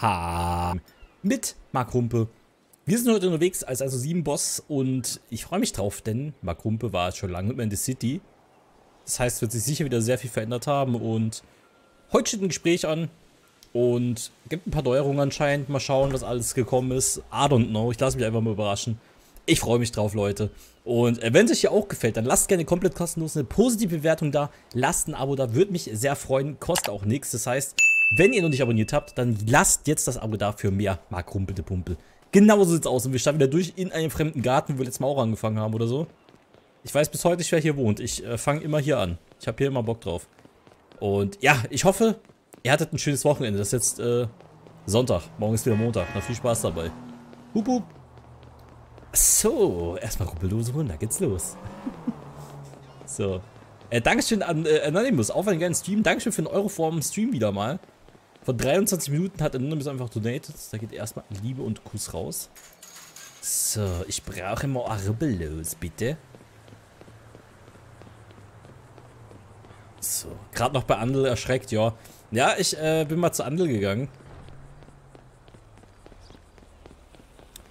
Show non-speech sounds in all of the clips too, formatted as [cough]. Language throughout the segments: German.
Ha mit Mark Rumpe. Wir sind heute unterwegs als also 7 Boss und ich freue mich drauf, denn Mark Rumpe war schon lange mit in the City. Das heißt, wird sich sicher wieder sehr viel verändert haben und heute steht ein Gespräch an und gibt ein paar Neuerungen anscheinend. Mal schauen, was alles gekommen ist. I don't know. Ich lasse mich einfach mal überraschen. Ich freue mich drauf, Leute. Und äh, wenn es euch hier auch gefällt, dann lasst gerne komplett kostenlos eine positive Bewertung da. Lasst ein Abo da, würde mich sehr freuen. Kostet auch nichts. Das heißt, wenn ihr noch nicht abonniert habt, dann lasst jetzt das Abo da für mehr Mark Rumpelte Pumpel. Genau so sieht's aus. Und wir starten wieder durch in einem fremden Garten, wo wir letztes Mal auch angefangen haben oder so. Ich weiß bis heute nicht, wer hier wohnt. Ich äh, fange immer hier an. Ich habe hier immer Bock drauf. Und ja, ich hoffe, ihr hattet ein schönes Wochenende. Das ist jetzt äh, Sonntag. Morgen ist wieder Montag. Na, viel Spaß dabei. Hup, hup. So, erstmal rubbellose Wunder. Geht's los. [laughs] so. Äh, Dankeschön an äh, Anonymous. Auf einen geilen Stream. Dankeschön für einen Euro vorm Stream wieder mal. Vor 23 Minuten hat Anonymous einfach donated. Da geht erstmal Liebe und Kuss raus. So, ich brauche mal Arbellos, bitte. So, gerade noch bei Andel erschreckt, ja. Ja, ich äh, bin mal zu Andel gegangen.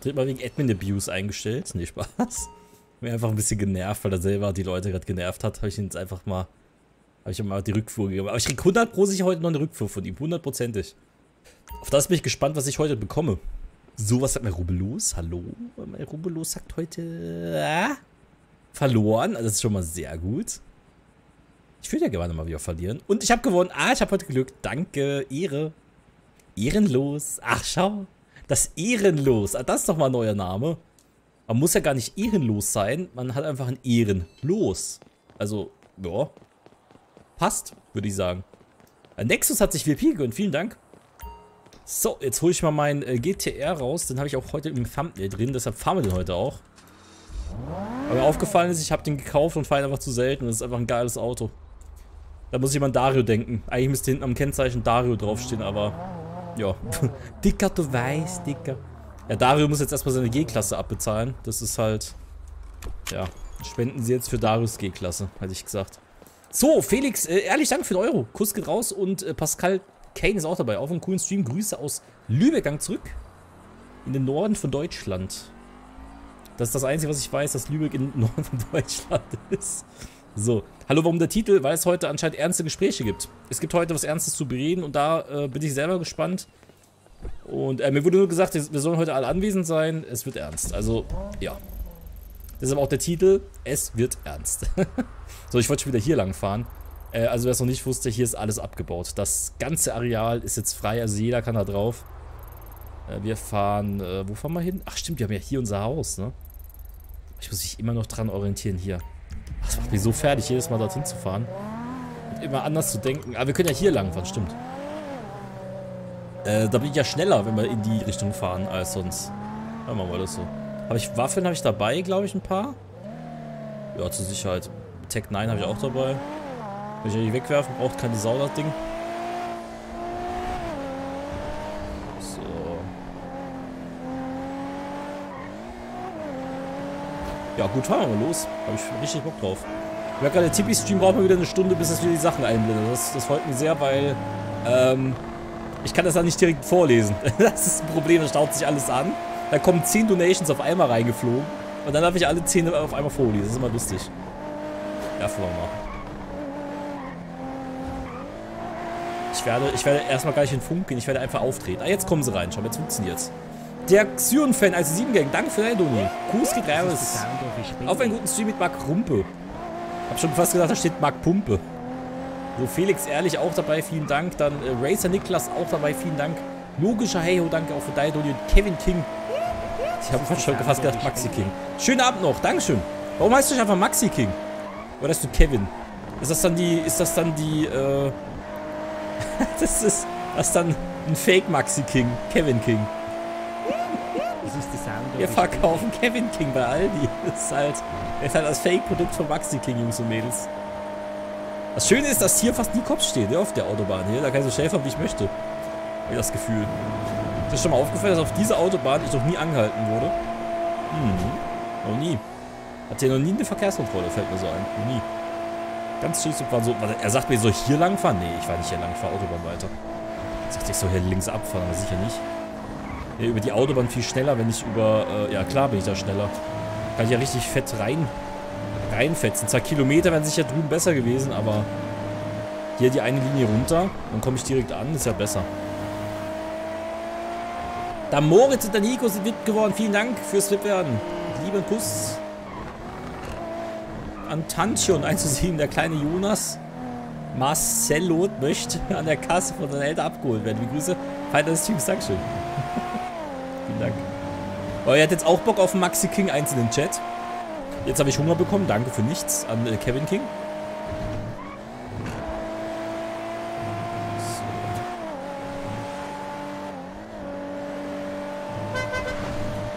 Tritt mal wegen Admin Abuse eingestellt. Nee, Spaß. Mir einfach ein bisschen genervt, weil er selber die Leute gerade genervt hat. Habe ich ihn jetzt einfach mal habe ich mal die Rückfuhr gegeben. Aber ich krieg 100 pro sicher heute noch eine Rückfuhr von ihm. Hundertprozentig. Auf das bin ich gespannt, was ich heute bekomme. So, was sagt mein Rubelos? Hallo? Mein Rubelos sagt heute... Äh, verloren. Also das ist schon mal sehr gut. Ich würde ja gerne mal wieder verlieren. Und ich habe gewonnen. Ah, ich habe heute Glück. Danke. Ehre. Ehrenlos. Ach, schau. Das Ehrenlos. Ah, das ist doch mal ein neuer Name. Man muss ja gar nicht ehrenlos sein. Man hat einfach ein Ehrenlos. Also, ja. Passt, würde ich sagen. Äh, Nexus hat sich VP gegönnt, vielen Dank. So, jetzt hole ich mal meinen äh, GTR raus. Den habe ich auch heute im Thumbnail drin, deshalb fahren wir den heute auch. Aber mir aufgefallen ist, ich habe den gekauft und fahre einfach zu selten. Das ist einfach ein geiles Auto. Da muss ich mal an Dario denken. Eigentlich müsste hinten am Kennzeichen Dario draufstehen, aber ja. [laughs] Dicker, du weißt, Dicker. Ja, Dario muss jetzt erstmal seine G-Klasse abbezahlen. Das ist halt, ja, spenden sie jetzt für Darius G-Klasse, hätte ich gesagt. So, Felix, äh, ehrlich Dank für den Euro. Kuss geht raus und äh, Pascal Kane ist auch dabei. Auf einem coolen Stream. Grüße aus Lübeck zurück. In den Norden von Deutschland. Das ist das Einzige, was ich weiß, dass Lübeck im [laughs] Norden von Deutschland ist. So, hallo, warum der Titel? Weil es heute anscheinend ernste Gespräche gibt. Es gibt heute was Ernstes zu bereden und da äh, bin ich selber gespannt. Und äh, mir wurde nur gesagt, wir sollen heute alle anwesend sein. Es wird ernst. Also, ja. Deshalb auch der Titel, es wird ernst. [laughs] so, ich wollte schon wieder hier lang fahren. Äh, also wer es noch nicht wusste, hier ist alles abgebaut. Das ganze Areal ist jetzt frei, also jeder kann da drauf. Äh, wir fahren, äh, wo fahren wir hin? Ach stimmt, wir haben ja hier unser Haus, ne? Ich muss mich immer noch dran orientieren hier. Das macht mich so fertig, jedes Mal dorthin zu fahren. Und immer anders zu denken. Aber wir können ja hier lang fahren, stimmt. Äh, da bin ich ja schneller, wenn wir in die Richtung fahren, als sonst. Machen wir mal das so. Habe ich Waffen habe ich dabei, glaube ich, ein paar. Ja, zur Sicherheit. Tech 9 habe ich auch dabei. Will ich ja nicht wegwerfen, braucht keine Sau das Ding. So. Ja, gut, fahren wir mal los. Habe ich richtig Bock drauf. Ich merke gerade, der Tipi-Stream braucht mal wieder eine Stunde, bis es wieder die Sachen einblendet. Das, das freut mich sehr, weil ähm, ich kann das dann nicht direkt vorlesen. [laughs] das ist ein Problem, das staut sich alles an. Da kommen 10 Donations auf einmal reingeflogen. Und dann darf ich alle 10 auf einmal vorlesen. Das ist immer lustig. Ja, wir mal. Ich werde, ich werde erstmal gleich in Funk gehen. Ich werde einfach auftreten. Ah, jetzt kommen sie rein. Schau, jetzt funktioniert's. Der Xyon-Fan als 7 Gang. Danke für dein Doni. Gruß geht raus. Auf einen guten Stream mit Mark Rumpe. Hab schon fast gedacht, da steht Mark Pumpe. So, Felix Ehrlich auch dabei. Vielen Dank. Dann äh, Racer Niklas auch dabei. Vielen Dank. Logischer Heyo, danke auch für dein Doni. Und Kevin King ich habe schon fast gedacht Maxi King. Schönen Abend noch, Dankeschön. Warum heißt du nicht einfach Maxi King? Oder heißt du Kevin? Ist das dann die, ist das dann die, äh... [laughs] das ist, das ist dann ein Fake Maxi King. Kevin King. Wir verkaufen Kevin King bei Aldi. Das ist halt, das ist halt das Fake-Produkt von Maxi King, Jungs und Mädels. Das Schöne ist, dass hier fast nie Cops stehen, ja, auf der Autobahn hier. Da kann ich so schnell fahren, wie ich möchte. Hab ich das Gefühl. Ist dir schon mal aufgefallen, dass auf dieser Autobahn ich noch nie angehalten wurde? Hm. Noch nie. Hat hier noch nie eine Verkehrskontrolle, fällt mir so ein. Noch nie. Ganz schön war so. Er sagt mir, soll ich hier lang fahren? Nee, ich war nicht hier lang, ich fahre Autobahn weiter. Ich dachte, ich soll hier links abfahren, aber sicher nicht. Ja, über die Autobahn viel schneller, wenn ich über... Äh, ja, klar bin ich da schneller. Kann ich ja richtig fett rein reinfetzen. Zwar Kilometer wären sicher drüben besser gewesen, aber hier die eine Linie runter, dann komme ich direkt an, ist ja besser. Da Moritz und der Nico sind VIP geworden. Vielen Dank fürs VIP werden. Lieben Kuss an Tantchen einzusehen, der kleine Jonas. Marcello möchte an der Kasse von seinen Eltern abgeholt werden. Wie Grüße, Fighter des Teams, Dankeschön. [laughs] Vielen Dank. Oh, ihr hat jetzt auch Bock auf Maxi King einzelnen Chat. Jetzt habe ich Hunger bekommen. Danke für nichts an äh, Kevin King.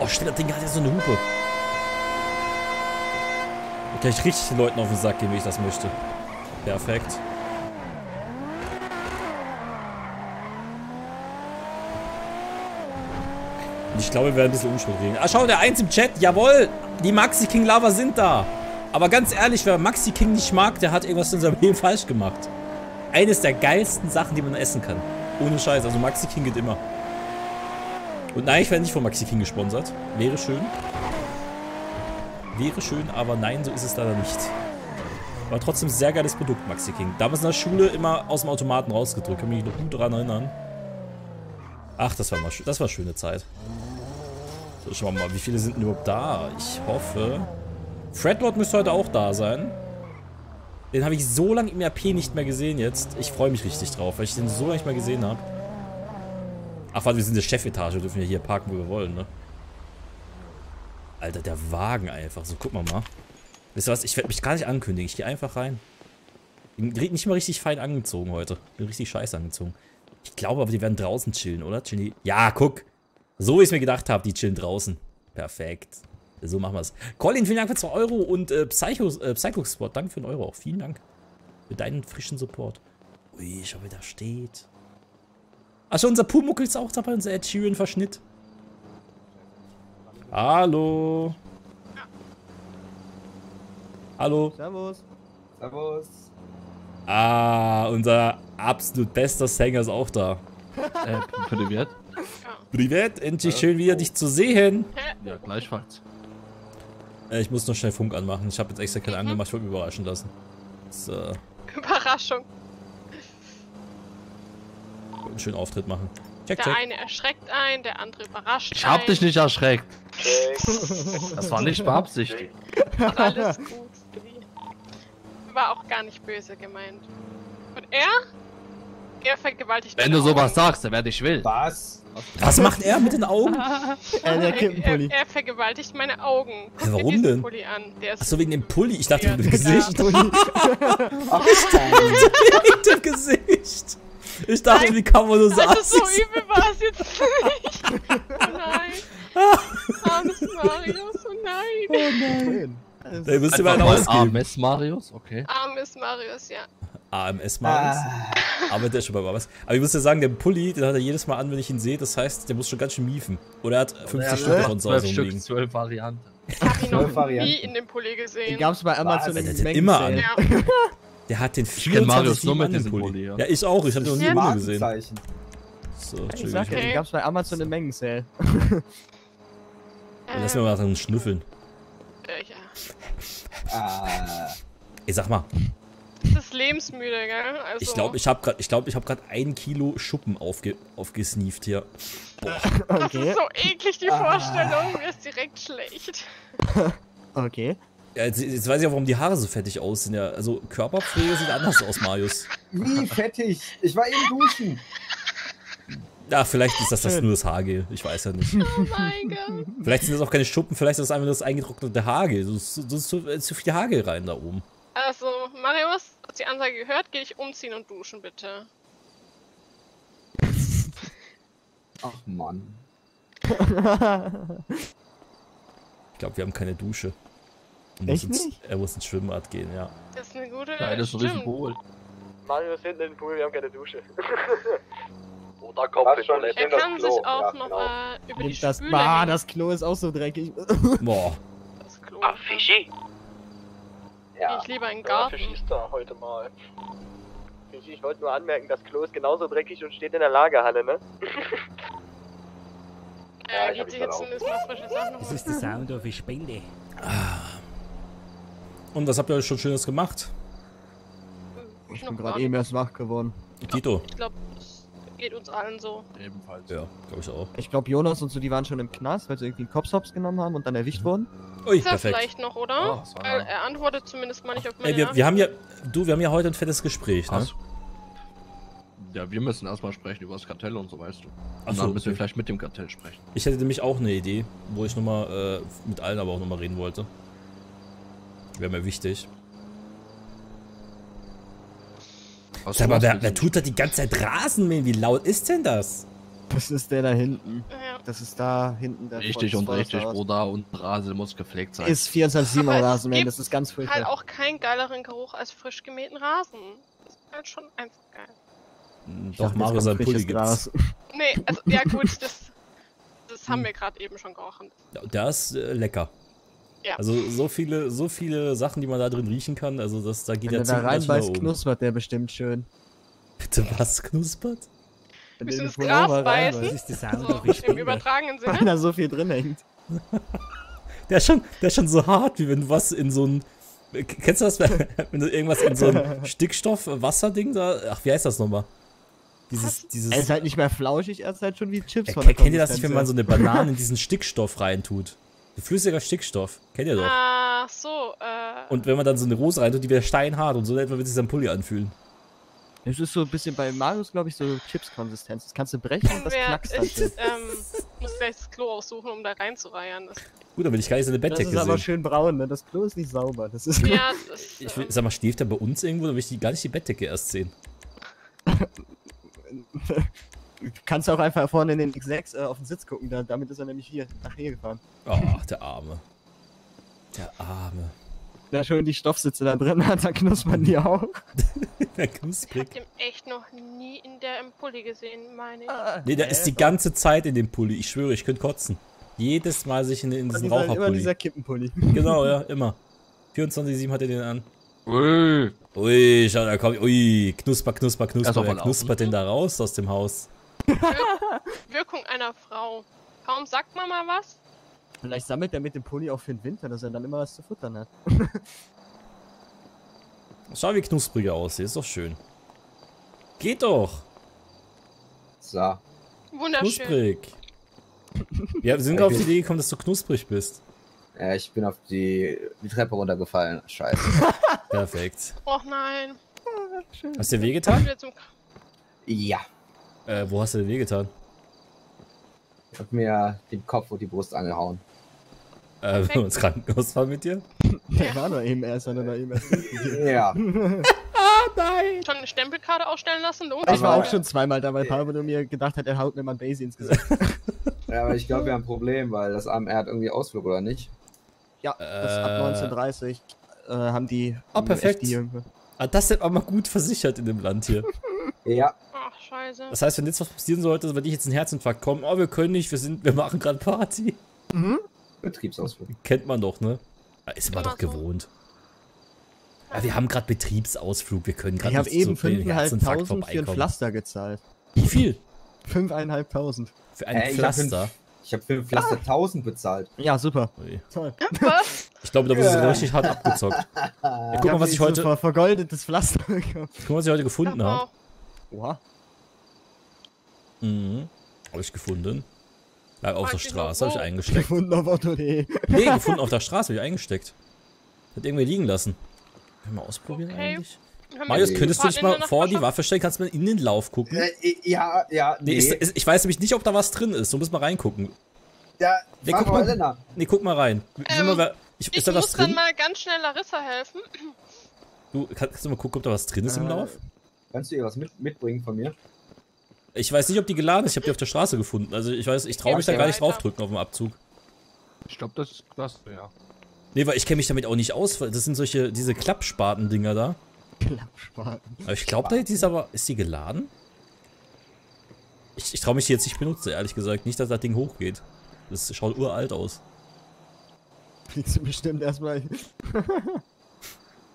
Oh, stimmt, das Ding hat ja so eine Hupe. Da kann ich richtig den Leuten auf den Sack gehen, wie ich das möchte. Perfekt. Ich glaube, wir werden ein bisschen Unschuld kriegen. Ah, schau, der Eins im Chat. Jawohl, die Maxi King Lava sind da. Aber ganz ehrlich, wer Maxi King nicht mag, der hat irgendwas in seinem Leben falsch gemacht. Eines der geilsten Sachen, die man essen kann. Ohne Scheiß. Also Maxi King geht immer. Und nein, ich werde nicht von Maxi King gesponsert. Wäre schön. Wäre schön, aber nein, so ist es leider nicht. War trotzdem sehr geiles Produkt, Maxi King. Damals in der Schule immer aus dem Automaten rausgedrückt. Kann mich noch gut daran erinnern. Ach, das war mal das war eine schöne Zeit. So, schauen wir mal, wie viele sind denn überhaupt da? Ich hoffe... Fredlord müsste heute auch da sein. Den habe ich so lange im RP nicht mehr gesehen jetzt. Ich freue mich richtig drauf, weil ich den so lange nicht mehr gesehen habe. Ach, warte, wir sind in der Chefetage. Dürfen ja hier parken, wo wir wollen, ne? Alter, der Wagen einfach. So, guck mal mal. Wisst ihr was? Ich werde mich gar nicht ankündigen. Ich gehe einfach rein. Bin nicht mal richtig fein angezogen heute. Bin richtig scheiße angezogen. Ich glaube aber, die werden draußen chillen, oder? Chillen die? Ja, guck. So wie ich es mir gedacht habe, die chillen draußen. Perfekt. So machen wir es. Colin, vielen Dank für 2 Euro und äh, Psycho, äh, Psycho Sport, danke für einen Euro auch. Vielen Dank für deinen frischen Support. Ui, schau, wie da steht. Achso, unser Pumuckel ist auch dabei, unser Ed Sheeran-Verschnitt. Hallo. Hallo. Servus. Servus. Ah, unser absolut bester Sänger ist auch da. [laughs] Äh, Privat? Privat, endlich schön wieder dich zu sehen. Ja, gleichfalls. Äh, ich muss noch schnell Funk anmachen. Ich habe jetzt extra keinen angemacht, ich wollte mich überraschen lassen. So, Überraschung. Einen schönen Auftritt machen. Check, Der check. eine erschreckt ein, der andere überrascht Ich hab einen. dich nicht erschreckt. Check. Das war nicht [laughs] beabsichtigt. Alles gut. War auch gar nicht böse gemeint. Und er? Er vergewaltigt Wenn du sowas Augen. sagst, dann werde ich will. Was? Was macht er mit den Augen? Äh, [laughs] der Er, Kippenpulli. er, er vergewaltigt meine Augen. Guck dir warum denn? Pulli an. Der ist Achso, wegen dem Pulli. Ich dachte, Ja, mit dem Gesicht. [laughs] Ach, wegen dem Gesicht. Ich dachte, wie kann man nur so Also so übel war es jetzt nicht. Oh nein. Armes Marius, oh nein. Nein. Da müsst ihr mal ausgeben. AMS Marius, okay. Armes Marius, ja. AMS Marius. Ah, Aber der ist schon bei was. Aber ich muss ja sagen, der Pulli, den hat er jedes Mal an, wenn ich ihn sehe. Das heißt, der muss schon ganz schön miefen. Oder er hat 50 Stück davon zu 12 Hause Stück, rumliegen. 12 Varianten. Ich hab ihn noch nie in dem Pulli Den gesehen. gab's bei Amazon Der hat immer an. Ja. Der hat den kenn Marius 24 nur mit diesem Pulli. Pulli, ja. Ja, ich auch. Ich habe den noch nie ohne gesehen. So, Ich Entschuldigung. sag ja, Okay. den gab's bei Amazon im Mengen-Sale. Lass mir mal dran schnüffeln. Äh, ja. Ah, [laughs] Ey, sag mal. Das ist lebensmüde, gell? Also, Ich glaube, ich habe gerade ich glaub, ich hab grad ein Kilo Schuppen aufge, aufgesneeft hier. [laughs] das Okay, ist so eklig, die Vorstellung. Mir ist direkt schlecht. [laughs] okay. Ja, jetzt, jetzt weiß ich auch, warum die Haare so fettig aussehen. Ja, also Körperpflege sieht anders aus, Marius. wie fettig. Ich war eben duschen. Ja, vielleicht ist das, das nur das Haargel. Ich weiß ja nicht. Oh mein Gott. Vielleicht sind das auch keine Schuppen, vielleicht ist das einfach nur das eingetrocknete Haargel. So, ist zu, äh, zu viel Haargel rein da oben. Also, Marius, hast die Ansage gehört? Geh dich umziehen und duschen, bitte. Ach Mann. Ich glaube, wir haben keine Dusche. Er Echt muss, ins, nicht? er muss ins Schwimmbad gehen, ja. Das ist eine gute. Nein, das ist ein. Riesenpool. Marius hinten im Pool, wir haben keine Dusche. [laughs] Oder Warte schon, Toilette. Er In das kann Klo, sich auch ja, noch genau. äh, über die Nimmt das, Spüle ah, hängen. das Klo ist auch so dreckig. [laughs] Boah. Das Klo. Fischi. Ja. Ich lieber einen Ja, Garten. Fischi ist da heute mal. Ich, ich wollte nur anmerken, das Klo ist genauso dreckig und steht in der Lagerhalle, ne? [laughs] Ja, Äh, ich hab jetzt mal frische Sachen Das ist der Sound of a Spende. Und was habt ihr euch schon Schönes gemacht? Ich bin gerade eben erst wach geworden. Tito? Ich glaube, das geht uns allen so. Ebenfalls. Ja, glaube ich auch. Ich glaube, Jonas und so, die waren schon im Knast, weil sie irgendwie einen Kopfhops genommen haben und dann erwischt wurden. Ui, Ist er perfekt. vielleicht noch, oder? Oh, Weil ja- er antwortet zumindest mal nicht auf meine Ey, wir, wir haben ja, du, wir haben ja heute ein fettes Gespräch, ne? Was? Ja, wir müssen erstmal sprechen über das Kartell und so, weißt du. Und Ach so, dann müssen wir okay. vielleicht mit dem Kartell sprechen. Ich hätte nämlich auch eine Idee, wo ich nochmal äh, mit allen aber auch nochmal reden wollte. Wäre mir wichtig. Was Sag mal, wer, wer tut da die ganze Zeit Rasenmähen? Wie laut ist denn das? Das ist der da hinten. Das ist da hinten der Richtig und richtig. Bruder. Und Rasel muss gepflegt sein. Ist 24-7 Aber es Rasenmähen, das ist ganz furchtbar. Halt auch keinen geileren Geruch als frisch gemähten Rasen. Das ist halt schon einfach geil. Hm, Ich Doch, Mario sein Pulli gibt's. Gras. [laughs] Nee, also, ja gut, das, das Hm. haben wir gerade eben schon gerochen. Der ist äh, lecker. Ja. Also so viele, so viele Sachen, die man da drin riechen kann. Also das, da geht Wenn der du da reinbeißt, oben. knuspert der bestimmt schön. Bitte was knuspert? Wenn du das Gras beißen? Das So, im übertragenen Weil Sinne. da so viel drin hängt. [laughs] Der ist schon, der ist schon so hart, wie wenn du was in so ein. Kennst du das, [laughs] wenn du irgendwas in so ein Stickstoff-Wasserding da. Ach, wie heißt das nochmal? Dieses, dieses. Er ist halt nicht mehr flauschig, er ist halt schon wie Chips Äh, von der kennt ihr das nicht, wenn man so eine Banane in diesen Stickstoff reintut? Flüssiger Stickstoff. Kennt ihr doch. Ach so, äh. Und wenn man dann so eine Rose reintut, die wäre steinhart und so etwa wird sich sein Pulli anfühlen. Das ist so ein bisschen bei Marius, glaube ich, so Chips-Konsistenz. Das kannst du brechen und das knackst dann ist, schön. ähm, muss gleich das Klo aussuchen, um da reinzureihen. Das, Gut, dann will ich gar nicht seine Das Bettdecke ist aber schön braun, ne? Das Klo ist nicht sauber. Das ist ja, [laughs] das, Ich will, ähm, sag mal, schläft er bei uns irgendwo? Dann will ich die, gar nicht die Bettdecke erst sehen. [laughs] Du kannst auch einfach vorne in den X6 äh, auf den Sitz gucken, da, damit ist er nämlich hier nach hier gefahren. Oh, der Arme. Der Arme. Da schon die Stoffsitze da drin hat, da knuspern die auch. [laughs] Der ich knusprig. hab den echt noch nie in der im Pulli gesehen, meine ich. Nee, der ist die ganze Zeit in dem Pulli. Ich schwöre, ich könnte kotzen. Jedes Mal sich in, in diesen dieser, immer Raucherpulli. dieser Kippenpulli. [laughs] Genau, ja, immer. 24-7 hat er den an. Ui. Ui, schau, da kommt. Ui, knusper, knusper, knusper. Wer knuspert denn da raus aus dem Haus? Wirkung einer Frau. Kaum sagt man mal was. Vielleicht sammelt er mit dem Pulli auch für den Winter, dass er dann immer was zu futtern hat. [laughs] Schau, wie knusprig er aussieht. Ist doch schön. Geht doch. So. Wunderschön. Knusprig. [laughs] Ja, wir sind gerade auf die Idee gekommen, dass du knusprig bist. Äh, ich bin auf die, die Treppe runtergefallen. Scheiße. Perfekt. Oh nein. Hast du dir wehgetan? Ja. Äh, wo hast du dir wehgetan? Ich hab mir den Kopf und die Brust angehauen. Äh, wenn wir ins Krankenhaus fahren mit dir? Der war nur eben erst, hat er noch eben erst. Ja. [laughs] schon eine Stempelkarte ausstellen lassen? Lohnt Ich war Aber- auch schon zweimal dabei, Pablo nur mir gedacht hat, er haut mir mal ein Daisy ins Gesicht. [laughs] ja aber ich glaube, wir haben ein Problem, weil das AMR hat irgendwie Ausflug, oder nicht? Ja, das ab Äh. 1930 äh, haben die. Ah, haben perfekt. Ah, das ist aber mal gut versichert in dem Land hier. Ja. Scheiße. Das heißt, wenn jetzt was passieren sollte, wenn ich jetzt einen Herzinfarkt kommen, oh, wir können nicht, wir sind, wir machen gerade Party. Betriebsausflug. Kennt man doch, ne? Ah, Ist man Immer doch so. gewohnt. Ja, wir haben gerade Betriebsausflug, wir können gerade Ich habe nicht eben so für den Herzinfarkt 5.500 für ein. Pflaster gezahlt. Wie viel? 5.500. Für ein Äh, ich hab Pflaster? Ich habe für ein Pflaster 1000 bezahlt. Ja, super. Ui. Toll. Was? Ich glaube, da wurde Ja. es richtig hart abgezockt. [laughs] Ja, guck mal, was ich heute, ver vergoldetes Pflaster [laughs] bekommen. guck mal, was ich heute gefunden habe. Oha. Mhm. Habe ich gefunden. Lag auf der Straße, habe ich eingesteckt. Gefunden auf Otto.de. Nee, gefunden auf der Straße, habe ich eingesteckt. Hat irgendwie liegen lassen. Können wir mal ausprobieren Okay. eigentlich? Marius, könntest du dich mal vor die? Waffe stellen? Kannst du mal in den Lauf gucken? Äh, ja, ja, Nee, nee. ist, ist, ich weiß nämlich nicht, ob da was drin ist. Du musst mal reingucken. ja, Nee, guck mal mal. Nee, guck mal rein. Ähm, wer- ich, Ich ist da muss dann mal ganz schnell Larissa helfen. Du, kann- kannst du mal gucken, ob da was drin ist im Äh, Lauf? Kannst du ihr was mit, mitbringen von mir? Ich weiß nicht, ob die geladen ist. Ich habe die auf der Straße gefunden. Also ich weiß, ich traue Ja, mich da okay. gar nicht draufdrücken auf dem Abzug. Ich glaube, das ist das, ja. Nee, weil ich kenne mich damit auch nicht aus. weil Das sind solche, diese Klappspaten-Dinger da. Klappspaten. Aber ich glaube, die ist aber, ist die geladen? Ich, ich traue mich die jetzt nicht benutzen, ehrlich gesagt. Nicht, dass das Ding hochgeht. Das schaut uralt aus. Fliegst du bestimmt erstmal.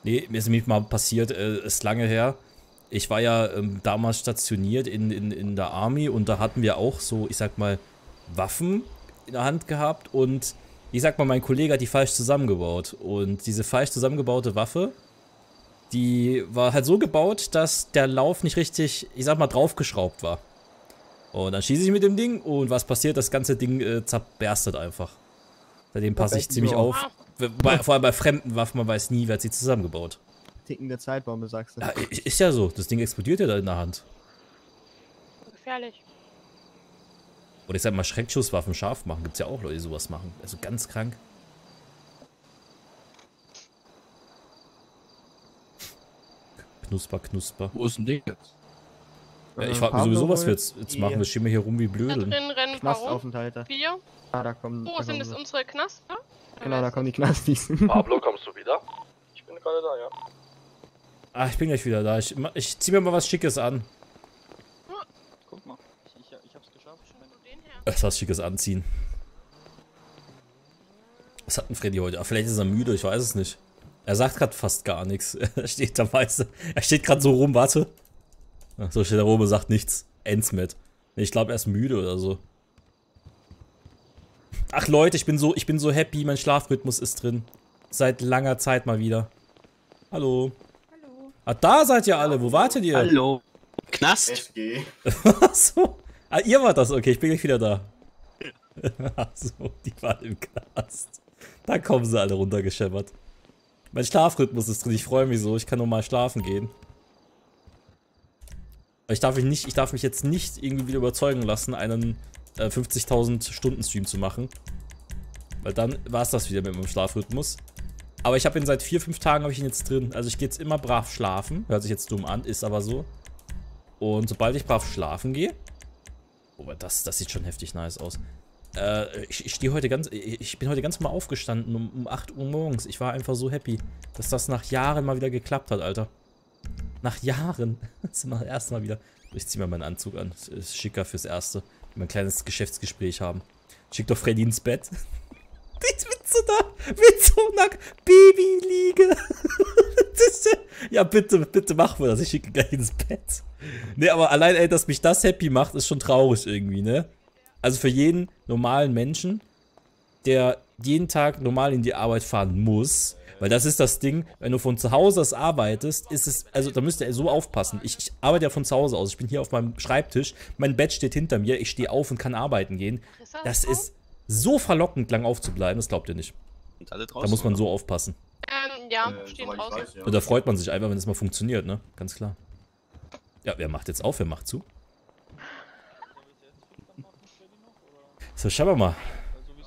Nee, mir ist nämlich mal passiert, äh, ist lange her. Ich war ja ähm, damals stationiert in, in, in der Army und da hatten wir auch so, ich sag mal, Waffen in der Hand gehabt und ich sag mal, mein Kollege hat die falsch zusammengebaut. Und diese falsch zusammengebaute Waffe, die war halt so gebaut, dass der Lauf nicht richtig, ich sag mal, draufgeschraubt war. Und dann schieße ich mit dem Ding und was passiert? Das ganze Ding äh, zerberstet einfach. Seitdem passe ich ziemlich auf. Bei, vor allem bei fremden Waffen, man weiß nie, wer hat sie zusammengebaut. Tickende Zeitbombe, sagst du. Ja, ist ja so, das Ding explodiert ja da in der Hand. Gefährlich. Oder ich sag mal, Schreckschusswaffen scharf machen, gibt's ja auch Leute, die sowas machen. Also ganz krank. Knusper, knusper. Wo ist denn Ding jetzt? Ja, ich Äh, frag mich sowieso, was wir jetzt, jetzt machen. Wir stehen hier rum wie Da blöde. drin rennen? Knastaufenthalte. Wir? Ah, da kommen. Wo da sind sie. unsere Knaster? Genau, da kommen die Knastis. Pablo, kommst du wieder? Ich bin gerade da, ja. Ah, ich bin gleich wieder da. Ich, ich zieh mir mal was Schickes an. Guck mal, ich, ich, ich hab's geschafft. Den her. Was was Schickes anziehen. Was hat denn Freddy heute? Ah, vielleicht ist er müde, ich weiß es nicht. Er sagt gerade fast gar nichts. [laughs] Er steht da weißt du, Er steht gerade so rum, warte. Ach, so steht er rum und sagt nichts. Endsmet. Nee, ich glaube, er ist müde oder so. Ach Leute, ich bin so, ich bin so happy, mein Schlafrhythmus ist drin. Seit langer Zeit mal wieder. Hallo. Ah, da seid ihr alle. Wo wartet ihr? Hallo. Knast? SG. [laughs] Ach so. Ah, ihr wart das. Okay, ich bin gleich wieder da. [laughs] Ach so, die waren im Knast. Da kommen sie alle runtergescheppert. Mein Schlafrhythmus ist drin. Ich freue mich so. Ich kann normal schlafen gehen. Ich darf, mich nicht, ich darf mich jetzt nicht irgendwie wieder überzeugen lassen, einen äh, 50.000 Stunden Stream zu machen. Weil dann war es das wieder mit meinem Schlafrhythmus. Aber ich habe ihn seit vier, fünf Tagen habe ich ihn jetzt drin. Also ich gehe jetzt immer brav schlafen. Hört sich jetzt dumm an, ist aber so. Und sobald ich brav schlafen gehe. Oh, das, das sieht schon heftig nice aus. Äh, ich, ich stehe heute ganz. Ich bin heute ganz mal aufgestanden um, um 8 Uhr morgens. Ich war einfach so happy, dass das nach Jahren mal wieder geklappt hat, Alter. Nach Jahren. [laughs] Das ist Mal wieder. Ich ziehe mal meinen Anzug an. Das ist schicker fürs Erste. Wenn wir ein kleines Geschäftsgespräch haben. Schick doch Freddy ins Bett. [laughs] [laughs] Mit, mit so einer, mit so einer Babyliege. [laughs] Ja, bitte, bitte mach mir das. Ich schicke gleich ins Bett. Nee, aber allein, ey, dass mich das happy macht, ist schon traurig irgendwie, ne? Also für jeden normalen Menschen, der jeden Tag normal in die Arbeit fahren muss, weil das ist das Ding, wenn du von zu Hause aus arbeitest, ist es, also da müsst ihr so aufpassen. Ich, ich arbeite ja von zu Hause aus. Ich bin hier auf meinem Schreibtisch, mein Bett steht hinter mir, ich stehe auf und kann arbeiten gehen. Das ist so verlockend, lang aufzubleiben, das glaubt ihr nicht. Sind alle Da draußen? muss man oder? so aufpassen. Ähm, ja, Äh, stehen draußen. weiß, ja. Und da freut man sich einfach, wenn es mal funktioniert, ne? Ganz klar. Ja, wer macht jetzt auf, wer macht zu? So, schauen wir mal.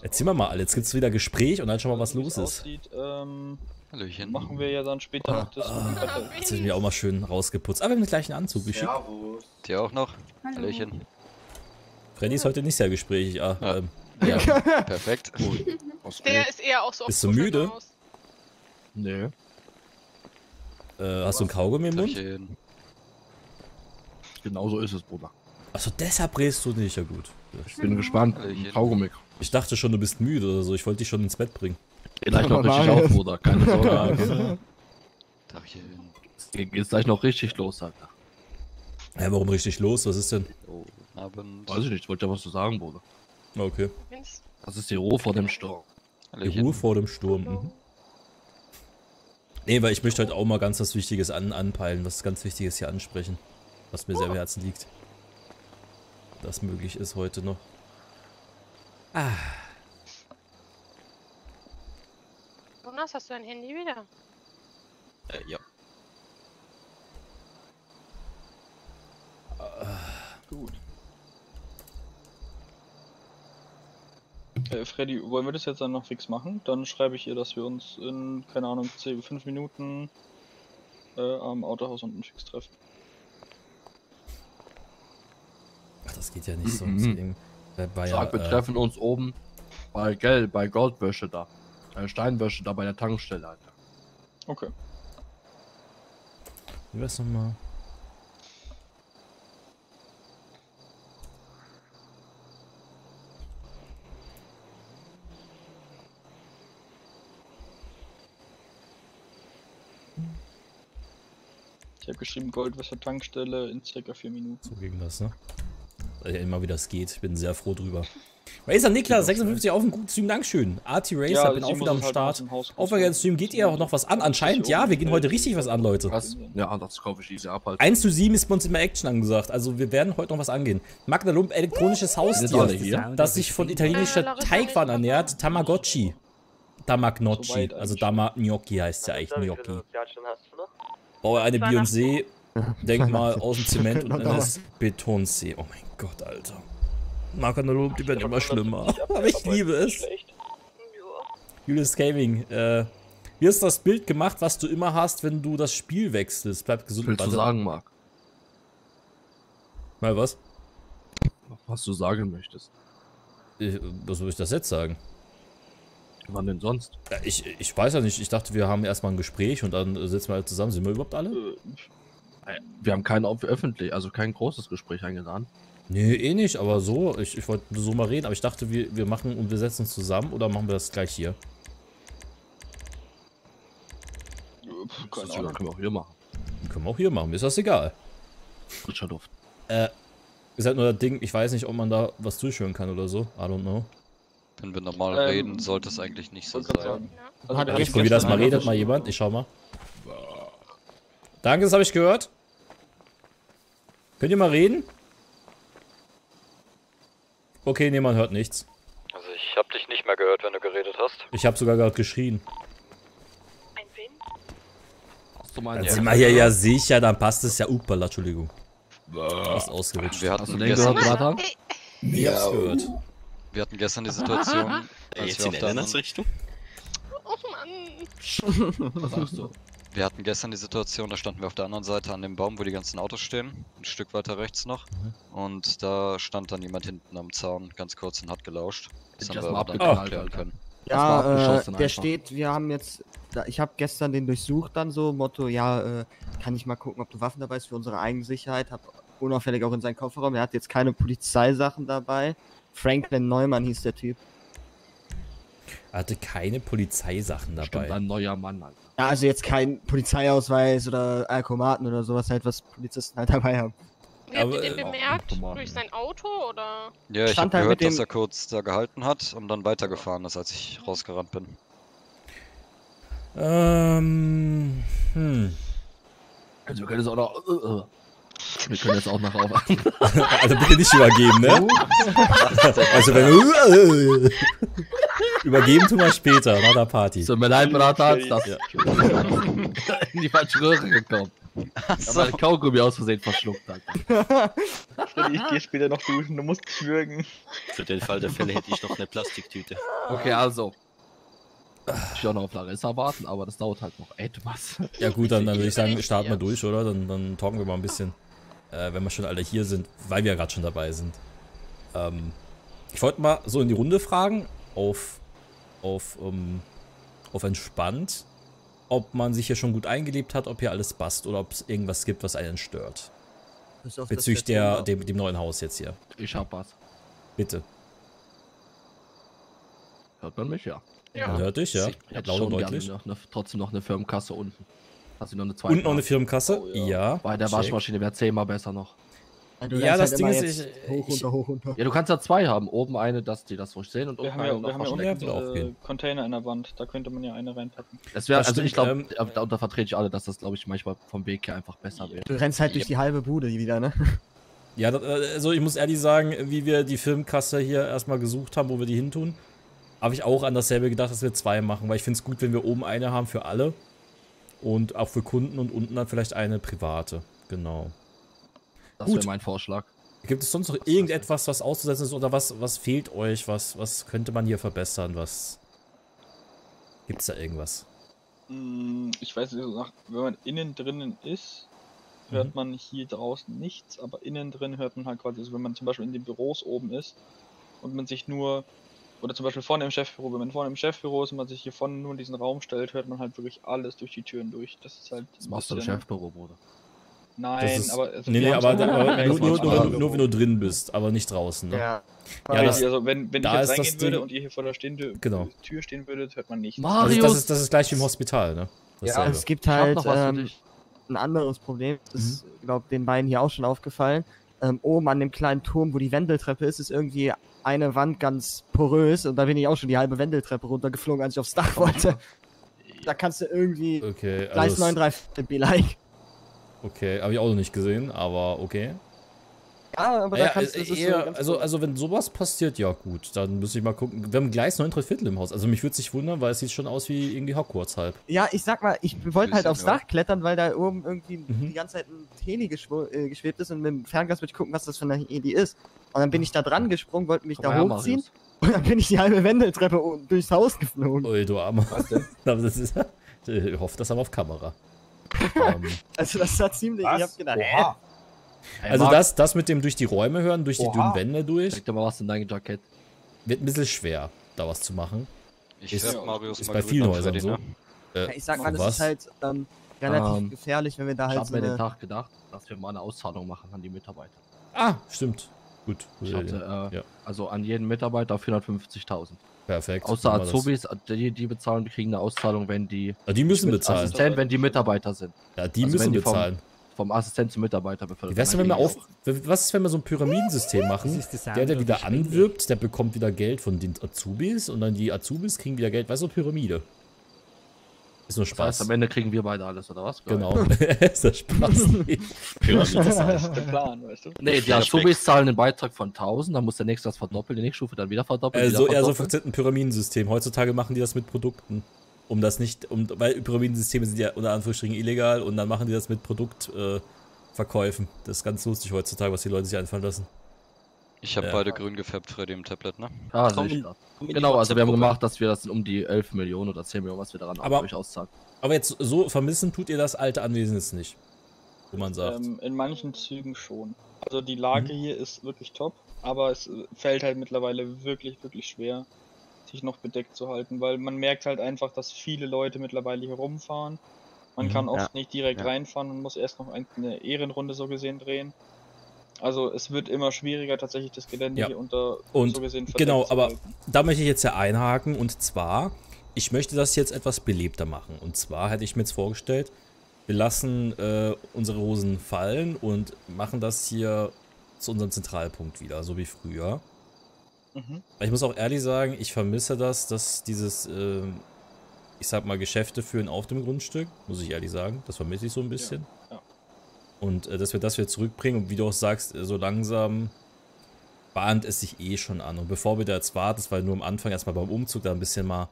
Erzähl mal mal alle. Jetzt gibt's wieder Gespräch und dann schauen wir, was Also, wie los es ist. Aussieht, ähm, Hallöchen. machen wir ja dann später noch das mit dem Kartell. Jetzt sind wir auch mal schön rausgeputzt. Aber wir haben den gleichen Anzug. Servus. Dir auch noch? Hallo. Hallöchen. Freddy ist heute nicht sehr gesprächig. Ah, Ja. ähm, Ja, perfekt. Der ist eher auch so Bist du müde? aus. Nee. äh, hast du ein Kaugummi im Mund? Hallöchen. Genau so ist es, Bruder. Achso, deshalb drehst du nicht. Ja gut. Ich bin gespannt. Kaugummi. Ich dachte schon, du bist müde oder so. Ich wollte dich schon ins Bett bringen. Geht gleich noch [laughs] richtig auf, Bruder. Keine [laughs] Sorge. Geht geht's gleich noch richtig los, Alter. Ja, warum richtig los? Was ist denn? Oh, Abend. Weiß ich nicht, ich wollte ja was zu sagen, Bruder. Okay. Das ist die Ruhe vor dem Sturm. Die. Ruhe vor dem Sturm. Mhm. Nee, weil ich möchte heute auch mal ganz was Wichtiges an, anpeilen, was ganz Wichtiges hier ansprechen. Was mir sehr am Herzen liegt. Das möglich ist heute noch. Ah, Jonas, hast du dein Handy wieder? Äh, ja. Gut. Äh, Freddy, wollen wir das jetzt dann noch fix machen? Dann schreibe ich ihr, dass wir uns in, keine Ahnung, 10, 5 Minuten äh, am Autohaus unten fix treffen. ach, das geht ja nicht so. Mhm. Deswegen, äh, Sag, wir äh, treffen uns oben bei Geld, bei Goldwäsche da. Bei Steinwäsche da bei der Tankstelle, Alter. Okay. Wie war's nochmal? Habe geschrieben Goldwasser Tankstelle in circa 4 Minuten. So ging das, ne? Ja, immer wie das geht. Ich bin sehr froh drüber. Razer Niklas, 56 auf einen guten Stream, Dankeschön. RT Racer, Ja, bin auch wieder am es halt Start. dem Auf euren Stream geht ihr auch noch was an? Anscheinend ja, wir gehen heute richtig was an, Leute. Was? Ja, das kaufe ich easy ab halt. 1 zu 7 ist bei uns immer Action angesagt. Also wir werden heute noch was angehen. Magna Lump, elektronisches Haustier, hier? das sich von Äh, italienischer Teigwaren ist ernährt. Tamagotchi. Soweit Also eigentlich. Damagnocchi heißt ja eigentlich Gnocchi. Du? Baue eine. Beyoncé, [laughs] Denkmal aus dem [laughs] Zement und eines Betonsee. Oh mein Gott, Alter. Lump, die werden immer schlimmer. [laughs] Aber ich liebe es. Julius Gaming, äh, wie ist das Bild gemacht, was du immer hast, wenn du das Spiel wechselst? Bleib gesund. Willst du sagen, Marc? Mal was? Was du sagen möchtest. Ich, was soll ich das jetzt sagen? Wann denn sonst? Ja, ich, ich weiß ja nicht, ich dachte, wir haben erstmal ein Gespräch und dann sitzen wir halt zusammen. Sind wir überhaupt alle? Äh, Wir haben kein öffentlich, also kein großes Gespräch eingeladen. Nee, eh nicht, aber so. Ich, ich wollte so mal reden, aber ich dachte, wir, wir machen und wir setzen uns zusammen oder machen wir das gleich hier? Das keine können wir auch hier machen. Können wir auch hier machen, mir ist das egal. Frischer Duft. Äh, ist halt nur das Ding, ich weiß nicht, ob man da was durchhören kann oder so. I don't know. Wenn wir normal Ähm, reden, sollte es eigentlich nicht so sein. sagen. Ja. Also, Ich probiere das mal, redet mal jemand, ich schau mal. Danke, das habe ich gehört. Könnt ihr mal reden? Okay, nee, man hört nichts. Also ich habe dich nicht mehr gehört, wenn du geredet hast. Ich habe sogar gerade geschrien. Ein Wen? Hast du mal Dann sind wir hier ja sicher, dann passt es ja. Upala, Entschuldigung. Fast ausgerutscht. Wir Hast hatten, du den gehört, gestern, Bratan? Ich hab's gehört. Wir hatten gestern die [laughs] Situation, als wir, auf der anderen, Richtung? Oh Mann. Was sagst du? wir hatten gestern die Situation, da standen wir auf der anderen Seite an dem Baum, wo die ganzen Autos stehen, ein Stück weiter rechts noch. Und da stand dann jemand hinten am Zaun, ganz kurz und hat gelauscht. Das Hätte haben wir erst mal aber dann abgeknallt, abklären Alter. können. Ja, äh, abgeschossen der einfach. steht, wir haben jetzt, da, ich habe gestern den durchsucht dann so, Motto, ja, äh, kann ich mal gucken, ob du Waffen dabei hast für unsere Eigensicherheit, hab unauffällig auch in seinen Kofferraum, er hat jetzt keine Polizeisachen dabei. Franklin Neumann hieß der Typ. Er hatte keine Polizeisachen dabei. ein neuer Mann, Alter. Ja, also jetzt kein Polizeiausweis oder Alkomaten oder sowas halt, was Polizisten halt dabei haben. Wie habt ihr den äh, bemerkt? Durch sein Auto oder? Ja, ich Stand habe halt mit gehört, dass er kurz da gehalten hat und dann weitergefahren ist, als ich rausgerannt bin. Ähm, hm. Also wir können jetzt auch noch. Wir können jetzt auch noch auf. [laughs] Also bitte nicht übergeben, ne? Also wenn. Übergeben tun wir später, nach der Party. Tut mir leid, Bratan, das Ja. [laughs] in die falsche Röhre gekommen. Aber ein Kaugummi aus Versehen verschluckt. Freddy, ich gehe später noch duschen, du musst dich würgen. Für den Fall der Fälle hätte ich noch eine Plastiktüte. Okay, also. Ich will auch noch auf Larissa warten, aber das dauert halt noch etwas. Ja gut, dann, dann würde ich sagen, starten wir durch, oder? Dann, dann talken wir mal ein bisschen, äh, wenn wir schon alle hier sind, weil wir ja gerade schon dabei sind. Ähm, ich wollte mal so in die Runde fragen, auf, auf, ähm, auf entspannt, ob man sich hier schon gut eingelebt hat, ob hier alles passt oder ob es irgendwas gibt, was einen stört. Bezüglich der, dem, dem neuen Haus jetzt hier. Ich hab was. Bitte. Hört man mich ja? Man hört dich, ja? Ich hätte Laut und schon deutlich. gerne noch eine, trotzdem noch eine Firmenkasse unten. Hast du noch eine zweite? Und noch eine Firmenkasse? Oh, ja. ja. Bei der check. Waschmaschine wäre zehnmal besser noch. Du Ja, das Ding immer ist, ich- hoch, ich- runter, hoch, runter. Ja, du kannst ja zwei haben. Oben eine, dass die das ruhig sehen und Wir unten haben ja, eine wir haben ja Ja, unten würde auch äh. Container in der Wand, da könnte man ja eine reinpacken. Das wäre, also ich stimmt, glaube, ähm, da, da vertrete ich alle, dass das, glaube ich, manchmal vom Weg her einfach besser wäre. Du rennst halt durch die halbe Bude wieder, ne? Ja, das, äh, also ich muss ehrlich sagen, wie wir die Filmkasse hier erstmal gesucht haben, wo wir die hintun, habe ich auch an dasselbe gedacht, dass wir zwei machen, weil ich finde es gut, wenn wir oben eine haben für alle und auch für Kunden und unten dann vielleicht eine private. Genau. Das Gut. wäre mein Vorschlag. Gibt es sonst noch irgendetwas, was auszusetzen ist oder was, was fehlt euch? Was, was könnte man hier verbessern? Was gibt es da irgendwas? Mm, Ich weiß nicht, wenn man innen drinnen ist, hört Mhm. man hier draußen nichts, aber innen drin hört man halt quasi, also wenn man zum Beispiel in den Büros oben ist und man sich nur, oder zum Beispiel vorne im Chefbüro, wenn man vorne im Chefbüro ist und man sich hier vorne nur in diesen Raum stellt, hört man halt wirklich alles durch die Türen durch. Das ist halt. Das machst du im Chefbüro, Bruder. Nein, Das ist, aber. also nee, nee, aber, da, aber Ja, nur, das [laughs] nur, nur, wenn, nur wenn du drin bist, aber nicht draußen. Ne? Ja. Ja, Ja, das- also wenn, wenn ich da jetzt das reingehen würde Ding- und ihr hier vor der stehen, Genau. Tür stehen würdet, hört man nichts. Also Marius! das, ist, das ist gleich wie im Hospital, ne? Ja, Dasselbe. es gibt halt, noch was für ähm, ein anderes Problem. Das Mhm. ist, glaube den beiden hier auch schon aufgefallen. Ähm, oben an dem kleinen Turm, wo die Wendeltreppe ist, ist irgendwie eine Wand ganz porös und da bin ich auch schon die halbe Wendeltreppe runtergeflogen, als ich aufs Dach wollte. Da kannst du irgendwie Okay, Gleis also 9, 3 be like. okay, habe ich auch noch nicht gesehen, aber okay. Ja, aber da Ja, kannst du, äh, so ganz also, also wenn sowas passiert, ja gut, dann müsste ich mal gucken. Wir haben Gleis 9 3 Viertel im Haus. Also mich würde sich wundern, weil es sieht schon aus wie irgendwie Hogwarts halb. Ja, ich sag mal, ich wollte halt aufs ja. Dach klettern, weil da oben irgendwie Mhm. die ganze Zeit ein Heli äh, geschwebt ist und mit dem Fernglas wollte ich gucken, was das für eine Heli ist. Und dann bin ich da dran gesprungen, wollte mich Komm da hochziehen Marius. und dann bin ich die halbe Wendeltreppe durchs Haus geflogen. Ui, du Armer. Was denn? [laughs] Aber das ist, [laughs] ich hoffe, das aber auf Kamera. ähm, [laughs] Also das war ziemlich, ich hab gedacht, hä? Also Marc, das, das mit dem durch die Räume hören, durch die Oha. dünnen Wände durch, dir mal was in deinem Jackett. wird ein bisschen schwer, da was zu machen. Ich Ist- werde Marius ist mal bei vielen Häusern so. ne? Äh, ich sag mal, das was? ist halt ähm, relativ Ähm, gefährlich, wenn wir da Ich halt habe so mir den. Tag gedacht, dass wir mal eine Auszahlung machen an die Mitarbeiter. Ah, stimmt. Gut. Ich hatte, äh, Ja. also an jeden Mitarbeiter 450.000. Perfekt. Außer. Azubis, die, die bezahlen, die kriegen eine Auszahlung, wenn die Ja, die müssen bezahlen. Assistent, wenn die Mitarbeiter sind. Ja, die also müssen die bezahlen. Vom Assistent zum Mitarbeiter befördert. Wär's denn, wenn wir auf. Was ist, wenn wir so ein Pyramidensystem machen? Der, der wieder anwirbt, der bekommt wieder Geld von den Azubis und dann die Azubis kriegen wieder Geld. Weißt du, Pyramide. Ist nur Das heißt, Spaß. am Ende kriegen wir beide alles, oder was? Genau. [laughs] ist das Spaß. [laughs] Pyramide. Ist der [laughs] Plan, weißt du? Nee, die Azubis zahlen den Beitrag von 1000, dann muss der nächste das verdoppeln, die nächste Stufe dann wieder verdoppeln. äh, so, eher so ein Pyramidensystem. Heutzutage machen die das mit Produkten. Um das nicht, um, weil Pyramidensysteme sind ja unter Anführungsstrichen illegal und dann machen die das mit Produktverkäufen. Äh, das ist ganz lustig heutzutage, was die Leute sich einfallen lassen. Ich habe Ja. beide grün gefärbt, Freddy im Tablet, ne? Ah, Komm, komm Genau, also wir haben gemacht, dass wir das um die 11 Millionen oder 10 Millionen, was wir daran Aber- auch auszahlen. Aber jetzt so vermissen tut ihr das alte Anwesen jetzt nicht. Wo man sagt. Ähm, in manchen Zügen schon. Also die Lage Mhm. hier ist wirklich top, aber es fällt halt mittlerweile wirklich, wirklich schwer, sich noch bedeckt zu halten, weil man merkt halt einfach, dass viele Leute mittlerweile hier rumfahren. Man Mhm. kann oft Ja. nicht direkt Ja. reinfahren und muss erst noch ein- eine Ehrenrunde so gesehen drehen. Also es wird immer schwieriger, tatsächlich das Gelände Ja. hier unter Und so gesehen genau, aber halten. da möchte ich jetzt ja einhaken und zwar, ich möchte das jetzt etwas belebter machen. Und zwar hätte ich mir jetzt vorgestellt, wir lassen äh, unsere Hosen fallen und machen das hier zu unserem Zentralpunkt wieder, so wie früher. Mhm. Ich muss auch ehrlich sagen, ich vermisse das, dass dieses, ähm, ich sag mal, Geschäfte führen auf dem Grundstück, muss ich ehrlich sagen. Das vermisse ich so ein bisschen. ja. Und äh, dass wir das wieder zurückbringen und wie du auch sagst, äh, so langsam bahnt es sich eh schon an. Und bevor wir da jetzt warten, das war nur am Anfang erstmal beim Umzug, da ein bisschen mal ein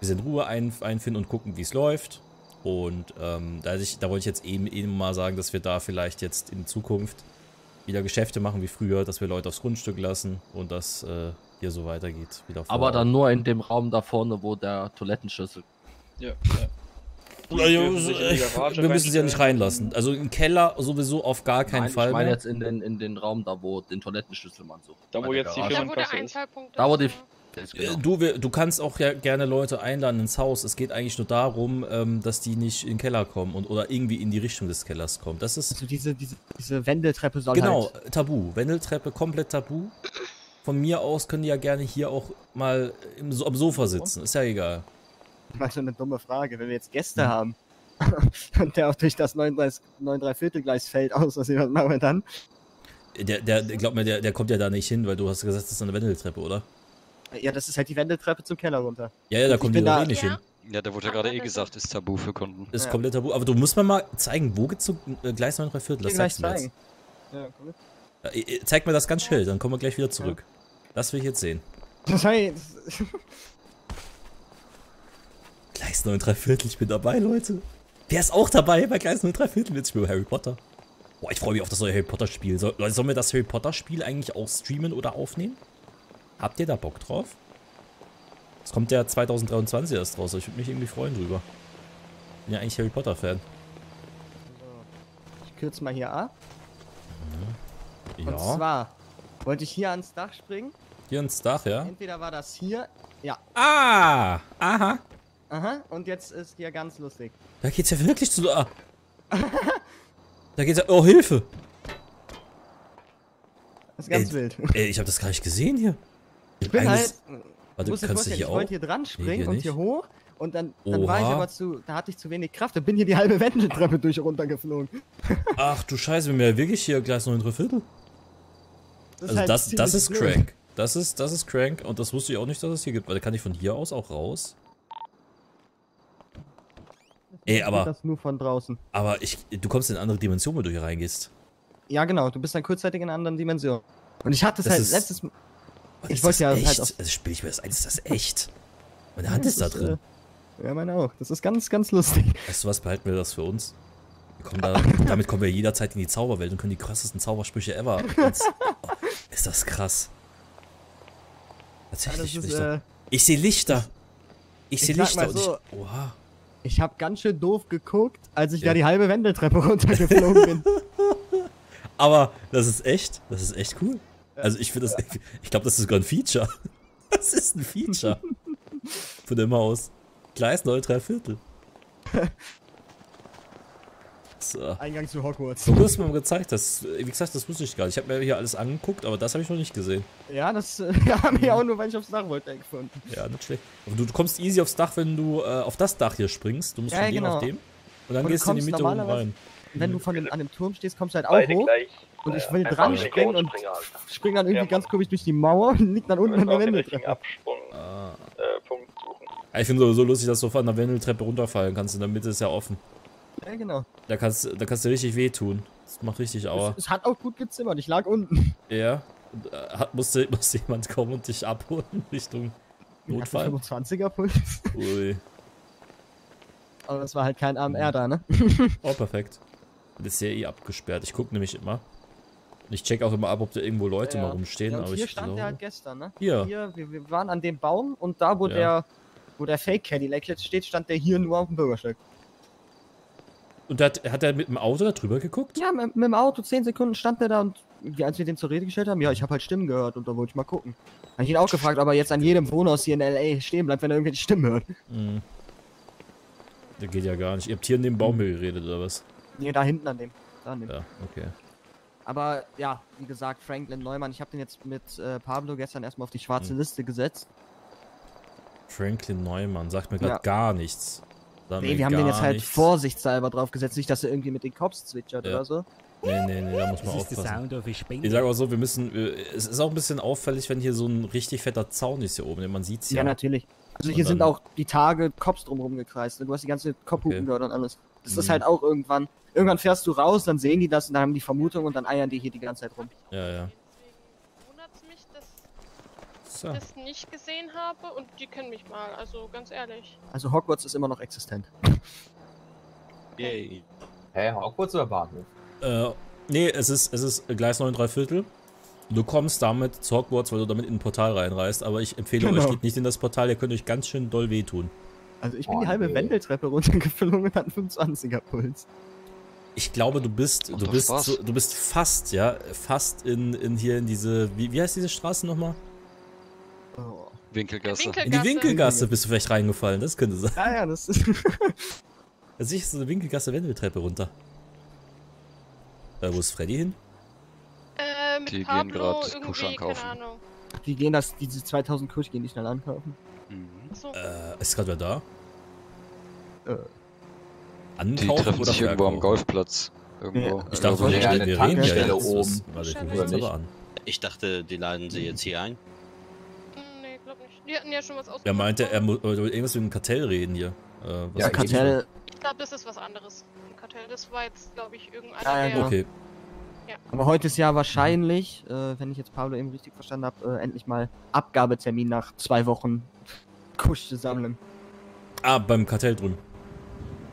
bisschen Ruhe ein, einfinden und gucken, wie es läuft. Und ähm, da, ich, da wollte ich jetzt eben, eben mal sagen, dass wir da vielleicht jetzt in Zukunft wieder Geschäfte machen wie früher, dass wir Leute aufs Grundstück lassen und das äh, hier so weitergeht. Wieder Aber vor- dann nur in dem Raum da vorne, wo der Toilettenschlüssel. Ja, ja. Garage wir müssen sie ja nicht reinlassen. Also im Keller sowieso auf gar keinen Nein, Fall Ich meine mehr. jetzt in den, in den Raum da, wo den Toilettenschlüssel man sucht. Da, wo jetzt die. Da, wo der ist. Da, wo die- Äh, genau. Du, wir, du kannst auch ja gerne Leute einladen ins Haus. Es geht eigentlich nur darum, ähm, dass die nicht in den Keller kommen und, oder irgendwie in die Richtung des Kellers kommen. Das ist Also diese, diese, diese Wendeltreppe soll genau halt... tabu. Wendeltreppe komplett tabu. Von mir aus können die ja gerne hier auch mal im, so- am Sofa sitzen. Ist ja egal. Mal so eine dumme Frage, wenn wir jetzt Gäste Hm. haben [laughs] und der auch durch das 9,3 Viertelgleis fällt aus, was machen wir dann? Der, der, der- glaub mir, der, der kommt ja da nicht hin, weil du hast gesagt, das ist eine Wendeltreppe, oder? Ja, das ist halt die Wendeltreppe zum Keller runter. Ja, ja, da Ich kommt die da- eh nicht Ja. hin. Ja, da wurde ja gerade eh das gesagt, ist tabu für Kunden. Ist Ja. komplett tabu. Aber du musst mir mal zeigen, wo geht's zum äh, Gleis 9 3 Viertel? Das zeigst du mir jetzt. Ja, cool. Ja, äh, äh, Zeig mir das ganz schnell, dann kommen wir gleich wieder zurück. Das will ich jetzt sehen. Das heißt, [laughs] Gleis 9 3 Viertel, ich bin dabei, Leute. Wer ist auch dabei bei Gleis 9 3 Viertel? Jetzt spielen wir Harry Potter. Boah, ich freue mich auf das neue Harry Potter Spiel. So, Leute, sollen wir das Harry Potter Spiel eigentlich auch streamen oder aufnehmen? Habt ihr da Bock drauf? Es kommt ja 2023 erst raus, ich würde mich irgendwie freuen drüber. Bin ja eigentlich Harry Potter Fan. ich kürze mal hier ab. Und Ja. zwar wollte ich hier ans Dach springen. Hier ins Dach, ja? Entweder war das hier. Ja. Ah! Aha! Aha. Und jetzt ist hier ganz lustig. Da geht's ja wirklich zu. Ah. [laughs] Da geht's ja. Oh, Hilfe! Das ist ganz Ey, wild. Ey, ich habe das gar nicht gesehen hier. Ich bin halt. Warte, kannst du hier ich auch? wollte hier dran Nee, springen hier und nicht. hier hoch. Und dann, dann war ich aber zu, da hatte ich zu wenig Kraft, dann bin hier die halbe Wendeltreppe durch runtergeflogen. [laughs] Ach du Scheiße, wir haben ja wirklich hier Gleis 9 3 Viertel. Das Also halt das, das ist blöd. crank. Das ist, das ist crank und das wusste ich auch nicht, dass es hier gibt, weil da kann ich von hier aus auch raus. Ey, aber, Das nur von draußen. aber ich, du kommst in eine andere Dimension, wenn du hier reingehst. Ja, genau, du bist dann kurzzeitig in einer anderen Dimension. Und ich hatte es Das halt letztes Mal. Was, Ich ist wollte ja echt? halt auf- Also spiele ich mir das ein, ist das [laughs] echt? Meine Hand ist da Das drin. Äh, ja, meine auch. Das ist ganz, ganz lustig. Weißt du was, behalten wir das für uns. Kommen da, [laughs] damit kommen wir jederzeit in die Zauberwelt und können die krassesten Zaubersprüche ever. [laughs] uns- Oh, ist das krass. Ja, Tatsächlich. ist, Lichter. äh, ich sehe Lichter. Ich ich sehe Lichter und ich. so, Oha. Ich habe ganz schön doof geguckt, als ich Ja. da die halbe Wendeltreppe runtergeflogen bin. Aber das ist echt, das ist echt cool. Also ich finde das, ich, ich glaube, das ist sogar ein Feature. [laughs] Das ist ein Feature. Von der Maus. Gleis 9, 3 Viertel. [laughs] So. Eingang zu Hogwarts. So, du hast mir mal gezeigt, das, wie gesagt, das wusste ich gar nicht. Ich habe mir hier alles angeguckt, aber das habe ich noch nicht gesehen. Ja, das äh, haben wir auch nur, weil ich aufs Dach wollte, gefunden. Ja, nicht schlecht. Aber du, du kommst easy aufs Dach, wenn du äh, auf das Dach hier springst. Du musst Ja, von dem genau. auf dem. Und dann Und gehst du in die kommst Mitte oben normalerweise- rein. Wenn du von dem, an dem Turm stehst, kommst du halt auch Beide hoch. gleich. Und ich will dran springen und Rekordspringer, Alter. spring dann irgendwie Ja, ganz komisch durch die Mauer und lieg dann unten an der Wendeltreppe. Absprung Ah. äh, Punkt suchen. Ich finde sowieso lustig, dass du von der Wendeltreppe runterfallen kannst. In der Mitte ist ja offen. Ja, genau. Da kannst, da kannst du richtig wehtun. Das macht richtig Aua. Es, es hat auch gut gezimmert. Ich lag unten. Ja. Und, äh, hat, musste, [laughs] musste jemand kommen und dich abholen Richtung Notfall? 25er Puls. Ui. Aber das war halt kein AMR da, ne? Oh, perfekt. Das ist ja eh abgesperrt. Ich gucke nämlich immer. Ich check auch immer ab, ob da irgendwo Leute Ja. mal rumstehen. Ja, aber hier ich stand glaube, der halt gestern, ne? Hier. Hier, wir, wir waren an dem Baum und da, wo Ja. der wo der Fake Cadillac jetzt steht, stand der hier nur auf dem Bürgersteig. Und hat, hat er mit dem Auto da drüber geguckt? Ja, mit, mit dem Auto, 10 Sekunden stand der da und wie, als wir den zur Rede gestellt haben, ja, ich habe halt Stimmen gehört und da wollte ich mal gucken. Habe ich ihn auch gefragt, ob er jetzt an jedem Wohnhaus hier in L.A. stehen bleibt, wenn er irgendwelche Stimmen hört. Mhm. Der geht ja gar nicht. Ihr habt hier in dem Baum hier geredet, oder was? Nee, da hinten an dem. Da an dem. Ja, okay. Aber ja, wie gesagt, Franklin Neumann, ich habe den jetzt mit äh, Pablo gestern erstmal auf die schwarze Hm. Liste gesetzt. Franklin Neumann, sagt mir gerade Ja. gar nichts. Sagt Nee, wir haben den jetzt halt nichts. vorsichtshalber drauf gesetzt, nicht, dass er irgendwie mit den Cops zwitschert Ja. oder so. Nee, nee, nee, da muss man aufpassen. Ich sag auch so, wir müssen. Es ist auch ein bisschen auffällig, wenn hier so ein richtig fetter Zaun ist hier oben. denn Man sieht's Ja, ja. natürlich. Also hier sind auch die Tage Cops drumherum gekreist. Ne? Du hast die ganze Kopfhupen Okay. gehört und alles. Das Mhm. ist halt auch irgendwann. Irgendwann fährst du raus, dann sehen die das und dann haben die Vermutung und dann eiern die hier die ganze Zeit rum. Ja, ja. Deswegen wundert es mich, dass So. ich das nicht gesehen habe und die kennen mich mal, also ganz ehrlich. Also Hogwarts ist immer noch existent. [laughs] Yay. Hä, Hogwarts oder Bahnhof? Äh, nee, es ist, es ist Gleis 9 3 Viertel. Du kommst damit zu Hogwarts, weil du damit in ein Portal reinreist, aber ich empfehle Genau. euch, geht nicht in das Portal, ihr könnt euch ganz schön doll wehtun. Also ich bin Oh, die halbe nee. Wendeltreppe [laughs] runtergeflogen und hatte einen 25er Puls. Ich glaube, du bist, du bist, so, du bist fast, ja, fast in, in hier in diese, wie, wie heißt diese Straße nochmal? Oh. Winkelgasse. Winkel- In die Gasse. Winkelgasse bist du vielleicht reingefallen, das könnte sein. Ja, ja, das ist. [laughs] Also ich so eine Winkelgasse Wendeltreppe runter. Äh, wo ist Freddy hin? Äh, mit Die gehen Pablo grad Kusch irgendwie, ankaufen. die gehen das, diese 2000 Kusch gehen die schnell ankaufen. Mhm. So, Äh, ist gerade wer da? Äh. Die Ankaufen treffen oder sich irgendwo am? Golfplatz. Irgendwo. Ja. Ich dachte, wir, Ja, reden ja jetzt. oben. Was, warte, ich an. Ich dachte, die laden sie jetzt hier ein. hm, nee, glaub nicht. Die hatten ja schon was aus. Er meinte, er muss irgendwas mit dem Kartell reden hier. Äh, was Ja, Kartell, Ich glaube, das ist was anderes. Ein Kartell, das war jetzt, glaube ich, irgendeiner Ja, ja, der. genau. Aber heute ist ja wahrscheinlich, äh, wenn ich jetzt Pablo eben richtig verstanden habe, äh, endlich mal Abgabetermin nach zwei Wochen Kusch zu sammeln. Ah, beim Kartell drüben.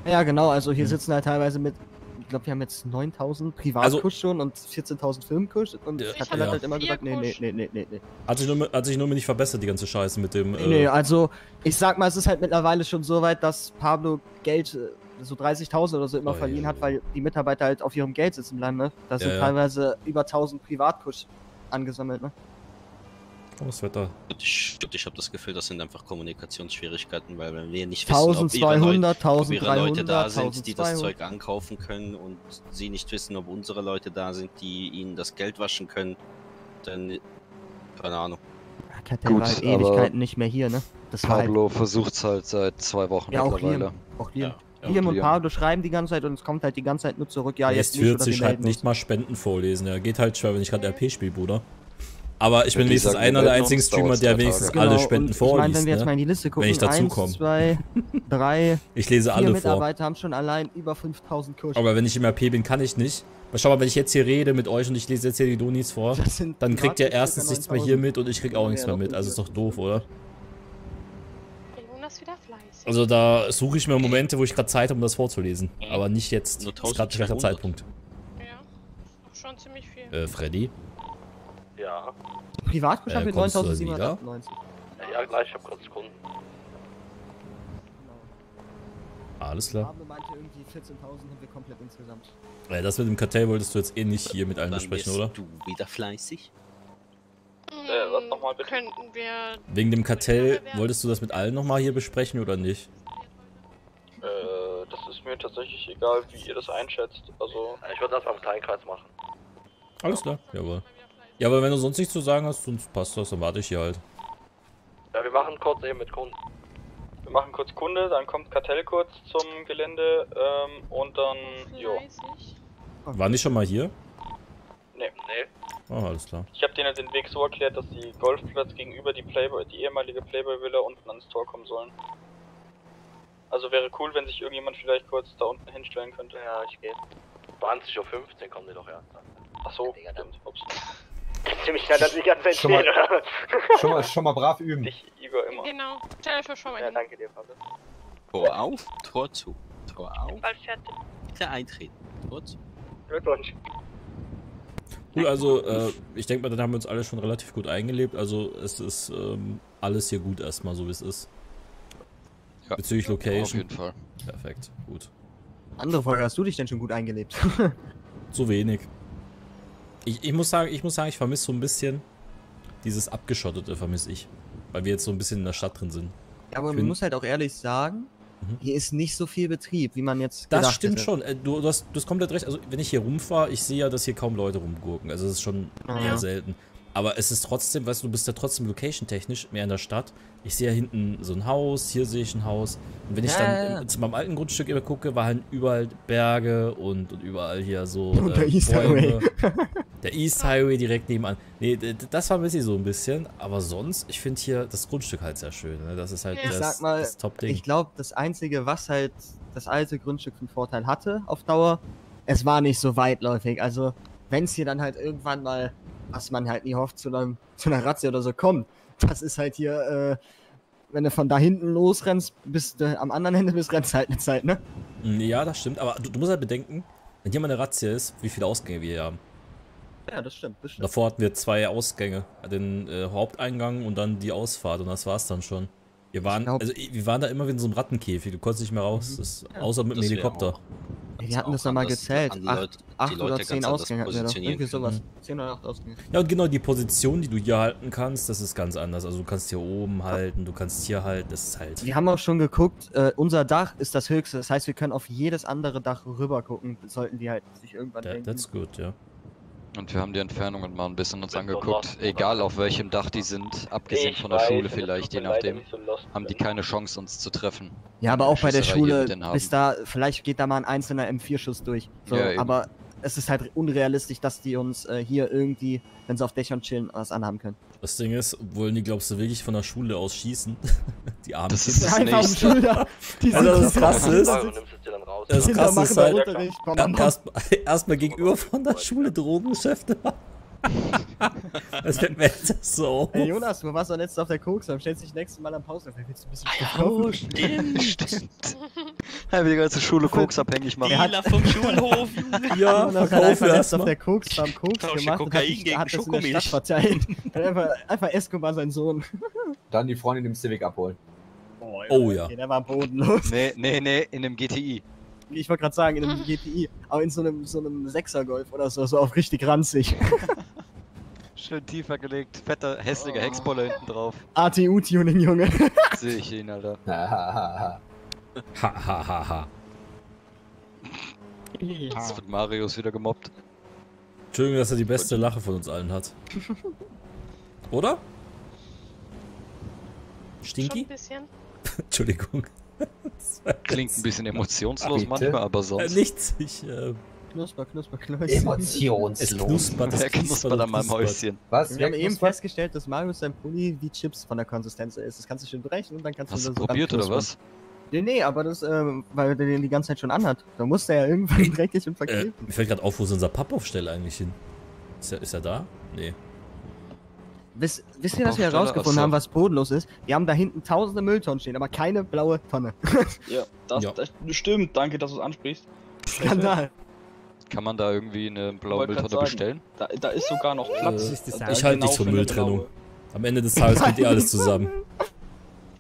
Ja, genau, also hier Mhm. sitzen halt teilweise mit, ich glaube, wir haben jetzt 9000 Also- Privatkusch schon und 14.000 Filmkusch und Ja, das Ich hat hab halt ja. halt immer gesagt, nee, nee, nee, nee, nee, nee. Hat sich, nur, hat sich nur nicht verbessert, die ganze Scheiße mit dem. Nee, Äh, nee, also ich sag mal, es ist halt mittlerweile schon so weit, dass Pablo Geld, äh, so 30.000 oder so immer Oh, verliehen ja. hat, weil die Mitarbeiter halt auf ihrem Geld sitzen bleiben, ne? Da sind Ja, teilweise über 1000 Privatkusch angesammelt, ne? oh, das Wetter. Ich, ich habe das Gefühl, das sind einfach Kommunikationsschwierigkeiten, weil wenn wir nicht wissen, ob ihre, Leute, 1200, ob ihre Leute 1300, da sind, die das 1200. Zeug ankaufen können und sie nicht wissen, ob unsere Leute da sind, die ihnen das Geld waschen können, dann keine Ahnung. Cartel Gut, war halt aber Ewigkeiten nicht mehr hier, ne? Das halt, Pablo versucht's halt seit zwei Wochen ja auch mittlerweile. Liam. Auch Liam. Ja, Liam und Liam. Pablo schreiben die ganze Zeit und es kommt halt die ganze Zeit nur zurück. Ja, Ja, jetzt jetzt nicht, wird wir sich halt melden nicht mal Spenden vorlesen. Ja, geht halt schwer, wenn ich gerade RP spiele, Bruder. Aber ich Wenn bin wenigstens einer der einzigen Streamer, der wenigstens Tage. alle Genau, Spenden und ich meine, wenn vorliest. wir jetzt mal Ne? in die Liste gucken, ich dazu eins, komme. zwei, [laughs] drei, Ich lese vier alle vor. Mitarbeiter haben schon allein über 5000 Kusch. Aber wenn ich im RP bin, kann ich nicht. Aber schau mal, wenn ich jetzt hier rede mit euch und ich lese jetzt hier die Donis vor, dann kriegt ihr erstens nichts mehr 9000. hier mit und ich krieg auch Ja, nichts mehr mit. Also ist doch doof, oder? Der Jonas wieder fleißig. Also da suche ich mir Momente, wo ich gerade Zeit habe, um das vorzulesen. Aber nicht jetzt. Nur Ist gerade ein schlechter 1200. Zeitpunkt. ja, schon ziemlich viel. Äh, Freddy? Ja. Privatkusch Äh, da 9798. Ja, gleich, ich hab kurz Kunden. Alles klar. Pablo meinte irgendwie 14.000 haben wir komplett insgesamt. Äh, das mit dem Kartell wolltest du jetzt eh nicht hier mit allen Dann besprechen, oder? du wieder fleißig. Äh, was nochmal bitte? Könnten wir. Wegen dem Kartell, wolltest du das mit allen nochmal hier besprechen oder nicht? Äh, das ist mir tatsächlich egal, wie ihr das einschätzt. Also, Ich würde das mal im Kleinkreis machen. Alles klar, jawohl. Ja, aber wenn du sonst nichts zu sagen hast, sonst passt das, dann warte ich hier halt. Ja, wir machen kurz eben mit Kunden. wir machen kurz Kunde, dann kommt Kartell kurz zum Gelände ähm, und dann, jo. Waren die schon mal hier? Nee. Nee. Oh, alles klar. Ich habe denen den Weg so erklärt, dass die Golfplatz gegenüber die Playboy, die ehemalige Playboy-Villa unten ans Tor kommen sollen. Also wäre cool, wenn sich irgendjemand vielleicht kurz da unten hinstellen könnte. Ja, ich gehe. 20.15 Uhr kommen die doch erst. Ach so, stimmt. Ups. Ziemlich schnell, dass ich ganz schnell Schon mal- oder? Schon mal, schon mal brav üben. Dich, Igor, immer. Genau. Stell euch schon mal Ja, hin. danke dir, Pablo. Tor auf, Tor zu. Tor auf, Bald fertig. bitte eintreten. Tor zu. Glückwunsch. Cool, also äh, ich denke mal, dann haben wir uns alle schon relativ gut eingelebt. Also es ist ähm, alles hier gut erstmal, so wie es ist. Ja. Bezüglich Auf Location. jeden Fall. Perfekt, gut. Andere Frage, hast du dich denn schon gut eingelebt? [laughs] Zu wenig. Ich, ich muss sagen, ich muss sagen, ich vermisse so ein bisschen dieses Abgeschottete, vermisse ich. Weil wir jetzt so ein bisschen in der Stadt drin sind. Ja, aber Ich man muss halt auch ehrlich sagen, Mhm. hier ist nicht so viel Betrieb, wie man jetzt Das stimmt hätte. schon. Äh, Du, du, hast, du hast komplett recht. Also, wenn ich hier rumfahre, ich sehe ja, dass hier kaum Leute rumgurken. Also, es ist schon Ja. eher selten. Aber es ist trotzdem, weißt du, du bist ja trotzdem location-technisch mehr in der Stadt. Ich sehe ja hinten so ein Haus, hier sehe ich ein Haus. Und wenn ich Ja, dann ja, zu meinem alten Grundstück immer gucke, war halt überall Berge und, und überall hier so. [laughs] Und der East Bäume. [laughs] Der East Highway direkt nebenan. Nee, das vermisse ich so ein bisschen. Aber sonst, ich finde hier das Grundstück halt sehr schön. Ne? Das ist halt Ja. Ich das, sag mal, das Top-Ding. Ich glaube, das Einzige, was halt das alte Grundstück für einen Vorteil hatte auf Dauer, es war nicht so weitläufig. Also, wenn es hier dann halt irgendwann mal, was man halt nie hofft, zu, einem, [laughs] zu einer Razzia oder so kommt, das ist halt hier, äh, wenn du von da hinten losrennst, bis du am anderen Ende bist, rennst halt eine Zeit, ne? Mm, Ja, das stimmt. Aber du, du musst halt bedenken, wenn hier mal eine Razzia ist, wie viele Ausgänge wir hier haben. Ja, das stimmt, das stimmt. Davor hatten wir zwei Ausgänge. Den äh, Haupteingang und dann die Ausfahrt und das war's dann schon. Wir waren, glaub- also wir waren da immer wie in so einem Rattenkäfig. Du konntest nicht mehr raus. Das, Ja. außer mit dem Das Helikopter. Wir hatten das nochmal gezählt. Acht, acht oder zehn Ausgänge hatten wir doch. positionieren Irgendwie sowas. Mhm. Zehn oder acht Ausgänge. Ja, und genau die Position, die du hier halten kannst, das ist ganz anders. Also du kannst hier oben halten, du kannst hier halten. Das ist halt. Wir haben auch schon geguckt, äh, unser Dach ist das höchste. Das heißt, wir können auf jedes andere Dach rüber gucken. Sollten die halt sich irgendwann That, denken. that's good, ja. Und wir haben die Entfernungen mal ein bisschen uns angeguckt. Egal auf welchem Dach die sind, abgesehen Ich von der weiß, Schule vielleicht, je nachdem, so haben die keine Chance uns zu treffen. Ja, aber auch bei der Schule, bis da, vielleicht geht da mal ein einzelner M4-Schuss durch. So, Ja, aber es ist halt unrealistisch, dass die uns äh, hier irgendwie, wenn sie auf Dächern chillen, was anhaben können. Das Ding ist, wollen die, glaubst du, wirklich von der Schule aus schießen? [laughs] die armen Das ist das Einfach nächste. Schulter. Die Also [laughs] sind- das Krasse ist, Du nimmst es dir dann raus. Das Krasse ist halt. [laughs] Erstmal erst mal gegenüber von der Schule Drogengeschäfte machen. [laughs] Das fällt mir jetzt so. Hey Jonas, du warst doch letztens auf der Koks, dann stellst dich nächstes Mal am Pause. Willst du ein bisschen Stift Oh, kaufen? stimmt. [laughs] Stimmt. Ja, die ganze Schule Koks abhängig machen. Er hat- Dealer vom Schulhof, Junge. [laughs] Ja, Jonas hat einfach letztens auf der Koks beim Koks Tausche gemacht und hat, Kokain gegen hat das in der. Stadt verteilt. Einfach, einfach Escobar sein Sohn. Dann die Freundin im Civic abholen. Oh ja. Okay, der war bodenlos. Nee, nee, nee, in dem GTI. Ich wollte gerade sagen, in einem GTI, aber in so einem, so einem Sechser-Golf oder so, so auf richtig ranzig. Schön tiefer gelegt, fetter, hässlicher Hexboller hinten drauf. ATU-Tuning, Junge. [laughs] Sehe ich ihn, Alter. Ha, ha, ha, ha. Jetzt wird Marius wieder gemobbt. Entschuldigung, dass er die beste Lache von uns allen hat. [laughs] Oder? Schon Stinky? ein bisschen. [laughs] Entschuldigung. Klingt ein bisschen emotionslos Bitte? manchmal, aber Äh, sonst. nichts. Ich, äh, Knusper, knusper, knusper. es Emotionslos. knuspert. es knuspert an meinem. Häuschen? Was? Wir Wer haben eben knuspert? festgestellt, dass Marius sein Pulli wie Chips von der Konsistenz ist. Das kannst du schön brechen und dann kannst Hast du du da so probiert oder was? Nee, nee, aber das, ähm, weil der den die ganze Zeit schon anhat. Da muss der ja irgendwann dreckig und Äh, verkleben. mir fällt gerade auf, wo ist unser Pappaufsteller eigentlich hin? Ist er, ist er da? Nee. Wisst, wisst ihr, was wir herausgefunden haben, was bodenlos ist? Wir haben da hinten tausende Mülltonnen stehen, aber keine blaue Tonne. Ja, das, Ja. das stimmt. Danke, dass du es ansprichst. Skandal. Kann man da irgendwie eine blaue Mülltonne sagen. bestellen? Da, da ist sogar noch Platz. Äh, ich halte genau nichts von für eine Mülltrennung. blaue. Am Ende des Tages kommt eh alles zusammen.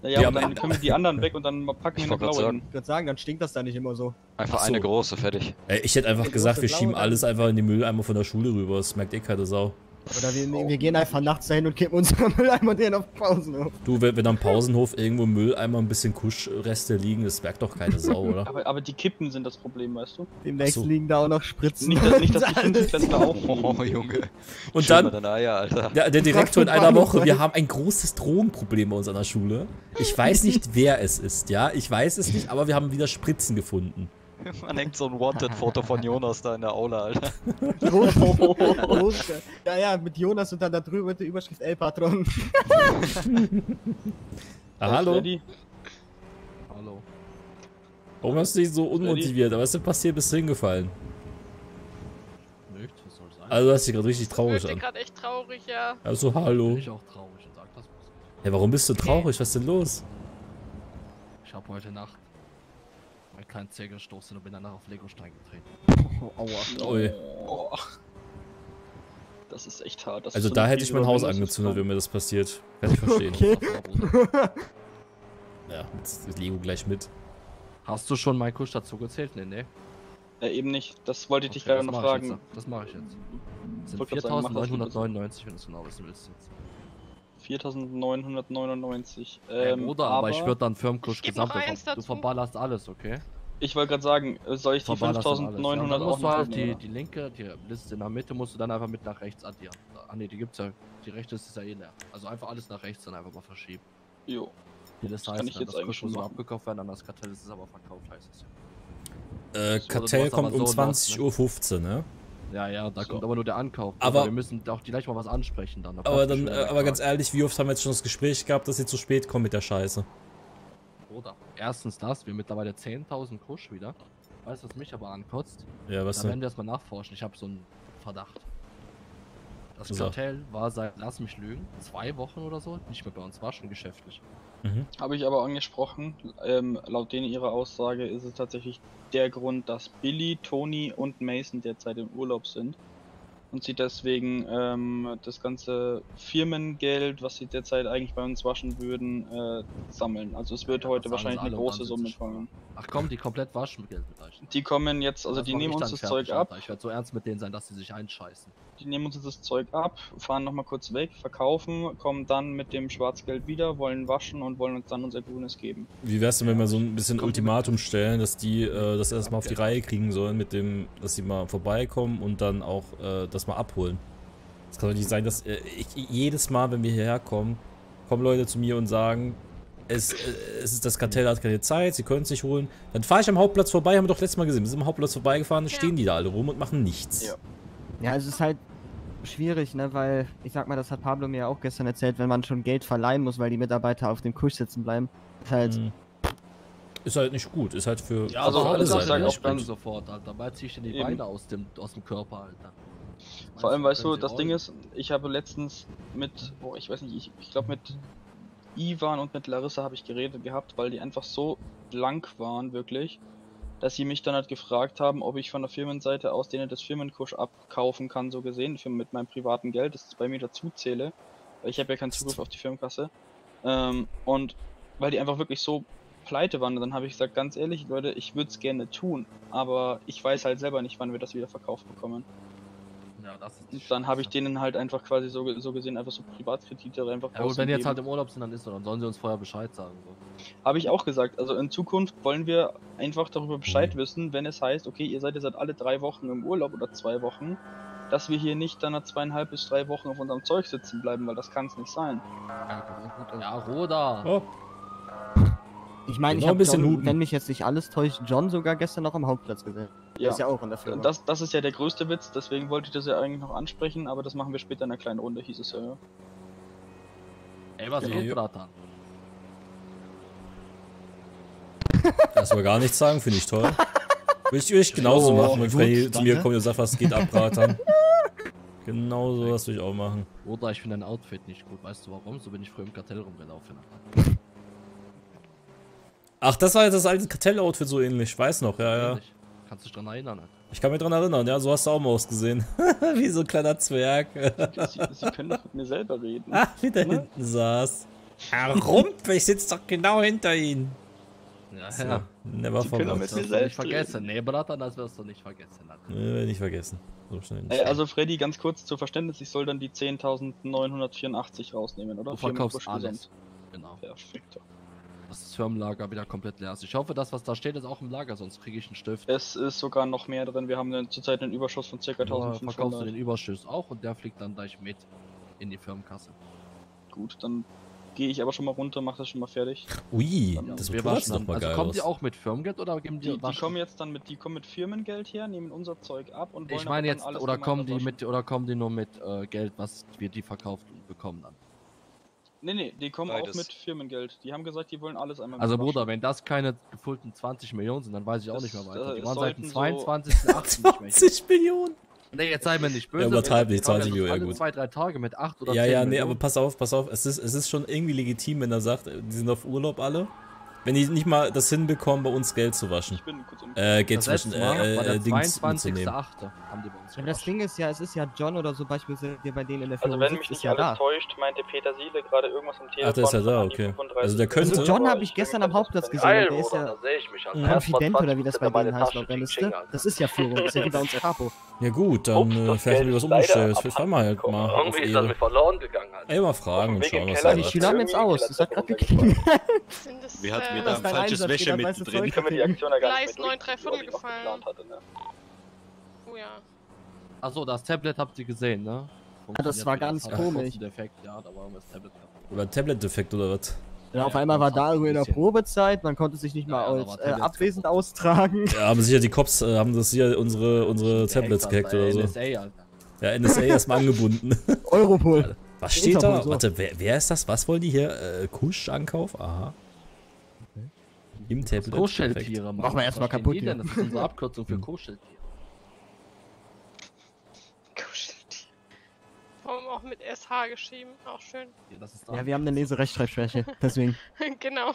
Naja, [laughs] Ja, und am dann Ende- können wir die anderen weg und dann packen wir eine blaue sagen. hin. Ich würde sagen, dann stinkt das da nicht immer so. Einfach Ach so. eine große, fertig. Ey, ich hätte einfach Der gesagt, wir schieben alles einfach in die Mülleimer von der Schule rüber. Das merkt eh keine Sau. Oder wir, wir gehen einfach nachts dahin und kippen unsere [laughs] Mülleimer gehen auf Pausenhof. Du, wenn, wenn am Pausenhof irgendwo im Mülleimer ein bisschen Kuschreste liegen, das merkt doch keine Sau, oder? Aber, aber die Kippen sind das Problem, weißt du? Demnächst so. liegen da auch noch Spritzen. Nicht, dass, nicht, dass die. [laughs] Fünftklässler aufliegen. Oh, Junge. Und Schön dann, deine Eier, Alter. der, der Direktor in einer Woche, wir haben ein großes Drogenproblem bei uns an der Schule. Ich weiß nicht, [laughs] wer es ist, ja? Ich weiß es nicht, aber wir haben wieder Spritzen gefunden. [laughs] Man hängt so ein Wanted-Foto von Jonas da in der Aula, Alter. [laughs] Ja, ja, mit Jonas und dann da drüber mit der Überschrift El-Patron. [laughs] Ah, hallo? Freddy, Hallo. Warum hast du dich so unmotiviert? Was ist denn passiert? Bist du hingefallen? Nichts, was soll sein? Also, du hast dich gerade richtig Ich traurig bin an. gerade echt traurig, ja. Also, bin hallo. ich auch traurig und sag das was. Ja, warum bist du traurig? Was ist denn los? Ich habe heute Nacht kleinen Zeh gestoßen und bin danach auf Legostein getreten. Aua. Ui. oh. Das ist echt hart. Das ist Also, so da hätte ich mein Haus angezündet, wenn mir das passiert. Kann ich verstehen. Okay. [laughs] Ja, jetzt Lego gleich mit. Hast du schon meinen Kusch dazu gezählt? Nee, nee. Äh, eben nicht. Das wollte ich dich Okay, leider das noch mach ich fragen. Jetzt, das mache ich jetzt. Das sind wollte grad sagen, mach das 4999, wenn du es genau wissen willst. Jetzt. 4999. Ähm, Ähm, Oder, aber, ich würde dann noch gesamt. Du verballerst alles, okay? Ich wollte gerade sagen, soll ich die Verballerst dann alles. Ja, und 5900 dann auch musst du halt die, die linke, die Liste in der Mitte musst du dann einfach mit nach rechts addieren. Ah ne, die gibt's ja. Die rechte ist ja eh leer. Also einfach alles nach rechts dann einfach mal verschieben. Jo. Die Liste kann heißt ich dann, jetzt das eigentlich schon machen. abgekauft werden, an das Kartell ist es aber verkauft, heißt es ja. Äh, Das wurde Kartell kommt aber um so los, 20.15 Uhr, ne? Ja, ja, da So. kommt aber nur der Ankauf. Aber- wir müssen auch gleich mal was ansprechen dann. Aber dann, äh, aber ganz ehrlich, wie oft haben wir jetzt schon das Gespräch gehabt, dass sie zu spät kommen mit der Scheiße? Oder erstens das, wir mittlerweile 10.000 Kusch wieder. Weißt du, was mich aber ankotzt? Ja, was da denn? werden wir erstmal nachforschen. Ich habe so einen Verdacht. Das So. Kartell war seit, lass mich lügen, zwei Wochen oder so, nicht mehr bei uns, war schon geschäftlich. Mhm. Habe ich aber angesprochen. Ähm, laut denen ihrer Aussage ist es tatsächlich der Grund, dass Billy, Tony und Mason derzeit im Urlaub sind. Und sie deswegen ähm, das ganze Firmengeld, was sie derzeit eigentlich bei uns waschen würden, äh, sammeln. Also es wird Ja, heute wahrscheinlich eine große Summe kommen. Ach komm, die komplett waschen mit Geld mit euch. Die kommen jetzt, also Das die nehmen uns das Zeug ab, Alter. Ich werde so ernst mit denen sein, dass sie sich einscheißen. die nehmen uns das Zeug ab, fahren nochmal kurz weg, verkaufen, kommen dann mit dem Schwarzgeld wieder, wollen waschen und wollen uns dann unser Grünes geben. Wie wär's denn, wenn wir so ein bisschen Kommt Ultimatum stellen, dass die äh, das erstmal auf die Reihe kriegen sollen, mit dem, dass sie mal vorbeikommen und dann auch äh, das mal abholen? Es kann doch nicht sein, dass äh, ich, jedes Mal, wenn wir hierher kommen, kommen Leute zu mir und sagen, es, äh, es ist das Kartell hat keine Zeit, sie können es nicht holen. Dann fahre ich am Hauptplatz vorbei, haben wir doch letztes Mal gesehen. Wir sind am Hauptplatz vorbeigefahren, Ja. stehen die da alle rum und machen nichts. Ja. Ja, es ist halt schwierig, ne, weil ich sag mal, das hat Pablo mir ja auch gestern erzählt, wenn man schon Geld verleihen muss, weil die Mitarbeiter auf dem Kusch sitzen bleiben. Ist halt, Mhm. Ist halt nicht gut, ist halt für, Ja, also alle Seiten sag auch dann sofort, Alter. Dabei zieh ich dir die Eben. Beine aus dem, aus dem Körper, Alter. Vor allem, weißt du, das Ding ist, ich habe letztens mit, boah, ich weiß nicht, ich, ich glaube mit Ivan und mit Larissa habe ich geredet gehabt, weil die einfach so blank waren, wirklich, dass sie mich dann halt gefragt haben, ob ich von der Firmenseite aus denen das Firmenkusch abkaufen kann, so gesehen, mit meinem privaten Geld, das bei mir dazu zähle, weil ich habe ja keinen Zugriff auf die Firmenkasse. Ähm, und weil die einfach wirklich so pleite waren, dann habe ich gesagt, ganz ehrlich, Leute, ich würde es gerne tun, aber ich weiß halt selber nicht, wann wir das wieder verkauft bekommen. Ja, das ist Und dann habe ich denen halt einfach quasi so, so gesehen einfach so Privatkredite einfach Ja, gut, wenn die jetzt halt im Urlaub sind, dann ist so, dann sollen sie uns vorher Bescheid sagen. So. Habe ich auch gesagt. Also in Zukunft wollen wir einfach darüber Bescheid Mhm. wissen, wenn es heißt, okay, ihr seid jetzt seit alle drei Wochen im Urlaub oder zwei Wochen, dass wir hier nicht dann nach zweieinhalb bis drei Wochen auf unserem Zeug sitzen bleiben, weil das kann es nicht sein. Ja, Roda. Oh, Ich meine, ich Genau ein habe, bisschen John, huten. wenn mich jetzt nicht alles täuscht, John sogar gestern noch am Hauptplatz gesehen. Ja. Ist ja auch in der Firma. Das, das ist ja der größte Witz, deswegen wollte ich das ja eigentlich noch ansprechen, aber das machen wir später in einer kleinen Runde, hieß es ja. ja. Ey, was Ja. geht, Bratan? erstmal gar nichts sagen, finde ich toll. Würde ich, würde ich genauso Oh, machen, wenn Freddy zu mir kommt und sagt, was geht ab, Bratan. Genau so was würde ich auch machen. Roda, ich finde dein Outfit nicht gut. Weißt du warum? So bin ich früher im Kartell rumgelaufen. Ach, das war jetzt das alte Kartell-Outfit so ähnlich. Weiß noch, ja, ja. Ehrlich. Kannst du dich dran erinnern? Ich kann mich dran erinnern, ja, so hast du auch mal ausgesehen. [laughs] Wie so ein kleiner Zwerg. Sie, Sie können doch mit mir selber reden. ah, wie der hinten saß. Herr Rump, ich sitze doch genau hinter Ihnen. Ja, So, ja. never Sie können mit Das mir wirst du nicht selbst vergessen. Nee, Bratan, das wirst du nicht vergessen. Nee, nicht vergessen. So schnell nicht. Also Freddy, ganz kurz zur Verständnis, ich soll dann die 10.984 rausnehmen, oder? Du verkaufst alles. Genau. Perfekt. Das Firmenlager wieder komplett leer ist. Ich hoffe, das, was da steht, ist auch im Lager, sonst kriege ich einen Stift. Es ist sogar noch mehr drin, wir haben dann zurzeit einen Überschuss von ca. Oder verkaufst du 1500. den Überschuss auch und der fliegt dann gleich mit in die Firmenkasse. Gut, dann gehe ich aber schon mal runter, mach das schon mal fertig. Ui, Ja, das Wir Motorrad waschen sieht doch dann. mal Also geil kommen die auch mit Firmengeld oder geben die, Die, die kommen jetzt dann mit, die kommen mit Firmengeld her, nehmen unser Zeug ab und wollen Ich meine dann jetzt, alles oder kommen die waschen. mit, oder kommen die nur mit äh, Geld, was wir die verkauft und bekommen dann? Nee, nee, die kommen Beides. auch mit Firmengeld. Die haben gesagt, die wollen alles einmal Also. Bruder, wenn das keine gefüllten 20 Millionen sind, dann weiß ich auch Das- nicht mehr weiter. Die waren seit dem sollten so- 22. 8. nicht mehr. 20 Millionen? Nee, jetzt sei mir nicht böse. Ja, übertreib nicht, wir haben 20 Millionen, ja alle gut. zwei, drei Tage mit 8 oder Ja, 10 ja, nee, Millionen. aber pass auf, pass auf. Es ist, es ist schon irgendwie legitim, wenn er sagt, die sind auf Urlaub alle. Wenn die nicht mal das hinbekommen, bei uns Geld zu waschen. Ich bin kurz um. Äh, Geld Das zu waschen, äh, äh, der Dings 22.8. haben die bei uns Ja, das. Ding ist ja, es ist ja John oder so beispielsweise, der bei denen in der Firma Also wenn sitzt, mich ist nicht ja alles da. täuscht, meinte Peter Siele gerade irgendwas am Telefon. Ach, der ist ja da, okay. 35 Also der könnte- Also John habe ich gestern am Hauptplatz gesehen, der ist ja da. Konfident oder wie das bei denen heißt laut der Liste. Das ist ja Führung, ist ja wie bei uns Capo. Ja gut, dann Ups, äh, das vielleicht haben Geld wir was ist umgestellt. Wir fahren mal halt mal auf Irgendwie ist das mir verloren gegangen. Ey, mal fragen und im schauen, was Keller, er Die Ja. Schüler haben jetzt aus, das das hat gerade geklingelt. Sind es, Wie hat mir äh, da Das ein ist falsches Wäsche mit drin? Wir ja Gleis nicht mehr neun, durchziehen, drei die Olli noch Viertel geplant hatte, ne? Ja. Achso, das Tablet habt ihr gesehen, ne? Ja, das war ganz einen komisch. Defekt, ja, da war das Tablet. Über Tablet-Defekt oder was? Ja, auf Ja, einmal war das da irgendwie in der Probezeit, man konnte sich nicht Ja, mal da als äh, abwesend kaputt. austragen. Ja, haben sicher die Cops, äh, haben das hier unsere, unsere Tablets gehackt oder so. NSA, Alter. Ja, NSA erstmal angebunden. [laughs] Europol. Was steht da? Interpol, so. Warte, wer, wer ist das? Was wollen die hier? Äh, Kusch-Ankauf? Aha. Im Tablet. Kuscheltiere, Mann. Machen wir erst mal Was verstehen kaputt denn? Das ist unsere Abkürzung für [laughs] Hm. Warum auch mit SH geschrieben? Auch schön. Ja, das ist Ja, wir haben eine Leserechtschreibschwäche, [laughs] deswegen. genau.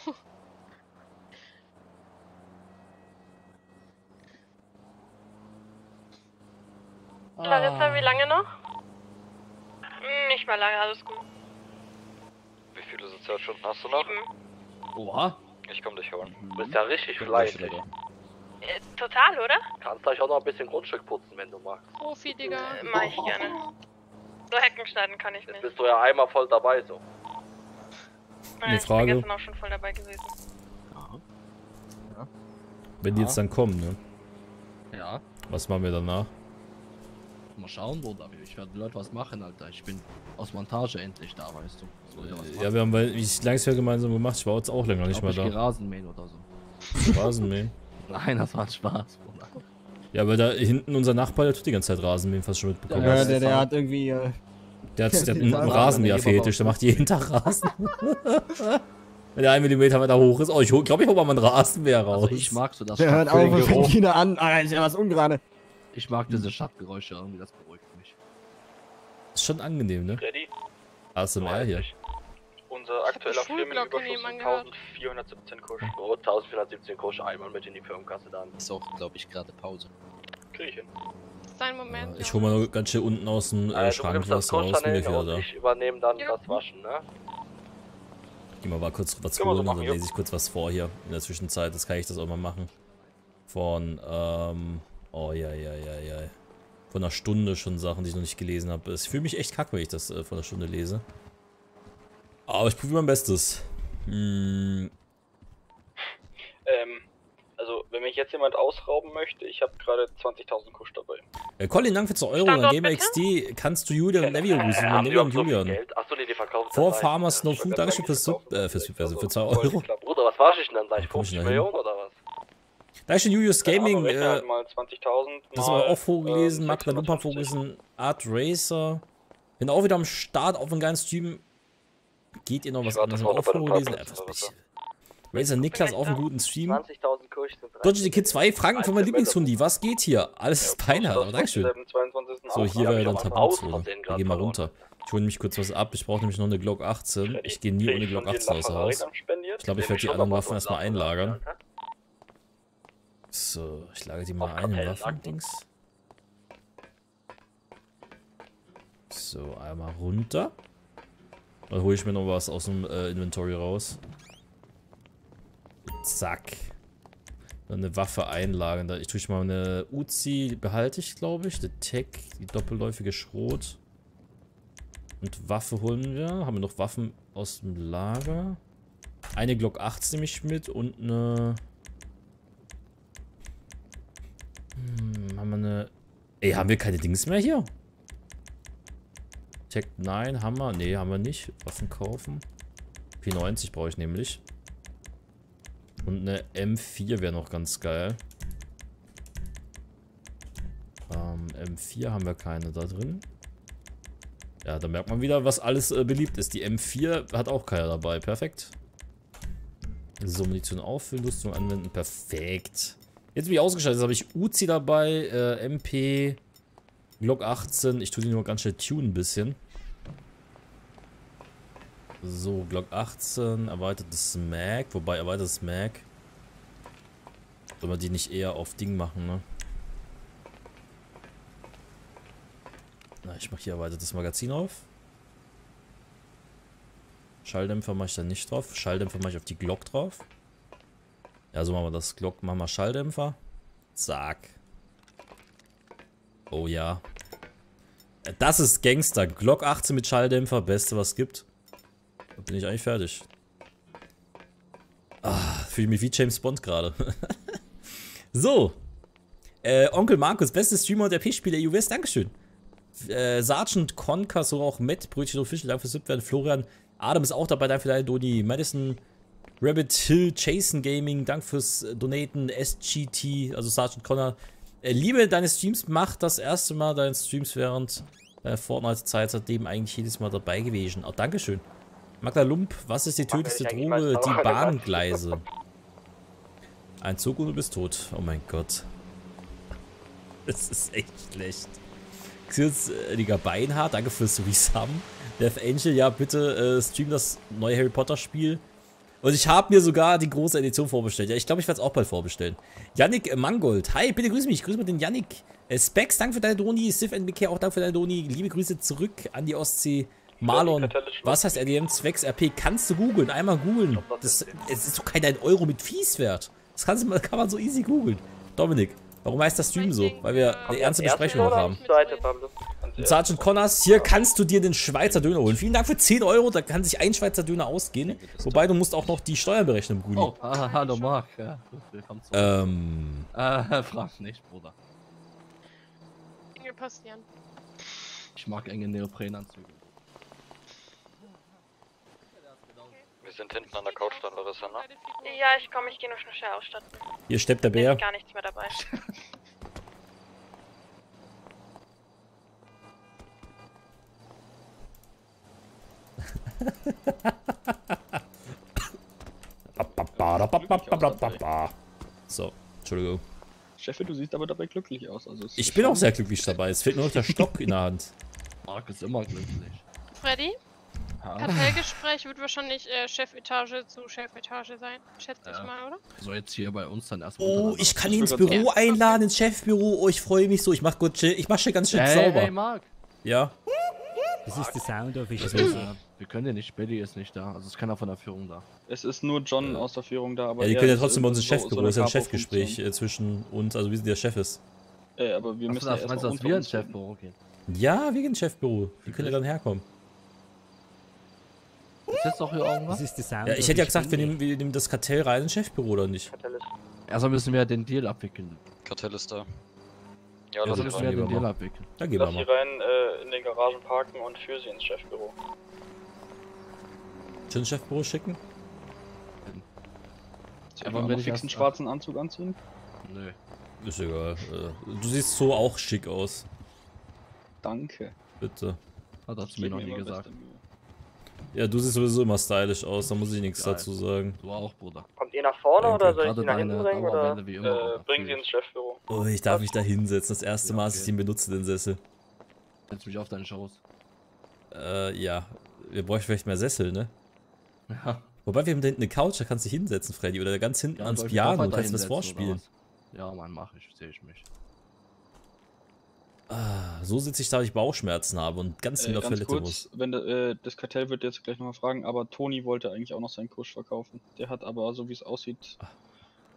Larissa, wie lange noch? Nicht mal lange, alles gut. Wie viele Sozialstunden hast du noch? Oha. Ich komm dich holen. Du bist ja richtig fleißig. Äh, total, oder? Kannst gleich auch noch ein bisschen Grundstück putzen, wenn du magst. Profi, Digga. Äh, Mach ich gerne. So Hecken schneiden kann ich Jetzt nicht. bist du ja einmal voll dabei so. Nein, ich Frage. bin gestern auch schon voll dabei gewesen. Wenn die jetzt dann kommen, ne? Ja. Was machen wir danach? Mal schauen, Bruder. Ich werde Leute was machen, Alter. Ich bin aus Montage endlich da, weißt du. Ich Ja, wir haben weil ich langs gemeinsam gemacht. Ich war jetzt auch länger nicht mehr ich da. Rasenmähen oder so. Rasenmähen. [laughs] Nein, das war ein Spaß, Bruder. Ja, weil da hinten unser Nachbar, der tut die ganze Zeit Rasenmähen, fast schon mitbekommen. Ja, der, der hat irgendwie. Äh, Der hat, der [laughs] hat einen Der Rasenmäher-Fetisch, der macht jeden Tag Rasen. [laughs] Wenn der 1 mm weiter hoch ist, oh, ich glaube, ich hol mal meinen Rasenmäher raus. Also ich mag so das der hört auf und fängt wieder an. Ah, ist ja was ungerade. Ich mag diese Schattgeräusche irgendwie, das beruhigt mich. Ist schon angenehm, ne? Ready? ASMR hier. Unser aktueller Firmenüberschuss nebenan ist gehört. 1417 Kusch. So, 1417 Kusch einmal mit in die Firmenkasse dann. Ist auch, glaube ich, gerade Pause. Krieg ich hin. Dein Moment. Ich ja. hol mal noch ganz schön unten aus dem äh, du Schrank was raus, bin ich wieder da. ich übernehme dann Ja. das Waschen, ne? Geh mal, mal kurz was wir so holen und dann lese ich kurz was vor hier in der Zwischenzeit. Das kann ich das auch mal machen. Von, ähm, oh ja, ja, ja, ja. Von einer Stunde schon Sachen, die ich noch nicht gelesen habe. Ich fühle mich echt kacke, wenn ich das äh, von einer Stunde lese. Aber ich probiere mein Bestes. Hm, Ähm, also, wenn mich jetzt jemand ausrauben möchte, ich habe gerade 20.000 Kusch dabei. Äh, Colin, danke für 2 Euro. Standort An Gamer XD kannst du Julian und Nevio grüßen. Haben die Nevio auch und Julian. Achso, nee, die verkaufen Vor. No Ich Food, hab Dankeschön grad fürs Sub, äh, fürs, also für 2 Voll Euro. klar. Bruder, was war ich denn dann? Sag ich Komm ich 50 dahin? Millionen oder was? Dankeschön, Julius Gaming. Äh, halt mal 20.000 das haben wir auch vorgelesen. ähm, Magda Lumpa 650. vorgelesen. Art Racer. Bin auch wieder am Start auf einem geilen Stream. Geht ihr noch was anderes mal was? bisschen. Racer Niklas auf einem guten Stream. 20.000 Kirchen sind Dodgy the Kid 2 Franken von meinem Lieblingshundi. Was geht hier? Alles ist Beinahe, aber Dankeschön. So, hier war ja dann Tabuzone. Wir gehen mal runter. Ich hole nämlich kurz was ab. Ich brauche nämlich noch eine Glock 18. Ich gehe nie ohne Glock 18 außer Haus. Ich glaube, ich werde die anderen Waffen erstmal einlagern. So, ich lagere die mal ein im Waffendings. So, einmal runter. Dann hole ich mir noch was aus dem äh, Inventory raus. Zack. Dann eine Waffe einlagern. Ich tue ich mal eine Uzi, behalte ich, glaube ich. Die Tech, die doppelläufige Schrot. Und Waffe holen wir. Haben wir noch Waffen aus dem Lager? Eine Glock 18 nehme ich mit und eine. Hm, haben wir eine. Ey, haben wir keine Dings mehr hier? Tech 9 haben wir. Nee, haben wir nicht. Waffen kaufen. P90 brauche ich nämlich. Und eine M4 wäre noch ganz geil. Ähm, M4 haben wir keine da drin. Ja, da merkt man wieder, was alles äh, beliebt ist. Die M4 hat auch keiner dabei. Perfekt. So, Munition auffüllen, Rüstung anwenden. Perfekt. Jetzt bin ich ausgeschaltet. Jetzt habe ich Uzi dabei, äh, MP, Glock 18. Ich tue die nur ganz schnell tunen ein bisschen. So, Glock 18, erweitertes Mag. Wobei, erweitertes Mag. Soll man die nicht eher auf Ding machen, ne? Na, ich mache hier erweitertes Magazin auf. Schalldämpfer mache ich da nicht drauf. Schalldämpfer mache ich auf die Glock drauf. Ja, so machen wir das. Glock machen wir Schalldämpfer. Zack. Oh ja. Das ist Gangster. Glock 18 mit Schalldämpfer. Beste, was es gibt. Da bin ich eigentlich fertig. Ah, fühle mich wie James Bond gerade. [laughs] so. Äh, Onkel Markus, beste Streamer und RP-Spieler US, Dankeschön. Äh, Sergeant Conker, so auch Matt, Brötchen und Fischl, danke fürs Subwerden. Florian, Adam ist auch dabei, danke für deine Doni. Madison, Rabbit Hill, Jason Gaming, danke fürs Donaten. SGT, also Sergeant Connor. Äh, Liebe deine Streams, macht das erste Mal deine Streams während deiner Fortnite-Zeit, seitdem eigentlich jedes Mal dabei gewesen. Auch Dankeschön. Magda Lump, was ist die tödlichste Droge? Die. Bahngleise. Ein Zug und du bist tot. Oh mein Gott. [laughs] Das ist echt schlecht. Xils, äh, Digga, Beinhard, danke fürs Resum. Death Angel, ja, bitte äh, stream das neue Harry Potter Spiel. Und ich habe mir sogar die große Edition vorbestellt. Ja, ich glaube, ich werde es auch bald vorbestellen. Yannick äh, Mangold, hi, bitte grüß mich. Grüß mal den Yannick. Äh, Specs, danke für deine Doni. Sif NBK, auch danke für deine Doni. Liebe Grüße zurück an die Ostsee. Marlon, was heißt RDM zwecks RP? Kannst du googeln, einmal googeln. Das, es ist doch kein 1 Euro mit Fies wert. Das kann man so easy googeln. Dominik, warum heißt das Stream so? Weil wir eine ernste Besprechung noch haben. Und Sergeant Connors, hier kannst du dir den Schweizer Döner holen. Vielen Dank für 10 Euro, da kann sich ein Schweizer Döner ausgehen. Wobei du musst auch noch die Steuern berechnen, Bruni. Oh, ah, hallo Marc. Ja, willkommen zurück. Ähm, Äh, [laughs] frag nicht, Bruder. Dinge passieren. Ich mag enge Neoprenanzüge. Wir sind hinten an der Couch dann, Larissa, ne? Ja, ich komme, ich gehe nur schnell ausstatten. hier steppt der Bär. ist gar nichts mehr dabei. So, Entschuldigung. Cheffe, du siehst aber dabei glücklich aus. Also Ich bin auch sehr glücklich dabei. Es fehlt nur noch der [laughs] Stock in der Hand. Marc ist immer glücklich. Freddy? Kartellgespräch wird wahrscheinlich äh, Chefetage zu Chefetage sein. Schätze ich Ja. mal, oder? So jetzt hier bei uns dann erstmal. Oh, ich kann ihn ins Büro einladen, ins Chefbüro. Oh, ich freue mich so. Ich mach gut, chill- ich mach schon ganz schön Hey, sauber. hey, Marc. Ja. Das ist der Sound of his Äh, wir können ja nicht, Billy ist nicht da. Also ist keiner von der Führung da. Es ist nur John aus der Führung da, aber Ja, die können ja trotzdem bei uns so- ins so Chefbüro. eine Das ist ja ein. Chefgespräch äh, zwischen uns, also wie der Chef ist. Ey, aber wir Achso, müssen ja meinst erstmal du, dass wir ins Chefbüro gehen? Ja, wir gehen ins Chefbüro. Die können ja dann herkommen. Ist jetzt doch hier irgendwas? Das ist der Sound Ja, ich hätte ja gesagt, wir nehmen, wir nehmen das Kartell rein ins Chefbüro oder nicht? Erstmal müssen wir den Deal abwickeln. Kartell ist da. Ja, sie müssen wir den Deal abwickeln. Dann gehen wir Lass sie mal. rein äh, in den Garagen parken und für sie ins Chefbüro. Schön Chefbüro schicken? Mal ich fix einen erst- schwarzen Anzug anziehen? Nö. Ist egal. Äh, Du siehst so auch schick aus. Danke. Bitte. Hat er zu mir noch nie gesagt. Ja, du siehst sowieso immer stylisch aus, da muss ich nichts Geil. dazu sagen. Du auch, Bruder. Kommt ihr nach vorne Danke. oder soll ich die nach hinten bringen? Oder? Wie immer. Äh, bringen sie ins Chefbüro. Oh, ich darf mich da hinsetzen. Das erste Ja, Mal, dass ich okay. den benutze, den Sessel. ich. Setz mich auf deine Shows. Äh, ja. Wir bräuchten vielleicht mehr Sessel, ne? Ja. Wobei wir haben da hinten eine Couch, da kannst du dich hinsetzen, Freddy. Oder ganz hinten Ja, ans ich Piano, kannst du was vorspielen. Ja, Mann, mach ich. Sehe ich mich. Ah, so sitze ich da, weil ich Bauchschmerzen habe und ganz Äh, ganz Toilette kurz, muss. wenn de, äh, das Kartell wird jetzt gleich nochmal fragen, aber Toni wollte eigentlich auch noch seinen Kusch verkaufen. Der hat aber, so wie es aussieht, Ah.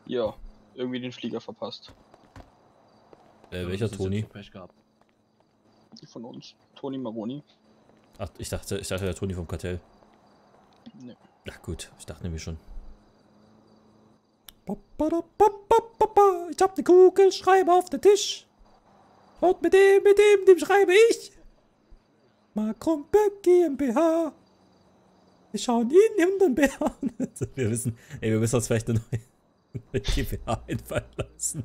ja, irgendwie den Flieger verpasst. Äh, Ja, welcher Toni? gehabt. Von uns. Toni Maroni. Ach, ich dachte, ich dachte der Toni vom Kartell. Nee. Ach gut, ich dachte nämlich schon. Ich hab ne Kugelschreiber auf den Tisch. Und mit dem, mit dem, dem schreibe ich. Macron Böck GmbH. Wir schauen ihn in den Bär an. [laughs] Wir wissen, ey, wir müssen uns vielleicht eine neue [laughs] GmbH einfallen lassen.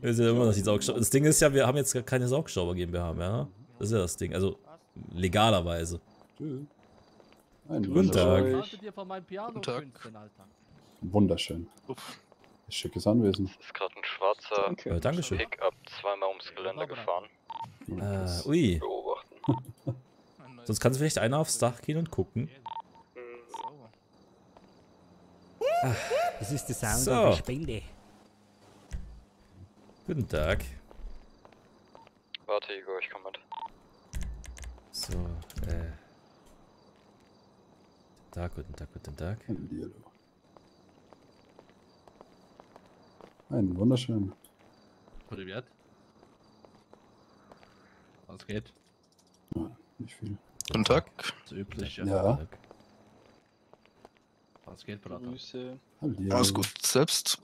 Wir sind immer noch die Saugstauber. Das Ding ist ja, wir haben jetzt gar keine Saugstauber GmbH mehr. Das ist ja das Ding. Also, legalerweise. Einen Guten Tag. wunderschön- Haltet ihr von Schickes Anwesen. Das ist gerade ein schwarzer Danke. Äh, Dankeschön. Pickup zweimal ums Gelände gefahren. Äh, ui. Beobachten. [laughs] Sonst kann vielleicht einer aufs Dach gehen und gucken. Das ist der Sound So. der Spinde. Guten Tag. Warte, Igor, ich komm mit. So, äh. Guten Tag, guten Tag, guten Tag. Hallihallo. Einen wunderschön. Privat. Was geht? Ja, nicht viel. Guten Tag. Das übliche. Ja. Was geht, Bruder? Grüße. Hallihallo. Alles gut. Selbst?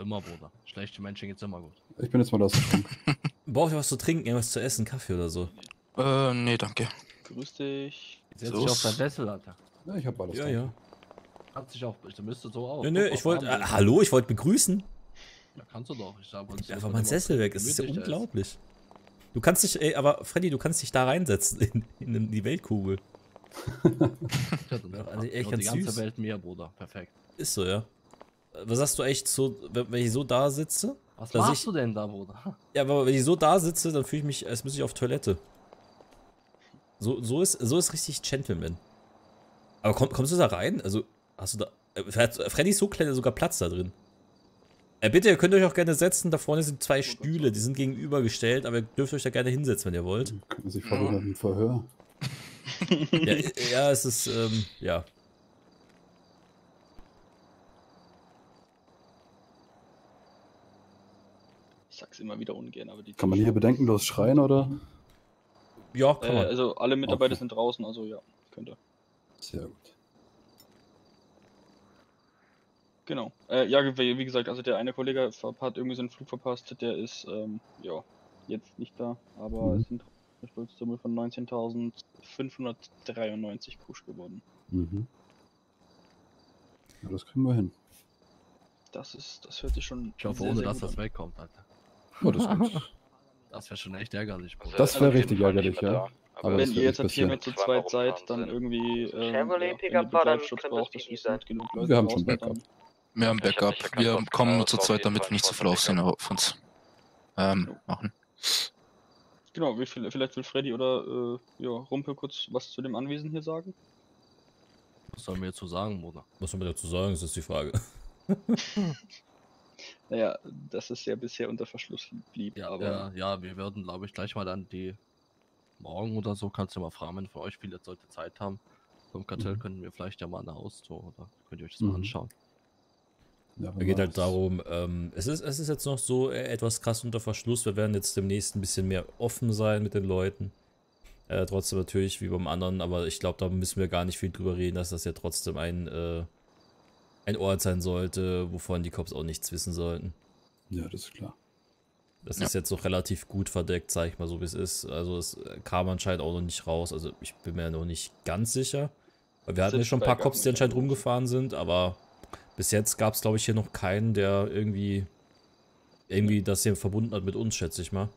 Immer, Bruder. Schlechte Menschen geht's immer gut. Ich bin jetzt mal rausgekommen. [laughs] Braucht ihr was zu trinken, irgendwas zu essen, Kaffee oder so? Äh, nee, danke. Grüß dich. Setz So dich auf dein Sessel, Alter. Ja, ich hab alles Ja, da. ja. Hat sich auch. Du müsstest so auch. Nö, nö, ich wollte. Äh, hallo, ich wollte begrüßen. Ja, kannst du doch. Ich sag, uns Ja, aber mein Sessel weg, es ist ja unglaublich. Du kannst dich, ey, aber Freddy, du kannst dich da reinsetzen in, in die Weltkugel. [laughs] Also echt die ganz ganze süß. Welt mir, Bruder. Perfekt. Ist so, ja. Was sagst du echt so, wenn ich so da sitze? Was machst ich, du denn da, Bruder? [laughs] Ja, aber wenn ich so da sitze, dann fühle ich mich, als müsste ich auf Toilette. So, so, ist, so ist richtig Gentleman. Aber komm, kommst du da rein? Also, hast du da. äh, Freddy ist so klein, sogar Platz da drin. Äh, bitte, ihr könnt euch auch gerne setzen. Da vorne sind zwei Stühle, die sind gegenübergestellt, aber ihr dürft euch da gerne hinsetzen, wenn ihr wollt. Können Sie vorher im Verhör. Ja, [laughs] äh, ja es ist, ähm, ja. Ich sag's immer wieder ungern, aber die. Kann man hier bedenkenlos schreien, oder? Ja, Äh, kann man. also alle Mitarbeiter Okay. sind draußen, also ja, könnte. Sehr gut. Genau. Äh, ja, wie, wie gesagt, also der eine Kollege hat irgendwie seinen Flug verpasst, der ist, ähm, ja, jetzt nicht da, aber Mhm. es sind eine Stolzsumme von 19.593 Kusch geworden. Mhm. Ja, das kriegen wir hin. Das ist, das hört sich schon Ich hoffe, sehr, ohne sehr dass gut das an. wegkommt, Alter. Oh, das ist [laughs] gut. Das wäre schon echt ärgerlich, Bruder. Das wäre richtig ärgerlich, ja. Aber Wenn das ihr jetzt nicht halt hier passieren. mit zu zweit seid, dann irgendwie, ähm, Chevrolet ja, Pickup war, dann braucht, sein. mit genug Leuten Wir haben schon Backup. Wir haben Backup. Wir kommen aber nur zu zweit, damit wir nicht so viel Aufsehen auf uns ähm, machen. Genau, viel, vielleicht will Freddy oder äh, ja, Rumpe kurz was zu dem Anwesen hier sagen. Was sollen wir dazu sagen, Bruder? Was soll man dazu sagen, [laughs] das ist die Frage. Naja, dass es ja bisher unter Verschluss blieb, Ja, aber ja, ja, wir würden, glaube ich, gleich mal dann die morgen oder so, kannst du mal fragen, wenn von euch viele Leute Zeit haben. Vom Kartell Mhm. können wir vielleicht ja mal eine Austour oder könnt ihr euch das mal Mhm. anschauen. Wenn geht halt darum, ähm, es, ist, es ist jetzt noch so äh, etwas krass unter Verschluss. Wir werden jetzt demnächst ein bisschen mehr offen sein mit den Leuten. Äh, trotzdem natürlich wie beim anderen, aber ich glaube, da müssen wir gar nicht viel drüber reden, dass das ja trotzdem ein, äh, ein Ort sein sollte, wovon die Cops auch nichts wissen sollten. Ja, das ist klar. Das Ja. ist jetzt noch relativ gut verdeckt, sag ich mal so wie es ist. Also es kam anscheinend auch noch nicht raus. Also ich bin mir noch nicht ganz sicher. Weil wir hatten ja schon ein paar Cops, die anscheinend rumgefahren sind, aber bis jetzt gab es, glaube ich, hier noch keinen, der irgendwie irgendwie das hier verbunden hat mit uns, schätze ich mal.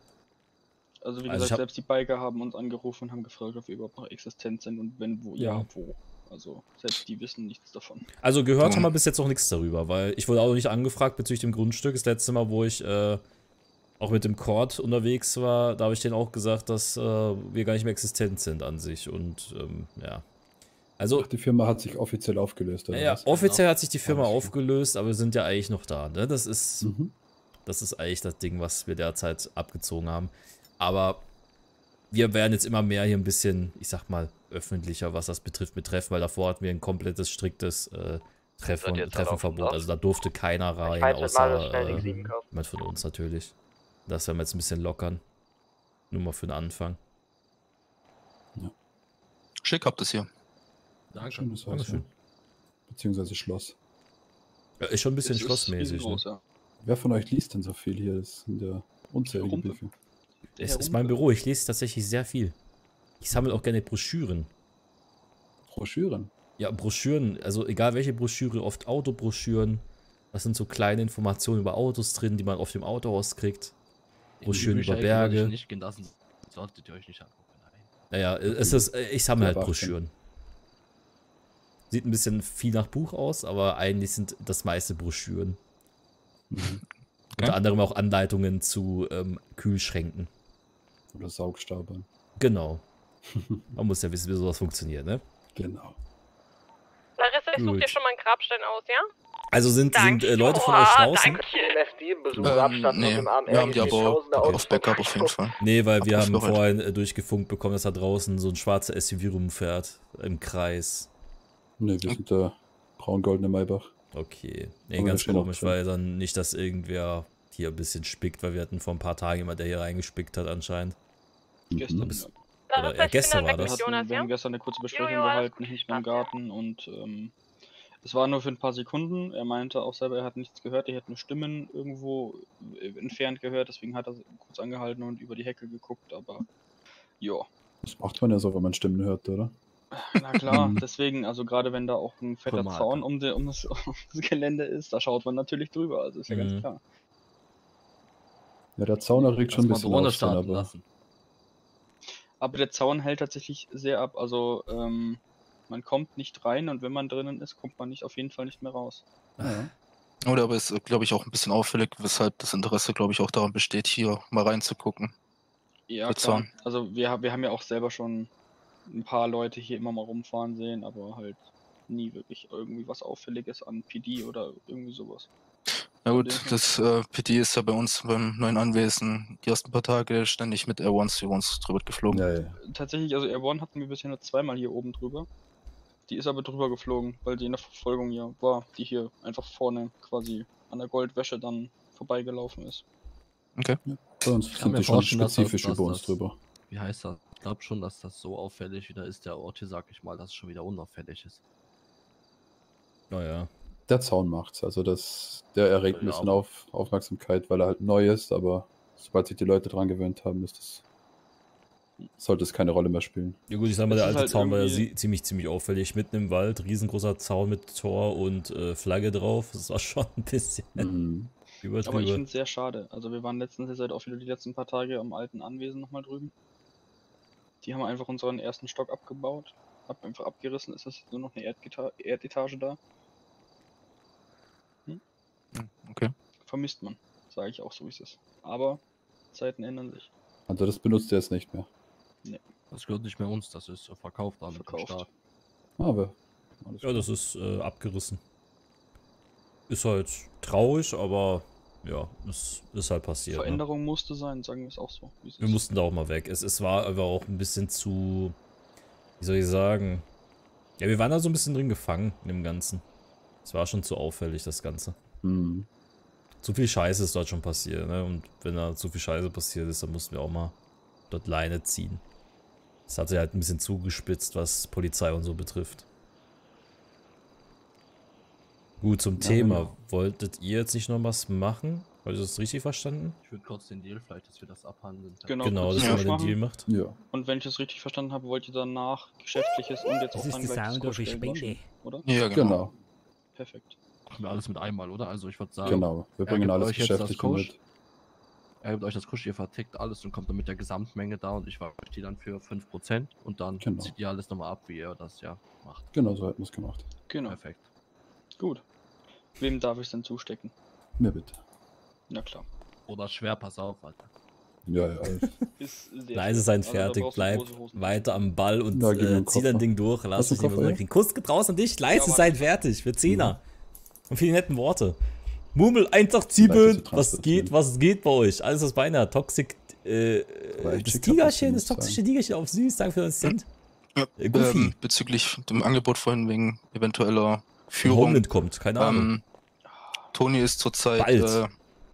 Also wie Also gesagt, selbst die Biker haben uns angerufen und haben gefragt, ob wir überhaupt noch existent sind und wenn wo, ja, Ja. wo. Also selbst die wissen nichts davon. Also gehört haben wir bis jetzt noch nichts darüber, weil ich wurde auch noch nicht angefragt bezüglich dem Grundstück. Das letzte Mal, wo ich äh, auch mit dem Court unterwegs war, da habe ich denen auch gesagt, dass äh, wir gar nicht mehr existent sind an sich. Und ähm, ja. Also, Ach, die Firma hat sich offiziell aufgelöst, oder ja, was? offiziell hat sich die Firma Alles aufgelöst, aber wir sind ja eigentlich noch da. Ne? Das ist, Mhm. das ist eigentlich das Ding, was wir derzeit abgezogen haben. Aber wir werden jetzt immer mehr hier ein bisschen, ich sag mal, öffentlicher, was das betrifft, mit Treffen, weil davor hatten wir ein komplettes, striktes äh, Treffen, ihr Treffenverbot. Also da durfte keiner rein, außer äh, jemand von uns natürlich. Das werden wir jetzt ein bisschen lockern. Nur mal für den Anfang. Schick habt es hier. Danke. Schönes Haus, Dankeschön. ja. Beziehungsweise Schloss. Ja, ist schon ein bisschen Es schlossmäßig. Ne? ja. Wer von euch liest denn so viel hier? Das sind ja unzählige. Bücher. Es ist mein. Büro, ich lese tatsächlich sehr viel. Ich sammle auch gerne Broschüren. Broschüren. Ja, Broschüren, also egal welche Broschüre, oft Autobroschüren. Das sind so kleine Informationen über Autos drin, die man auf dem Autohaus kriegt. Broschüren über Berge. Ich nicht gehen lassen. Solltet ihr euch nicht angucken. Nein. Naja, es ist, ich sammle halt Broschüren. Sieht ein bisschen viel nach Buch aus, aber eigentlich sind das meiste Broschüren. Mhm. Unter anderem auch Anleitungen zu ähm, Kühlschränken. Oder Saugstaubern. Genau. [laughs] Man muss ja wissen, wie sowas funktioniert, ne? Genau. Larissa, ich such Gut. dir schon mal einen Grabstein aus, ja? Also sind, sind äh, Leute von Oh, euch draußen? im Besuch Ähm, nee, wir haben die aber auf Backup auf jeden Fall. Nee, weil wir haben vorhin äh, durchgefunkt bekommen, dass da draußen so ein schwarzer SUV rumfährt. Im Kreis. Ne, wir sind der braun-goldene Maybach. Okay. Nee, ganz komisch, weil dann nicht, dass irgendwer hier ein bisschen spickt, weil wir hatten vor ein paar Tagen jemand, der hier reingespickt hat anscheinend. Gestern. Oder ja, gestern war das. Jonas, wir haben gestern eine kurze Besprechung gehalten hinten im. Garten und ähm, es war nur für ein paar Sekunden. Er meinte auch selber, er hat nichts gehört, er hätte nur Stimmen irgendwo äh, entfernt gehört, deswegen hat er kurz angehalten und über die Hecke geguckt, aber ja. Das macht man ja so, wenn man Stimmen hört, oder? Na klar, Mhm. deswegen, also gerade wenn da auch ein fetter Remarke. Zaun um, die, um, das, [laughs] um das Gelände ist, da schaut man natürlich drüber, also ist ja Mhm. ganz klar. Ja, der Zaun erregt schon ein bisschen Drohne starten aber lassen. Aber der Zaun hält tatsächlich sehr ab, also ähm, man kommt nicht rein und wenn man drinnen ist, kommt man nicht auf jeden Fall nicht mehr raus. ja. Oder aber ist, glaube ich, auch ein bisschen auffällig, weshalb das Interesse, glaube ich, auch daran besteht, hier mal reinzugucken. Ja, Der klar. Zaun. Also wir, wir haben ja auch selber schon ein paar Leute hier immer mal rumfahren sehen, aber halt nie wirklich irgendwie was Auffälliges an PD oder irgendwie sowas. Na gut, das äh, PD ist ja bei uns beim neuen Anwesen die ersten paar Tage ständig mit Air-Ones über uns drüber geflogen. Ja, ja. Tatsächlich, also Airborne hatten wir bisher nur zweimal hier oben drüber. Die ist aber drüber geflogen, weil die in der Verfolgung ja war, die hier einfach vorne quasi an der Goldwäsche dann vorbeigelaufen ist. Bei uns sind die schon das- spezifisch über uns drüber. Wie heißt das? Ich glaube schon, dass das so auffällig wieder ist, der Ort hier, sag ich mal, dass es schon wieder unauffällig ist. Naja. Der Zaun macht's. Also das, der erregt ein Ja, bisschen auf, Aufmerksamkeit, weil er halt neu ist, aber sobald sich die Leute dran gewöhnt haben, ist das, sollte es keine Rolle mehr spielen. Ja gut, ich sag mal, Es der alte halt Zaun war ja ziemlich, ziemlich auffällig. Mitten im Wald, riesengroßer Zaun mit Tor und äh, Flagge drauf. Das war schon ein bisschen Mhm. Aber ich finde es sehr schade. Also wir waren letztens jetzt halt auch wieder die letzten paar Tage am alten Anwesen nochmal drüben. Die haben einfach unseren ersten Stock abgebaut, hab einfach abgerissen, ist jetzt nur noch eine Erdgeta Erdetage da. Hm, Okay. Vermisst man, sage ich auch so wie es ist. Aber Zeiten ändern sich. Also das benutzt er jetzt nicht mehr. Das gehört nicht mehr uns, das ist verkauft an den Verkauft. Staat. Aber alles Ja, das ist äh, abgerissen. Ist halt traurig, aber ja, es ist halt passiert. Ne? Veränderung musste sein, sagen wir es auch so. wie es Wir ist. mussten da auch mal weg. Es, es war aber auch ein bisschen zu, wie soll ich sagen? Ja, wir waren da so ein bisschen drin gefangen in dem Ganzen. Es war schon zu auffällig, das Ganze. Mhm. Zu viel Scheiße ist dort schon passiert, ne? Und wenn da zu viel Scheiße passiert ist, dann mussten wir auch mal dort Leine ziehen. Das hat sich halt ein bisschen zugespitzt, was Polizei und so betrifft. Gut, zum Ja, Thema. genau. Wolltet ihr jetzt nicht noch was machen? Habe ich das richtig verstanden? Ich würde kurz den Deal vielleicht, dass wir das abhandeln. Genau, Genau, dass man den. Deal macht. Ja. Und wenn ich das richtig verstanden habe, wollt ihr danach Geschäftliches und jetzt Das auch ist dann gleich das Spende. oder? Ja, genau. Genau. Perfekt. Machen wir alles mit einmal, oder? Also ich würde sagen. Genau. Wir er bringen gibt alles euch jetzt das Geschäftliche Kusch, mit. Er gibt euch das Kusch, ihr vertickt alles und kommt dann mit der Gesamtmenge da und ich war euch die dann für 5% und dann Genau. zieht ihr alles nochmal ab, wie ihr das ja macht. Genau, so hätten wir es gemacht. Genau. Perfekt. Gut. Wem darf ich denn zustecken? Mir bitte. Na klar. Oder schwer, pass auf, Alter. Ja, ja. [laughs] Leise sein, Also da fertig, bleib weiter am Ball und Ja, äh, zieh dein. Ding durch. Lass dich einen nicht mehr ja? kriegen. Kuss geht raus an dich. Leise aber- sein, fertig. Für Zehner. Und für die netten Worte. Murmel Leichter 187, zu was geht, was geht bei euch? Alles was beinahe. Toxic, äh, das Tigerchen, das toxische. Tigerchen auf süß, danke für uns Cent. Ja, Äh, Goofy. ähm, bezüglich dem Angebot vorhin wegen eventueller Führung. Homeland kommt, keine Ahnung. Ähm, Toni ist zurzeit äh,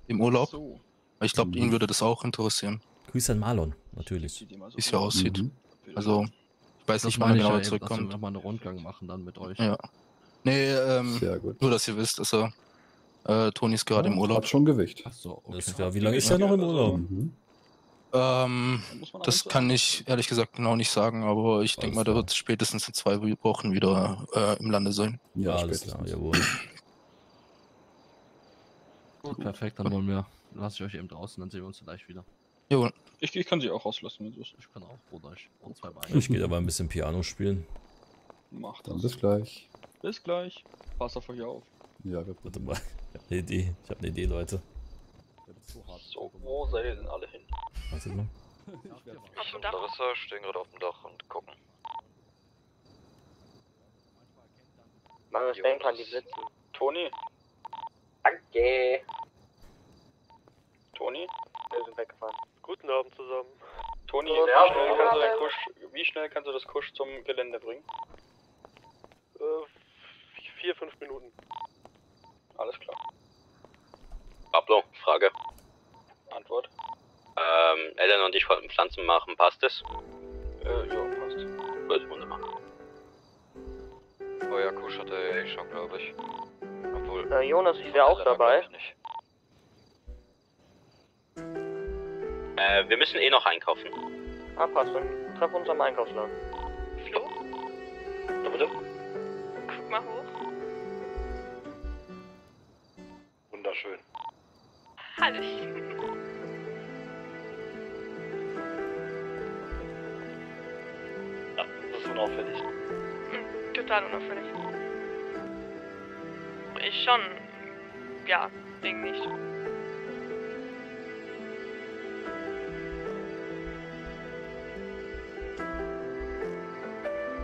im Urlaub. So. Ich glaube, Mhm. ihn würde das auch interessieren, Grüße an Marlon, natürlich. So wie es hier aus. aussieht. Mhm. Also, ich weiß Das nicht, wann er ich ja genau eben, dass wir zurückkommt. nochmal einen Rundgang machen dann mit euch. Ja. Nee, ähm, nur, dass ihr wisst, dass er, äh, Toni ist gerade im Urlaub. Hat schon Gewicht. Achso, okay. Das ist ja, wie lange ist er noch im Urlaub? Mhm. Ähm, Da das kann ich ehrlich gesagt genau nicht sagen, aber ich denke mal, klar. wird spätestens in zwei Wochen wieder äh, im Lande sein. Ja, Ja, alles klar, spätestens. jawohl. Gut, perfekt, dann wollen wir. Lasse ich euch eben draußen, dann sehen wir uns gleich wieder. Jo, Ich, ich kann sie auch rauslassen, wenn du es Ich kann auch, Bruder, ich brauche zwei Beine. Ich gehe aber ein bisschen Piano spielen. macht. Dann Das. bis gleich. Bis gleich. Pass auf euch auf. Ja, wir Warte mal. Ich habe eine Idee. Ich habe eine Idee, Leute. So, wo seid ihr denn alle hin? Warte mal. Auf dem Dach. Larissa stehen gerade auf dem Dach und gucken. Machen wir Stank an die Blitzen. Toni? Danke. Toni? Wir sind weggefahren. Guten Abend zusammen. Toni, wie, schnell kannst du den Kusch, wie schnell kannst du das Kusch zum Gelände bringen? Äh, vier, fünf Minuten. Alles klar. Pablo, Frage. Antwort. Ähm, Ellen und ich wollten Pflanzen machen, passt es? Äh, ja, passt. Gut, wunderbar. Feuerkusch hat er ja eh schon, glaube ich. Obwohl. Äh, Jonas, ich wäre auch dabei. glaub ich nicht. Äh, wir müssen eh noch einkaufen. Ah, passt. Dann treffen wir uns am Einkaufsladen. Flo, Ja, bitte? guck mal hoch. Wunderschön. Hallöchen. Ja, das ist unauffällig. Hm, Total unauffällig. Ich schon. Ja, Ding nicht.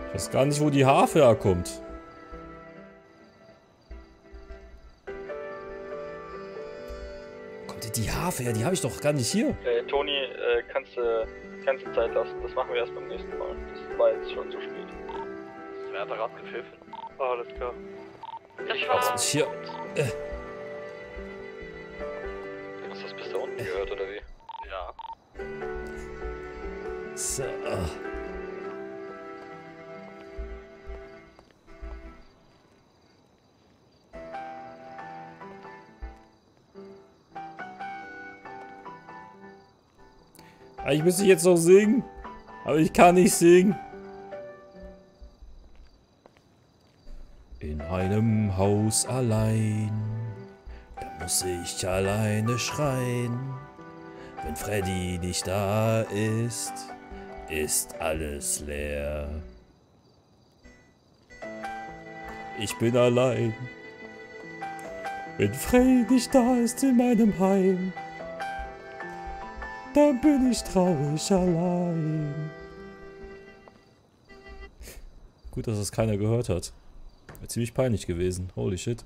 Ich weiß gar nicht, wo die Harfe herkommt. Denn die Harfe her? Die habe ich doch gar nicht hier. Äh, Toni, äh, kannst du kannst du Zeit lassen. Das machen wir erst beim nächsten Mal. Das war jetzt schon zu spät. Wer hat da gerade gepfiffen? Alles klar. Das war. Ich hier. Hast du das bis da unten gehört, oder wie? Ja. So. Eigentlich müsste ich jetzt noch singen. Aber ich kann nicht singen. In einem Haus allein. Da muss ich alleine schreien. Wenn Freddy nicht da ist, ist alles leer. Ich bin allein. Wenn Freddy nicht da ist in meinem Heim, dann bin ich traurig allein. Gut, dass das keiner gehört hat. Wäre ziemlich peinlich gewesen. Holy shit.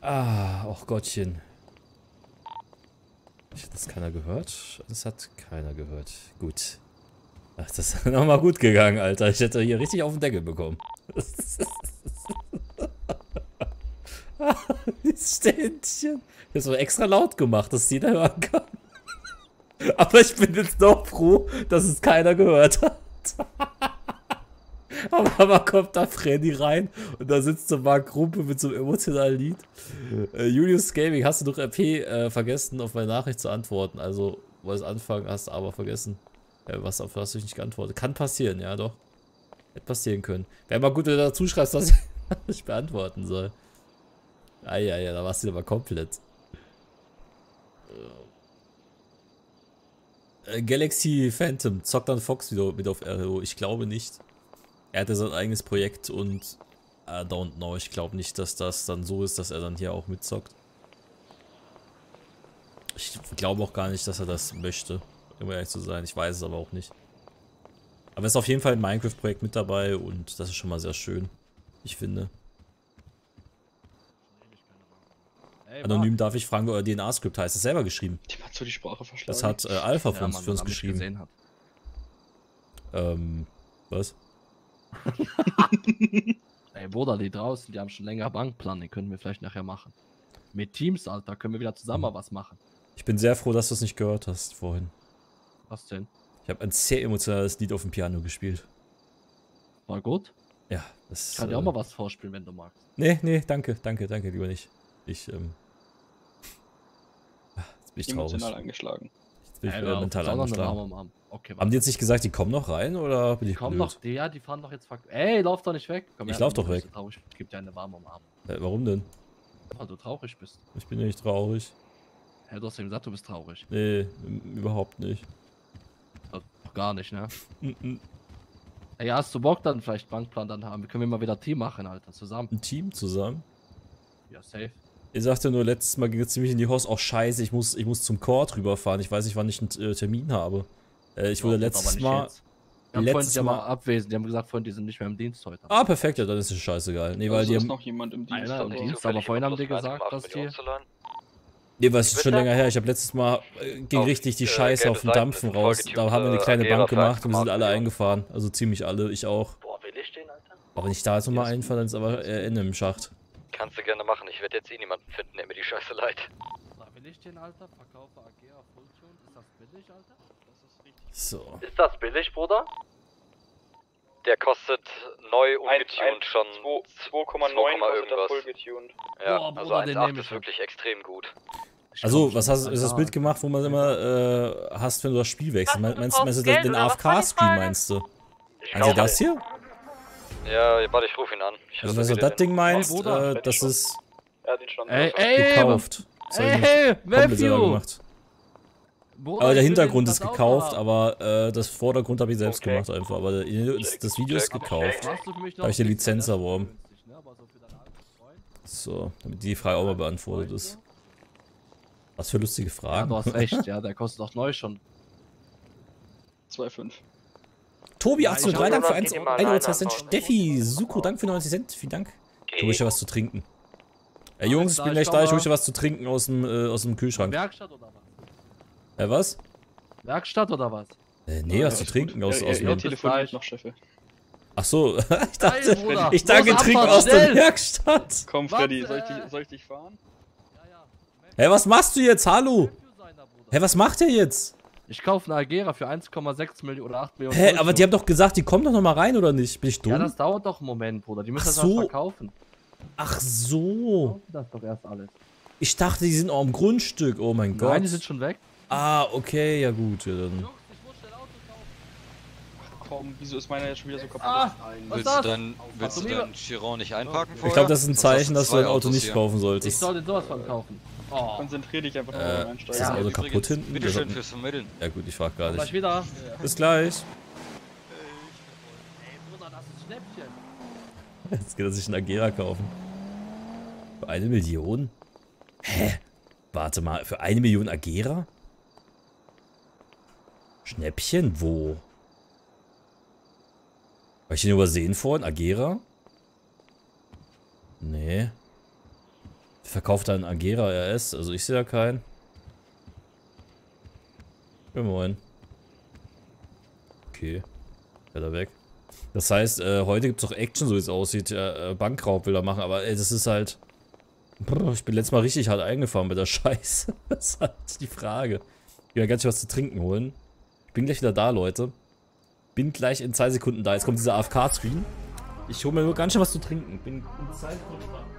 Ah, och Gottchen. Hat das keiner gehört? Das hat keiner gehört. Gut. Ach, das ist [laughs] nochmal gut gegangen, Alter. Ich hätte hier richtig auf den Deckel bekommen. [laughs] [laughs] Das Ständchen. Ich hab's aber extra laut gemacht, dass jeder hören kann. [laughs] Aber ich bin jetzt doch froh, dass es keiner gehört hat. [laughs] Auf einmal kommt da Freddy rein und da sitzt so eine Gruppe mit so einem emotionalen Lied. Äh, Julius Gaming, hast du doch RP äh, vergessen, auf meine Nachricht zu antworten? Also, wolltest anfangen, hast aber vergessen. Äh, was auf was ich nicht geantwortet. Kann passieren, ja doch. Hätte passieren können. Wäre mal gut, wenn du dazu schreibst, dass ich beantworten soll. Ah ja, ja, da warst du aber komplett. Äh, Galaxy Phantom, zockt dann Fox wieder mit auf RO? Ich glaube nicht. Er hatte sein eigenes Projekt und I don't know, ich glaube nicht, dass das dann so ist, dass er dann hier auch mitzockt. Ich glaube auch gar nicht, dass er das möchte, um ehrlich zu sein. Ich weiß es aber auch nicht. Aber es ist auf jeden Fall ein Minecraft-Projekt mit dabei und das ist schon mal sehr schön. Ich finde. Ey, Anonym darf ich fragen, wie euer DNA-Skript heißt. Das ist selber geschrieben. Die hat so die Sprache verschlagen. Das hat äh, Alpha für Ja, uns, Mann, für uns geschrieben. gesehen hat. Ähm, was? [laughs] Ey, Bruder, die draußen, die haben schon länger Bankplan, den können wir vielleicht nachher machen. Mit Teams, Alter, können wir wieder zusammen mal was machen. Ich bin sehr froh, dass du es nicht gehört hast vorhin. Was denn? Ich habe ein sehr emotionales Lied auf dem Piano gespielt. War gut? Ja, das Ich kann dir auch mal was vorspielen, wenn du magst. Nee, nee, danke, danke, danke, lieber nicht. Ich, ähm. [laughs] Jetzt bin ich traurig. Emotional angeschlagen. Jetzt bin ich äh, da mental noch angeschlagen. Arm. Okay, Haben die jetzt nicht gesagt, die kommen noch rein oder bin ich Komm blöd? die, ja, die fahren doch jetzt. Ey, lauf doch nicht weg. Komm Ich her, lauf doch weg. Traurig. Ich geb dir eine Warme am Arm. Äh, warum denn? Weil du traurig bist. Ich bin ja nicht traurig. Hey, du hast ja gesagt, du bist traurig. Nee, überhaupt nicht. Gar nicht, ne? [laughs] Mhm. Ey, hast du Bock dann vielleicht Bankplan dann haben? Wir können wir mal wieder Team machen, Alter, zusammen. Ein Team zusammen? Ja, safe. Ihr sagte nur, letztes Mal ging es ziemlich in die Horst. Auch scheiße, ich muss, ich muss zum Court rüberfahren. Ich weiß nicht, wann ich einen äh, Termin habe. Äh, ich wurde Ja, letztes aber Mal. jetzt. Wir haben Letztes ja mal abwesend. Die haben gesagt, vorhin, die sind nicht mehr im Dienst heute. Ah, perfekt, ja, dann ist es scheißegal. Nee, weil Also die ist haben. noch jemand im Dienst. Einer im aber- Dienst, aber vorhin haben die gesagt, dass die... Nee, was ist schon länger her. Ich habe letztes Mal äh, ging Auf, richtig die äh, Scheiße auf den Dampfen raus. Da haben wir eine kleine Agera Bank gemacht und wir sind alle 1,8 eingefahren. Also ziemlich alle, ich auch. Boah, will ich den, Alter? Auch wenn ich da jetzt nochmal einfahre, dann ist aber äh, Ende im Schacht. Kannst du gerne machen. Ich werde jetzt eh niemanden finden, der mir die Scheiße leid. Na, will ich den, Alter? Verkaufe Agera Fulltune. Ist das billig, Alter? Das ist richtig. So. Ist das billig, Bruder? Der kostet neu umgetunt schon 2,9 2, kostet er irgendwas. voll getuned. Ja, Boah, also Bruder, den 1,8 nehm ist ich. wirklich extrem gut. Also, was hast du, ist das. Bild gemacht, wo man immer äh, hast, wenn du das Spiel wechselst? Du Meinst, meinst du den, AFK-Stream, Frage? meinst du? Meinst du das hier? Ja, warte, ich rufe ihn an. Ich Also, wenn du das Ding meinst, Bruder, äh, das ist Er hat den schon. Ey, ey, gekauft. Das Ey, selber Matthew! gemacht. Bruder, Aber der Hintergrund ist gekauft, aber äh, das Vordergrund habe ich selbst Okay. gemacht einfach. Aber das, das Video ist gekauft. Da hab ich die Lizenz erworben. ne? So damit die Frage auch mal beantwortet ist. Was für lustige Ja, Fragen. du hast recht, [laughs] ja, der kostet doch neu schon. 2,5. Tobi, Ja, 1803, ich danke für hab 1 ihn mal 1 Euro alleine 2 Cent. Steffi, Suko, danke für 90 Cent. Vielen Dank. Ich hol ja was zu trinken. Ey, Jungs, ich bin ich gleich da. Ich hol ich was zu trinken aus dem, äh, aus dem Kühlschrank. Werkstatt oder was? Äh, was? Werkstatt oder was? Äh, nee, was zu trinken aus, er, aus er, dem... er telefoniert noch, Cheffe. Ach so, [laughs] ich dachte, ich dachte, Los, trinken aus der. Werkstatt. Komm, Freddy, soll ich, äh? dich, soll ich dich fahren? Ja, ja. Hä, was machst du jetzt? Hallo? Hä, was macht der jetzt? Ich kaufe eine Agera für 1,6 Millionen oder 8 Millionen. Hä, aber Euro. die haben doch gesagt, die kommen doch noch mal rein, oder nicht? Bin ich dumm? Ja, das dauert doch einen Moment, Bruder. Die müssen Ach das erst so. verkaufen. Ach so. Das doch erst alles. Ich dachte, die sind auch im Grundstück. Oh mein Gott. Nein, die sind schon weg. Ah, okay, ja gut. Ja, dann. Jungs, ich muss schnell Auto kaufen. Komm, wieso ist meiner jetzt schon wieder so kaputt? Ah, Willst du dein, willst du dein Chiron nicht einparken Ich glaube, das ist ein Zeichen, dass du dein Auto nicht hier. kaufen Ich solltest. soll den sowas von kaufen. Oh, Konzentrier dich einfach Äh, nochmal ist das. Ja, Auto Übrigens, kaputt hinten? Bitte schön fürs Vermitteln. Ja gut, ich frag gar gleich nicht. wieder. Bis gleich. Ey, Bruder, das ist Schnäppchen. [laughs] Jetzt geht er sich einen Agera kaufen. Für eine Million? Hä? Warte mal, für eine Million Agera? Schnäppchen? Wo? Habe ich den übersehen vorhin? Agera? Nee. Verkauft er einen Agera RS? Also ich sehe da keinen. Ja, moin. Okay. Fährt er weg. Das heißt, äh, heute gibt es auch Action, so wie es aussieht. Ja, äh, Bankraub will er machen, aber ey, das ist halt. Brr, ich bin letztes Mal richtig hart eingefahren mit der [laughs] Scheiße. das ist halt die Frage. Ich will ganz schön was zu trinken holen. Ich bin gleich wieder da, Leute. Bin gleich in zwei Sekunden da. Jetzt kommt dieser AFK-Screen. Ich hole mir nur ganz schön was zu trinken. Bin in Zeit kurz dran.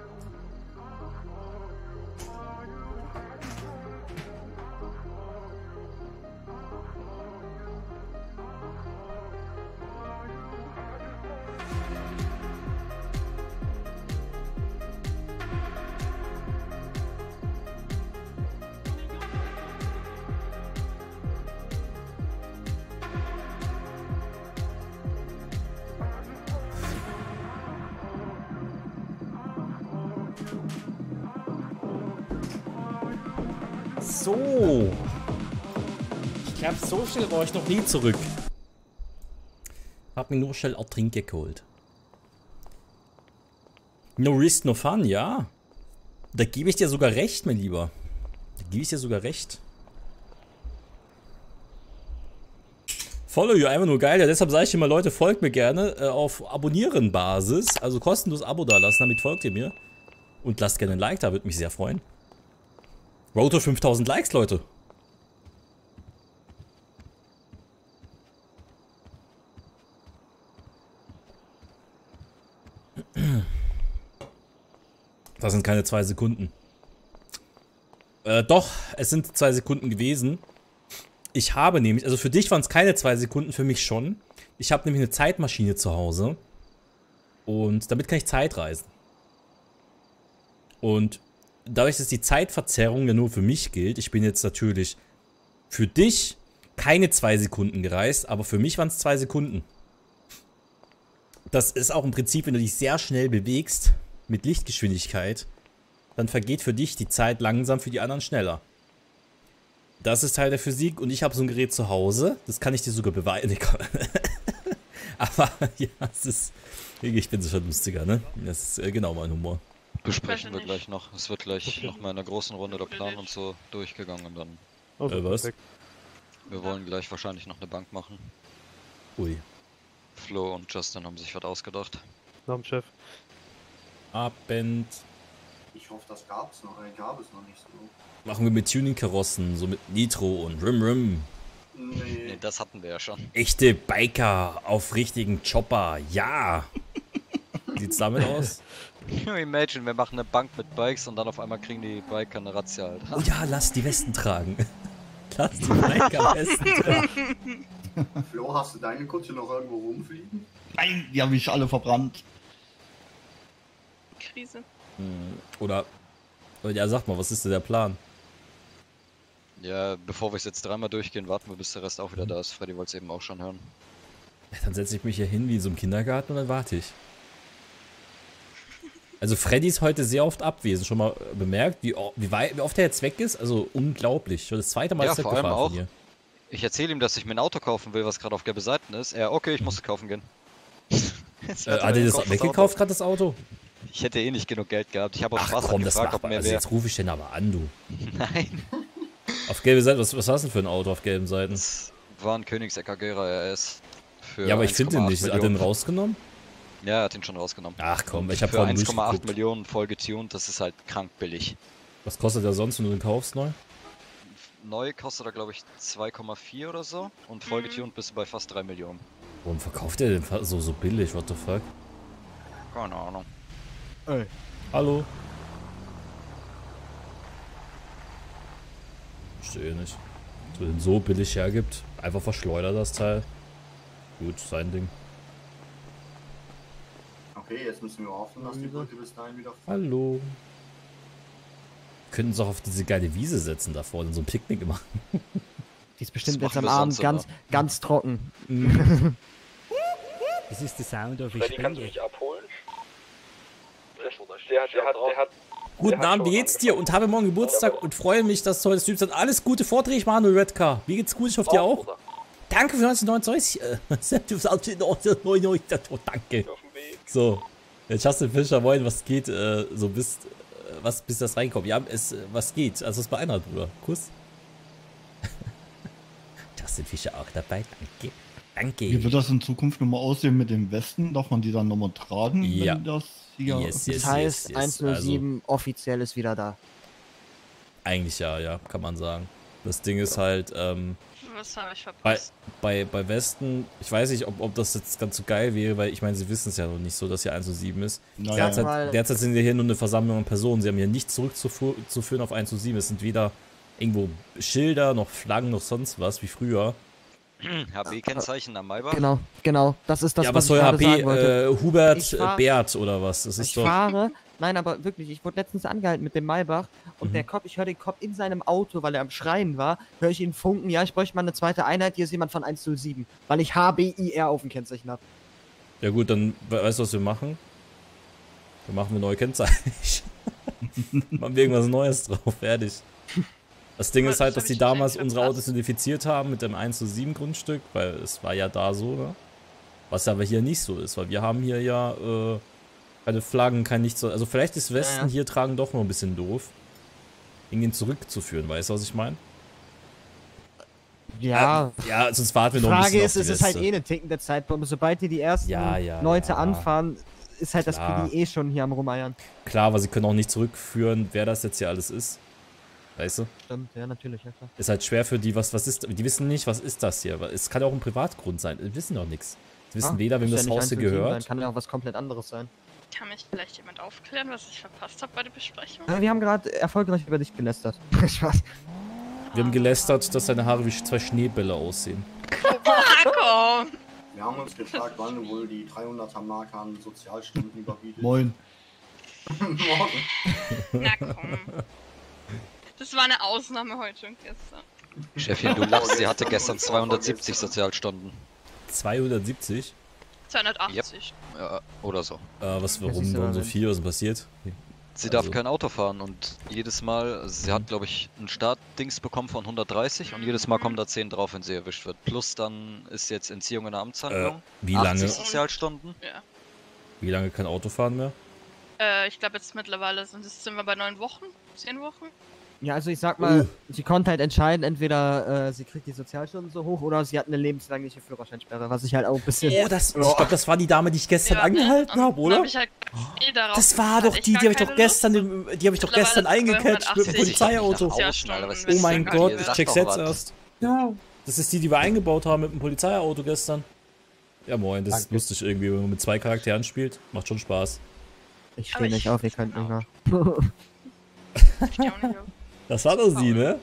Schnell war ich noch nie zurück. Hab mir nur schnell auch Trinke geholt. No risk, no fun, ja. Da gebe ich dir sogar recht, mein Lieber. Da gebe ich dir sogar recht. Follow you, einfach nur geil. Ja, deshalb sage ich immer, Leute, folgt mir gerne äh, auf Abonnieren-Basis. Also kostenlos Abo da lassen, damit folgt ihr mir. Und lasst gerne ein Like da, würde mich sehr freuen. Road to 5000 Likes, Leute. Das sind keine zwei Sekunden. Äh, doch, es sind zwei Sekunden gewesen. Ich habe nämlich, also für dich waren es keine zwei Sekunden, für mich schon. Ich habe nämlich eine Zeitmaschine zu Hause. Und damit kann ich Zeit reisen. Und dadurch, dass die Zeitverzerrung ja nur für mich gilt, ich bin jetzt natürlich für dich keine zwei Sekunden gereist, aber für mich waren es zwei Sekunden. Das ist auch im Prinzip, wenn du dich sehr schnell bewegst, mit Lichtgeschwindigkeit, dann vergeht für dich die Zeit langsam, für die anderen schneller. Das ist Teil der Physik und ich habe so ein Gerät zu Hause, das kann ich dir sogar beweisen. [laughs] aber ja, es ist, ich bin so schon lustiger, ne? Das ist äh, genau mein Humor. Besprechen wir gleich noch. Es wird gleich noch mal in einer großen Runde der Plan und so durchgegangen und dann. Also, äh, was? Wir wollen gleich wahrscheinlich noch eine Bank machen. Ui. Flo und Justin haben sich was ausgedacht. Dem Chef. Abend. Ich hoffe, das gab's noch, äh, gab es noch nicht so. Machen wir mit Tuning-Karossen, so mit Nitro und Rim Rim. Nee. Nee, das hatten wir ja schon. Echte Biker auf richtigen Chopper, ja. Sieht's damit [laughs] aus? [laughs] Imagine, wir machen eine Bank mit Bikes und dann auf einmal kriegen die Biker eine Razzia halt. Oh ja, lass die Westen tragen. [laughs] lass die Biker Westen tragen. Flo, hast du deine Kutsche noch irgendwo rumfliegen? Nein, die haben mich alle verbrannt. Krise. Hm, Oder, ja, sag mal, was ist denn der Plan? Ja, bevor wir es jetzt dreimal durchgehen, warten wir, bis der Rest auch wieder da ist. Freddy wollte es eben auch schon hören. Ja, dann setze ich mich hier hin wie in so einem Kindergarten und dann warte ich. Also Freddy ist heute sehr oft abwesend. Schon mal äh, bemerkt, wie, wie, wie oft er jetzt weg ist? Also unglaublich. Schon das zweite Mal Ja, ist er gefahren auch. von hier. Ich erzähle ihm, dass ich mir ein Auto kaufen will, was gerade auf gelbe Seiten ist. Er, okay, ich muss kaufen gehen. [laughs] Äh, hat er hat er das gekauft, weggekauft gerade, das Auto? Ich hätte eh nicht genug Geld gehabt. Ich habe auch Ach Spaß komm, das gefragt, ob mehr Also jetzt rufe ich den aber an, du. [laughs] Nein. Auf gelbe Seiten, was, was hast du denn für ein Auto auf gelben Seiten? War ein Königsegg Agera RS. Für Ja, aber ich finde den 1,8 nicht. Hat er den Millionen. rausgenommen? Ja, er hat ihn schon rausgenommen. Ach komm, ich hab Für vorhin 1,8 durchgeguckt. Millionen voll getuned, das ist halt krank billig. Was kostet der sonst, wenn du den kaufst neu? Neu kostet er, glaube ich, 2,4 oder so. Und voll getuned bist du bei fast 3 Millionen. Warum verkauft er den so, so billig? What the fuck? Keine Ahnung. Ey. Hallo? Verstehe nicht. Dass den so billig hergibt. Einfach verschleudert das Teil. Gut, sein Ding. Okay, jetzt müssen wir hoffen, dass die Brücke bis dahin wieder Hallo. Könnten uns auch auf diese geile Wiese setzen da vorne, so ein Picknick machen. [laughs] Die ist bestimmt jetzt am Abend ganz, immer. ganz trocken. [laughs] Das ist der Sound of Freddy, kannst du mich abholen? Der hat, der hat, der hat. Guten Abend, wie geht's dir? Und habe morgen Geburtstag und freue mich, dass du heute Streams hat. Alles Gute, Vorträge Manuel Redcar. Wie geht's gut? Ich hoffe dir auch. Danke für 1999. Äh, Septimus Outfit 1999. Danke. So, der Justin Fischer, moin, was geht? Äh, so bis, äh, was, bis das reinkommt. Ja, es, was geht? Also, es bei einer, Bruder. Kuss. [laughs] Justin Fischer auch dabei. Danke. Danke. Wie wird das in Zukunft nochmal aussehen mit dem Westen? Darf man die dann nochmal tragen? Ja. Wenn das hier Yes, Das yes, heißt, yes, yes. 107 offiziell ist wieder da. Eigentlich ja, ja, kann man sagen. Das Ding ist halt, ähm, Was habe ich Bei, verpasst? bei, bei Westen, ich weiß nicht, ob, ob das jetzt ganz so geil wäre, weil ich meine, sie wissen es ja noch nicht so, dass hier 1 zu 7 ist. Naja. Derzeit, derzeit sind wir hier nur eine Versammlung an Personen. Sie haben hier nichts zurückzuführen auf 1 zu 7. Es sind weder irgendwo Schilder, noch Flaggen, noch sonst was, wie früher. HB-Kennzeichen am Maybach? Genau, genau. Das ist das, ja, aber was soll ich HP sagen wollte. äh, Hubert Ich äh, fahr- Bert oder was? Das ist ich doch. fahre, nein, aber wirklich, ich wurde letztens angehalten mit dem Maybach und Mhm. der Cop, ich höre den Cop in seinem Auto, weil er am Schreien war, höre ich ihn funken, ja, ich bräuchte mal eine zweite Einheit, hier ist jemand von 107, weil ich HBIR auf dem Kennzeichen habe. Ja gut, dann we- weißt du, was wir machen? Dann machen wir neue Kennzeichen. [laughs] machen wir irgendwas Neues drauf, fertig. Das Ding ist halt, das dass die damals unsere. Autos identifiziert haben mit dem 1 zu 7 Grundstück, weil es war ja da so, ne? Was aber hier nicht so ist, weil wir haben hier ja äh, keine Flaggen, kein nichts. so- Also vielleicht ist Westen ja. hier tragen doch noch ein bisschen doof. Irgendwie zurückzuführen, weißt du, was ich meine? Ja. Äh, ja, sonst warten wir Die noch ein Frage bisschen ist, auf es die ist halt eh eine tickende Zeitbombe. Sobald die die ersten Ja, ja, Leute ja. anfahren, ist halt Klar. das PD eh schon hier am Rumeiern. Klar, aber sie können auch nicht zurückführen, wer das jetzt hier alles ist. Weißt du? Stimmt, ja, natürlich, ja klar. Ist halt schwer für die, was, was ist, die wissen nicht, was ist das hier. Es kann ja auch ein Privatgrund sein, die wissen doch nichts. Sie wissen Ah, weder, wem das ja nicht Haus hier 107 gehört. Sein. Kann ja auch was komplett anderes sein. Kann mich vielleicht jemand aufklären, was ich verpasst habe bei der Besprechung? Ja, wir haben gerade erfolgreich über dich gelästert. [laughs] Spaß. Wir haben gelästert, dass seine Haare wie zwei Schneebälle aussehen. Marco! [laughs] Wir haben uns gefragt, wann du wohl die 300er Marke an Sozialstunden überbietest. Moin. Morgen. Na komm. Das war eine Ausnahme heute und gestern. Chefin, du lachst, sie hatte gestern 270 Sozialstunden. 270? 280. Ja, oder so. Äh, was, warum, warum so viel? Was ist passiert? Sie darf Also- kein Auto fahren und jedes Mal, sie hat glaube ich ein Startdings bekommen von 130 und jedes Mal kommen da 10 drauf, wenn sie erwischt wird. Plus dann ist jetzt Entziehung in der Amtshandlung. Äh, wie 80 lange? Sozialstunden. Ja. Wie lange kein Auto fahren mehr? Äh, ich glaube jetzt mittlerweile sind, es- sind wir bei neun Wochen? Zehn Wochen? Ja, also ich sag mal, Uh. sie konnte halt entscheiden, entweder äh, sie kriegt die Sozialstunden so hoch oder sie hat eine lebenslängliche Führerscheinsperre, was ich halt auch ein bisschen. Oh, das, ich glaube, das war die Dame, die ich gestern Ja, angehalten und habe, oder? hab ich halt eh Das war doch die, die habe ich doch gestern, die habe ich doch gestern eingecatcht mit dem 280 Polizeiauto. Oh mein Gott, ich check's jetzt erst. Ja. Das ist die, die wir eingebaut haben mit dem Polizeiauto gestern. Ja moin, das ist Danke. lustig irgendwie, wenn man mit zwei Charakteren spielt. Macht schon Spaß. Ich stehe nicht ich- auf, ihr könnt nicht mehr. [laughs] Ich steh auch nicht auf. Das war doch sie, ne?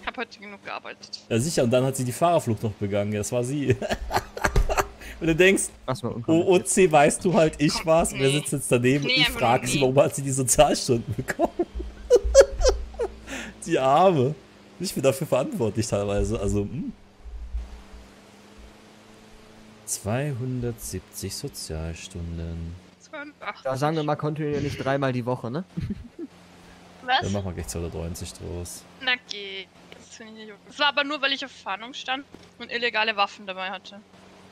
Ich hab heute genug gearbeitet. Ja sicher, und dann hat sie die Fahrerflucht noch begangen. Ja, das war sie. [laughs] Und du denkst. OOC, weißt du halt, ich war's. Und wer Nee. sitzt jetzt daneben Nee, und ich frage nur sie, nee. warum hat sie die Sozialstunden bekommen? [laughs] die Arme. Ich bin dafür verantwortlich teilweise. Also, hm. 270 Sozialstunden. 82. Da sagen wir mal kontinuierlich dreimal die Woche, ne? [laughs] Was? Dann machen wir gleich 290 draus. Na geht. Das finde ich nicht okay. Das war aber nur, weil ich auf Fahndung stand und illegale Waffen dabei hatte.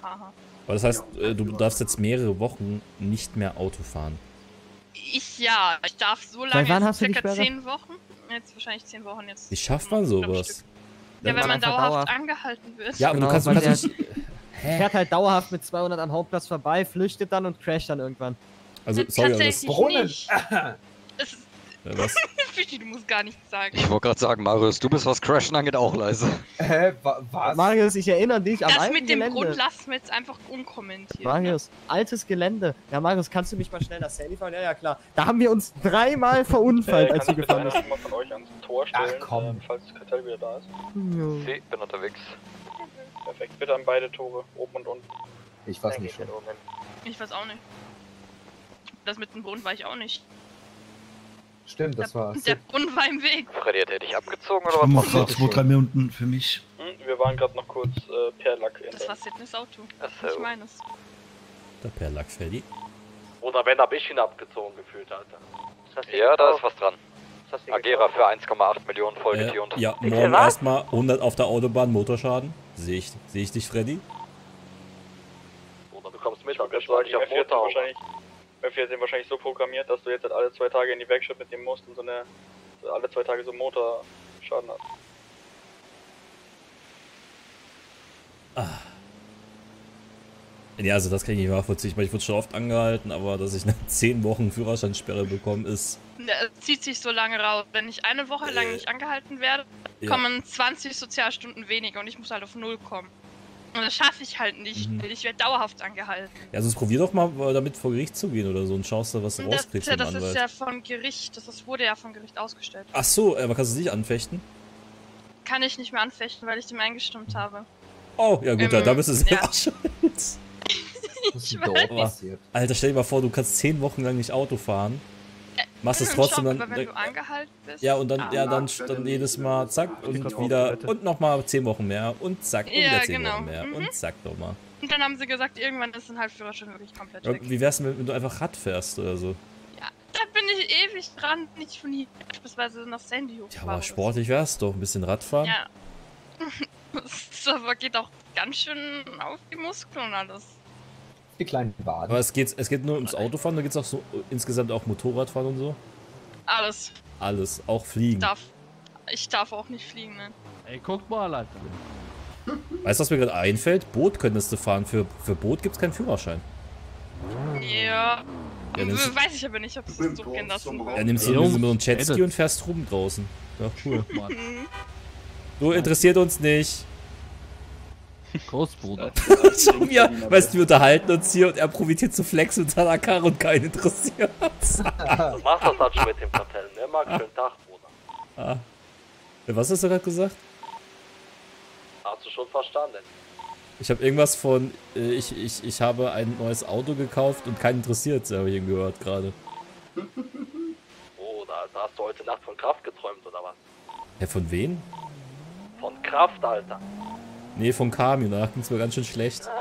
Haha. Aber das heißt, äh, du darfst jetzt mehrere Wochen nicht mehr Auto fahren. Ich ja, ich darf so Seit lange, wann jetzt hast du die circa Sperre? 10 Wochen. Jetzt wahrscheinlich 10 Wochen jetzt. Wie schafft man sowas? Ja, wenn Weil man dauerhaft dauerhaft- angehalten wird. Ja, aber Genau, du kannst, du nicht. Fährt halt dauerhaft mit 200 am Hauptplatz vorbei, flüchtet dann und crasht dann irgendwann. Also, sorry, das. Nicht. [laughs] Es ist, Ja, was? Fischi, du musst gar nichts sagen. Ich wollte gerade sagen, Marius, du bist was Crashen angeht auch leise. Hä, wa was? Marius, ich erinnere dich am das mit dem Gelände. Grund lassen wir jetzt einfach unkommentiert. Marius, altes Gelände. Ja, Marius, kannst du mich mal schnell das Handy fahren? Ja, ja, klar. Da haben wir uns dreimal verunfallt, als du gefahren bist. mal von euch ans Tor Ach komm. falls das Kartell wieder da ist. Ja. Ich bin unterwegs. Perfekt, bitte an beide Tore, oben und unten. Ich weiß nicht schon. Ich weiß auch nicht. Das mit dem Grund war ich auch nicht. Stimmt, das war. Der Grund war im Weg. Freddy, hat er dich abgezogen Ich mach mal zwei, drei Minuten für mich. Hm, wir waren gerade noch kurz äh, per Lack in Das war Sidneys Auto. Ach Ich so. meine es. Der Perlack Freddy. Oder wenn, hab ich ihn abgezogen gefühlt, Alter. Ja, da ist was dran. Was Agera für 1,8 Millionen voll Äh, ja, morgen was? erstmal 100 auf der Autobahn Motorschaden. Sehe ich, sehe ich dich, Freddy? Oder du kommst mit, Ich du eigentlich auf F4 sind Motorhaube. wahrscheinlich, F4 sind wahrscheinlich so programmiert, dass du jetzt halt alle zwei Tage in die Werkstatt mitnehmen musst und so eine so alle zwei Tage so einen Motorschaden hast. Ja, also das kann ich nicht nachvollziehen. Ich meine, ich wurde schon oft angehalten, aber dass ich nach [laughs] 10 Wochen Führerscheinsperre bekomme, ist. Ne, Es zieht sich so lange raus. Wenn ich eine Woche lang nicht angehalten werde, Ja. kommen 20 Sozialstunden weniger und ich muss halt auf Null kommen. Und das schaffe ich halt nicht, Mhm. ich werde dauerhaft angehalten. Ja, sonst probier doch mal äh, damit vor Gericht zu gehen oder so und schaust da, was du Und das, rauskriegst ja, vom das ist ja von Gericht, das ist, wurde ja von Gericht ausgestellt. Ach so, aber kannst du dich anfechten? Kann ich nicht mehr anfechten, weil ich dem eingestimmt habe. Oh, ja gut, Ähm, da, da bist du selber ja. schuld. [laughs] Ich dort weiß. passiert? Alter, stell dir mal vor, du kannst zehn Wochen lang nicht Auto fahren. Machst es Hm, trotzdem Schock, dann. aber wenn du angehalten bist. Ja, und dann, Ah. ja, dann, dann jedes Mal zack und wieder und nochmal zehn Wochen mehr und zack und Ja, wieder zehn genau. Wochen mehr Mhm. und zack nochmal. Und dann haben sie gesagt, irgendwann ist ein Halbführerschein wirklich komplett weg. Wie wär's, wenn wenn du einfach Rad fährst oder so? Da bin ich ewig dran, nicht von hier beispielsweise nach Sandy hoch. Ja, aber sportlich wär's doch, ein bisschen Radfahren. Ja. [laughs] Das aber geht auch ganz schön auf die Muskeln und alles. Die kleinen Waden. Aber es geht, es geht nur ums Autofahren, da geht's auch so äh, insgesamt auch Motorradfahren und so. Alles. Alles, auch Fliegen. Darf. Ich darf auch nicht fliegen, ne? Ey, guck mal, Alter. Weißt du, was mir gerade einfällt? Boot könntest du fahren. Für, für Boot gibt's keinen Führerschein. Ja. Ja, Weiß ich aber nicht, ob es das so gehen lassen Ja, wird. nimmst du Jungs, nimmst du einen Jetski und fährst rum draußen. Ja, cool. Du interessiert uns nicht. Großbruder. [laughs] Schau mir, weißt du, wir unterhalten uns hier und er profitiert zu Flex mit seiner Karre und keinen interessiert. [laughs] Du machst das halt schon mit dem Kartell, ne? Mag schönen Tag, Bruder. ah. Was hast du gerade gesagt? Hast du schon verstanden? Ich habe irgendwas von, äh, ich, ich, ich habe ein neues Auto gekauft und keinen interessiert, habe ich eben gehört gerade. Bruder, Alter, hast du heute Nacht von Kraft geträumt oder was? Ja, von wem? Von Kraft, Alter. Nee, von Kami, danach ging's mir ganz schön schlecht. [laughs]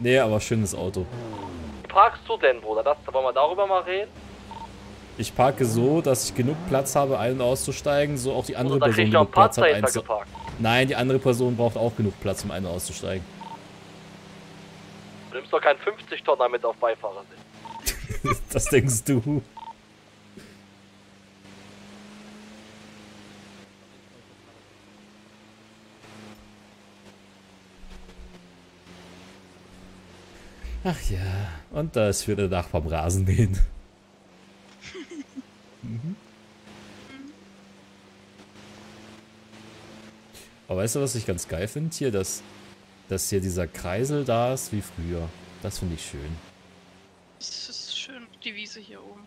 Nee, aber schönes Auto. Wie parkst du denn, Bruder? Das, wollen wir darüber mal reden? Ich parke so, dass ich genug Platz habe, ein- und auszusteigen, so auch die andere Oder da Person genug Platz hat, einzu-. Nein, die andere Person braucht auch genug Platz, um ein- und auszusteigen. Du nimmst doch keinen 50-Tonner mit auf Beifahrersitz. [laughs] das denkst du. Ach ja, und da ist wieder der Nachbar am Rasenmähen. mhm. [laughs] Aber weißt du, was ich ganz geil finde hier? Dass, dass hier dieser Kreisel da ist wie früher. Das finde ich schön. Es ist schön, die Wiese hier oben.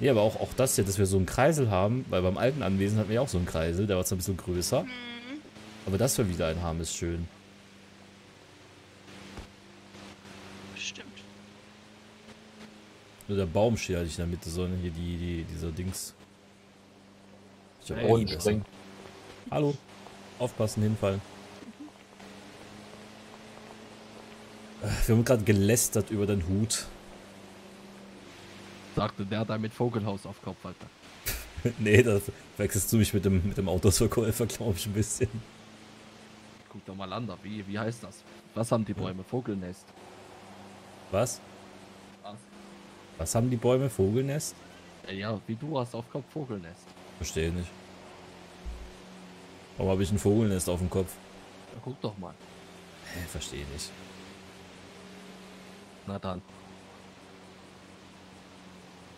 Ja, aber auch, auch das hier, dass wir so einen Kreisel haben, weil beim alten Anwesen hatten wir ja auch so einen Kreisel, der war zwar ein bisschen größer. Aber dass wir wieder einen haben, ist schön. Stimmt. Nur der Baum steht halt nicht in der Mitte, sondern hier die, die, dieser Dings. Ich hab Hey, auch. Hallo. Aufpassen, hinfallen. Äh, Wir haben gerade gelästert über den Hut. Sagte der da mit Vogelhaus auf Kopf, Alter. [laughs] nee, da wechselst du mich mit dem, mit dem Autosverkäufer, glaube ich, ein bisschen. Guck doch mal an, da. Wie, wie heißt das? Was haben die Bäume? Vogelnest. Was? Was? Was haben die Bäume? Vogelnest? Ja, ja, wie du hast auf Kopf Vogelnest. Verstehe nicht. Warum habe ich ein Vogelnest auf dem Kopf? Ja, guck doch mal. Hä, verstehe nicht. Na dann.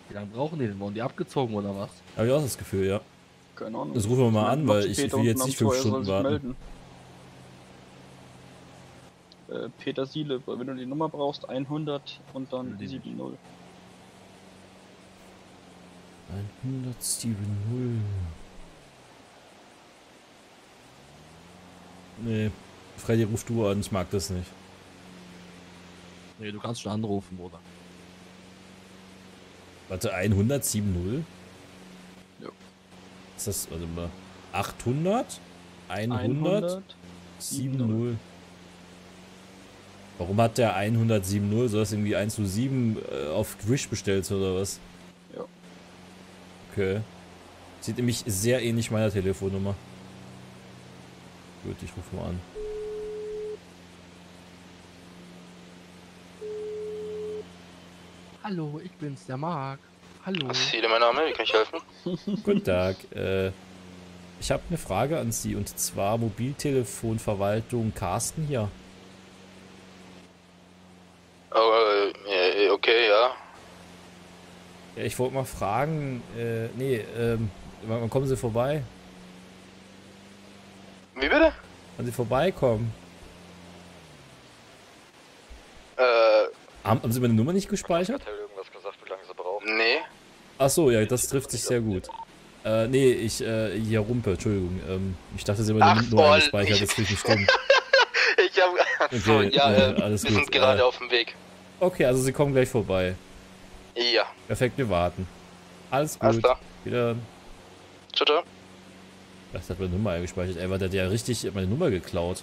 Wie lange brauchen die denn? Wurden die abgezogen oder was? Habe ich auch das Gefühl, ja. Keine Ahnung. Das rufen wir mal an, weil ich, will jetzt nicht fünf Stunden warten. melden. Äh, Peter Siele, wenn du die Nummer brauchst, 100 und dann 70. 107 Nee, Freddy ruf du an, ich mag das nicht. Nee, du kannst schon anrufen, Bruder. Warte, 170? Ja. Ist das, warte mal, 800? 100? 100, 70. Warum hat der 170? Soll das irgendwie 1 zu 7 äh, auf Wish bestellt oder was? Ja. Okay. Sieht nämlich sehr ähnlich meiner Telefonnummer. Gut, ich rufe mal an. Hallo, ich bin's, der Marc. Hallo. Siele, mein Name, wie kann ich helfen? [laughs] Guten Tag. Äh, Ich habe eine Frage an Sie und zwar Mobiltelefonverwaltung Carsten hier. Oh, äh, okay, ja. Ja, ich wollte mal fragen, äh, nee, ähm, wann wann kommen Sie vorbei? Wie bitte? Wann Sie vorbeikommen? Äh, Haben, haben Sie meine Nummer nicht gespeichert? irgendwas gesagt, wie lange sie brauchen? Nee. Ach so, ja, das trifft sich sehr gut. Äh, nee, ich, äh, hier Rumpe, Entschuldigung. Ähm, ich dachte, Sie haben voll. eingespeichert, das finde ich nicht stimmt. [laughs] Ich hab. so, Okay, ja, äh, äh, alles wir gut, sind gerade äh. auf dem Weg. Okay, also Sie kommen gleich vorbei. Ja. Perfekt, wir warten. Alles gut. Alles klar. Wieder. Ciao. Das hat meine Nummer eingespeichert. Ey, war der hat ja richtig meine Nummer geklaut.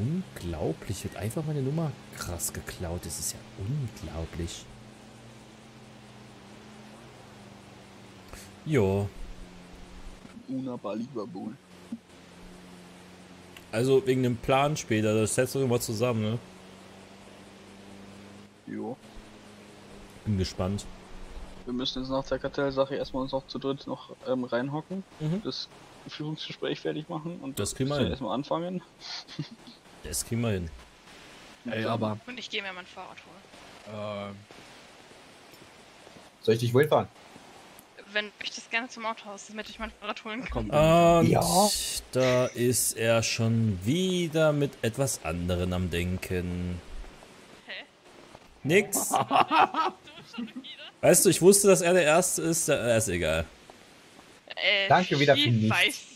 Unglaublich, wird einfach meine Nummer krass geklaut. Das ist ja unglaublich. Jo, also wegen dem Plan später, das setzt uns mal zusammen, ne? Jo. Bin gespannt. Wir müssen jetzt nach der Kartellsache erstmal uns auch zu dritt noch ähm, reinhocken, Mhm. das Führungsgespräch fertig machen und Das kriegen wir erstmal anfangen. Das kriegen wir hin. Ey, aber. Und ich gehe mir mein Fahrrad holen. Ähm, Soll ich dich wohl fahren? Wenn du möchtest, gerne zum Autohaus, damit ich mein Fahrrad holen kann. Und Ja. da ist er schon wieder mit etwas anderem am Denken. Nix. [laughs] Weißt du, ich wusste, dass er der Erste ist. Äh, ist egal. Äh, Danke wieder für nichts.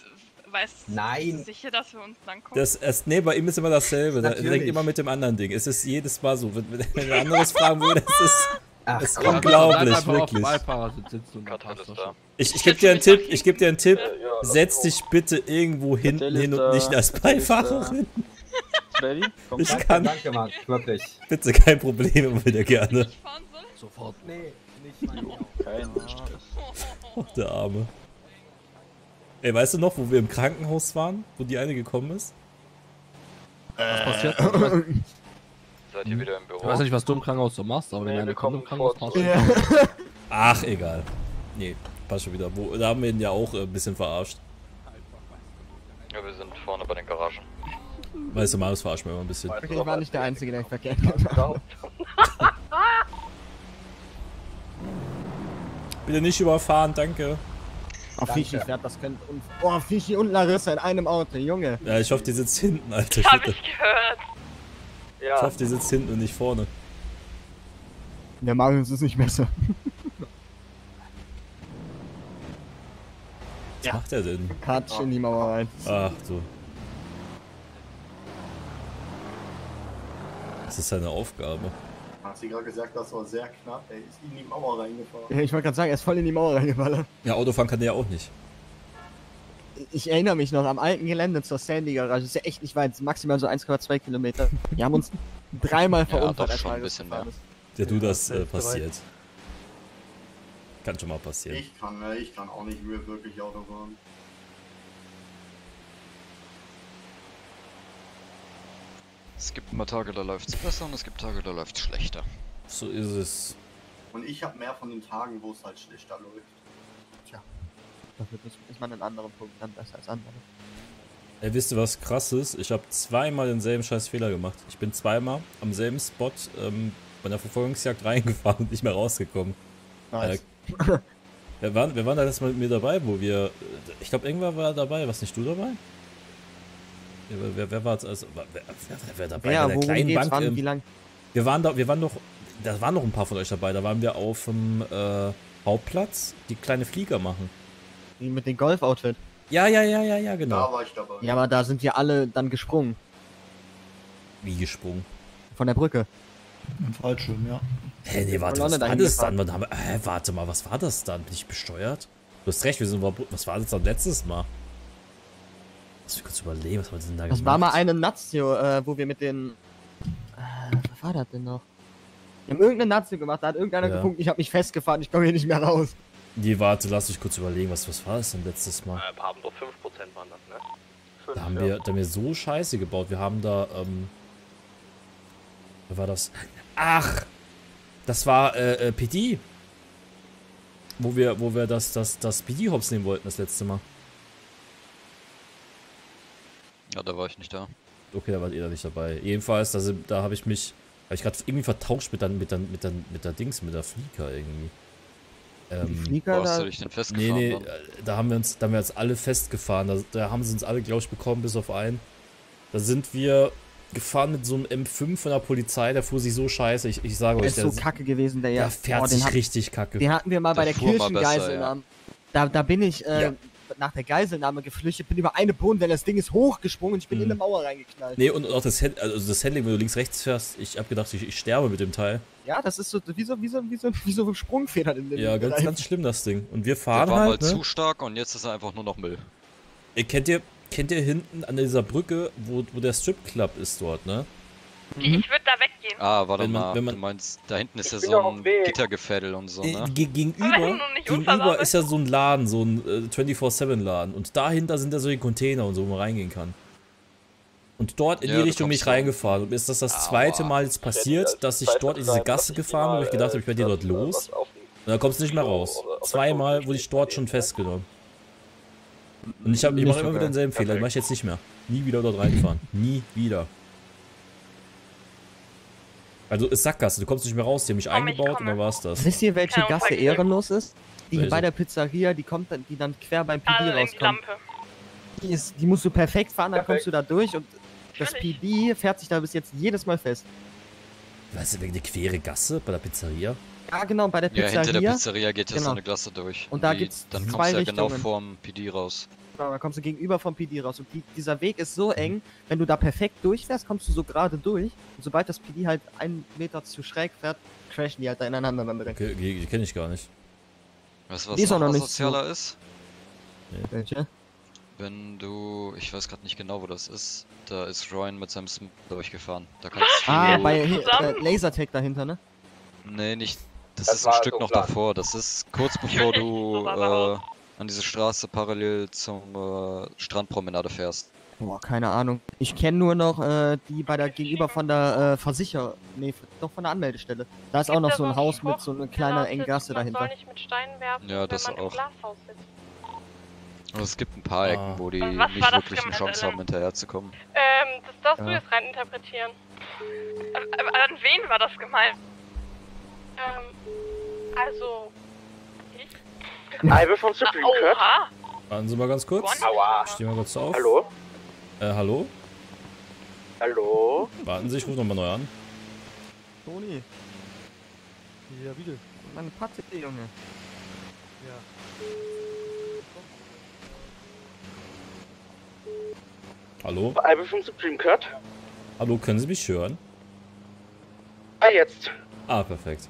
Weiß, weiß Nein. sicher, dass wir uns dann kommen. Das, es, nee, bei ihm ist immer dasselbe. Er Natürlich. denkt immer mit dem anderen Ding. Es ist jedes Mal so. Wenn, wenn er anderes fragen würde, es ist, Ach, es ist komm. unglaublich, wirklich. Das. Ich, ich gebe dir einen Tipp, ich gebe dir einen Tipp. Setz dich bitte irgendwo hinten hin und nicht als. Beifahrerin. Ich Danke, kann danke, Marc, wirklich. bitte kein Problem, immer wieder gerne. Sofort. Nee, nicht mein Kein Stress. Oh, der Arme. Ey, weißt du noch, wo wir im Krankenhaus waren? Wo die eine gekommen ist? Was passiert? Ich [laughs] weiß, Seid ihr wieder im ich Büro? weiß nicht, was du im Krankenhaus so machst, aber wenn Nee, eine wir kommt im kommen Krankenhaus passt [laughs] Ach, egal. Nee, passt schon wieder. Wo, da haben wir ihn ja auch äh, ein bisschen verarscht. Ja, wir sind vorne bei den Garagen. Weißt du, Marius verarscht mir immer ein bisschen. Okay, ich war nicht der Einzige, der ich verkehrt habe. Bitte nicht überfahren, danke. Oh, Fischi fährt das könnte. Und, oh, Fischi und Larissa in einem Auto, Junge. Ja, ich hoffe, die sitzt hinten, Alter. Das hab Bitte. ich gehört. Ich hoffe, die sitzt hinten und nicht vorne. Der Marius ist nicht besser. Was macht er denn? Katsch in die Mauer rein. Ach du. Das ist seine Aufgabe. Hat sie gerade gesagt, das war sehr knapp. Er ist in die Mauer reingefahren. Ja, ich wollte gerade sagen, er ist voll in die Mauer reingeballert. Ja, Autofahren kann der ja auch nicht. Ich erinnere mich noch am alten Gelände zur Sandy-Garage. Ist ja echt nicht weit, maximal so 1,2 Kilometer. Wir haben uns dreimal Ja, verunfallt, als schon ein bisschen mehr. Ja, du, das äh, passiert. Kann schon mal passieren. Ich kann, äh, ich kann auch nicht mehr wirklich Auto fahren. Es gibt mal Tage, da läuft's besser und es gibt Tage, da läuft's schlechter. So ist es. Und ich habe mehr von den Tagen, wo es halt schlechter läuft. Dafür ist, man in anderen Punkten dann besser als andere. Ey, wisst ihr was krass ist? Ich habe zweimal denselben scheiß Fehler gemacht. Ich bin zweimal am selben Spot ähm, bei einer Verfolgungsjagd reingefahren und nicht mehr rausgekommen. Nice. Äh, [laughs] wer, war, wer war da das mal mit mir dabei, wo wir. Ich glaube, irgendwann war dabei. Warst nicht du dabei? Ja, wer, wer, war jetzt also, wer, wer, wer, wer dabei Ja, bei der kleinen Bank? wann, ähm, wie lang? wir waren da, wir waren noch, da waren noch ein paar von euch dabei. Da waren wir auf dem äh, Hauptplatz, die kleine Flieger machen. Mit dem Golf-Outfit. Ja, ja, ja, ja, ja, Da genau. war ich dabei. Ja, aber da sind wir alle dann gesprungen. Wie gesprungen. Von der Brücke. Im Fallschirm, ja. Hä, nee, warte, was war das dann? haben hä, warte mal, was war das dann? Bin ich besteuert? Du hast recht, wir sind über, was war das dann letztes Mal? Lass mich kurz überlegen, was haben wir denn da Das gemacht? war mal eine Nazio, äh, wo wir mit den. Äh, was war das denn noch? Wir haben irgendeine Nazio gemacht, da hat irgendeiner Ja. gefunkt, ich habe mich festgefahren, ich komme hier nicht mehr raus. Nee, warte, lass mich kurz überlegen, was, was war das denn letztes Mal? Äh, haben doch 5% waren das, ne? Da haben wir, da haben wir so Scheiße gebaut. Wir haben da, ähm. Wer war das? Ach! Das war, äh, äh, PD. wo wir, wo wir das, das, das PD-Hops nehmen wollten das letzte Mal. Ja, da war ich nicht da. Okay, da wart ihr da nicht dabei. Jedenfalls, da, sind- da habe ich mich, habe ich gerade irgendwie vertauscht mit der, mit, der, mit, der, mit der Dings, mit der Flieger irgendwie. Ähm, Flieger Wo hast da- du dich denn Nee, festgefahren? nee, dann? äh, da haben wir uns, da haben wir uns alle festgefahren. Da, da haben sie uns alle, glaube ich, bekommen, bis auf einen. Da sind wir gefahren mit so einem M5 von der Polizei, der fuhr sich so scheiße. Ich, ich sage Der euch, ist der, so kacke gewesen, der ja. der fährt den sich hat- richtig kacke. Den hatten wir mal bei Der der fuhr mal besser, Kirchengeiselnahme. Da, da bin ich äh, Ja. Nach der Geiselnahme geflüchtet, bin über eine Bodenwelle, das Ding ist hochgesprungen und ich bin in eine Mauer reingeknallt. Nee, und auch das, Hand, also das Handling, wenn du links rechts fährst, ich hab gedacht, ich, ich sterbe mit dem Teil. Ja, das ist so wie so, wie so, wie so, wie so Sprungfedern in dem Ja, ganz, ganz schlimm das Ding. Und wir Der fahren war halt, mal ne? zu stark und jetzt ist er einfach nur noch Müll. Ihr kennt ihr, kennt ihr hinten an dieser Brücke, wo, wo der Stripclub ist dort, ne? Ich würde da weggehen. Ah, warte Wenn man- mal, wenn man- du meinst, da hinten ist ja so ein. Gittergefädel und so, Äh, ne? ge- gegenüber, gegenüber ist ja so ein Laden, so ein äh, 24-7-Laden. Und dahinter sind ja solche Container und so, wo man reingehen kann. Und dort in Ja, die Richtung bin ich reingefahren. Und mir ist das das zweite Mal jetzt passiert, dass ich dort in diese Gasse gefahren bin, wo ich gedacht habe, ich werde hier dort los. Und dann kommst du nicht mehr raus. Zweimal wurde ich dort schon festgenommen. Und ich, hab- ich mache so immer wieder denselben Fehler, den mache ich jetzt nicht mehr. Nie wieder dort reinfahren. Nie wieder. Also ist Sackgasse, du kommst nicht mehr raus, die haben mich Komm, ich eingebaut und komme. dann war's das. Wisst ihr, welche Keine Gasse ehrenlos ist? Die Welche? bei der Pizzeria, die kommt dann, die dann quer beim PD in die rauskommt. Lampe. Die, ist, die musst du perfekt fahren, dann Perfekt. kommst du da durch und das Natürlich. PD fährt sich da bis jetzt jedes Mal fest. Weißt du, wegen der quere Gasse bei der Pizzeria? Ja, genau, bei der Ja, Pizzeria. hinter der Pizzeria geht ja so Genau. eine Klasse durch. Und da die- gibt's Dann zwei kommst du ja genau Richtungen. vorm PD raus. Genau, da kommst du gegenüber vom PD raus. Und die, dieser Weg ist so eng, wenn du da perfekt durchfährst, kommst du so gerade durch. Und sobald das PD halt einen Meter zu schräg fährt, crashen die halt da ineinander dann direkt. Okay, die, die kenne ich gar nicht. Weißt du, was Die ist auch noch noch nicht asozialer ist? Welche? Wenn du, ich weiß gerade nicht genau, wo das ist, da ist Ryan mit seinem Smith durchgefahren. Da kannst Ah, du... bei hier, Zusammen? äh, Lasertag dahinter, ne? Nee, nicht. Das, Das ist ein Stück so noch klar. davor. Das ist kurz [laughs] bevor du So äh, an diese Straße parallel zum äh, Strandpromenade fährst. Boah, keine Ahnung. Ich kenne nur noch äh, die bei der gegenüber von der äh, Versicher... Nee, doch von der Anmeldestelle. Da ist auch noch so ein Haus mit so einer kleinen engen Gasse Man dahinter. soll nicht mit Steinen werfen, Ja, wenn das man im auch. Glashaus sitzt. Und es gibt ein paar Ah. Ecken, wo die nicht war das wirklich eine Chance haben, hinterherzukommen. Ähm, das darfst du Ja. jetzt reininterpretieren. An, an wen war das gemeint? Ähm, also, Albe von Supreme. Oha. Warten Sie mal ganz kurz. Aua. Ich stehe mal kurz auf. Hallo? Äh, hallo? Hallo? Warten Sie, ich rufe nochmal neu an. Toni, Ja, wieder. meine Patte, Junge. Hallo? Albe von Supreme Court? Hallo, können Sie mich hören? Ah, jetzt. Ah, perfekt.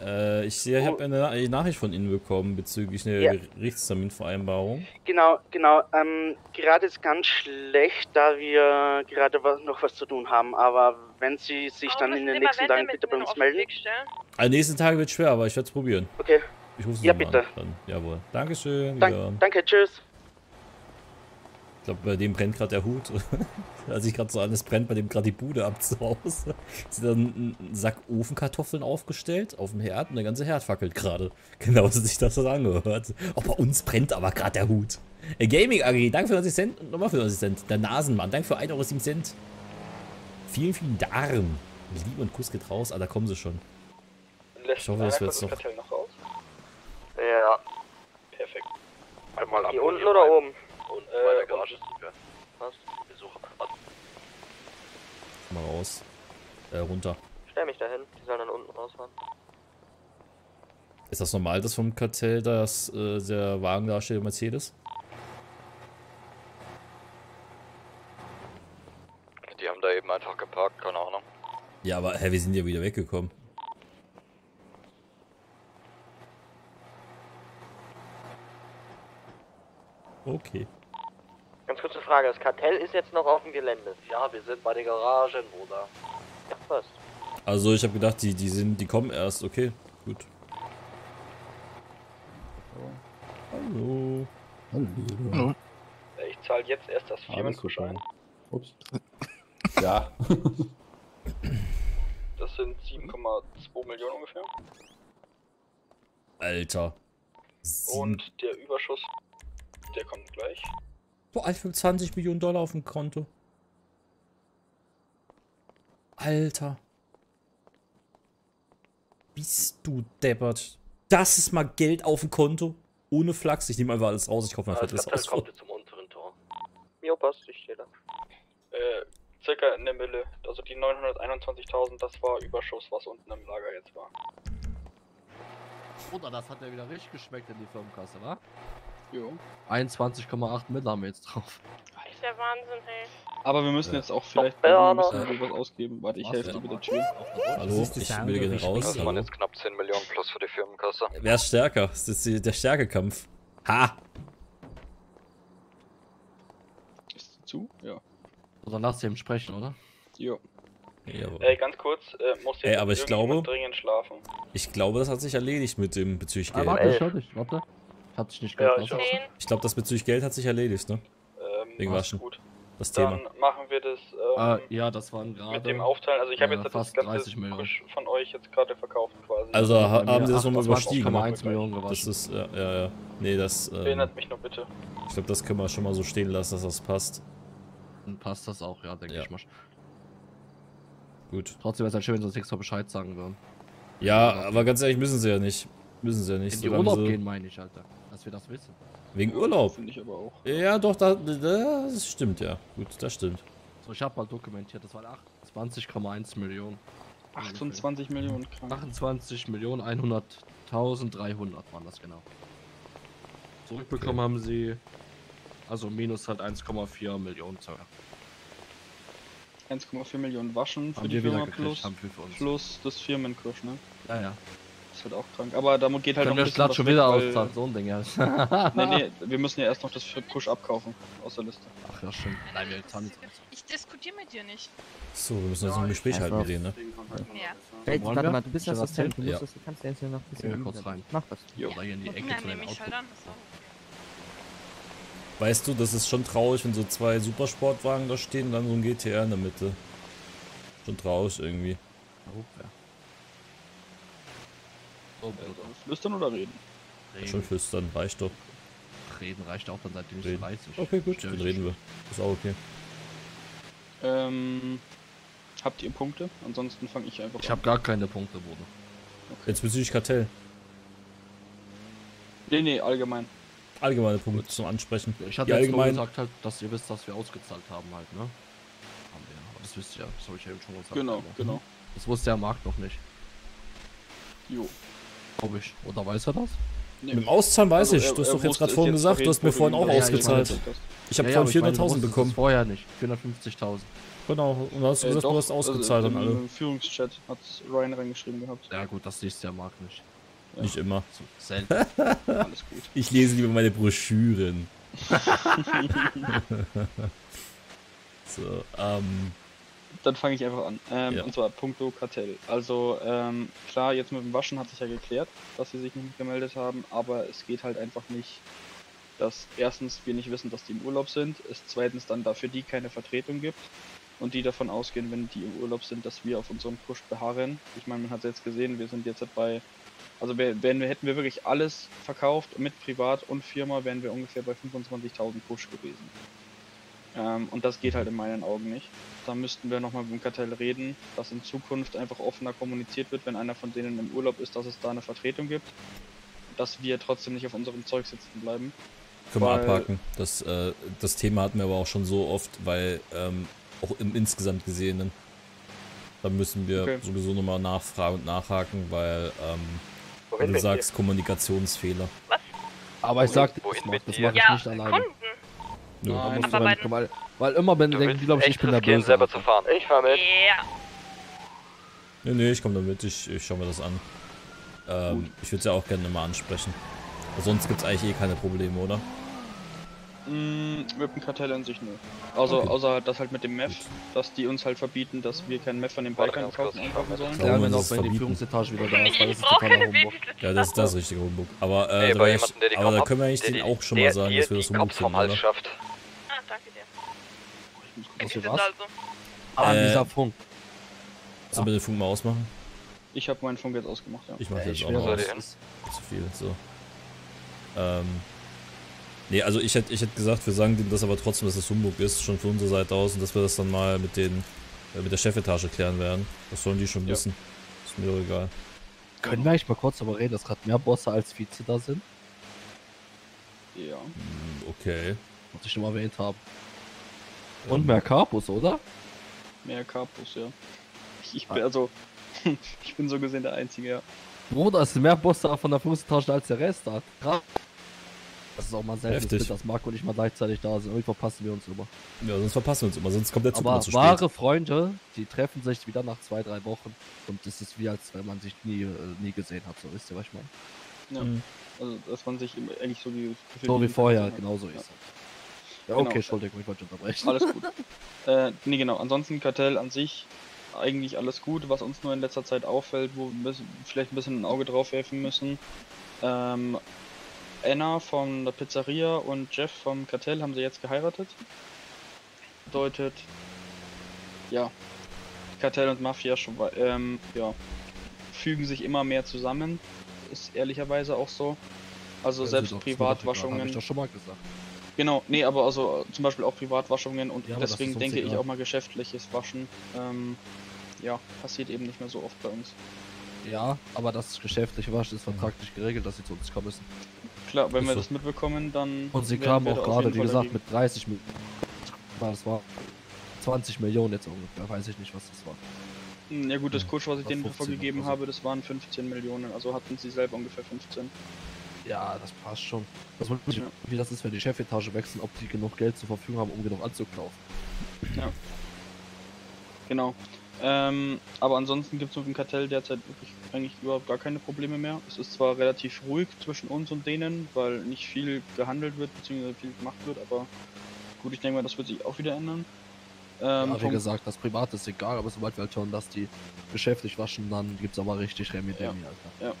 Äh, ich sehe, ich habe eine Na- eine Nachricht von Ihnen bekommen bezüglich einer Ja. Gerichtsterminvereinbarung. Genau, genau. Ähm, gerade ist ganz schlecht, da wir gerade was, noch was zu tun haben. Aber wenn Sie sich Warum dann in den nächsten Tagen bitte bei uns den melden. An nächsten Tagen wird schwer, aber ich werde es probieren. Okay. Ich rufe Sie Ja, bitte. An. Dann, jawohl. Dankeschön. Dank, danke, tschüss. Ich glaube, bei dem brennt gerade der Hut. [laughs] Als ich gerade so an, es brennt bei dem gerade die Bude ab zu Hause. [laughs] Sie dann einen Sack Ofenkartoffeln aufgestellt auf dem Herd und der ganze Herd fackelt gerade. [laughs] Genau so sich das so angehört. Auch bei uns brennt aber gerade der Hut. Äh, Gaming AG, danke für 90 Cent und nochmal für 90 Cent. Der Nasenmann, danke für 1,07 Euro. Cent. Vielen, vielen Dank. Liebe und Kuss geht raus, ah, da kommen sie schon. Ich hoffe, das wird noch. noch raus? Ja. Perfekt. Einmal ab. Hier unten oder oben? Bei der Garage. Was? Besucher. Mal raus. Äh, runter. Stell mich dahin. Die sollen dann unten rausfahren. Ist das normal, dass vom Kartell dass äh, der Wagen da steht, der Mercedes? Die haben da eben einfach geparkt, keine Ahnung. Ja, aber hä, wir sind ja wieder weggekommen. Okay. Ganz kurze Frage. Das Kartell ist jetzt noch auf dem Gelände. Ja, wir sind bei den Garagen, Bruder. Ja, was? Also ich habe gedacht, die, die sind, die kommen erst. Okay, gut. Hallo. Hallo. Ich zahle jetzt erst das Alles gut, Schein. Ups. [laughs] Ja. Das sind 7,2 Millionen ungefähr. Alter. Und der Überschuss, der kommt gleich. Boah, 25 Millionen Dollar auf dem Konto. Alter. Bist du deppert. Das ist mal Geld auf dem Konto. Ohne Flachs. Ich nehme einfach alles raus. Ich kaufe mein fettes Haus. kommt jetzt zum unteren Tor. Jo, passt, ich stehe da. Äh, circa in der Mille. Also die 921.000, das war Überschuss, was unten im Lager jetzt war. Oder das hat ja wieder richtig geschmeckt in die Firmenkasse, wa? Jo. 21,8 Mill haben wir jetzt drauf. Ist der Wahnsinn, hey. Aber wir müssen Ja. jetzt auch vielleicht Berner. noch ein bisschen was ausgeben. Warte, ich helfe dir mit der Tür. Hallo, ich will gerne raus. Das waren Hallo. jetzt knapp 10 Millionen plus für die Firmenkasse. Wer ist stärker? Das ist die, der Stärkekampf. Ha! Ist zu? Ja. Oder lass dem sprechen, oder? Jo. Ja, aber- Ey, ganz kurz, äh, muss jetzt Ey, aber ich glaube- dringend schlafen. Ich glaube, das hat sich erledigt mit dem bezüglich Ah, Geld. warte, ich warte. Hat sich nicht Ja, gehört. ich. Ich glaube, das bezüglich Geld hat sich erledigt, ne? Ähm, Wegen Waschen. gut. Das Dann Thema. machen wir das ähm, Ah, ja, das waren gerade. mit dem Aufteilen. Also ich habe äh, jetzt das fast ganze 30 Millionen. Kusch von euch jetzt gerade verkauft quasi. Also ha haben sie das nochmal überstiegen. 28,1 ne? Millionen Das ist, ja, ja, ja. Nee, das. Ähm, Erinnert mich nur bitte. ich glaube, das können wir schon mal so stehen lassen, dass das passt. Dann passt das auch, ja, denke Ja. ich mal. Gut. Trotzdem wäre es halt schön, wenn sie uns extra Bescheid sagen würden. Ja, aber ganz ehrlich, müssen sie ja nicht. Müssen sie ja nicht. In die solange Urlaub sie- gehen, meine ich, Alter. Dass wir das wissen. Wegen Urlaub. Finde ich aber auch. Ja, doch, da, das stimmt, ja. Gut, das stimmt. So, ich habe mal dokumentiert, das waren 28,1 Millionen. 28 Millionen krank. 28 Millionen 100.300 waren das genau. Zurückbekommen haben sie, also minus halt 1,4 Millionen circa. 1,4 Millionen Waschen für Haben die Firma plus, haben wir für uns. plus das Firmenkurs, ne? Ja, ja. Ist halt auch krank. Aber da geht halt Können noch wir was schon weg, wieder weil- auszahlen, so ein Ding, ja. [laughs] nee, nee, wir müssen ja erst noch das für Push abkaufen aus der Liste. Ach ja, stimmt. Nein, wir zahlen jetzt. Ich diskutiere mit dir nicht. So, wir müssen jetzt noch ein Gespräch halten mit denen, ne? Ja. Hey, Wollen warte wir? mal, du bist Schnell Assistent, du, das, du kannst ja jetzt hier noch ein bisschen Ja, kurz rein. Mach das. Oder hier in die Ecke Ja, zu nehme deinem ich Auto. halt an. Weißt du, das ist schon traurig, wenn so zwei Supersportwagen da stehen und dann so ein GTR in der Mitte. Schon traurig irgendwie. Oh, ja. So, Flüstern oder reden? Schon flüstern, reicht doch. Reden reicht auch dann seitdem ich Reden. 30. Okay, gut, Stell dann reden wir. Ist auch okay. Ähm, habt ihr Punkte? Ansonsten fange ich einfach Ich habe gar keine Punkte, Bruder. Jetzt bezüglich Kartell. Nee, nee, allgemein. Allgemeine Punkte zum Ansprechen. Ich hatte Die jetzt nur allgemeinen. gesagt halt, dass ihr wisst, dass wir ausgezahlt haben halt, ne? Haben wir. Aber das wisst ihr ja. Das habe ich ja eben schon gesagt. Genau, aber- genau. Das wusste der Markt noch nicht. Jo. Glaube ich. Oder weiß er das? Nee. Mit dem Auszahlen weiß Also ich. Du hast doch jetzt gerade vorhin jetzt gesagt, du hast mir vorhin auch das ausgezahlt. hast. Ich habe Ja, ja, vorhin aber ich meine, du 400.000 wusstest es bekommen. Vorher nicht. 450.000. Genau, und dann hast du Äh, gesagt, doch, du hast ausgezahlt also an im, alle. Im Führungschat hat Ryan reingeschrieben gehabt. Ja gut, das liest der Markt nicht. Nicht immer. So, selten. [laughs] Alles gut. Ich lese lieber meine Broschüren. [laughs] [laughs] so, ähm. Dann fange ich einfach an. Ähm, Ja. Und zwar Punkto Kartell. Also ähm, klar, jetzt mit dem Waschen hat sich ja geklärt, dass sie sich nicht gemeldet haben, aber es geht halt einfach nicht, dass erstens wir nicht wissen, dass die im Urlaub sind, es zweitens dann dafür die keine Vertretung gibt und die davon ausgehen, wenn die im Urlaub sind, dass wir auf unserem Push beharren. Ich meine, man hat jetzt gesehen, wir sind jetzt bei, also wären wir, hätten wir wirklich alles verkauft mit Privat und Firma, wären wir ungefähr bei 25.000 Push gewesen. Ähm, und das geht halt in meinen Augen nicht. Da müssten wir nochmal mit dem Kartell reden, dass in Zukunft einfach offener kommuniziert wird, wenn einer von denen im Urlaub ist, dass es da eine Vertretung gibt. Dass wir trotzdem nicht auf unserem Zeug sitzen bleiben. Können wir abhaken. Das, äh, das Thema hatten wir aber auch schon so oft, weil ähm, auch im insgesamt gesehenen, da müssen wir Okay. sowieso nochmal nachfragen und nachhaken, weil, ähm, Wohin du sagst, Kommunikationsfehler. Aber ich sag dir, wohin das mit mache ich Ja, nicht alleine. Kunden. Nö. Da musst du Aber dann- weil, weil immer wenn denken glaube ich, ich bin der riskieren, Böse. selber zu fahren. Ich fahr mit. Ja. Nee, nee, ich komme damit, ich, ich schau mir das an. Ähm, ich würde es ja auch gerne mal ansprechen. Aber sonst gibt es eigentlich eh keine Probleme, oder? Mm, mit dem Kartell an sich nur. Also Okay. außer das halt mit dem Meth, dass die uns halt verbieten, dass wir keinen Meth von den Balkan kaufen, fahr sollen. Ja, wenn auch das wenn die? Führungsetage wieder da ist, weil das ist totaler Humbug. Ja, das ist das richtige Humbug. Aber äh, Ey, da, wär ich, jemandem, der die aber da können wir eigentlich die- auch schon mal sagen, dass wir das Humbug finden, oder? schafft. Ah, danke dir. Was was? also? Ah, Äh, dieser Funk. Sollen wir den Funk mal ausmachen? Ich habe meinen Funk jetzt ausgemacht, ja. Ich mache jetzt auch raus. was. Zu viel, so. Ähm. Nee, also ich hätte ich hätte gesagt, wir sagen denen das aber trotzdem, dass das Humbug ist, schon von unserer Seite aus und dass wir das dann mal mit den äh, mit der Chefetage klären werden. Das sollen die schon Ja. wissen. Ist mir doch egal. Können wir eigentlich mal kurz darüber reden, dass gerade mehr Bosse als Vize da sind? Ja. Hm, Okay. Was ich schon mal erwähnt habe. Und mehr Carpus, oder? Mehr Capus, ja. Ich, ich bin also. [laughs] ich bin so gesehen der Einzige, ja. Bruder, es sind mehr Bosse von der Führungsetage als der Rest da. Krass. Das ist auch mal selten, Heftig. dass Marco und ich mal gleichzeitig da sind. Irgendwie verpassen wir uns immer. Ja, sonst verpassen wir uns immer, sonst kommt der Zug Aber zu wahre spät. Freunde, die treffen sich wieder nach zwei, drei Wochen. Und das ist wie als wenn man sich nie, äh, nie gesehen hat. So wisst ihr, was ich meine? ja. Mhm. Also, dass man sich immer eigentlich so wie. So wie vorher, Ja. genau so ist es. Ja, Genau. okay, Entschuldigung, ich wollte unterbrechen. Alles gut. [laughs] äh, nee, genau. Ansonsten Kartell an sich eigentlich alles gut. Was uns nur in letzter Zeit auffällt, wo wir vielleicht ein bisschen ein Auge drauf werfen müssen. Ähm, Anna von der Pizzeria und Jeff vom Kartell haben sie jetzt geheiratet. Bedeutet, ja, Kartell und Mafia schon, ähm, ja, fügen sich immer mehr zusammen. Ist ehrlicherweise auch so. Also Ja, selbst Privatwaschungen. ich doch schon mal gesagt. Genau, nee, aber also zum Beispiel auch Privatwaschungen und Ja, deswegen denke ich auch mal geschäftliches Waschen. Ähm, ja, passiert eben nicht mehr so oft bei uns. Ja, aber das geschäftliche Waschen ist vertraglich geregelt, dass sie zu uns kommen müssen. Klar, wenn Ist wir so. das mitbekommen, dann. Und sie kamen auch gerade, wie gesagt, mit 30 Millionen. Das war 20 Millionen jetzt ungefähr, weiß ich nicht, was das war. Ja gut, das Kurs, was ich denen 15 vorgegeben oder so. habe, das waren 15 Millionen, also hatten sie selber ungefähr 15. Ja, das passt schon. Das wollte ich, wie das ist, wenn die Chefetage wechseln, ob die genug Geld zur Verfügung haben, um genug anzukaufen. Ja. Genau. Ähm, aber ansonsten gibt es mit dem Kartell derzeit wirklich eigentlich überhaupt gar keine Probleme mehr. Es ist zwar relativ ruhig zwischen uns und denen, weil nicht viel gehandelt wird, beziehungsweise viel gemacht wird, aber gut, ich denke mal, das wird sich auch wieder ändern. Ähm, ja, wie gesagt, das Private ist egal, aber sobald wir halt hören, dass die geschäftlich waschen, dann gibt's aber richtig Remi Ja. Demi, Alter. Ja.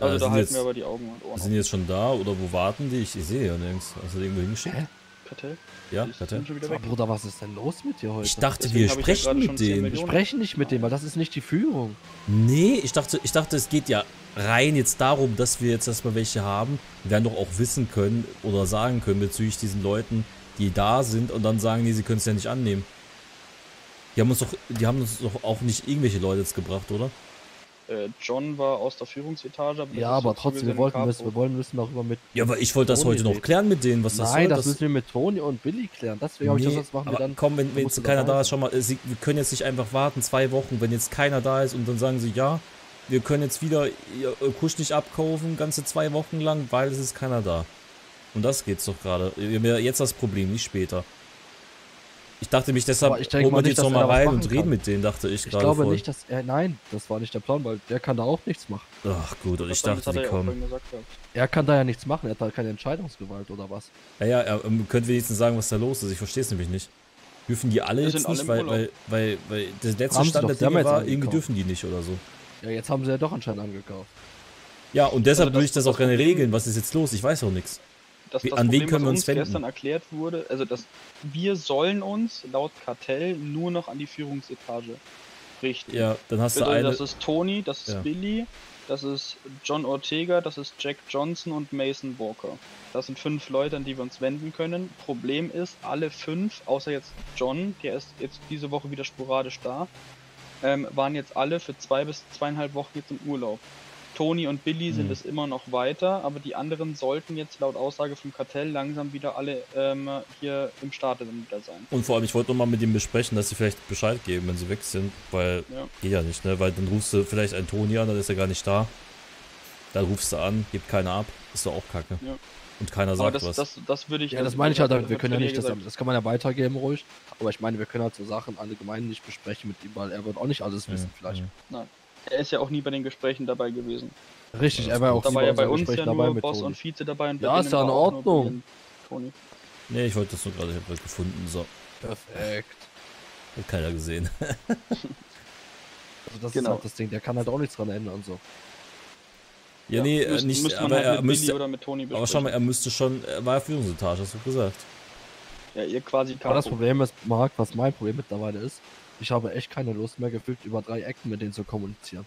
Also Äh, da halten jetzt- wir aber die Augen und Ohren Sind die jetzt schon da oder wo warten die? Ich, ich sehe ja nirgends. Hast du irgendwo hingeschickt? Hä? Kartell? Ja, Kartell. sind schon wieder Aber weg. Bruder, was ist denn los mit dir heute? Ich dachte, Deswegen wir ja sprechen mit 10 denen. wir sprechen nicht mit dem, weil das ist nicht die Führung. Nee, ich dachte, ich dachte, es geht ja rein jetzt darum, dass wir jetzt erstmal welche haben. Wir werden doch auch wissen können oder sagen können bezüglich diesen Leuten, die da sind und dann sagen, nee, sie können es ja nicht annehmen. Die haben uns doch, die haben uns doch auch nicht irgendwelche Leute jetzt gebracht, oder? Äh, John war aus der Führungsetage, aber Ja, aber trotzdem, wir wollten wissen, wir wollen wissen darüber mit. Ja, aber ich wollte das heute noch klären mit denen, was das Nein, soll. das müssen wir mit Toni und Billy klären. Deswegen habe ich Nee, das jetzt machen wir aber dann. komm, wenn, dann wenn jetzt keiner da ist, schau mal, äh, sie, wir können jetzt nicht einfach warten, zwei Wochen, wenn jetzt keiner da ist und dann sagen sie, ja, wir können jetzt wieder ihr Kusch nicht abkaufen, ganze zwei Wochen lang, weil es ist keiner da. Und das geht's doch gerade. Wir haben ja jetzt das Problem, nicht später. Ich dachte mich deshalb, ich denke holen mal wir die jetzt nochmal rein und reden kann. mit denen, dachte ich, Ich gerade glaube voll. nicht, dass er. Nein, das war nicht der Plan, weil der kann da auch nichts machen. Ach gut, und ich Das dachte, er die kommen. gesagt. Er kann da ja nichts machen, er hat da keine Entscheidungsgewalt oder was. Ja, ja, er ähm, könnte wenigstens sagen, was da los ist. Ich verstehe es nämlich nicht. Dürfen die alle jetzt sind alle nicht, weil, weil, weil, weil der letzte Haben Stand doch, der Dinge war, irgendwie dürfen die nicht oder so. Ja, jetzt haben sie ja doch anscheinend angekauft. Ja, und deshalb Also das- würde ich das das auch gerne regeln. Was ist jetzt los? Ich weiß auch nichts. Das, das an wen Problem, können wir uns uns wenden? gestern erklärt wurde, also dass wir sollen uns laut Kartell nur noch an die Führungsetage richten. Ja, dann hast du Bedeutet, eine. Das ist Tony, das ist Ja. Billy, das ist John Ortega, das ist Jack Johnson und Mason Walker. Das sind fünf Leute, an die wir uns wenden können. Problem ist, alle fünf, außer jetzt John, der ist jetzt diese Woche wieder sporadisch da, ähm, waren jetzt alle für zwei bis zweieinhalb Wochen jetzt im Urlaub. Tony und Billy sind Mhm. es immer noch weiter, aber die anderen sollten jetzt laut Aussage vom Kartell langsam wieder alle ähm, hier im dann wieder sein. Und vor allem, ich wollte nochmal mit ihm besprechen, dass sie vielleicht Bescheid geben, wenn sie weg sind, weil Ja. geht ja nicht, ne? Weil dann rufst du vielleicht einen Toni an, dann ist er gar nicht da. Dann rufst du an, gibt keiner ab, ist doch auch kacke. Ja. Und keiner sagt das, was. das, das würde ich. Ja, also, das meine ich halt, damit. wir können ja nicht, das, das kann man ja weitergeben ruhig, aber ich meine, wir können halt so Sachen allgemein nicht besprechen mit ihm, weil er wird auch nicht alles wissen, vielleicht. Nein. Er ist ja auch nie bei den Gesprächen dabei gewesen. Richtig, er war auch Da nie war ja bei uns ja Gesprächen dabei nur mit Boss Toni. und Vize dabei und Ja, ist ja in Ordnung. Toni. Nee, ich wollte das nur gerade, ich habe gefunden, so. Perfekt. Hat keiner gesehen. [laughs] Also das Genau. ist halt das Ding, der kann halt auch nichts dran ändern, so. Ja, Ja, nee, äh, müsste- nicht, aber halt er müsste. oder mit Toni aber schau mal, er müsste schon, er war ja Führungsetage, hast du gesagt. Ja, ihr quasi Aber das. Problem ist, Marc, was mein Problem mittlerweile ist, Ich habe echt keine Lust mehr gefühlt, über drei Ecken mit denen zu kommunizieren.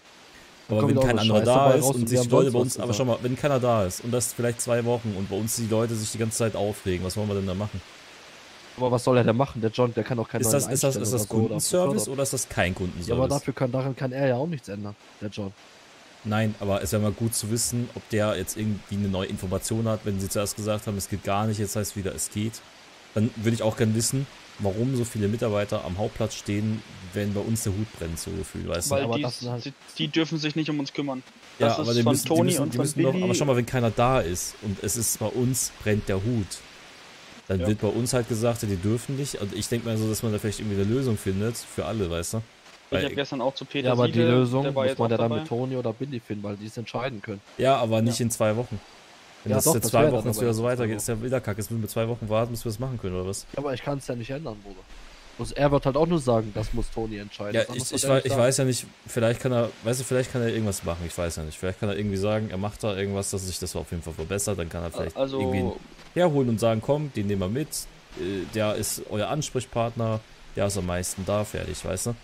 Dann Aber wenn kein anderer da ist und wir sich die Leute bei uns, aber schau mal, wenn keiner da ist und das vielleicht zwei Wochen und bei uns die Leute sich die ganze Zeit aufregen, was wollen wir denn da machen? Aber was soll er denn machen? Der John, der kann auch keinen Ist das, ist das, ist das oder so oder Kundenservice ist das kein Ja, aber Kundenservice? dafür kann, daran kann er ja auch nichts ändern, der John. Nein, aber es wäre mal gut zu wissen, ob der jetzt irgendwie eine neue Information hat, wenn sie zuerst gesagt haben, es geht gar nicht, jetzt heißt es wieder, es geht. Dann würde ich auch gerne wissen, warum so viele Mitarbeiter am Hauptplatz stehen, wenn bei uns der Hut brennt, so gefühlt, weißt Weil du? die, die, die dürfen sich nicht um uns kümmern. Ja, Das aber ist die von müssen, Toni die müssen, und die von doch, Billy. aber schau mal, wenn keiner da ist und es ist bei uns brennt der Hut, dann Ja. wird bei uns halt gesagt, ja, die dürfen nicht. Und ich denke mal so, dass man da vielleicht irgendwie eine Lösung findet für alle, weißt du? Ich Weil- habe gestern auch zu Peter Ja, aber die Siede, Lösung muss man ja dann dabei. mit Toni oder Billy finden, weil die es entscheiden können. Ja, aber nicht in zwei Wochen. Wenn Ja, das doch, jetzt das zwei Wochen jetzt wieder so weitergeht, ist ja wieder kacke. Jetzt müssen wir zwei Wochen warten, bis wir das machen können, oder was? Ja, aber ich kann es ja nicht ändern, Bruder. Bloß er wird halt auch nur sagen, das muss Toni entscheiden. Ja, ich, ich, wei- nicht ich weiß ja nicht, vielleicht kann er, weißt du, vielleicht kann er irgendwas machen, ich weiß ja nicht. Vielleicht kann er irgendwie sagen, er macht da irgendwas, dass sich das auf jeden Fall verbessert, dann kann er vielleicht Also- irgendwie herholen und sagen, komm, den nehmen wir mit, äh, der ist euer Ansprechpartner, der ist am meisten da, fertig, weißt du?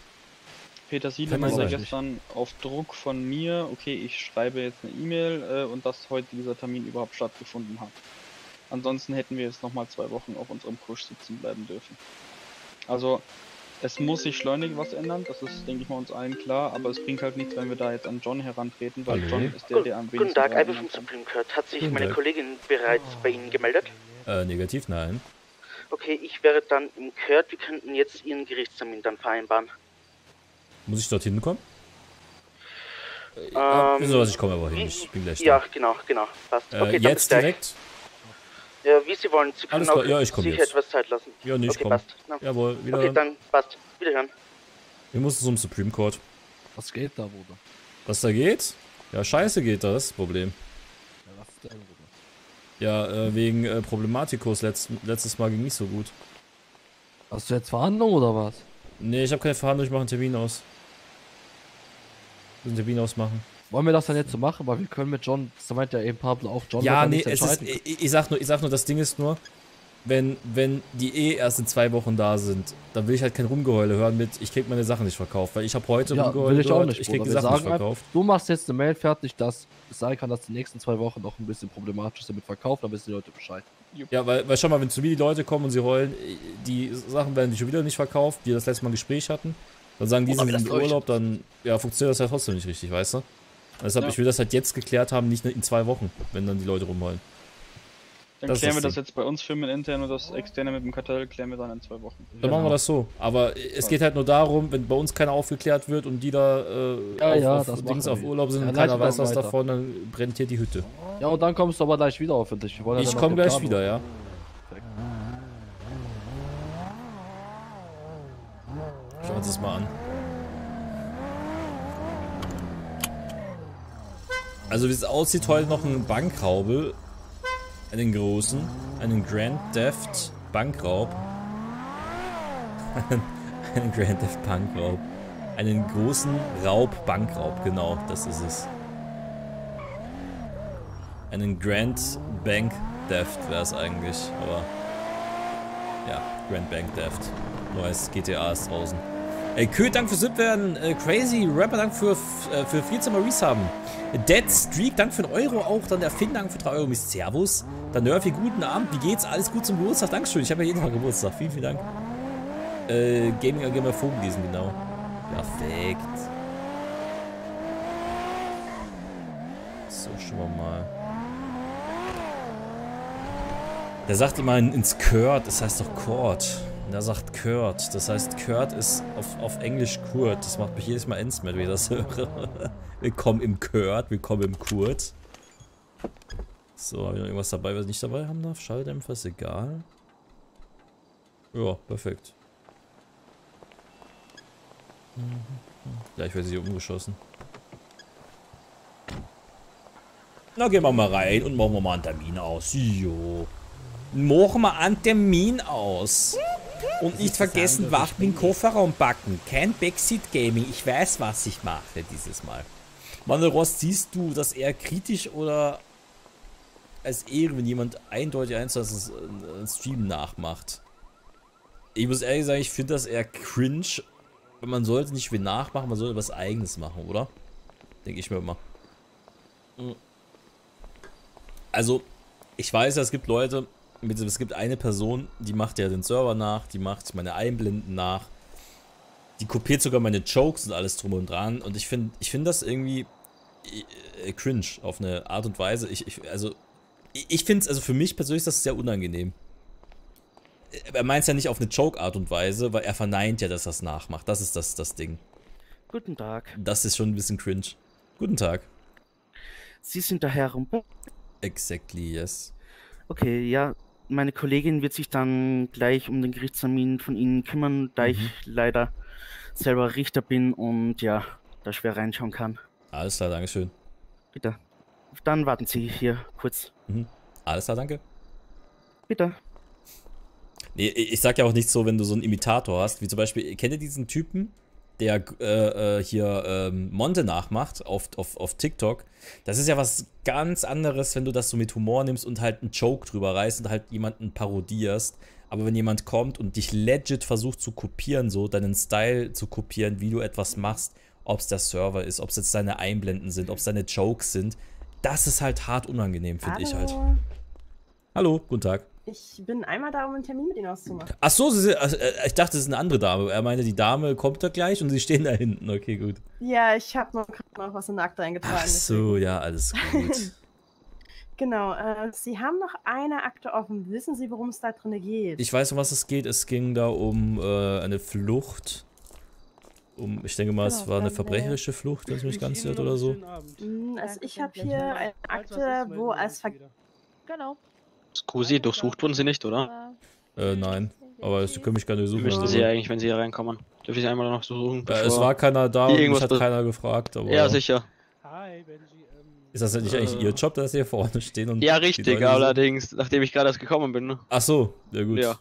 Peter Siele meinte gestern auf Druck von mir, okay, ich schreibe jetzt eine E-Mail äh, und dass heute dieser Termin überhaupt stattgefunden hat. Ansonsten hätten wir jetzt nochmal zwei Wochen auf unserem Kurs sitzen bleiben dürfen. Also, es muss sich schleunig was ändern, das ist, denke ich mal, uns allen klar, aber es bringt halt nichts, wenn wir da jetzt an John herantreten, weil Hallo. John ist der, der am wenigsten Guten Tag, Ivy vom. Supreme Court. Hat sich Guten meine Tag. Kollegin bereits bei Ihnen gemeldet? Äh, negativ, nein. Okay, ich wäre dann im Court. Wir könnten jetzt Ihren Gerichtstermin dann vereinbaren. Muss ich dorthin kommen? Ähm, ja, Sie was, ich komme aber hin, ich bin gleich da. Ja, genau, genau. Passt. Äh, okay, dann bis jetzt direkt? Ja, wie Sie wollen. Sie können Alles klar, auch ja, ich sich jetzt. etwas Zeit lassen. Ja, nee, ich okay, passt. Na. Jawohl, wieder. Okay, dann passt. Wiederhören. Wir mussten zum Supreme Court. Was geht da, Bruder? Was da geht? Ja, scheiße geht da, das ist das Problem. Ja, was denn, Bruder? Ja, äh, wegen äh, Problematikos letzt, letztes Mal ging nicht so gut. Hast du jetzt Verhandlungen oder was? Nee, ich habe keine Verhandlung, ich mache einen Termin aus. Einen Termin ausmachen. Wollen wir das dann jetzt so machen? Weil wir können mit John, das meint ja eben Pablo auch, John Ja, nee, es ist, ich, ich sag nur, ich sag nur, das Ding ist nur, wenn, wenn die eh erst in zwei Wochen da sind, dann will ich halt kein Rumgeheule hören mit, ich krieg meine Sachen nicht verkauft, weil ich habe heute Ja, rumgeheult will ich auch nicht, ich krieg die Wir Sachen nicht verkauft. einfach, du machst jetzt eine Mail fertig, dass es sein kann, dass die nächsten zwei Wochen noch ein bisschen problematisch sind mit Verkauf, dann wissen die Leute Bescheid. Ja, weil, weil schau mal, wenn zu mir die Leute kommen und sie heulen, die Sachen werden schon wieder nicht verkauft, die das letzte Mal ein Gespräch hatten, dann sagen die, das sind im. Urlaub, dann ja, funktioniert das ja trotzdem nicht richtig, weißt du? Deshalb, Ja. ich will das halt jetzt geklärt haben, nicht in zwei Wochen, wenn dann die Leute rumheulen. Dann Das klären wir das jetzt bei uns firmenintern und das externe mit dem Kartell klären wir dann in zwei Wochen. Dann machen wir das so. Aber es geht halt nur darum, wenn bei uns keiner aufgeklärt wird und die da äh, Ja, auf, ja, auf, das Dings auf. Urlaub sind Ja, und keiner weiß was weiter. davon, dann brennt hier die Hütte. Ja, und dann kommst du aber gleich wieder auf dich. Wollen ja Ich komme gleich Plan wieder, ja. Schauen wir uns das mal an. Also wie es aussieht, heute noch ein Bankraube. Einen großen. Einen Grand Theft Bankraub. [laughs] einen Grand Theft Bankraub. Einen großen Raub Bankraub, genau, das ist es. Einen Grand Bank Theft wäre es eigentlich, aber ja, Grand Bank Theft. Neues GTA ist draußen. Ey, Kühl, danke fürs Subwerden. Äh, Crazy Rapper, danke für, äh, für 14 Mal Resubben. Dead Streak, danke für einen Euro auch. Dann der Finn, danke für 3 Euro. Miss Servus. Dann Nervy, guten Abend. Wie geht's? Alles gut zum Geburtstag? Dankeschön. Ich habe ja jeden Tag Geburtstag. Vielen, vielen Dank. Äh, Gaming Gamer Vogel lesen, genau. Perfekt. So, schauen wir mal. Der sagt immer in- ins Kurt, das heißt doch Kurt. Und er sagt Kurt, das heißt Kurt ist auf, auf Englisch Kurt. Das macht mich jedes Mal mit, wenn ich das höre. [laughs] willkommen im Kurt, willkommen im Kurt. So, haben wir noch irgendwas dabei, was ich nicht dabei haben darf? Schalldämpfer ist egal. Ja, perfekt. Gleich wird sie hier umgeschossen. Na, gehen wir mal rein und machen wir mal einen Termin aus. Jo. Machen wir einen Termin aus. Und nicht vergessen, Waffen den Kofferraum backen. Kein Backseat-Gaming. Ich weiß, was ich mache dieses Mal. Manuel Ross, siehst du das eher kritisch oder als Ehre, wenn jemand eindeutig eins das ein Stream nachmacht? Ich muss ehrlich sagen, ich finde das eher cringe man sollte nicht viel nachmachen, man sollte was eigenes machen, oder? Denke ich mir immer. Also, ich weiß es gibt Leute, es gibt eine Person, die macht ja den Server nach, die macht meine Einblenden nach, die kopiert sogar meine Jokes und alles drum und dran und ich finde ich finde das irgendwie äh, cringe auf eine Art und Weise. Ich, ich also, ich, finde es, also für mich persönlich ist das sehr unangenehm. Er meint es ja nicht auf eine Joke-Art und Weise, weil er verneint ja, dass er es nachmacht. Das ist das, das Ding. Guten Tag. Das ist schon ein bisschen cringe. Guten Tag. Sie sind der Herr Rumpe? Exactly, yes. Okay, ja. Meine Kollegin wird sich dann gleich um den Gerichtstermin von Ihnen kümmern, da ich leider selber Richter bin und ja, da schwer reinschauen kann. Alles klar, Dankeschön. Bitte. Dann warten Sie hier kurz. Mhm. Alles klar, danke. Bitte. Nee, ich sag ja auch nicht so, wenn du so einen Imitator hast, wie zum Beispiel, kennt ihr diesen Typen, der äh, äh, hier ähm, Monte nachmacht auf, auf, auf TikTok? Das ist ja was ganz anderes, wenn du das so mit Humor nimmst und halt einen Joke drüber reißt und halt jemanden parodierst. Aber wenn jemand kommt und dich legit versucht zu kopieren, so deinen Style zu kopieren, wie du etwas machst, ob es der Server ist, ob es jetzt deine Einblenden sind, ob es deine Jokes sind, das ist halt hart unangenehm, finde ich halt. Hallo. Hallo, guten Tag. Ich bin einmal da, um einen Termin mit Ihnen auszumachen. Ach so, sie sind, also, äh, ich dachte, es ist eine andere Dame. Er meinte, die Dame kommt da gleich und sie stehen da hinten. Okay, gut. Ja, ich habe noch, noch was in der Akte eingetragen. Ach so, ja, alles gut. [laughs] Genau, äh, Sie haben noch eine Akte offen. Wissen Sie, worum es da drin geht? Ich weiß, um was es geht. Es ging da um äh, eine Flucht. Um, ich denke mal, es Genau, war eine äh, verbrecherische Flucht, wenn es mich ganz irrt oder so. Mm, Also ich habe hier eine Akte, wo als Ver Genau. Scusi, durchsucht wurden sie nicht, oder? Äh, nein. Aber Sie können mich gerne suchen. Müssten also. sie eigentlich, wenn sie hier reinkommen. Dürfen sie einmal noch suchen? Äh, es war keiner da und mich irgendwas hat keiner gefragt. Aber Ja, sicher. Ist das nicht eigentlich Äh. Ihr Job, dass Sie hier vorne stehen und. Ja, richtig, allerdings, nachdem ich gerade erst gekommen bin. Ne? Ach so, ja gut. Ja.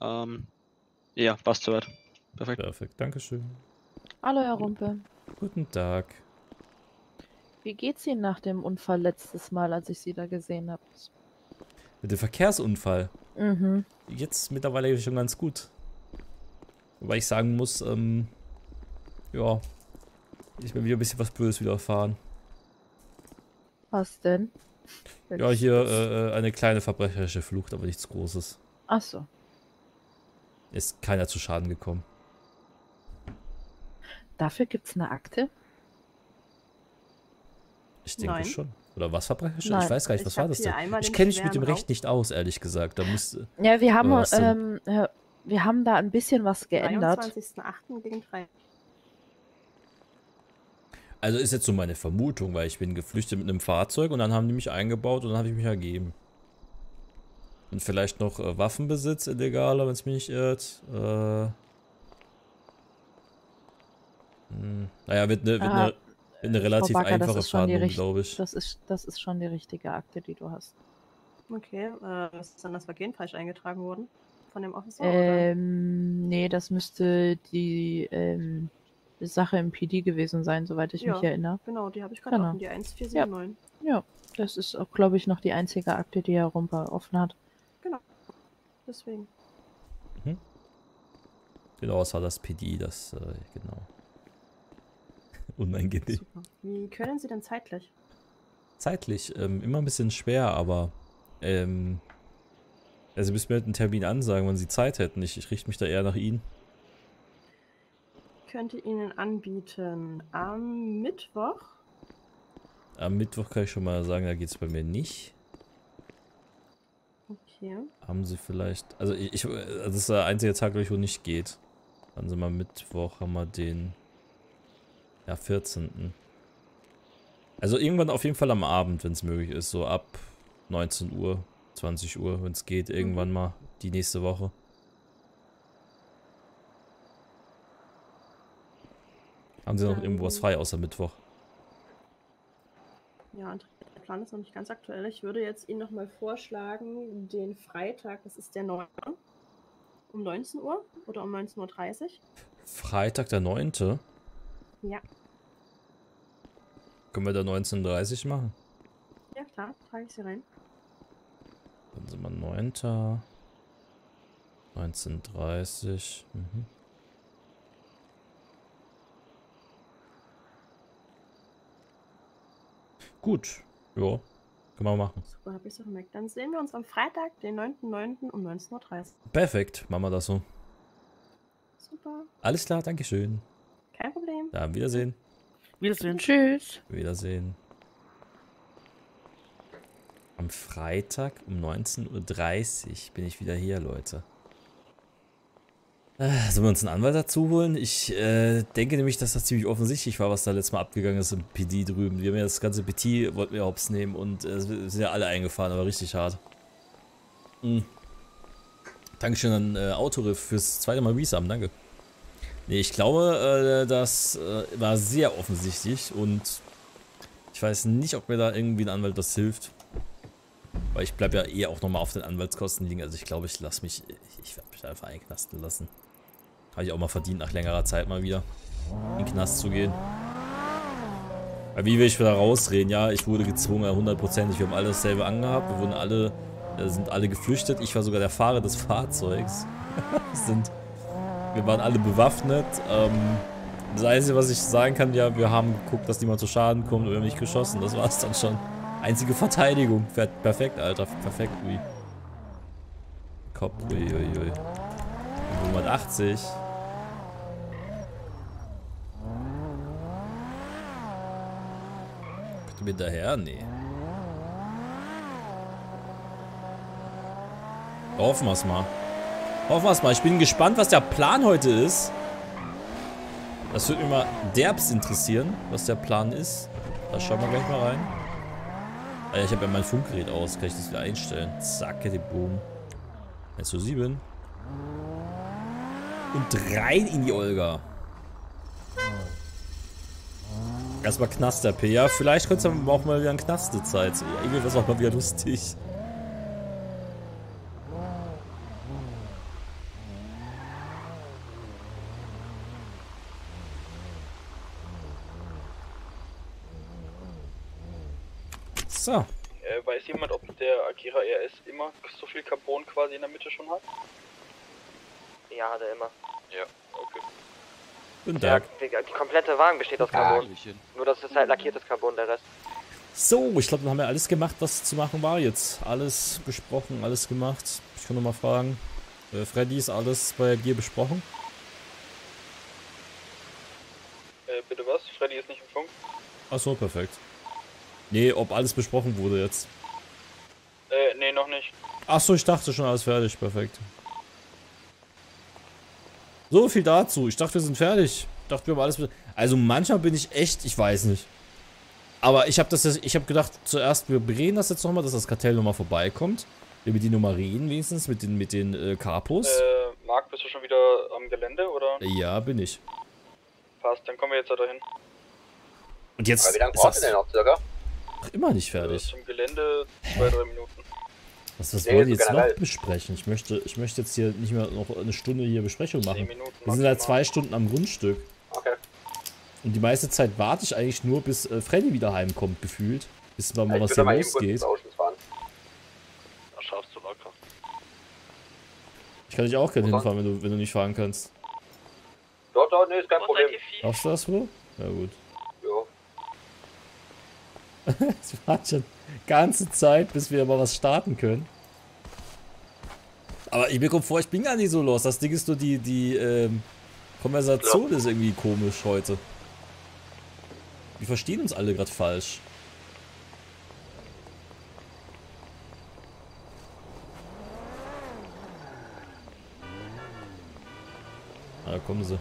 Ähm, ja, passt soweit. Perfekt. Perfekt, Dankeschön. Hallo, Herr Rumpe. Guten Tag. Wie geht's Ihnen nach dem Unfall letztes Mal, als ich Sie da gesehen habe? Mit dem Verkehrsunfall. Mhm. Jetzt mittlerweile schon ganz gut. Wobei ich sagen muss, ähm, ja, ich bin wieder ein bisschen was Böses widerfahren. Was denn? Ja, hier äh, äh, eine kleine verbrecherische Flucht, aber nichts Großes. Ach so. Ist keiner zu Schaden gekommen. Dafür gibt's eine Akte? Ich denke Nein. schon. Oder was verbrecherische? Ich Nein. weiß gar nicht, was Ich war das denn? Ich kenne mich mit dem Recht nicht aus, ehrlich gesagt. Da müsste. Ja, wir haben, ähm, äh, wir haben da ein bisschen was geändert. 23.08. gegen 3. Also ist jetzt so meine Vermutung, weil ich bin geflüchtet mit einem Fahrzeug und dann haben die mich eingebaut und dann habe ich mich ergeben. Und vielleicht noch äh, Waffenbesitz illegaler, wenn es mich nicht irrt. Äh, hm, naja, wird eine, wird eine, wird eine relativ Backer, das einfache ist schon die Fahndung, glaube ich. Das ist, das ist schon die richtige Akte, die du hast. Okay, äh, ist dann das Vergehen falsch eingetragen worden? Von dem Officer? oder? Ähm, nee, das müsste die ähm, Sache im PD gewesen sein, soweit ich ja, mich erinnere. Genau, die habe ich gerade Genau. offen, die 1479. Ja, das ist auch, glaube ich, noch die einzige Akte, die Herr Rumper offen hat. Genau. Deswegen. Genau, es war das PD, das, äh, genau. Unangenehm. Wie können Sie denn zeitlich? Zeitlich, ähm, immer ein bisschen schwer, aber, ähm, also Sie müssen mir halt einen Termin ansagen, wann Sie Zeit hätten. Ich, ich richte mich da eher nach Ihnen. Ich könnte Ihnen anbieten am Mittwoch. Am Mittwoch kann ich schon mal sagen, da geht es bei mir nicht. Okay. Haben Sie vielleicht, also ich, ich das ist der einzige Tag, wo ich wo nicht geht. Dann sind wir Mittwoch, haben wir den, ja, 14. Also irgendwann auf jeden Fall am Abend, wenn es möglich ist, so ab 19 Uhr, 20 Uhr, wenn es geht, irgendwann mal die nächste Woche. Haben Sie noch irgendwo was frei außer Mittwoch? Ja, der Plan ist noch nicht ganz aktuell. Ich würde jetzt Ihnen nochmal vorschlagen, den Freitag, das ist der 9. um 19 Uhr oder um 19.30 Uhr. Freitag, der 9. Ja, können wir da 1930 machen? Ja klar, trage ich sie rein. Dann sind wir 9. 1930. Mhm. Gut, ja, können wir machen. Super, hab ich so gemerkt. Dann sehen wir uns am Freitag, den 9.9. um 19.30 Uhr. Perfekt, machen wir das so. Super. Alles klar, Dankeschön. Kein Problem. Dann Wiedersehen. Wiedersehen. Tschüss. Wiedersehen. Am Freitag um 19.30 Uhr bin ich wieder hier, Leute. Äh, sollen wir uns einen Anwalt dazu holen? Ich äh, denke nämlich, dass das ziemlich offensichtlich war, was da letztes Mal abgegangen ist im PD drüben. Wir haben ja das ganze PT, wollten wir hops nehmen und äh, sind ja alle eingefahren, aber richtig hart. Mhm. Dankeschön an äh, Autoriff fürs zweite Mal Resum, danke. Nee, ich glaube, äh, das äh, war sehr offensichtlich und ich weiß nicht, ob mir da irgendwie ein Anwalt das hilft. Weil ich bleibe ja eh auch nochmal auf den Anwaltskosten liegen. Also ich glaube, ich lasse mich, ich, ich werde mich einfach einknasten lassen. Habe ich auch mal verdient, nach längerer Zeit mal wieder in den Knast zu gehen. Weil wie will ich wieder rausreden? Ja, ich wurde gezwungen, hundertprozentig. Wir haben alle dasselbe angehabt. Wir wurden alle, äh, sind alle geflüchtet. Ich war sogar der Fahrer des Fahrzeugs. [laughs] sind, wir waren alle bewaffnet. Ähm, das Einzige, was ich sagen kann, ja, wir haben geguckt, dass niemand zu Schaden kommt und wir haben nicht geschossen. Das war's dann schon. Einzige Verteidigung. Perfekt, Alter. Perfekt, wie. Kopf, uiuiui. 180. Bitte mir hinterher? Nee. Hoffen wir es mal. Hoffen wir es mal. Ich bin gespannt, was der Plan heute ist. Das würde mich mal derbst interessieren, was der Plan ist. Da schauen wir gleich mal rein. Alter, ich habe ja mein Funkgerät aus. Kann ich das wieder einstellen? Zack, die Boom. 1 zu 7. Und rein in die Olga. Erstmal Knaster-P. Ja, vielleicht könnte es auch mal wieder eine Knastezeit. Ja, irgendwie wäre es auch mal wieder lustig. So. Äh, weiß jemand, ob der Akira RS immer so viel Carbon quasi in der Mitte schon hat? Ja, hat er immer. Ja, okay. Guten Der, Tag. die, die komplette Wagen besteht aus Carbon. Nur, dass es halt lackiertes Carbon, der Rest. So, ich glaube, dann haben wir alles gemacht, was zu machen war jetzt. Alles besprochen, alles gemacht. Ich kann noch mal fragen. Äh, Freddy, ist alles bei dir besprochen? Äh, bitte was? Freddy ist nicht im Funk? Achso, perfekt. Nee, ob alles besprochen wurde jetzt. Äh, nee, noch nicht. Achso, ich dachte schon alles fertig. Perfekt. So viel dazu. Ich dachte, wir sind fertig. Ich dachte, wir haben alles. Also manchmal bin ich echt, ich weiß nicht. Aber ich habe das, jetzt- ich habe gedacht, zuerst wir reden das jetzt nochmal, dass das Kartell nochmal vorbeikommt. Wir mit die nochmal reden, wenigstens mit den mit den äh, Capos. Äh, Marc, bist du schon wieder am Gelände oder? Ja, bin ich. Passt, dann kommen wir jetzt da dahin. Und jetzt Aber wie lange das ihr denn noch circa? Noch immer nicht fertig. Zum Gelände zwei, drei Minuten. Was, was Nee, wollen die so jetzt noch besprechen? Ich möchte, ich möchte jetzt hier nicht mehr noch eine Stunde hier Besprechung machen. Minuten Wir sind seit zwei Stunden am Grundstück. Okay. Und die meiste Zeit warte ich eigentlich nur, bis äh, Freddy wieder heimkommt, gefühlt. Bis mal, Ja, mal was hier losgeht. schaffst du locker. Ich kann dich auch gerne hinfahren, wenn du, wenn du nicht fahren kannst. Dort, dort, nee, ist kein Problem. Schaffst du das wohl? Ja gut. [laughs] Es war schon ganze Zeit, bis wir mal was starten können. Aber ich mir kommt vor, ich bin gar nicht so los. Das Ding ist nur die, die ähm, Konversation ist irgendwie komisch heute. Wir verstehen uns alle gerade falsch. Ah, da kommen sie.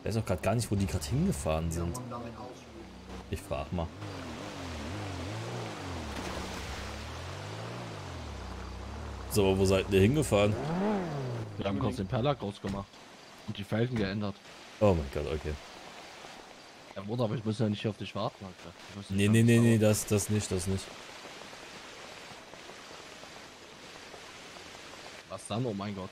Ich weiß auch gerade gar nicht, wo die gerade hingefahren sind. Ich frag mal. So, aber wo seid ihr hingefahren? Wir haben kurz den Perlack rausgemacht. Und die Felgen geändert. Oh mein Gott, okay. Ja, Bruder, aber ich muss ja nicht hier auf dich warten, Alter. Ich Nee, nee, nee, nee, das, das nicht, das nicht. Was dann? Oh mein Gott.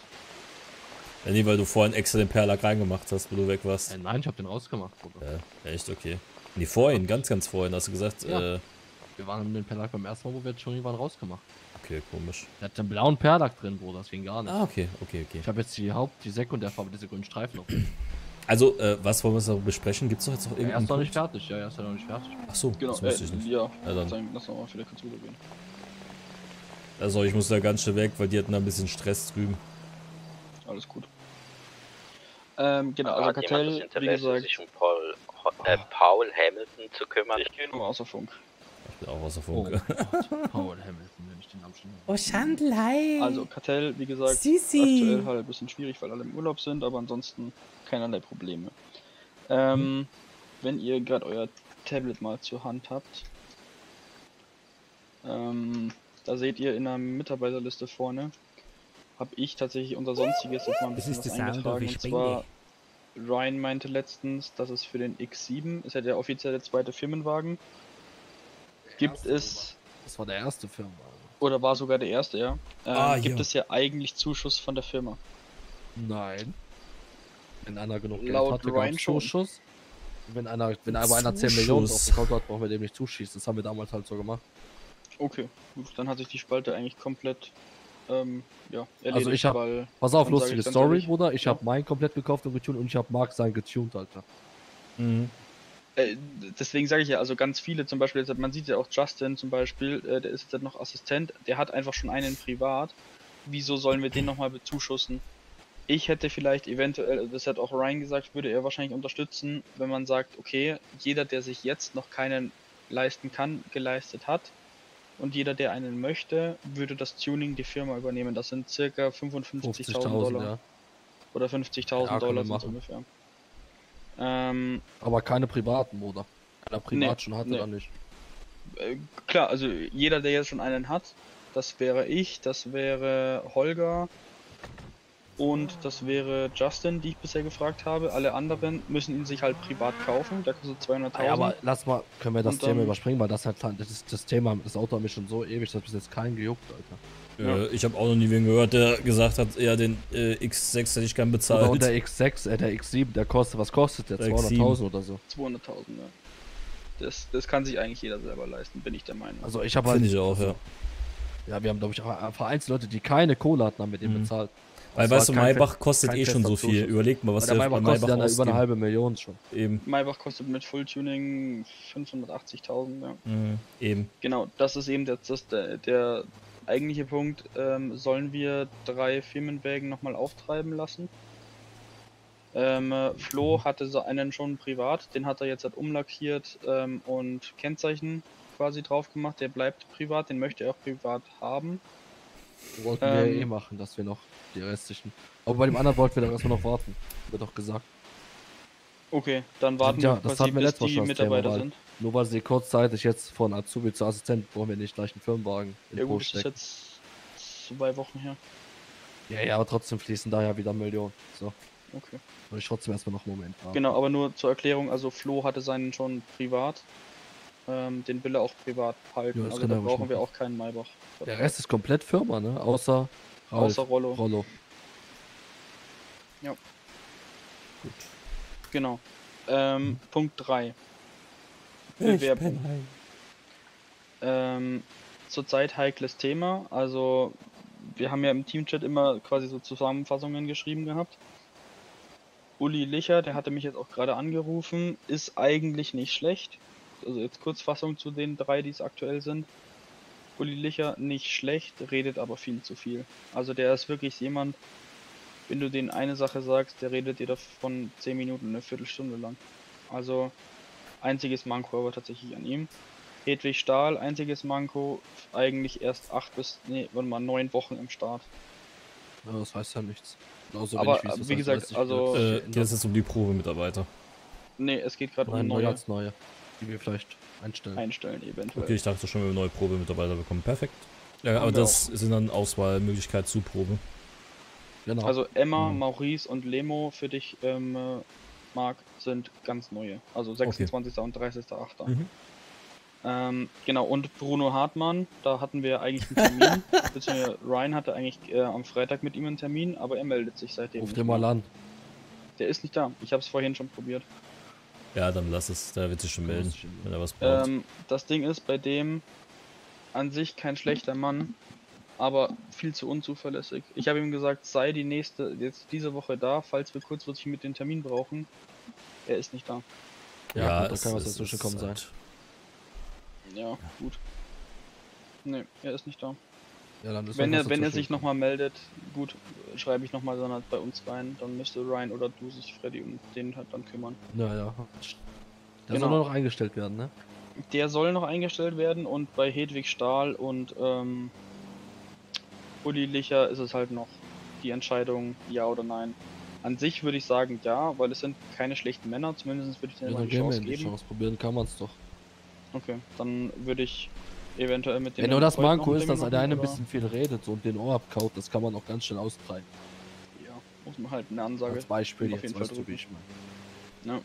Ja, nee, weil du vorhin extra den Perlack reingemacht hast, wo du weg warst. Äh, nein, ich hab den rausgemacht, Bruder. Ja, echt, okay. Nee, vorhin, ganz, ganz vorhin hast du gesagt, Ja. äh, Wir waren dem Perlack beim ersten Mal, wo wir jetzt schon irgendwann rausgemacht. Okay, komisch. Der hat den blauen Perlack drin, Bruder, das ging gar nicht. Ah, okay, okay, okay. Ich habe jetzt die Haupt-, die Sekundärfarbe, diese grünen Streifen auf. Also, äh, was wollen wir jetzt noch besprechen? Gibt es doch jetzt noch Er irgendeinen ist noch nicht fertig, ja, er ist ja noch nicht fertig. Ach so, Genau, das wusste äh, ich nicht. ja, Ja, dann. lass mal vielleicht kurz rübergehen. Also, ich muss da ganz schnell weg, weil die hatten da ein bisschen Stress drüben. Alles gut. Ähm, genau, Aber also jemand Kartell, wie gesagt, sich um Paul, äh, Paul Hamilton zu kümmern? ich gehe nur außer Funk. Auch außer Oh Funk. [laughs] Gott, Paul Hamilton, wenn ich den Namen schon Oh, Schandlei. Also Kartell, wie gesagt, Sisi. aktuell halt ein bisschen schwierig, weil alle im Urlaub sind, aber ansonsten keinerlei Probleme. Ähm, wenn ihr gerade euer Tablet mal zur Hand habt, ähm, da seht ihr in der Mitarbeiterliste vorne, habe ich tatsächlich unser sonstiges jetzt mal ein Das bisschen ist was eingetragen. Und zwar, Ryan meinte letztens, dass es für den X7, ist ja der offizielle zweite Firmenwagen, gibt es Das war der erste Firma. oder war sogar der erste, ja. Ähm, Ah, gibt ja. es ja eigentlich Zuschuss von der Firma. Nein. Wenn einer genug Geld Laut hatte, schon. Zuschuss. Wenn einer, wenn aber einer 10 Millionen auf dem Konto hat, brauchen wir dem nicht zuschießen. Das haben wir damals halt so gemacht. Okay, gut, dann hat sich die Spalte eigentlich komplett ähm, ja, erledigt, Also ich habe, weil, pass auf, lustige Story, ehrlich, Bruder. Ich ja. habe meinen komplett gekauft und getuned und ich habe Mark sein getuned, Alter. Mhm. Äh, deswegen sage ich ja, also ganz viele, zum Beispiel, man sieht ja auch Justin zum Beispiel, äh, der ist jetzt noch Assistent, der hat einfach schon einen privat. Wieso sollen wir den nochmal bezuschussen? Ich hätte vielleicht eventuell, das hat auch Ryan gesagt, würde er wahrscheinlich unterstützen, wenn man sagt, okay, jeder, der sich jetzt noch keinen leisten kann, geleistet hat und jeder, der einen möchte, würde das Tuning die Firma übernehmen. Das sind circa 55.000 50.000, Dollar. ja. Oder 50.000 Ja, Dollar ungefähr. Ähm, Aber keine privaten, Bruder. Einer privat Nee, schon hatte, nee. dann nicht. äh, klar, also jeder, der jetzt schon einen hat, das wäre ich, das wäre Holger und das wäre Justin, die ich bisher gefragt habe. Alle anderen müssen ihn sich halt privat kaufen, der kostet 200.000. Ah Ja, aber lass mal, können wir das Und Thema dann- überspringen, weil das halt das, ist, das Thema, das Auto hat mich schon so ewig, das hat bis jetzt keinen gejuckt, Alter. Äh, ich habe auch noch nie wen gehört, der gesagt hat, ja, den äh, X6 hätte ich gern bezahlt. Und der X6, äh, der X7, der kostet, was kostet der? Der 200.000 oder so. 200.000, ja. Das, das kann sich eigentlich jeder selber leisten, bin ich der Meinung. Also ich habe halt. Finde ich auch, also, ja. Ja, wir haben, glaube ich, auch vereinzelt Leute, die keine Kohle hatten, haben mit dem Mhm. bezahlt. Weil, weißt du, Maybach kostet eh schon so viel. Überleg mal, was der der Maybach bei kostet Maybach ja über eine halbe Million schon. Eben, Maybach kostet mit Full-Tuning 580.000, ja. mhm, eben. Genau, das ist eben der, das, der, der eigentliche Punkt. Ähm, sollen wir drei Firmenwägen nochmal auftreiben lassen? Ähm, äh, Flo hatte so einen schon privat, den hat er jetzt halt umlackiert ähm, und Kennzeichen quasi drauf gemacht. Der bleibt privat, den möchte er auch privat haben. Wollten wir Ähm, ja eh machen, dass wir noch die restlichen. Aber bei dem anderen wollten wir dann erstmal noch warten. Wird doch gesagt. Okay, dann warten ja, wir das quasi, bis die Mitarbeiter sind. Nur weil sie kurzzeitig jetzt von Azubi zu Assistent brauchen wir nicht gleich einen Firmenwagen in Ja gut, das ist jetzt zwei Wochen her. Ja, ja, aber trotzdem fließen da ja wieder Millionen. So. Okay. Soll ich trotzdem erstmal noch einen Moment warten. Genau, aber nur zur Erklärung, also Flo hatte seinen schon privat. Ähm, den will er auch privat halten, Ja, also da brauchen wir auch keinen Maybach. Der Rest ist komplett Firma, ne? Außer Ralf. Außer Rollo. Rollo. Ja. Gut. Genau. Ähm, Punkt 3. Bewerbung. Ähm, zurzeit heikles Thema. Also, wir haben ja im Teamchat immer quasi so Zusammenfassungen geschrieben gehabt. Uli Licher, der hatte mich jetzt auch gerade angerufen, ist eigentlich nicht schlecht. Also jetzt Kurzfassung zu den drei, die es aktuell sind. Uli Licher nicht schlecht, redet aber viel zu viel. Also der ist wirklich jemand, wenn du denen eine Sache sagst, der redet dir davon 10 Minuten, eine Viertelstunde lang. Also einziges Manko aber tatsächlich an ihm. Hedwig Stahl, einziges Manko, eigentlich erst 8 bis, nee, warte mal, 9 Wochen im Start. Ja, das heißt ja nichts. Genauso Aber, wenig, wie es das wie heißt, gesagt, ich also-. Äh, geht es jetzt um die Probemitarbeiter? Nee, es geht gerade um neue neue als neue. Die wir vielleicht einstellen. einstellen eventuell. Okay, ich dachte schon, wir neue Probemitarbeiter bekommen. Perfekt. Ja, aber wir das sind dann Auswahlmöglichkeit zu Probe. Genau. Also Emma, Mhm. Maurice und Lemo für dich, ähm, äh, Marc, sind ganz neue. Also 26. und 30.8. Mhm. Ähm, genau, und Bruno Hartmann, da hatten wir eigentlich einen Termin. [laughs] beziehungsweise Ryan hatte eigentlich äh, am Freitag mit ihm einen Termin, aber er meldet sich seitdem. Ruf den mal an. Der ist nicht da. Ich habe es vorhin schon probiert. Ja, dann lass es. Der wird sich schon melden, wenn er was braucht. Ähm, das Ding ist bei dem an sich kein schlechter Mann. aber viel zu unzuverlässig. Ich habe ihm gesagt, sei die nächste, jetzt diese Woche da, falls wir kurzfristig mit den Termin brauchen. Er ist nicht da. Ja, gut, da kann was es- dazwischen kommen sein. halt- Ja, gut. Nee, er ist nicht da. Ja, dann ist wenn er, wenn er sich nochmal meldet, gut, schreibe ich nochmal dann halt bei uns rein, dann müsste Ryan oder du sich Freddy um den halt dann kümmern. Ja, ja. Der Genau. soll nur noch eingestellt werden, ne? Der soll noch eingestellt werden und bei Hedwig Stahl und ähm, Uli Licher ist es halt noch die Entscheidung, ja oder nein. An sich würde ich sagen ja, weil es sind keine schlechten Männer, zumindest würde ich Ja, denen geben wir Chance ihm die geben. Chance. Probieren kann man's doch. Okay, dann würde ich eventuell mit dem. Wenn nur das Manko ist, dass der eine ein bisschen viel redet so und den Ohr abkaut, das kann man auch ganz schnell austreiben. Ja, muss man halt eine Ansage. Als Beispiel auf jetzt, jeden Fall weißt du, wie ich meine. Ja.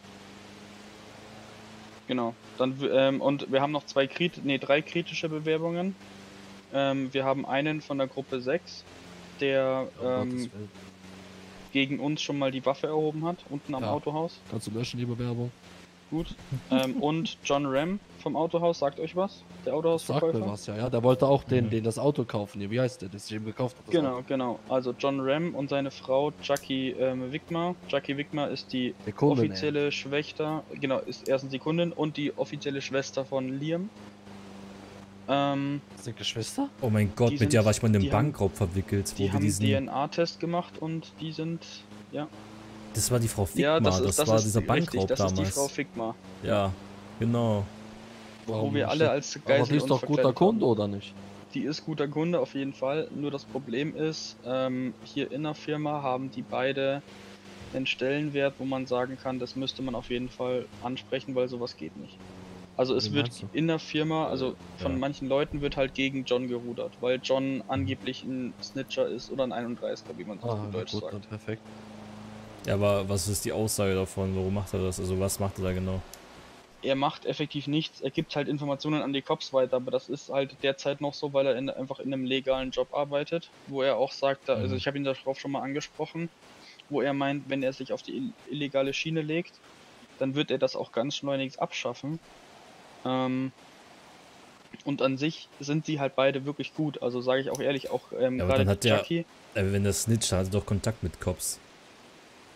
Genau. Dann ähm, und wir haben noch zwei Krit nee, drei kritische Bewerbungen. Ähm, wir haben einen von der Gruppe 6, der Gottes ähm. Gegen uns schon mal die Waffe erhoben hat, unten am Ja. Autohaus. Kannst du löschen, die Bewerbung? Gut. ähm, [laughs] und John Ram vom Autohaus, sagt euch was? Der Sag Autohausverkäufer? mir was, ja, ja. Der wollte auch den, den das Auto kaufen hier. Wie heißt der, das ich ihm gekauft habe? Genau, Auto? genau. Also John Ram und seine Frau Jackie ähm, Wickmer. Jackie Wickmer ist die Die Kundin, offizielle Schwester, genau, ist erstens die Kundin und die offizielle Schwester von Liam. Ähm, Sind Geschwister? Oh mein Gott, mit der sind- war ich mal in einem die haben- Bankraub verwickelt, wo die wir haben diesen. DNA-Test gemacht und die sind, ja. Das war die Frau Figma, ja, das, das, ist, das war ist dieser richtig, Bankraub das damals. ist die Frau Figma. Ja, genau. Wo wir alle als Aber Geisel die ist doch guter Kunde, oder nicht? Die ist guter Kunde auf jeden Fall. Nur das Problem ist, ähm, hier in der Firma haben die beide einen Stellenwert, wo man sagen kann, das müsste man auf jeden Fall ansprechen, weil sowas geht nicht. Also es Wie wird in der Firma, also von Ja. manchen Leuten wird halt gegen John gerudert, weil John angeblich ein Snitcher ist oder ein 31er, wie man es auf Ah, gut Deutsch gut, sagt. perfekt. Ja, aber was ist die Aussage davon? Warum macht er das? Also was macht er da genau? er macht effektiv nichts, er gibt halt Informationen an die Cops weiter, aber das ist halt derzeit noch so, weil er in, einfach in einem legalen Job arbeitet, wo er auch sagt, da, also Mhm. ich habe ihn darauf schon mal angesprochen, wo er meint, wenn er sich auf die ill- illegale Schiene legt, dann wird er das auch ganz schleunigst abschaffen. Ähm, und an sich sind sie halt beide wirklich gut, also sage ich auch ehrlich, auch ähm, Ja, gerade dann hat die der, wenn der Snitch hat, er doch Kontakt mit Cops.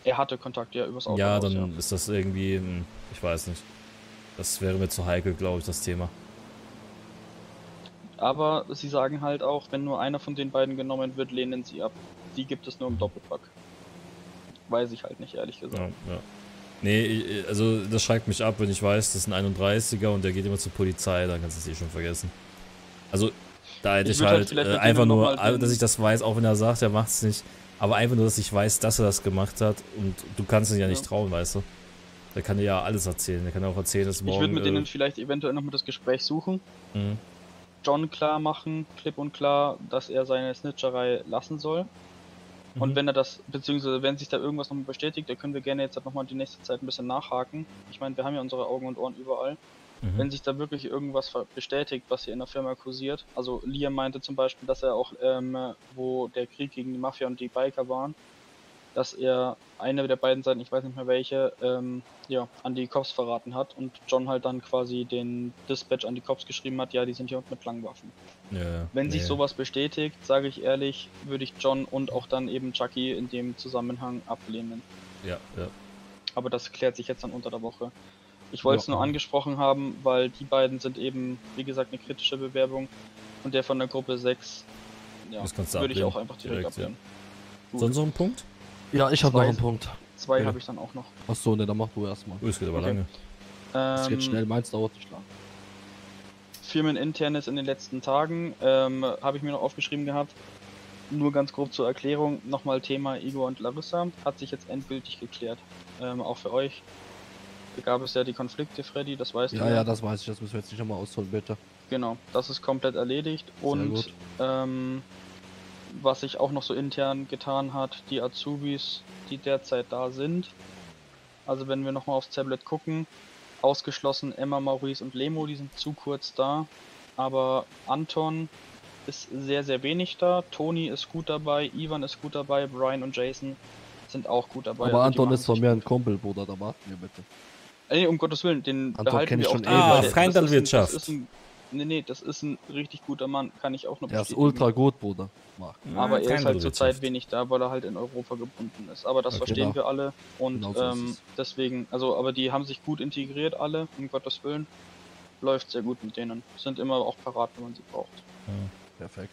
er hatte Kontakt ja übers Auto. Ja, raus, dann ist das irgendwie, hm, ich weiß nicht. Das wäre mir zu heikel, glaube ich, das Thema. Aber sie sagen halt auch, wenn nur einer von den beiden genommen wird, lehnen sie ab. Die gibt es nur im Doppelpack. Weiß ich halt nicht, ehrlich gesagt. Ja, ja. Nee, ich- also das schreckt mich ab, wenn ich weiß, das ist ein 31er und der geht immer zur Polizei, dann kannst du es eh schon vergessen. Also, da hätte Ich ich, halt halt äh, einfach denen nur, den- dass ich das weiß, auch wenn er sagt, er macht's nicht. Aber einfach nur, dass ich weiß, dass er das gemacht hat und du kannst ihn ja nicht Ja. trauen, weißt du. Der kann dir ja alles erzählen. Der kann auch erzählen, dass Ich morgen. würde mit denen äh, vielleicht eventuell nochmal das Gespräch suchen. mhm. John klar machen, klipp und klar, dass er seine Snitcherei lassen soll. Und Mhm. wenn er das, beziehungsweise wenn sich da irgendwas nochmal bestätigt, dann können wir gerne jetzt halt nochmal die nächste Zeit ein bisschen nachhaken. Ich meine, wir haben ja unsere Augen und Ohren überall. Mhm. Wenn sich da wirklich irgendwas bestätigt, was hier in der Firma kursiert, also Liam meinte zum Beispiel, dass er auch, ähm, wo der Krieg gegen die Mafia und die Biker waren, dass er eine der beiden Seiten, ich weiß nicht mehr welche, ähm, ja, an die Cops verraten hat und John halt dann quasi den Dispatch an die Cops geschrieben hat, ja, die sind hier mit Langwaffen. Ja, ja. Wenn sich Nee. sowas bestätigt, sage ich ehrlich, würde ich John und auch dann eben Chucky in dem Zusammenhang ablehnen. Ja, ja. Aber das klärt sich jetzt dann unter der Woche. Ich wollte es Ja. nur angesprochen haben, weil die beiden sind eben, wie gesagt, eine kritische Bewerbung und der von der Gruppe 6, ja, würde ich auch einfach direkt, Direkt, ja. ablehnen. Gut. Sonst noch ein Punkt? Ja, ich habe noch einen Punkt. Zwei Ja. habe ich dann auch noch. Achso, ne, dann mach du erstmal. Oh, es geht aber Okay. lange. Das geht Ähm, schnell, meins dauert nicht lang. Firmeninternes in den letzten Tagen ähm, habe ich mir noch aufgeschrieben gehabt. Nur ganz grob zur Erklärung, nochmal Thema Igor und Larissa, hat sich jetzt endgültig geklärt. Ähm, auch für euch. Da gab es ja die Konflikte, Freddy, das weißt du. Ja, ja, das weiß ich, das müssen wir jetzt nicht nochmal ausholen, bitte. Genau, das ist komplett erledigt. Und gut. ähm, was sich auch noch so intern getan hat, die Azubis, die derzeit da sind. Also wenn wir nochmal aufs Tablet gucken, ausgeschlossen Emma, Maurice und Lemo, die sind zu kurz da. Aber Anton ist sehr, sehr wenig da. Toni ist gut dabei, Ivan ist gut dabei, Brian und Jason sind auch gut dabei. Aber Also Anton ist von mir ein Kumpel, Bruder, da warten wir bitte. Ey, um Gottes Willen, den Anton behalten kenn ich wir schon auch da, Ah, weil der- Freundelwirtschaft. Das ist ein, Nee, nee, das ist ein richtig guter Mann, kann ich auch noch Der ist bestätigen. ultra gut, Bruder. Marc. Aber er Kein ist halt zurzeit wenig da, weil er halt in Europa gebunden ist. Aber das Ja, verstehen genau. wir alle. Und Genau so ist ähm, es. deswegen, also, aber die haben sich gut integriert, alle, um Gottes Willen. Läuft sehr gut mit denen. Sind immer auch parat, wenn man sie braucht. Perfekt.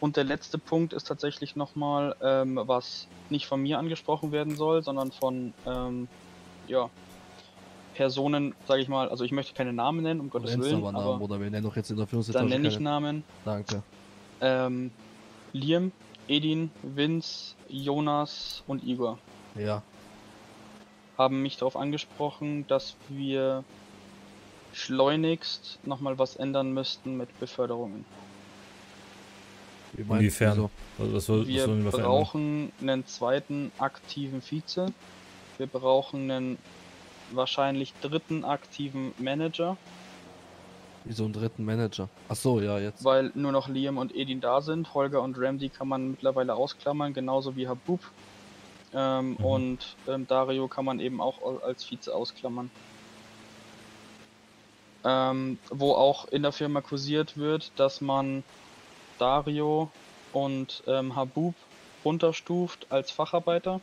Und der letzte Punkt ist tatsächlich nochmal, ähm, was nicht von mir angesprochen werden soll, sondern von, ähm, ja, Personen, sage ich mal, also ich möchte keine Namen nennen, um Gottes Willen, aber Namen, aber Bruder. Wir nennen doch jetzt in der Führungsetage dann nenne ich keine- Namen. Danke. Ähm, Liam, Edin, Vince, Jonas und Igor Ja. haben mich darauf angesprochen, dass wir schleunigst nochmal was ändern müssten mit Beförderungen. Inwiefern? so? Was, was, soll, Wir wir brauchen einen zweiten aktiven Vize. Wir brauchen einen wahrscheinlich dritten aktiven Manager, Wie so einen dritten Manager. Ach so, ja, jetzt. weil nur noch Liam und Edin da sind. Holger und Ramsey kann man mittlerweile ausklammern, genauso wie Habub. Ähm, Mhm. Und ähm, Dario kann man eben auch au- als Vize ausklammern. Ähm, wo auch in der Firma kursiert wird, dass man Dario und ähm, Habub runterstuft als Facharbeiter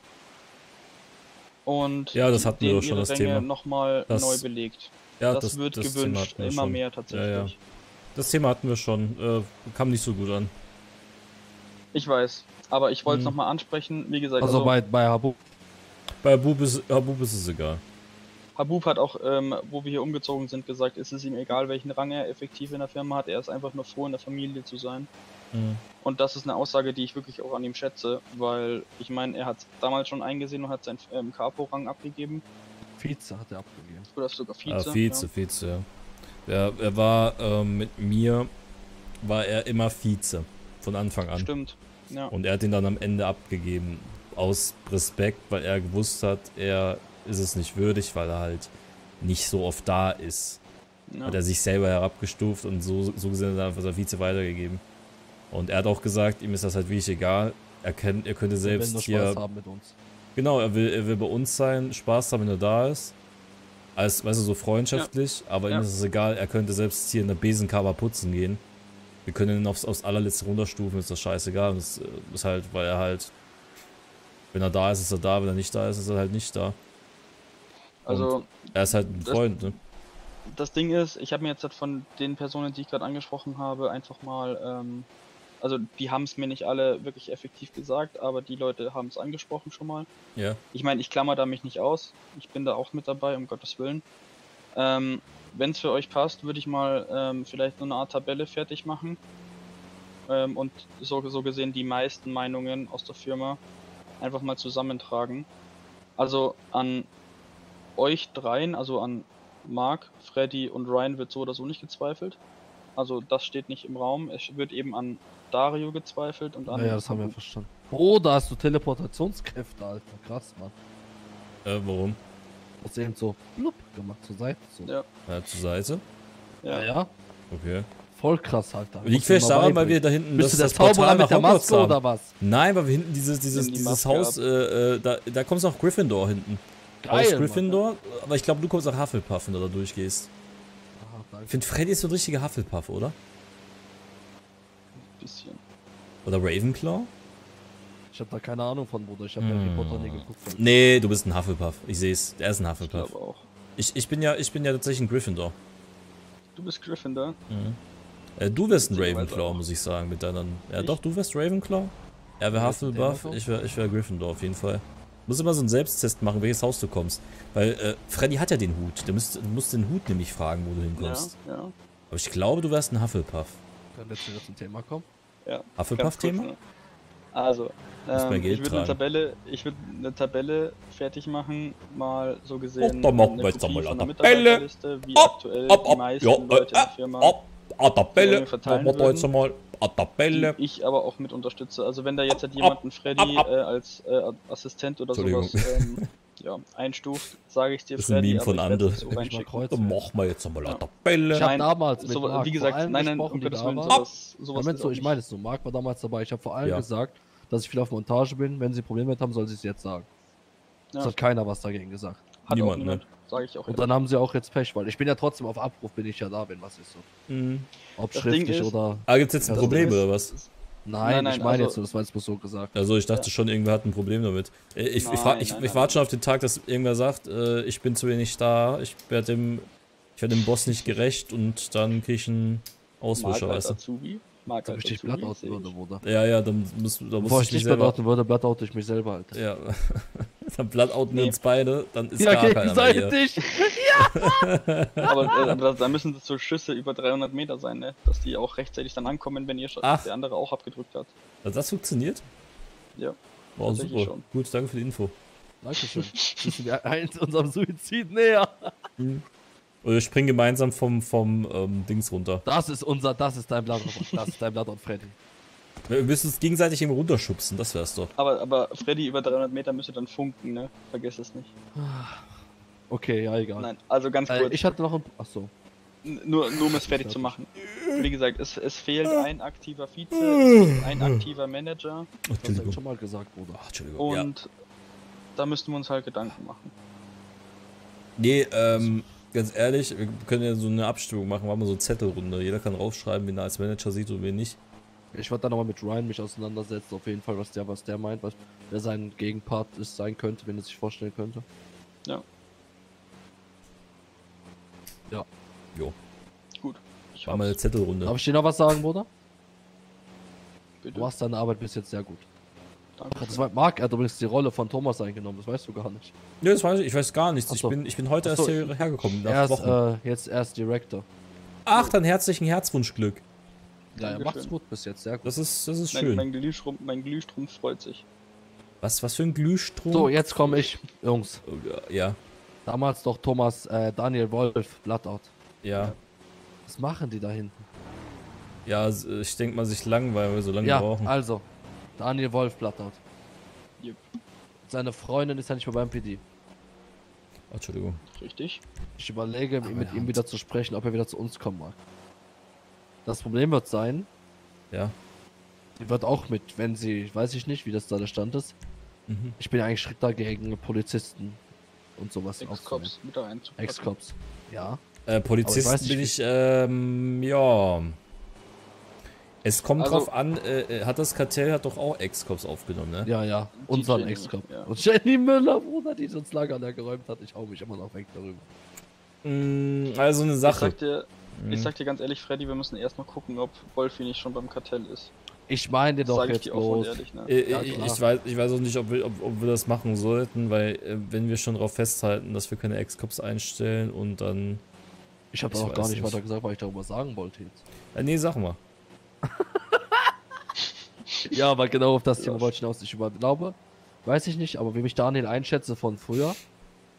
und Ja, das hatten wir doch schon, ihre das Thema. nochmal Das- neu belegt. Ja, das, das- wird das gewünscht, immer schon. mehr Ja, tatsächlich. ja. Das Thema hatten wir schon. Äh, kam nicht so gut an. Ich weiß, aber ich wollte es Hm. nochmal ansprechen. Wie gesagt, Also bei, bei Habub. Bei Habub ist, Habub ist es egal. Habub hat auch, ähm, wo wir hier umgezogen sind, gesagt, es ist ihm egal, welchen Rang er effektiv in der Firma hat. Er ist einfach nur froh, in der Familie zu sein. Mhm. Und das ist eine Aussage, die ich wirklich auch an ihm schätze, weil ich meine, er hat damals schon eingesehen und hat seinen ähm, Capo-Rang abgegeben. Vize hat er abgegeben. Oder sogar Vize. Ah, Vize, Vize, ja. Er, er war ähm, mit mir, war er immer Vize. Von Anfang an. Stimmt, ja. Und er hat ihn dann am Ende abgegeben. Aus Respekt, weil er gewusst hat, er ist es nicht würdig, weil er halt nicht so oft da ist. Ja. Hat er sich selber herabgestuft und so, so gesehen hat er einfach sein Vize weitergegeben. Und er hat auch gesagt, ihm ist das halt wirklich egal. Er, kann, er könnte selbst nur hier. Spaß haben mit uns. Genau, er will, er will bei uns sein, Spaß haben, wenn er da ist. Als, weißt du, so freundschaftlich, aber Ja. ihm ist es egal, er könnte selbst hier in der Besenkammer putzen gehen. Wir können ihn aufs, aufs allerletzte runterstufen, ist das scheißegal. Und das äh, ist halt, weil er halt, wenn er da ist, ist er da, wenn er nicht da ist, ist er halt nicht da. Also, Und er ist halt ein das- Freund, ne? das Ding ist, ich habe mir jetzt halt von den Personen, die ich gerade angesprochen habe, einfach mal, ähm, also die haben es mir nicht alle wirklich effektiv gesagt, aber die Leute haben es angesprochen schon mal. Ja. Ich meine, ich klammer da mich nicht aus. Ich bin da auch mit dabei, um Gottes Willen. Ähm, Wenn es für euch passt, würde ich mal ähm, vielleicht nur eine Art Tabelle fertig machen. Ähm, und so, so gesehen die meisten Meinungen aus der Firma einfach mal zusammentragen. Also an euch dreien, also an Mark, Freddy und Ryan wird so oder so nicht gezweifelt. Also das steht nicht im Raum. Es wird eben an Dario gezweifelt und an Ja, ja, das haben wir verstanden. Oh, da hast du Teleportationskräfte, Alter. Krass, Mann. Äh, warum? Hast du eben so blub gemacht zur Seite. So. Ja. Ja, zur Seite? Ja, ja. Okay. Voll krass, Alter. Liegt vielleicht mal daran, weil wir da hinten Bist du der das Portal Zauberer nach mit der Maske haben. oder was? Nein, weil wir hinten dieses, dieses, die dieses Haus, äh, äh, da, da kommst du auch Gryffindor hinten. Geil, Aus Mann. Gryffindor, aber ich glaube, du kommst auch Hufflepuff, wenn du da durchgehst. Ich finde, Freddy ist so ein richtiger Hufflepuff, oder? bisschen. Oder Ravenclaw? Ich hab da keine Ahnung von, Bruder. Ich hab ja Harry Potter nie geguckt. Hm. Nee, du bist ein Hufflepuff. Ich sehe es. Der ist ein Hufflepuff. Ich glaube auch. Ich, ich, bin ja, ich bin ja tatsächlich ein Gryffindor. Du bist Gryffindor. Mhm. Äh, du wirst ein Ravenclaw, muss ich sagen, mit deinen. Ja, Ich? doch, du wirst Ravenclaw. Er wäre Hufflepuff, ich wäre ich wär Gryffindor auf jeden Fall. Muss immer so einen Selbsttest machen, welches Haus du kommst. Weil äh, Freddy hat ja den Hut. Du musst den Hut nämlich fragen, wo du Ja, hinkommst. ja. Aber ich glaube, du wärst ein Hufflepuff. Können wir jetzt wieder zum Thema kommen? ja. Hufflepuff-Thema? Ne? Also, ähm, Geld ich würde eine. Tabelle, ich würde eine Tabelle fertig machen, mal so gesehen. da machen eine wir jetzt einmal von eine der Tabelle. Wie Ab, aktuell ab, die ab, meisten ja, Leute in äh, der Firma ab, a Tabelle, machen wir da jetzt würden, einmal a Tabelle. die ich aber auch mit unterstütze. Also wenn da jetzt halt jemanden Freddy ab, ab. Äh, als äh, Assistent oder sowas ähm, [laughs] ja, einstuft, sage ich dir Das ist ein Freddy, Meme von Andel. so Dann machen wir jetzt einmal eine Tabelle. Ich habe Nein, damals mit so, Marc wie gesagt, nein, nein, gesprochen, um Gottes Willen, sowas, sowas Moment so, ich meine es so. Marc war damals dabei. Ich habe vor allem Ja. gesagt, dass ich viel auf Montage bin. Wenn sie Probleme mit haben, sollen sie es jetzt sagen. Es Ja. hat keiner was dagegen gesagt. Hat Niemand, auch ne? niemand. Sage ich auch. Und dann haben sie auch jetzt Pech, weil ich bin ja trotzdem auf Abruf, bin ich ja da, wenn was ist so. Mhm. Ob Das schriftlich ist- oder. Ah, gibt's jetzt ein Ja, Problem oder was? Nein, Nein, nein, ich meine also- jetzt so, das war jetzt bloß so gesagt. Also ich dachte schon, irgendwer hat ein Problem damit. Äh, Ich, ich, Nein, ich, ich nein. warte schon auf den Tag, dass irgendwer sagt, äh, ich bin zu wenig da, ich werde dem, ich werde dem Boss nicht gerecht und dann krieg ich einen Auswischer, Mark weißt als Azubi. Mark Da als richtig Azubi, Blatt sehe würde, ich. Bruder. du? Ja, ja, dann muss, da muss Bevor ich ich mich nicht selber... Blatt würde, Blatt out ich mich selber, Alter. Ja, [laughs] dann bloodouten wir Nee. uns beide, dann ist Ja, gar keiner mehr hier. gegenseitig! [laughs] Aber, äh, aber da müssen das so Schüsse über 300 Meter sein, ne? Dass die auch rechtzeitig dann ankommen, wenn ihr schon Ach. der andere auch abgedrückt hat. Also das funktioniert? Ja. Wow, super. schon. Gut, danke für die Info. Dankeschön. Sind wir eins unserem Suizid näher. Oder wir springen gemeinsam vom, vom ähm, Dings runter. Das ist unser, das ist dein Blatt, das ist dein Blatt und Freddy. Wir müssen uns gegenseitig eben runterschubsen, das wär's doch. Aber, aber Freddy über 300 Meter müsste dann funken, ne? Vergiss es nicht. Okay, ja, egal. Nein, also ganz Äh, kurz. ich hatte noch ein. Achso. Nur, nur um es fertig zu machen. Wie gesagt, es, es fehlt ein aktiver Vize, es fehlt ein aktiver Manager Oh, Das hast du schon mal gesagt, Bruder. Ach, Entschuldigung. ja. und da müssten wir uns halt Gedanken machen. Nee, ähm, ganz ehrlich, wir können ja so eine Abstimmung machen, machen wir so eine Zettelrunde. Jeder kann raufschreiben, wen er als Manager sieht und wen nicht. Ich werde dann nochmal mit Ryan mich auseinandersetzen, auf jeden Fall, was der, was der meint, was wer sein Gegenpart ist, sein könnte, wenn er sich vorstellen könnte. Ja. Ja. Jo. Gut. Ich Machen wir eine Zettelrunde. Darf ich dir noch was sagen, Bruder? Bitte. Du machst deine Arbeit bis jetzt sehr gut. Danke. Das war, Marc hat übrigens die Rolle von Thomas eingenommen, das weißt du gar nicht. Nee, das weiß ich, ich weiß gar nichts. Ich bin, ich bin heute so, erst hierher gekommen, nach Er ist Wochen. äh, jetzt erst Director. Ach, dann herzlichen Herzwunschglück. Ja, er Dankeschön. macht's gut bis jetzt, sehr gut. Das ist, das ist Mein, schön. mein, Glühstrumpf, mein Glühstrumpf freut sich. Was, was für ein Glühstrom? So, jetzt komme ich, Jungs. Oh, Ja, Damals doch Thomas, äh, Daniel Wolf, Bloodout. ja. Was machen die da hinten? Ja, ich denke mal, sich langweilen, weil wir so lange ja, brauchen. also, Daniel Wolf, Bloodout. Yep. Seine Freundin ist ja nicht mehr beim PD. Ach, Entschuldigung. Richtig. Ich überlege, Aber mit ihm wieder zu sprechen, ob er wieder zu uns kommen mag. Das Problem wird sein, Ja. die wird auch mit, wenn sie, weiß ich nicht, wie das da der Stand ist. Mhm. Ich bin eigentlich strikt dagegen, Polizisten und sowas Ex-Cops mit da reinzupacken. Ex-Cops, ja. Äh, Polizisten weiß nicht, bin ich, ähm, ja. Es kommt Also- drauf an, äh, äh, hat das Kartell hat doch auch Ex-Cops aufgenommen, ne? Ja, ja, unseren Ex-Cop. ja. Und Jenny Müller, Bruder, die uns Lager leer geräumt hat. Ich hau mich immer noch weg darüber. Mm, also eine Ich Sache. sag, dir, ich Mhm. sag dir ganz ehrlich, Freddy, wir müssen erstmal gucken, ob Wolfi nicht schon beim Kartell ist. Ich meine doch ich jetzt und bloß. ehrlich, ne? Äh, Ja, ich, ich, weiß, ich weiß auch nicht, ob wir, ob, ob wir das machen sollten, weil äh, wenn wir schon darauf festhalten, dass wir keine Ex-Cops einstellen und dann. Ich habe Ich auch gar nicht nicht. weiter gesagt, was ich darüber sagen wollte jetzt. Äh, nee, sag mal. [laughs] Ja, aber genau auf das Thema Ja. wollte ich hinaus. Ich glaube, weiß ich nicht, aber wie mich Daniel einschätze von früher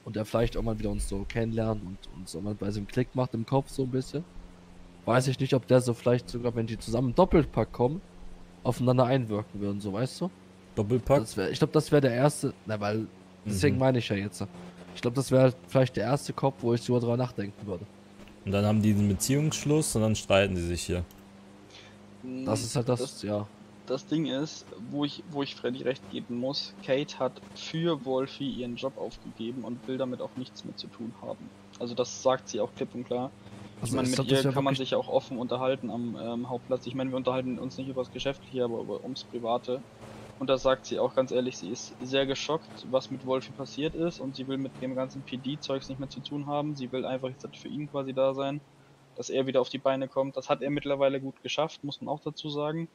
und er vielleicht auch mal wieder uns so kennenlernt und uns auch mal bei so einem Klick macht im Kopf so ein bisschen, weiß ich nicht, ob der so vielleicht sogar, wenn die zusammen Doppelpack kommen, aufeinander einwirken würden, so weißt du? Doppelpack? Das wär, ich glaube, das wäre der erste, na weil, deswegen Mhm. meine ich ja jetzt. Ich glaube, das wäre vielleicht der erste Kopf, wo ich so drüber nachdenken würde. Und dann haben die einen Beziehungsschluss und dann streiten die sich hier. Das ist halt das, Das- ja. Das Ding ist, wo ich, wo ich Freddy recht geben muss, Kate hat für Wolfi ihren Job aufgegeben und will damit auch nichts mehr zu tun haben. Also das sagt sie auch klipp und klar. Ich Also meine, ich mit glaub, ihr wär kann man sich auch offen unterhalten am ähm, Hauptplatz. Ich meine, wir unterhalten uns nicht über das Geschäftliche, aber über, ums Private. Und da sagt sie auch ganz ehrlich, sie ist sehr geschockt, was mit Wolfi passiert ist und sie will mit dem ganzen PD-Zeugs nicht mehr zu tun haben. Sie will einfach jetzt für ihn quasi da sein, dass er wieder auf die Beine kommt. Das hat er mittlerweile gut geschafft, muss man auch dazu sagen.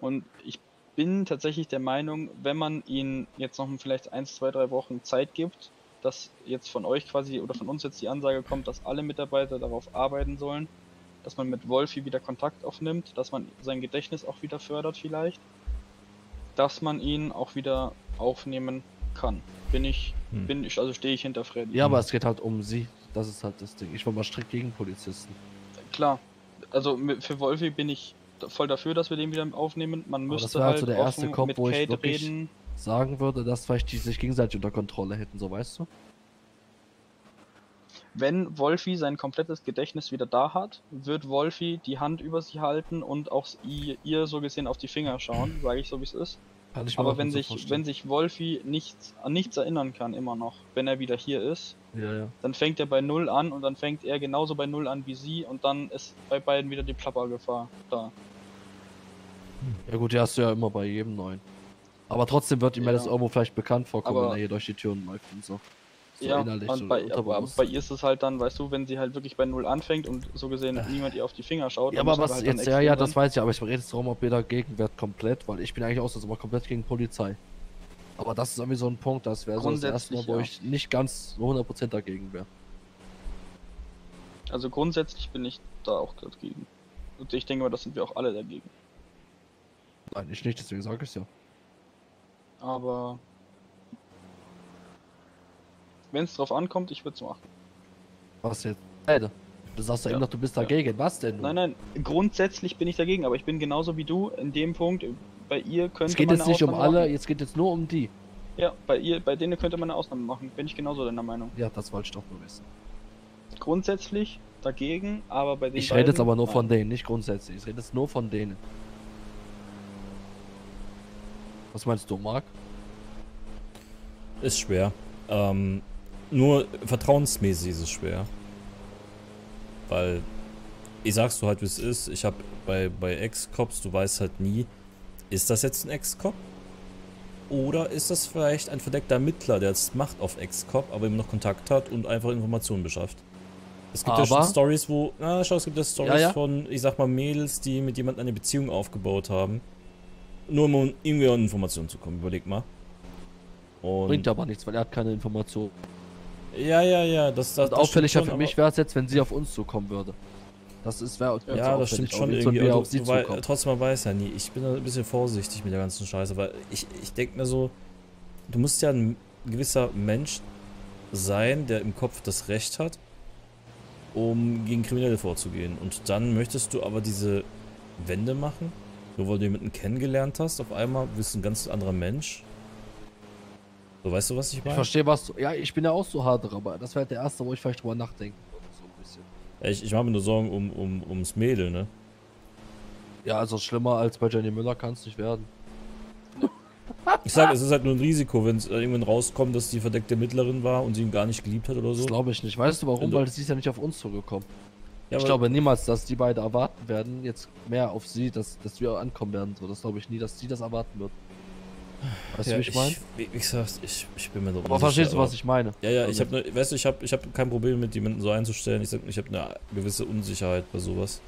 Und ich bin tatsächlich der Meinung, wenn man ihn jetzt noch vielleicht eins, zwei, drei Wochen Zeit gibt, dass jetzt von euch quasi oder von uns jetzt die Ansage kommt, dass alle Mitarbeiter darauf arbeiten sollen, dass man mit Wolfi wieder Kontakt aufnimmt, dass man sein Gedächtnis auch wieder fördert vielleicht, dass man ihn auch wieder aufnehmen kann. Bin ich, Hm. bin ich, also stehe ich hinter Freddy. Ja, aber es geht halt um sie. Das ist halt das Ding. Ich war mal strikt gegen Polizisten. Klar. Also für Wolfi bin ich voll dafür, dass wir den wieder aufnehmen. Man müsste das halt halt so der erste Kopf, mit wo ich Kate wirklich reden. sagen würde, dass vielleicht die sich gegenseitig unter Kontrolle hätten, so weißt du? Wenn Wolfi sein komplettes Gedächtnis wieder da hat, wird Wolfi die Hand über sie halten und auch ihr, ihr so gesehen auf die Finger schauen, [clears throat] sage ich so wie es ist. Aber wenn so sich, vorstellen. wenn sich Wolfi nichts, an nichts erinnern kann, immer noch, wenn er wieder hier ist, Ja, ja. Dann fängt er bei Null an und dann fängt er genauso bei Null an wie sie und dann ist bei beiden wieder die Plappergefahr da. Ja gut, die hast du ja immer bei jedem neuen. Aber trotzdem wird ihm ja das irgendwo vielleicht bekannt vorkommen, Aber- wenn er hier durch die Türen läuft und so. So ja, innerlich, und bei, aber bei ihr ist es halt dann, weißt du, wenn sie halt wirklich bei Null anfängt und so gesehen niemand ihr auf die Finger schaut. Ja, aber was halt jetzt, ja, ja, das weiß ich, aber ich rede jetzt darum, ob jeder Gegenwert komplett, weil ich bin eigentlich auch so immer komplett gegen Polizei. Aber das ist irgendwie so ein Punkt, das wäre so das erste Mal, wo ja. ich nicht ganz so 100% dagegen wäre. Also grundsätzlich bin ich da auch dagegen. Und ich denke mal, das sind wir auch alle dagegen. Nein, ich nicht, deswegen sage ich es ja. Aber wenn es drauf ankommt, ich würde es machen. Was jetzt? Alter, du sagst ja, Ja. eben noch, du bist dagegen. Was denn? nun? Nein, nein, grundsätzlich bin ich dagegen, aber ich bin genauso wie du in dem Punkt. Bei ihr könnte Es geht man jetzt nicht um Ausnahme alle, machen. jetzt geht jetzt nur um die. Ja, bei ihr, bei denen könnte man eine Ausnahme machen. Bin ich genauso deiner Meinung. Ja, das wollte ich doch nur wissen. Grundsätzlich dagegen, aber bei den Ich rede jetzt aber nur von nein. denen, nicht grundsätzlich. Ich rede jetzt nur von denen. Was meinst du, Marc? Ist schwer. Ähm, nur vertrauensmäßig ist es schwer. Weil, ich sag's du halt, wie es ist. Ich hab bei, bei Ex-Cops, du weißt halt nie, ist das jetzt ein Ex-Cop? Oder ist das vielleicht ein verdeckter Ermittler, der jetzt Macht auf Ex-Cop, aber immer noch Kontakt hat und einfach Informationen beschafft? Es gibt ja schon Aber- Stories, wo, na schau, es gibt ja Stories Ja, ja. von, ich sag mal, Mädels, die mit jemandem eine Beziehung aufgebaut haben. Nur um irgendwie an Informationen zu kommen, überleg mal. Und Bringt aber nichts, weil er hat keine Information. ja, ja, ja, das, das, das auffälliger stimmt für schon, mich wäre es jetzt, wenn sie auf uns zukommen würde. Das ist wäre aber- Ja, das stimmt schon irgendwie. Wir aber auf sie du wei- trotzdem, man weiß ja nie. Ich bin ein bisschen vorsichtig mit der ganzen Scheiße, weil ich, ich denke mir so, du musst ja ein gewisser Mensch sein, der im Kopf das Recht hat, um gegen Kriminelle vorzugehen. Und dann möchtest du aber diese Wende machen, nur weil du jemanden kennengelernt hast, auf einmal bist du ein ganz anderer Mensch. So, weißt du, was ich Ich meine? verstehe was du. Ja, ich bin ja auch so hart, aber das wäre der erste, wo ich vielleicht drüber nachdenken würde. So ein bisschen. Ja, ich, ich mache mir nur Sorgen um, um, ums Mädel, ne? Ja, also schlimmer als bei Jenny Müller kann es nicht werden. Ich sag, es ist halt nur ein Risiko, wenn es irgendwann rauskommt, dass die verdeckte Mittlerin war und sie ihn gar nicht geliebt hat oder so. Das glaube ich nicht. Weißt du warum? Du- Weil sie ist ja nicht auf uns zurückgekommen. Ja, ich glaube niemals, dass die beide erwarten werden, jetzt mehr auf sie, dass, dass wir ankommen werden. So, das glaube ich nie, dass sie das erwarten wird. Weißt ja, du, wie ich meine? Wie wie gesagt, ich, ich bin mir da Aber verstehst du, was ich meine? Ja, ja, Also- ich habe ne, weißt du, ich habe ich hab kein Problem mit jemanden so einzustellen. Ich sag, ich habe eine gewisse Unsicherheit bei sowas.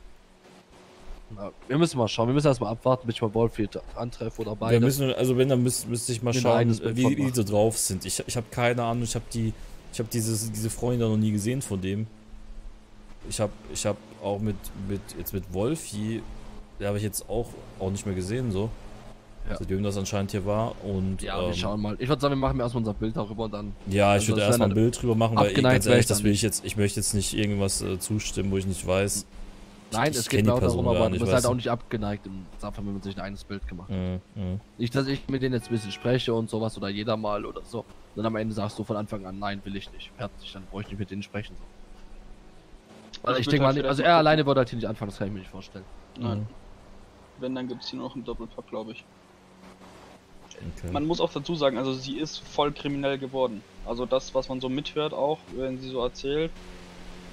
Ja, wir müssen mal schauen. Wir müssen erstmal abwarten, bis ich mal Ballfield antreffe oder beide. Wir müssen, also wenn, dann müsste müsst ich mal schauen, wie, wie die so drauf sind. Ich, ich habe keine Ahnung, ich habe die, ich habe diese Freunde noch nie gesehen von dem. Ich habe, ich habe auch mit, mit, jetzt mit Wolfi, der habe ich jetzt auch, auch nicht mehr gesehen, so. Ja. Seitdem das anscheinend hier war und, Ja, wir ähm, schauen mal. Ich würde sagen, wir machen erstmal unser Bild darüber und dann. Ja, ich also würde erstmal ein Bild drüber machen, weil ich, ganz ehrlich, das will ich jetzt, ich möchte jetzt nicht irgendwas äh, zustimmen, wo ich nicht weiß. Nein, ich, es ich geht auch darum, aber du nicht, bist halt auch du? nicht abgeneigt im Sachen, wenn man sich ein eigenes Bild gemacht hat. Mhm, mhm. Nicht, dass ich mit denen jetzt ein bisschen spreche und sowas oder jeder mal oder so. Dann am Ende sagst du von Anfang an, nein, will ich nicht. Fertig, dann brauche ich nicht mit denen sprechen. So. Also Ich denke mal, nicht, also er alleine würde halt hier nicht anfangen, das kann ich mir nicht vorstellen. Nein. Wenn, dann gibt es hier noch einen Doppelpack, glaube ich. Okay. Man muss auch dazu sagen, also sie ist voll kriminell geworden. Also das, was man so mithört auch, wenn sie so erzählt.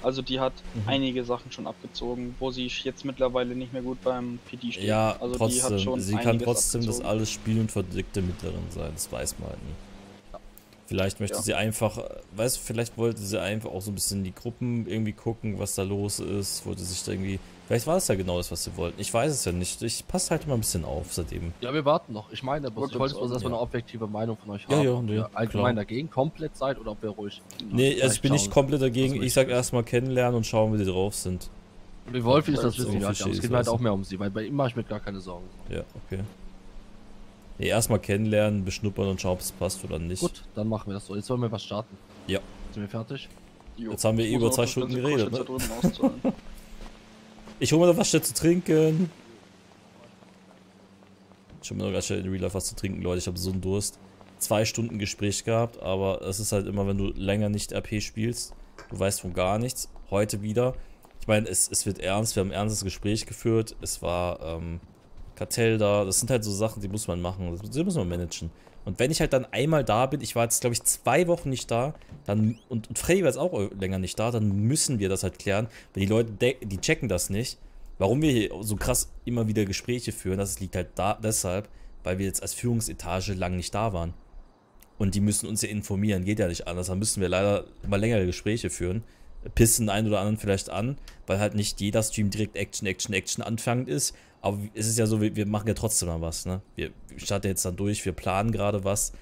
Also die hat Mhm. einige Sachen schon abgezogen, wo sie jetzt mittlerweile nicht mehr gut beim PD steht. Ja, also trotzdem, sie kann trotzdem das abgezogen. alles spielen und verdeckte Mittlerin sein, das weiß man halt nie. Vielleicht möchte Ja. sie einfach, äh, weißt du, vielleicht wollte sie einfach auch so ein bisschen in die Gruppen irgendwie gucken, was da los ist, wollte sich da irgendwie, vielleicht war es ja genau das, was sie wollten. Ich weiß es ja nicht, ich passe halt immer ein bisschen auf seitdem. Ja, wir warten noch. Ich meine, bloß, ich wollte bloß erstmal Ja. eine objektive Meinung von euch Ja, haben. ja, ob nee, ihr allgemein klar. dagegen komplett seid oder ob wir ruhig. Nee, also ich bin nicht komplett was dagegen, ich sag erstmal kennenlernen und schauen, wie die drauf sind. Wie Wolfi ist das wissen halt, aber es geht mir halt auch mehr um sie, weil bei ihm mache ich mir gar keine Sorgen. Ja, okay. Nee, erstmal kennenlernen, beschnuppern und schauen, ob es passt oder nicht. Gut, dann machen wir das so. Jetzt wollen wir was starten. Ja. Sind wir fertig? Jetzt haben wir eh über zwei Stunden geredet, ne? [laughs] [laughs] Ich hole mir noch was schnell zu trinken. Ich hole mir noch ganz schnell in Real Life was zu trinken, Leute. Ich habe so einen Durst. Zwei Stunden Gespräch gehabt, aber es ist halt immer, wenn du länger nicht RP spielst, du weißt von gar nichts. Heute wieder. Ich meine, es, es wird ernst. Wir haben ein ernstes Gespräch geführt. Es war ähm, Kartell da. Das sind halt so Sachen, die muss man machen. Die muss man managen. Und wenn ich halt dann einmal da bin, ich war jetzt, glaube ich, zwei Wochen nicht da, dann, und, und Freddy war jetzt auch länger nicht da, dann müssen wir das halt klären, weil die Leute, die checken das nicht. Warum wir hier so krass immer wieder Gespräche führen, das liegt halt da deshalb, weil wir jetzt als Führungsetage lang nicht da waren. Und die müssen uns ja informieren, geht ja nicht anders. Dann müssen wir leider immer längere Gespräche führen. Pissen einen oder anderen vielleicht an, weil halt nicht jeder Stream direkt Action, Action, Action anfangend ist. Aber es ist ja so, wir, wir machen ja trotzdem mal was, ne? Wir starten jetzt dann durch, wir planen gerade was.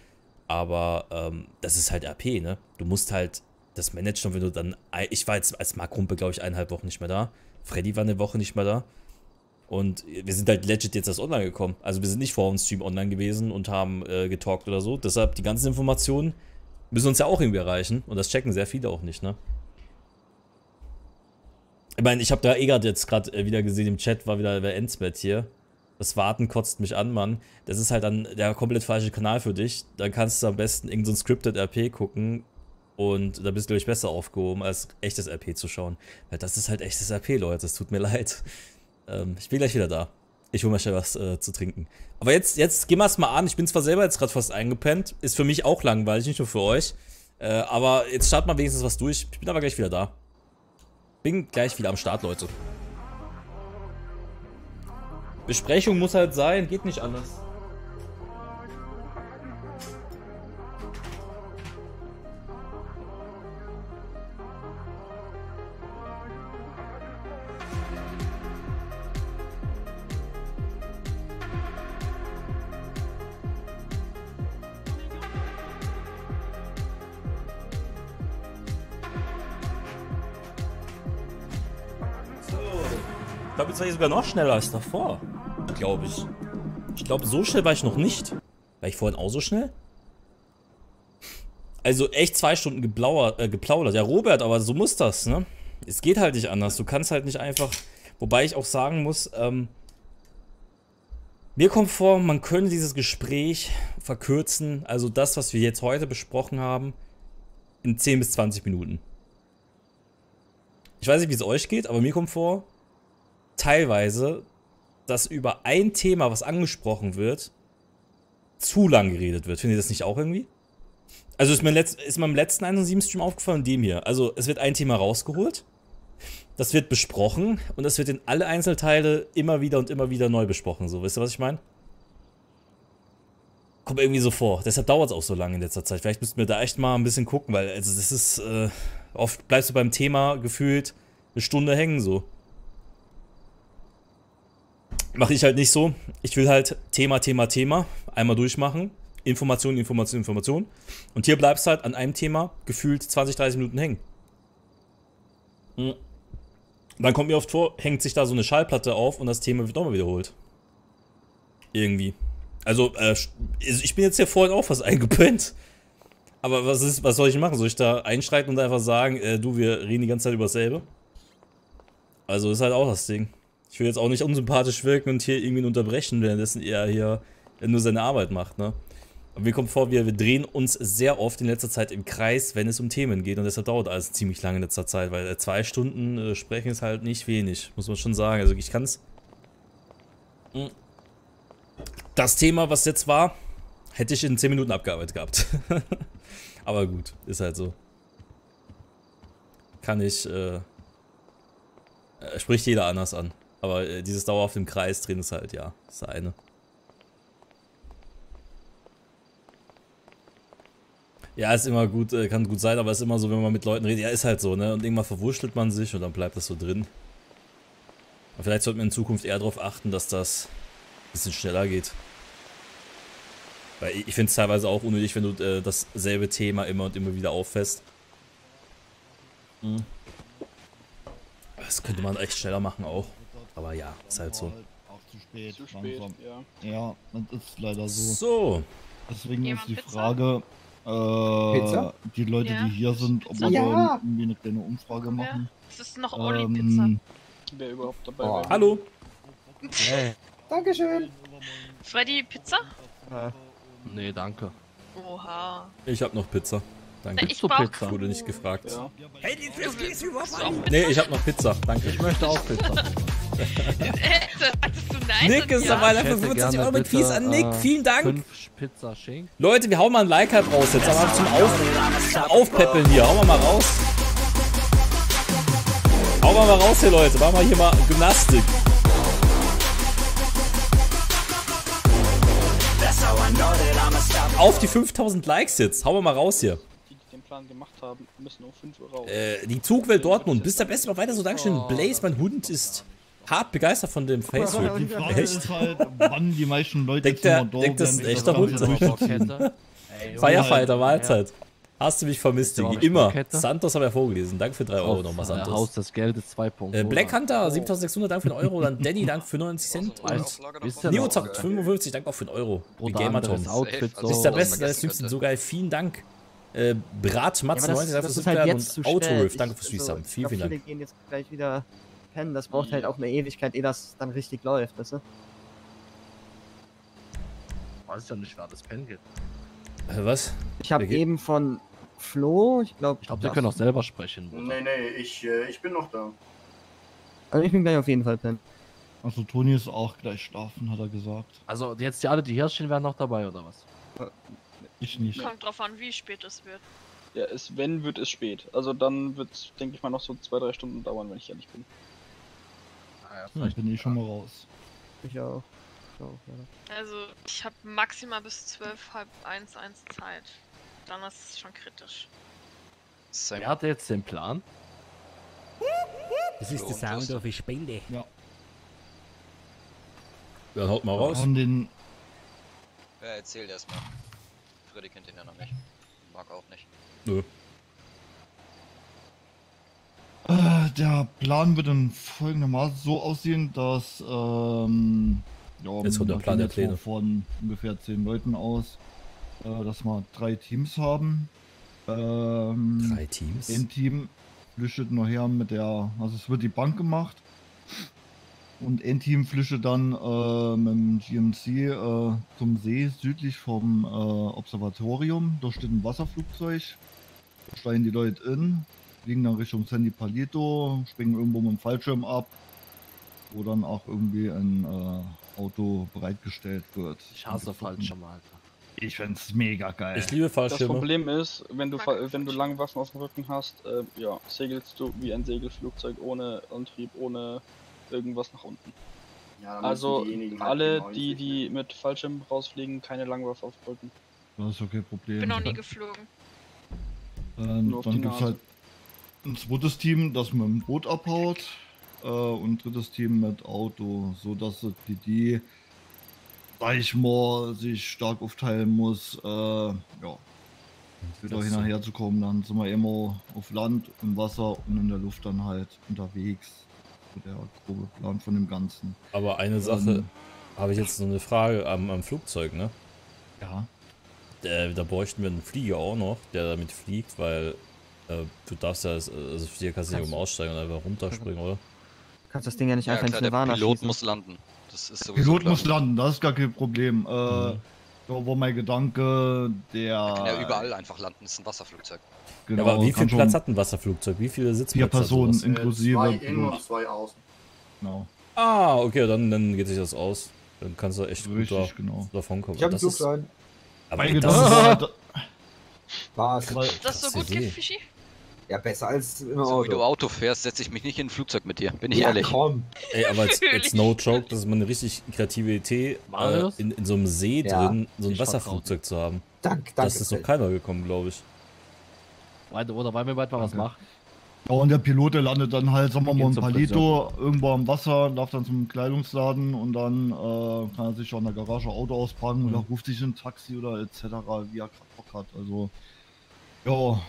Aber ähm, das ist halt RP, ne? Du musst halt das managen wenn du dann. Ich war jetzt als Mark Rumpe, glaube ich, eineinhalb Wochen nicht mehr da. Freddy war eine Woche nicht mehr da. Und wir sind halt legit jetzt erst online gekommen. Also wir sind nicht vor dem Stream online gewesen und haben äh, getalkt oder so. Deshalb die ganzen Informationen müssen uns ja auch irgendwie erreichen. Und das checken sehr viele auch nicht, ne? Ich meine, ich habe da gerade jetzt gerade äh, wieder gesehen im Chat, war wieder der Endsbett hier. Das Warten kotzt mich an, Mann. Das ist halt dann der komplett falsche Kanal für dich. Dann kannst du am besten irgendein so Scripted RP gucken und da bist du, glaube ich, besser aufgehoben, als echtes RP zu schauen. Weil das ist halt echtes RP, Leute. Es tut mir [laughs] leid. Ähm, ich bin gleich wieder da. Ich hole mir schnell was äh, zu trinken. Aber jetzt, jetzt gehen wir es mal an. Ich bin zwar selber jetzt gerade fast eingepennt. Ist für mich auch langweilig, nicht nur für euch. Äh, aber jetzt starten wir wenigstens was durch. Ich bin aber gleich wieder da. Bin gleich wieder am Start, Leute. Besprechung muss halt sein, geht nicht anders. Ich glaube, jetzt war ich sogar noch schneller als davor. Glaube ich. Ich glaube, so schnell war ich noch nicht. War ich vorhin auch so schnell? Also echt zwei Stunden geblauert, äh, geplaudert. Ja, Robert, aber so muss das, ne? Es geht halt nicht anders. Du kannst halt nicht einfach. Wobei ich auch sagen muss, ähm, mir kommt vor, man könnte dieses Gespräch verkürzen. Also das, was wir jetzt heute besprochen haben, in 10 bis 20 Minuten. Ich weiß nicht, wie es euch geht, aber mir kommt vor, teilweise, dass über ein Thema, was angesprochen wird, zu lang geredet wird. Findet ihr das nicht auch irgendwie? Also ist mir, letzt, ist mir im letzten 1 Stream aufgefallen und dem hier. Also es wird ein Thema rausgeholt, das wird besprochen und es wird in alle Einzelteile immer wieder und immer wieder neu besprochen. So, wisst ihr, was ich meine? Kommt irgendwie so vor. Deshalb dauert es auch so lange in letzter Zeit. Vielleicht müssten wir da echt mal ein bisschen gucken, weil also das ist, äh, oft bleibst du beim Thema gefühlt eine Stunde hängen so. Mache ich halt nicht so. Ich will halt Thema, Thema, Thema einmal durchmachen. Information, Information, Information. Und hier bleibst halt an einem Thema gefühlt 20, 30 Minuten hängen. Mhm. Dann kommt mir oft vor, hängt sich da so eine Schallplatte auf und das Thema wird nochmal wiederholt. Irgendwie. Also, äh, ich bin jetzt hier vorhin auch fast [laughs] eingepennt. Aber was ist, was soll ich machen? Soll ich da einschreiten und einfach sagen, äh, du, wir reden die ganze Zeit über dasselbe? Also ist halt auch das Ding. Ich will jetzt auch nicht unsympathisch wirken und hier irgendwie unterbrechen, währenddessen er hier nur seine Arbeit macht, ne? Aber mir kommt vor, wir, wir drehen uns sehr oft in letzter Zeit im Kreis, wenn es um Themen geht. Und deshalb dauert alles ziemlich lange in letzter Zeit, weil äh, zwei Stunden äh, sprechen ist halt nicht wenig, muss man schon sagen. Also ich kann es. Das Thema, was jetzt war, hätte ich in 10 Minuten abgearbeitet gehabt. [laughs] Aber gut, ist halt so. Kann ich, äh, äh, spricht jeder anders an. Aber äh, dieses dauerhaft im Kreis drehen ist halt, ja, ist eine. Ja, ist immer gut, äh, kann gut sein, aber ist immer so, wenn man mit Leuten redet, ja, ist halt so, ne? Und irgendwann verwurschtelt man sich und dann bleibt das so drin. Aber vielleicht sollten wir in Zukunft eher darauf achten, dass das ein bisschen schneller geht. Weil ich finde es teilweise auch unnötig, wenn du äh, dasselbe Thema immer und immer wieder auffässt. Mhm. Das könnte man echt schneller machen auch. Aber ja, ist halt so. Auch zu spät, Zu spät, langsam. ja. Ja, das ist leider so. So. Deswegen ist die Pizza? Frage, äh, Pizza? die Leute, Ja. die hier sind, ob Pizza? wir Ja. irgendwie eine kleine Umfrage machen. Es ist noch Oli-Pizza. Ähm, Wer überhaupt dabei Oh. wäre. Hallo. Dankeschön. Freddy, Pizza? Nee, danke. Oha. Ich hab noch Pizza. Danke. Ich brauch... Pizza? Wurde nicht gefragt. Ja. Hey, die Frisky ist überfallen! Nee, ich hab noch Pizza. Danke. Ich möchte auch Pizza. [laughs] Äh? Nick ist dabei, dafür 25 Euro mit Peace an Nick. Vielen Dank. Leute, wir hauen mal ein Like halt raus jetzt, aber zum, Auf, zum Aufpäppeln hier. Hauen wir mal raus. Hauen wir mal raus hier, Leute. Machen wir hier mal Gymnastik. Auf die 5000 Likes jetzt. Hauen wir mal raus hier. Die, die den Plan gemacht haben, müssen um 5 Uhr raus. Äh, die Zugwelt Dortmund. Bis der Beste mal weiter so. Dankeschön. Blaze, mein Hund, ist hart begeistert von dem Face. Die Frage ist halt, wann die meisten Leute Denkt der, zum Motor denkt das ist ein echter Hund? Firefighter, Mahlzeit. Hast du mich vermisst, Digi? Immer. Santos haben wir vorgelesen. Danke für 3 Euro Auf, nochmal, Santos. Haus des Geldes 2.0. Äh, Black Hunter, 7600, danke für den Euro. Dann Danny, danke für 90 Cent. Und noch, Neozock, 55, danke auch für den Euro. Wie Oder Gamer anderes Tom. Outfit Das ist der Beste, man der ist vergessen Jüngsten. So geil, vielen Dank. Äh, Brat, Matze, Ja, aber 90, das, dafür das zu ist halt jetzt zu Und spät. Autorif, Ich- danke fürs ich Vielen, vielen Dank. Viele gehen jetzt gleich wieder pennen. Das braucht halt auch eine Ewigkeit, ehe das dann richtig läuft, weißt du? Weiß ja nicht, wer das pennen geht. Äh, was? Ich habe eben von Flo, ich glaube. Ich glaube, wir können auch selber sprechen. Nee, nee, ich, äh, ich bin noch da. Also ich bin gleich auf jeden Fall pennen. Also Toni ist auch gleich schlafen, hat er gesagt. Also jetzt die alle, die hier stehen, wären noch dabei, oder was? Ich nicht. Kommt drauf an, wie spät es wird. Ja, es, wenn, wird es spät. Also dann wird es, denke ich mal, noch so zwei, drei Stunden dauern, wenn ich ehrlich bin. Dann bin ich schon mal raus. Ich auch. Ich auch ja. Also, ich habe maximal bis 12, halb 1, 1 Zeit. Dann ist es schon kritisch. Wer hat jetzt den Plan? Das ist der Sound of a Spende. Ja. Ja, haut mal raus. Und den, Ja, erzähl erst mal. Freddy kennt ihn ja noch nicht. Mag auch nicht. Nö. äh, der Plan wird dann folgendermaßen so aussehen, dass ähm, ja, Jetzt kommt der wir Plan der so von ungefähr zehn Leuten aus, äh, dass wir drei Teams haben. Ähm, Drei Teams? Ein Team flüchtet nachher mit der, also es wird die Bank gemacht. Und ein Team flüchtet dann äh, mit dem GMC äh, zum See südlich vom äh, Observatorium. Da steht ein Wasserflugzeug. Da steigen die Leute in, fliegen dann Richtung Sandy Palito, springen irgendwo mit dem Fallschirm ab, wo dann auch irgendwie ein äh, Auto bereitgestellt wird. Ich hasse Fallschirme, Alter. Ich find's mega geil. Ich liebe Das Fallschirme. Problem ist, wenn du, wenn du lange Waffen auf dem Rücken hast, äh, ja, segelst du wie ein Segelflugzeug ohne Antrieb, ohne irgendwas nach unten. Ja, Also diejenigen halt alle, genau die, die mit Fallschirm rausfliegen, keine Langwaffe auf dem Rücken. Das ist okay Problem. Bin noch nie geflogen. Ähm, Nur auf dann die gibt es Nase. halt ein zweites Team, das mit dem Boot abhaut. Äh, und ein drittes Team mit Auto, so dass die, die sag ich mal, sich stark aufteilen muss. Äh, ja. Wieder Das- hinterher zu kommen, dann sind wir immer auf Land, im Wasser und in der Luft dann halt unterwegs. So der grobe Plan von dem Ganzen. Aber eine Sache Ähm, habe ich jetzt so eine Frage am, am Flugzeug, ne? Ja. Äh, da bräuchten wir einen Flieger auch noch, der damit fliegt, weil äh, du darfst ja, als- also Flieger kannst du nicht um aussteigen und einfach runterspringen, oder? Du kannst das Ding ja nicht Ja einfach klar, der Nirvana Pilot schießen. muss landen. Das ist sowieso Pilot klar. muss landen, das ist gar kein Problem. Äh, Mhm. Da war mein Gedanke, der. Er kann ja überall einfach landen, das ist ein Wasserflugzeug. Genau, aber wie viel Platz hat ein Wasserflugzeug? Wie viele Sitzplätze? Vier hat Personen sowas? inklusive. Zwei innen und zwei außen. Genau. Ah, okay, dann, dann geht sich das aus. Dann kannst du echt Richtig, gut da, genau. davon kommen. Ich hab einen Das ist- Flugschein. Aber Mein das Gedanke ist, war, [laughs] da- Was? Ist das so gut. Fischi? Ja, besser als im So wie du Auto. Auto fährst, setze ich mich nicht in ein Flugzeug mit dir, bin ich Ja, ehrlich. komm. ey, aber jetzt, jetzt no joke, das ist mal eine richtig kreative Idee, äh, in, in so einem See Ja, drin so ein Wasserflugzeug zu haben. Dank, danke. Das ist noch keiner gekommen, glaube ich. Weiter, oder wollen wir bald mal was machen? ja, und der Pilot, der landet dann halt, sagen wir mal, Gehen in zum Palito, irgendwo am Wasser, läuft dann zum Kleidungsladen und dann äh, kann er sich auch in der Garage Auto auspacken oder ruft sich ein Taxi oder etc., wie er gerade Bock hat. Also, ja,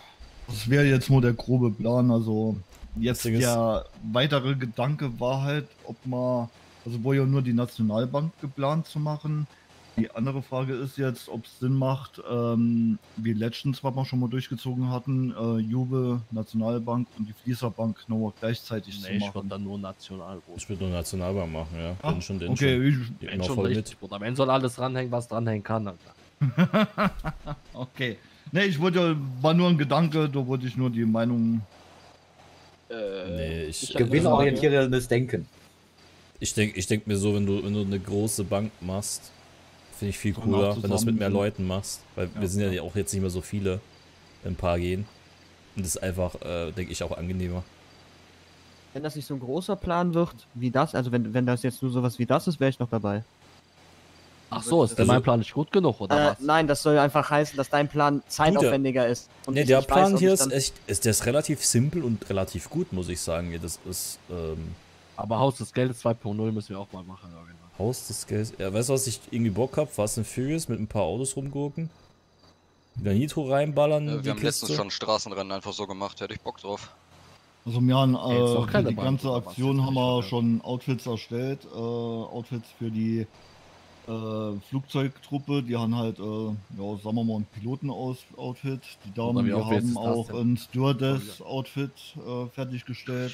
das wäre jetzt nur der grobe Plan. Also, jetzt der weitere Gedanke war halt, ob man, also wo ja nur die Nationalbank geplant zu machen. Die andere Frage ist jetzt, ob es Sinn macht, ähm, wie letztens, was wir schon mal durchgezogen hatten, äh, Juve, Nationalbank und die Fließerbank nochmal gleichzeitig Nee, zu ich machen. würde dann nur national rufen. Ich würde nur Nationalbank machen, ja. Ah, Den schon, den okay, schon. ich, immer schon voll richtig, mit. Bruder. Wenn soll alles dranhängen, was dranhängen kann, Alter. [laughs] okay. Ne, ich wollte ja, war nur ein Gedanke, da wollte ich nur die Meinung. Äh, Nee, ich-. Gewinnorientierendes Denken. Ich denke ich denk mir so, wenn du, wenn du eine große Bank machst, finde ich viel cooler, wenn du das mit mehr Leuten machst. Weil Ja, wir sind ja, ja. auch jetzt nicht mehr so viele, wenn ein paar gehen. Und das ist einfach, äh, denke ich, auch angenehmer. Wenn das nicht so ein großer Plan wird, wie das, also wenn, wenn das jetzt nur sowas wie das ist, wäre ich noch dabei. Ach so, ist Also- mein Plan nicht gut genug, oder Äh, was? nein, das soll einfach heißen, dass dein Plan zeitaufwendiger ist. Und Ne, ich der Plan weiß, hier ist echt, ist, der ist relativ simpel und relativ gut, muss ich sagen. Ja, Das ist, ähm, Aber Haus des Geldes 2.0 müssen wir auch mal machen irgendwann. Haus des Geldes. Ja, weißt du, was ich irgendwie Bock hab? Fast and Furious mit ein paar Autos rumgurken. Wieder Nitro reinballern. Äh, wir haben letztens Kiste. schon Straßenrennen einfach so gemacht, hätte ich Bock drauf. Also wir haben Ey, jetzt noch äh, die ganze? Aktion haben wir schon Outfits erstellt. Äh, Outfits für die äh, Flugzeugtruppe, die haben halt, äh, ja, sagen wir mal, ein Piloten-Outfit. Die Damen, die auch, haben auch ein Stewardess-Outfit äh, fertiggestellt.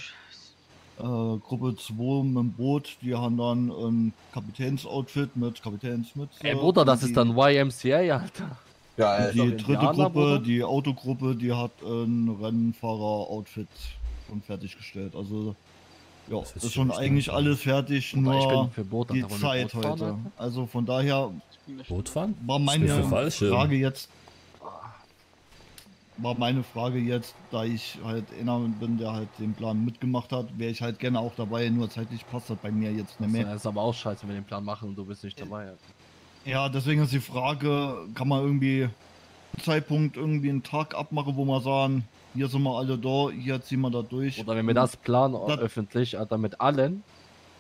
Äh, Gruppe 2 mit dem Boot, die haben dann ein Kapitäns-Outfit mit Kapitänsmütze. Ey, Bruder, das Und ist die- dann YMCA, Alter. Ja, äh, die dritte Indianer, Gruppe, Bruder? die Autogruppe, die hat ein Rennfahrer-Outfit schon fertiggestellt. Also, ja, Das ist sich schon richtig eigentlich alles fertig, ich nur bin für Boot, die Zeit Boot fahren, heute. Alter? Also von daher Bootfahren? war Das ist mir meine. Frage jetzt, war meine Frage jetzt, da ich halt einer bin, der halt den Plan mitgemacht hat, wäre ich halt gerne auch dabei, nur zeitlich passt das bei mir jetzt nicht Das mehr. ist aber auch scheiße, wenn wir den Plan machen und du bist nicht dabei. Alter. Ja, deswegen ist die Frage, kann man irgendwie einen Zeitpunkt irgendwie einen Tag abmachen, wo wir sagen, hier sind wir alle da, hier ziehen wir da durch. Oder wenn wir das planen Das- öffentlich, Alter, mit allen,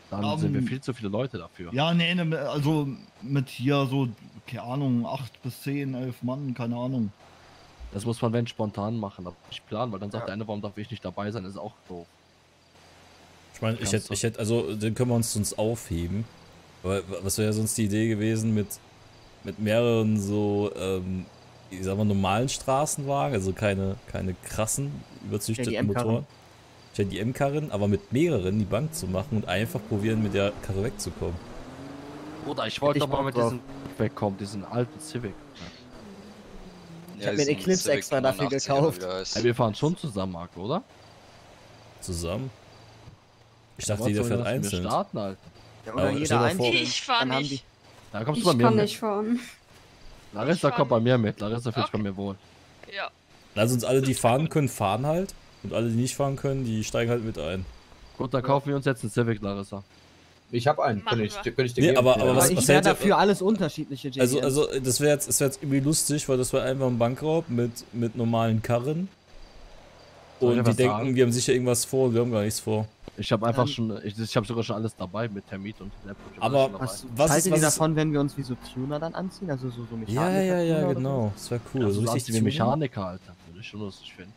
dann Ähm, sind wir viel zu viele Leute dafür. Ja, nee, ne, also mit hier so, keine Ahnung, acht bis zehn, elf Mann, keine Ahnung. Das muss man, wenn, spontan machen, aber nicht planen, weil dann sagt der eine, warum darf ich nicht dabei sein, ist auch doof. Ich meine, ich hätte, ich hätte, also, den können wir uns sonst aufheben. Aber was wäre sonst die Idee gewesen mit, mit mehreren so, ähm, ich sag mal, normalen Straßenwagen, also keine, keine krassen, überzüchteten Ja. Motoren. Ich hätte die M-Karren, aber mit mehreren die Bank zu machen und einfach probieren, mit der Karre wegzukommen. Oder ich wollte ich doch mal mit diesem wegkommen, diesen alten Civic. Ich hab mir den Eclipse extra dafür gekauft. Ey, wir fahren schon zusammen, Marco, oder? Zusammen? Ich Ja, dachte, jeder fährt wenn wir einzeln. starten, Alter. Ja, Aber oder stell jeder einzeln. Ich fahr nicht. Da kommst Ich du bei mir kann mit. nicht fahren. Larissa Ich kommt bei mir mit. Larissa fühlt sich bei Okay. mir wohl. Ja. Lass uns alle, die fahren können, fahren halt. Und alle, die nicht fahren können, die steigen halt mit ein. Gut, dann kaufen wir uns jetzt einen Civic, Larissa. Ich habe einen, könnte ich, könnte ich dir Nee, geben. aber- aber was- ich was wäre hätte- dafür alles unterschiedliche JDMs. Also, also das wäre jetzt, das wär jetzt irgendwie lustig, weil das wäre einfach ein Bankraub mit, mit normalen Karren. Und die denken, sagen? wir haben sicher irgendwas vor wir haben gar nichts vor. Ich habe einfach Ähm, schon, ich, ich habe sogar schon alles dabei mit Termit und Laptop. Aber was, was haltet was ihr davon, wenn wir uns wie so Tuner dann anziehen? Also so, so Ja, Mechaniker ja, ja, so? genau. Das wäre cool. Ja, so so richtig richtig wie Tuning. Mechaniker, Alter. Würde ich schon lustig finden.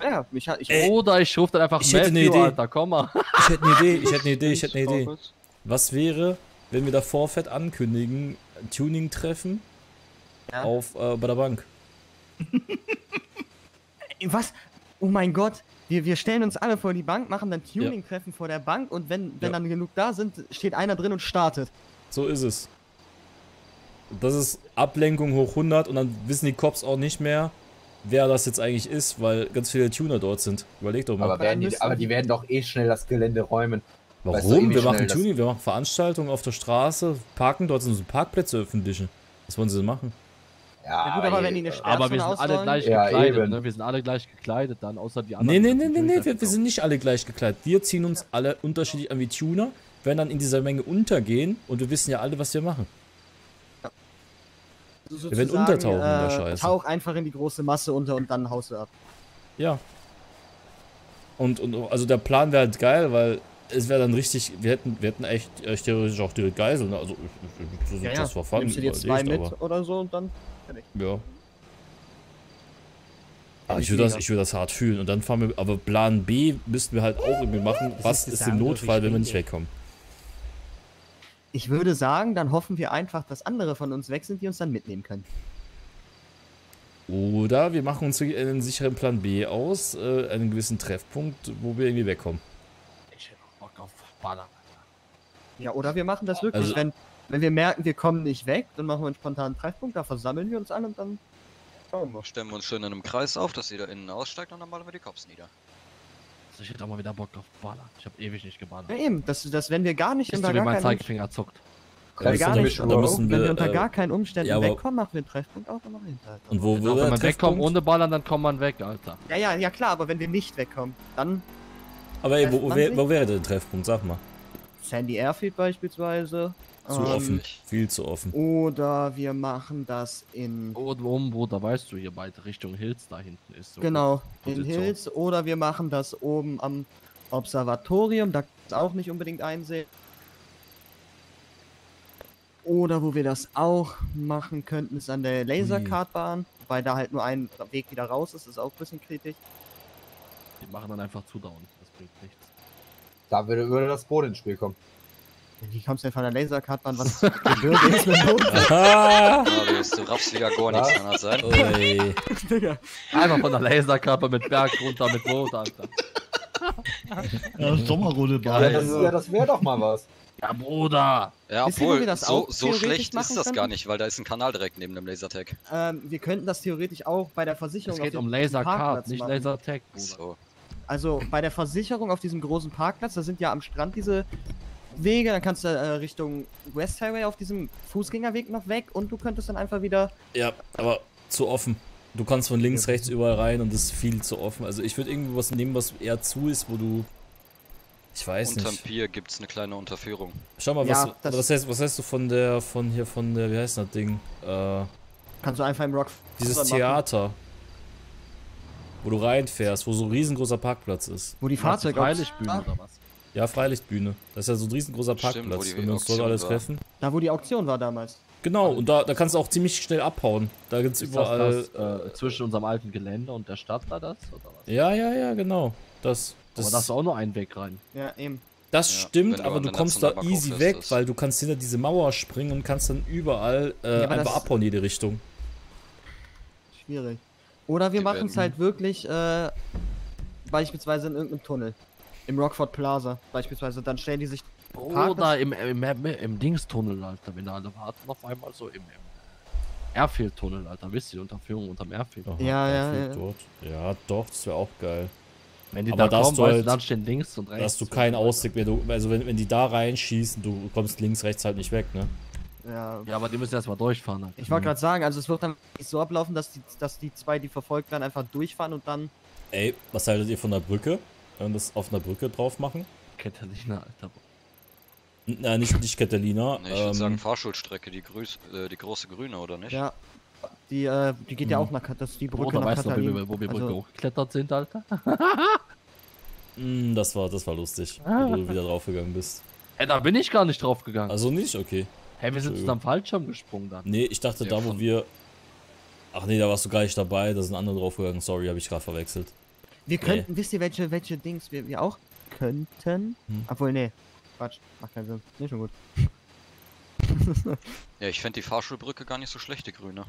Ja, Mecha ich, Ey, Oder ich rufe dann einfach ich hätte eine Matthew, Idee. Alter, komm mal. Ich hätte eine Idee, ich hätte eine Idee, ich hätte eine [laughs] Idee. Was wäre, wenn wir da Vorfett ankündigen, ein Tuning-Treffen Ja. auf äh, bei der Bank? Was? Oh mein Gott. Wir, wir stellen uns alle vor die Bank, machen dann Tuning-Treffen vor der Bank und wenn, wenn Ja. dann genug da sind, steht einer drin und startet. So ist es. Das ist Ablenkung hoch 100 und dann wissen die Cops auch nicht mehr, wer das jetzt eigentlich ist, weil ganz viele Tuner dort sind. Überleg doch mal. Aber, werden die, aber die- werden doch eh schnell das Gelände räumen. Weißt du, Warum? eh, wir machen Tuning, wir machen Veranstaltungen auf der Straße, parken dort sind so Parkplätze öffentliche. Was wollen sie denn machen? Ja, Ja gut, aber wenn die eine Aber wir Sperrzone sind alle gleich Ja, gekleidet, eben. ne? Wir sind alle gleich gekleidet dann, außer die Nee, anderen. nee, nee, nee, nee, treffen wir, wir sind nicht alle gleich gekleidet. Wir ziehen uns alle unterschiedlich an wie Tuner, werden dann in dieser Menge untergehen und wir wissen ja alle, was wir machen. Also Wir werden untertauchen in der äh, Scheiße. Tauch einfach in die große Masse unter und dann haust du ab. Ja. Und, und also der Plan wäre halt geil, weil es wäre dann richtig, wir hätten, wir hätten echt, echt theoretisch auch direkt Geiseln. Also ich, ich, das war fun, Nimmst du dir zwei mit aber- oder so und dann fertig. Ja. Aber ich ich würde das, ich würde das hart fühlen. Und dann fahren wir, aber Plan B müssten wir halt auch irgendwie machen. Was ist ist im Notfall, wenn wir nicht wegkommen? Ich würde sagen, dann hoffen wir einfach, dass andere von uns weg sind, die uns dann mitnehmen können. Oder wir machen uns einen sicheren Plan B aus, äh, einen gewissen Treffpunkt, wo wir irgendwie wegkommen. Ich hätte auch Bock auf Ballern. Ja, oder wir machen das wirklich, Also- wenn, wenn wir merken, wir kommen nicht weg, dann machen wir einen spontanen Treffpunkt, da versammeln wir uns alle und dann schauen wir. Stellen wir uns schön in einem Kreis auf, dass jeder innen aussteigt und dann malen wir die Cops nieder. ich hätte auch mal wieder Bock auf Ballern. Ich habe ewig nicht geballert. Ja, eben, das, das wenn wir gar nicht Bis unter gar mein keinen Zeigefinger zuckt. Wenn wir, gar nicht, da müssen wenn wir, unter äh, gar keinen Umständen ja, wegkommen, machen wir einen Treffpunkt auch immer hinter. Und wo Wenn will der man wegkommt Treffpunkt? ohne Ballern, dann kommt man weg, Alter. Ja, ja, ja klar, aber wenn wir nicht wegkommen, dann Aber ey, wo, wo, wo wäre der Treffpunkt? Sag mal. Sandy Airfield beispielsweise. Zu Ähm, offen. Viel zu offen. Oder wir machen das in. Oben, wo, da weißt du, hier beide Richtung Hills da hinten ist. So genau, in. Hills. Oder wir machen das oben am Observatorium. Da du auch nicht unbedingt einsehen. Oder wo wir das auch machen könnten, ist an der Laserkartbahn. Weil da halt nur ein Weg wieder raus ist, ist auch ein bisschen kritisch. Die machen dann einfach zu down. Das bringt nichts. Da würde, würde das Boot ins Spiel kommen. Wie kommst du denn von der Laserkartbahn? Was [laughs] Gebirge ist mit Not? Ah, du, raffst wieder gar nichts, kann das sein? Ui. [laughs] Digga. Einfach von der Laserkappe mit Berg runter mit Boot, Alter. Ja, Sommerrolle Ja, das, ja, das wäre doch mal was. Ja, Bruder. Ja, wir obwohl, das so, auch so schlecht ist das gar nicht, weil da ist ein Kanal direkt neben dem Lasertag. Ähm, wir könnten das theoretisch auch bei der Es Versicherung geht auf um dem Lasercard, Parkplatz nicht machen. Lasertag. So. Also bei der Versicherung auf diesem großen Parkplatz, da sind ja am Strand diese Wege, dann kannst du äh, Richtung West Highway auf diesem Fußgängerweg noch weg und du könntest dann einfach wieder. Ja, aber zu offen. Du kannst von links, rechts überall rein und das ist viel zu offen. Also ich würde irgendwie was nehmen, was eher zu ist, wo du. Ich weiß Unterm nicht. Pier gibt's eine kleine Unterführung. Schau mal, Ja, was, das- was, heißt, was heißt du von der, von hier, von der, wie heißt das Ding? Äh, Kannst du einfach im Rock. dieses machen, Theater. Wo du reinfährst, wo so ein riesengroßer Parkplatz ist. Wo die Fahrzeuge. Freilichtbühne oder was? Ja, Freilichtbühne. Das ist ja so ein riesengroßer Stimmt, wo Parkplatz, die wenn wir uns dort alles war. treffen. Da wo die Auktion war damals. Genau, und da, da kannst du auch ziemlich schnell abhauen. Da gibt's Ist überall. das, äh, zwischen unserem alten Gelände und der Stadt da das? Oder was? Ja, ja, ja, genau. Das, das, Aber da ist auch nur ein Weg rein. Ja, eben. das Ja, stimmt, du aber du kommst da easy weg, ist- weil du kannst hinter diese Mauer springen und kannst dann überall äh, Ja, aber einfach abhauen in jede Richtung. Schwierig. Oder wir machen es halt wirklich äh, beispielsweise in irgendeinem Tunnel. Im Rockford Plaza beispielsweise. Dann stellen die sich. Oder im, im, im, im Dingstunnel, Alter, wenn da alle warten, auf einmal so im, im Airfield-Tunnel, Alter. Wisst ihr, die Unterführung unterm Airfield. Aha, Ja, ja, Airfield ja. Dort. Ja, doch, das wäre auch geil. Wenn die Aber da kommen, du halt- dann stehen links und rechts. Da hast du keinen Ausweg mehr. Du, also wenn, wenn die da reinschießen, du kommst links, rechts halt nicht weg, ne? Ja, Ja, aber die müssen erstmal durchfahren. Alter. Ich wollte gerade sagen, also es wird dann nicht so ablaufen, dass die, dass die zwei, die verfolgt werden, einfach durchfahren und dann. Ey, was haltet ihr von der Brücke? Wenn wir das auf einer Brücke drauf machen? Catalina, Alter. N- Na, nicht, nicht Catalina. Nee, ich würde ähm, sagen Fahrschulstrecke, die, grüß, äh, die große grüne, oder nicht? Ja. Die, äh, die geht ja Mhm. auch nach das die Brücke Bruder, nach weißt du Katalin. wir, wo wir Brücke also, hochgeklettert sind, Alter? [laughs] mh, das war, das war lustig, [laughs] wo du wieder draufgegangen bist. Ey, da bin ich gar nicht drauf gegangen. Also nicht? Okay. Hey, wir sind zusammen Fallschirm gesprungen dann. Nee, ich dachte Ja, da, wo von- wir... Ach nee, da warst du gar nicht dabei, da sind andere draufgegangen. Sorry, habe ich gerade verwechselt. Wir Nee. könnten, wisst ihr, welche, welche Dings wir, wir auch könnten? Hm. Obwohl, nee. Quatsch, macht keinen Sinn. Nicht schon gut. [laughs] Ja, ich fände die Fahrschulbrücke gar nicht so schlecht, die grüne.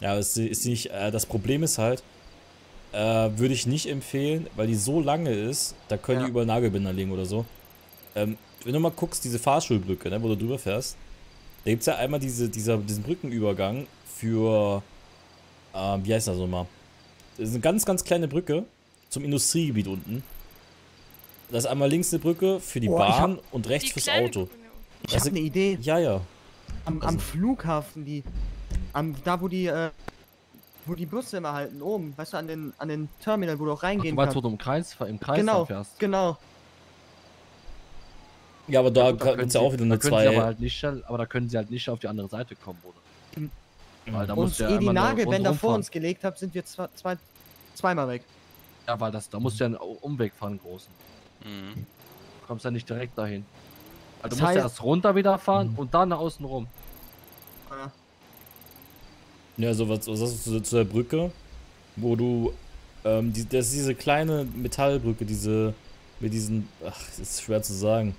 Ja, es ist nicht. Äh, das Problem ist halt, äh, würde ich nicht empfehlen, weil die so lange ist, da können Ja. die überall Nagelbinder legen oder so. Ähm, wenn du mal guckst, diese Fahrschulbrücke, ne, wo du drüber fährst, da gibt es ja einmal diese, dieser, diesen Brückenübergang für. Äh, wie heißt das nochmal? Das ist eine ganz, ganz kleine Brücke zum Industriegebiet unten. Da ist einmal links eine Brücke für die Oh, hab- Bahn und rechts fürs Auto. Brücke. Ich Das habe sind- eine Idee. Ja, ja. Am, am Flughafen, die. Am, da wo die, äh, wo die Busse immer halten, oben, weißt du, an den, an den Terminal, wo du auch Ach, du reingehen meinst, wo kannst. du im Kreis, im Kreis Genau, fährst? genau. Ja, aber da Ja, gut, gibt können es ja sie- auch wieder da eine können sie aber zwei. halt nicht, aber da können sie halt nicht auf die andere Seite kommen, oder? Weil da du ja ehe die Nagelbänder vor uns gelegt habt, sind wir zwei, zwei, zweimal weg. Ja, weil das, da musst du ja einen Umweg fahren, großen. Mhm. Du kommst ja nicht direkt dahin. Du Das musst ja heißt- erst runter wieder fahren Mhm. und dann nach außen rum. Ja. Ja, so was, was hast du zu, zu der Brücke, wo du, ähm, die, das ist diese kleine Metallbrücke, diese, mit diesen, ach, das ist schwer zu sagen.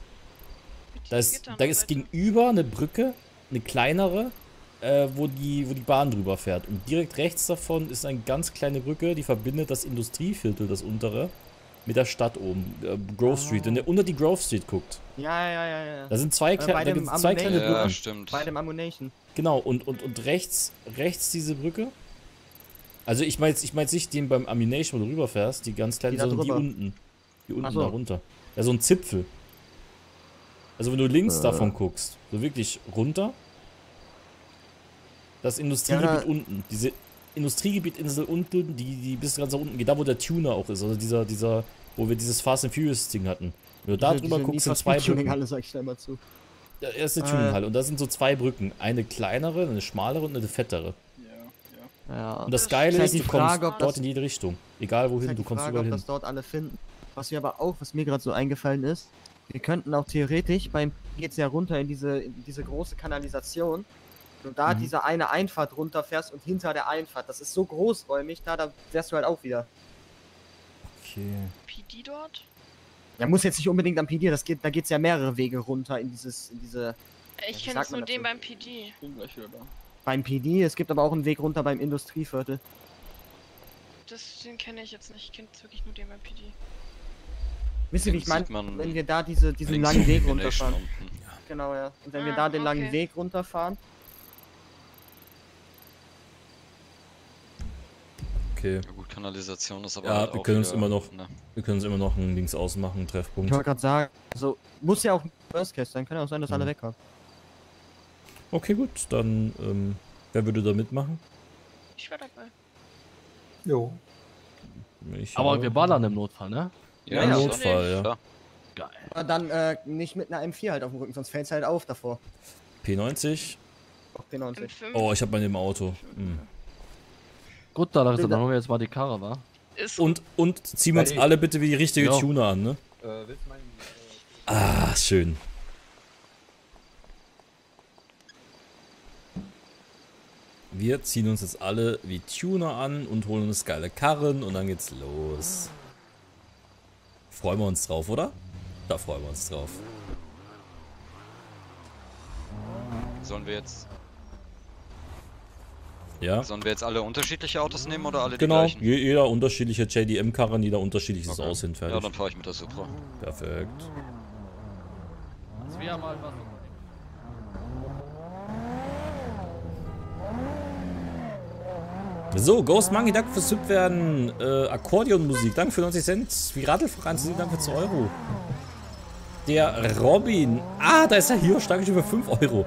Da ist, da ist gegenüber eine Brücke, eine kleinere, äh, wo die, wo die Bahn drüber fährt. Und direkt rechts davon ist eine ganz kleine Brücke, die verbindet das Industrieviertel, das untere, mit der Stadt oben, äh, Grove Street. Wenn ihr unter die Grove Street guckt, Ja, ja, ja, ja. da sind zwei, Äh, Kle da gibt's zwei kleine Brücken. stimmt. Bei dem Ammunition. Genau, und, und, und rechts, rechts diese Brücke. Also ich meine ich mein nicht den beim Amination, wo du rüberfährst, die ganz kleinen, Die sondern die unten. Die unten so. da runter. Ja, so ein Zipfel. Also wenn du links Äh. davon guckst, so wirklich runter. Das Industriegebiet Ja. unten. Diese Industriegebietinsel unten, die, die bis ganz nach unten geht, da wo der Tuner auch ist. Also dieser, dieser, wo wir dieses Fast and Furious Ding hatten. Wenn du da Diese- drüber diese guckst, sind zwei Brücken. Halle, sag ich schnell mal zu. Ja, erste Äh. Tuninghalle. Und da sind so zwei Brücken. Eine kleinere, eine schmalere und eine fettere. Ja. Und das Geile Ist halt ist, die du kommst Frage, ob dort das- in jede Richtung. Egal Ist wohin, halt du kommst Frage, überall ob hin. das dort alle finden. Was wir aber auch, was mir gerade so eingefallen ist, wir könnten auch theoretisch, beim geht's ja runter in diese, in diese große Kanalisation. Du da Mhm. diese eine Einfahrt runterfährst und hinter der Einfahrt, das ist so großräumig, da, da wärst du halt auch wieder. Okay. PD dort? Ja, muss jetzt nicht unbedingt am PD, das geht, da geht's ja mehrere Wege runter in dieses, in diese. Ich wie kenne jetzt man nur dazu? den beim PD. Bin gleich wieder da. Beim PD, es gibt aber auch einen Weg runter beim Industrieviertel. Das, den kenne ich jetzt nicht. Ich kenne wirklich nur den beim PD. Wisst ihr, wie ich meine? Wenn wir da diese, diesen langen Weg runterfahren. Genau, ja. Und wenn wir Ah, da den langen okay. Weg runterfahren, Okay. Ja gut, Kanalisation ist aber Ja, halt wir auch können uns immer noch, ne. wir können uns immer noch einen Links ausmachen, einen ich Treffpunkt. wollte gerade sagen, also muss ja auch ein Worst Case sein, kann ja auch sein, dass alle Mhm. weg haben. Okay, gut, dann, ähm, wer würde da mitmachen? Ich war dabei. Jo. Ich Aber auch. wir ballern im Notfall, ne? Ja, im Notfall, ja. Geil. Aber dann äh, nicht mit einer M4 halt auf dem Rücken, sonst fällt's halt auf davor. P90. Auf P90. Oh, ich hab mal im Auto. Hm. Gut, dann, dann holen wir jetzt mal die Karre, wa? Ist Und, und ziehen wir uns alle bitte wie die richtige Ja. Tuner an, ne? Äh, willst du meinen. Ah, schön. Wir ziehen uns jetzt alle wie Tuner an und holen uns geile Karren und dann geht's los. Freuen wir uns drauf, oder? Da freuen wir uns drauf. Sollen wir jetzt. Ja? Sollen wir jetzt alle unterschiedliche Autos nehmen oder alle Genau, die gleichen? je- jeder unterschiedliche JDM-Karren, jeder unterschiedliches Okay. Aussehen, Ja, fertig. dann fahre ich mit der Supra. Perfekt. Also wir mal was. So, Ghost Monkey, danke fürs Sub werden. Äh, Akkordeonmusik, danke für 90 Cent. Wie Radlfranz, danke für 2 Euro. Der Robin. Ah, da ist er hier. Danke schon für 5 Euro.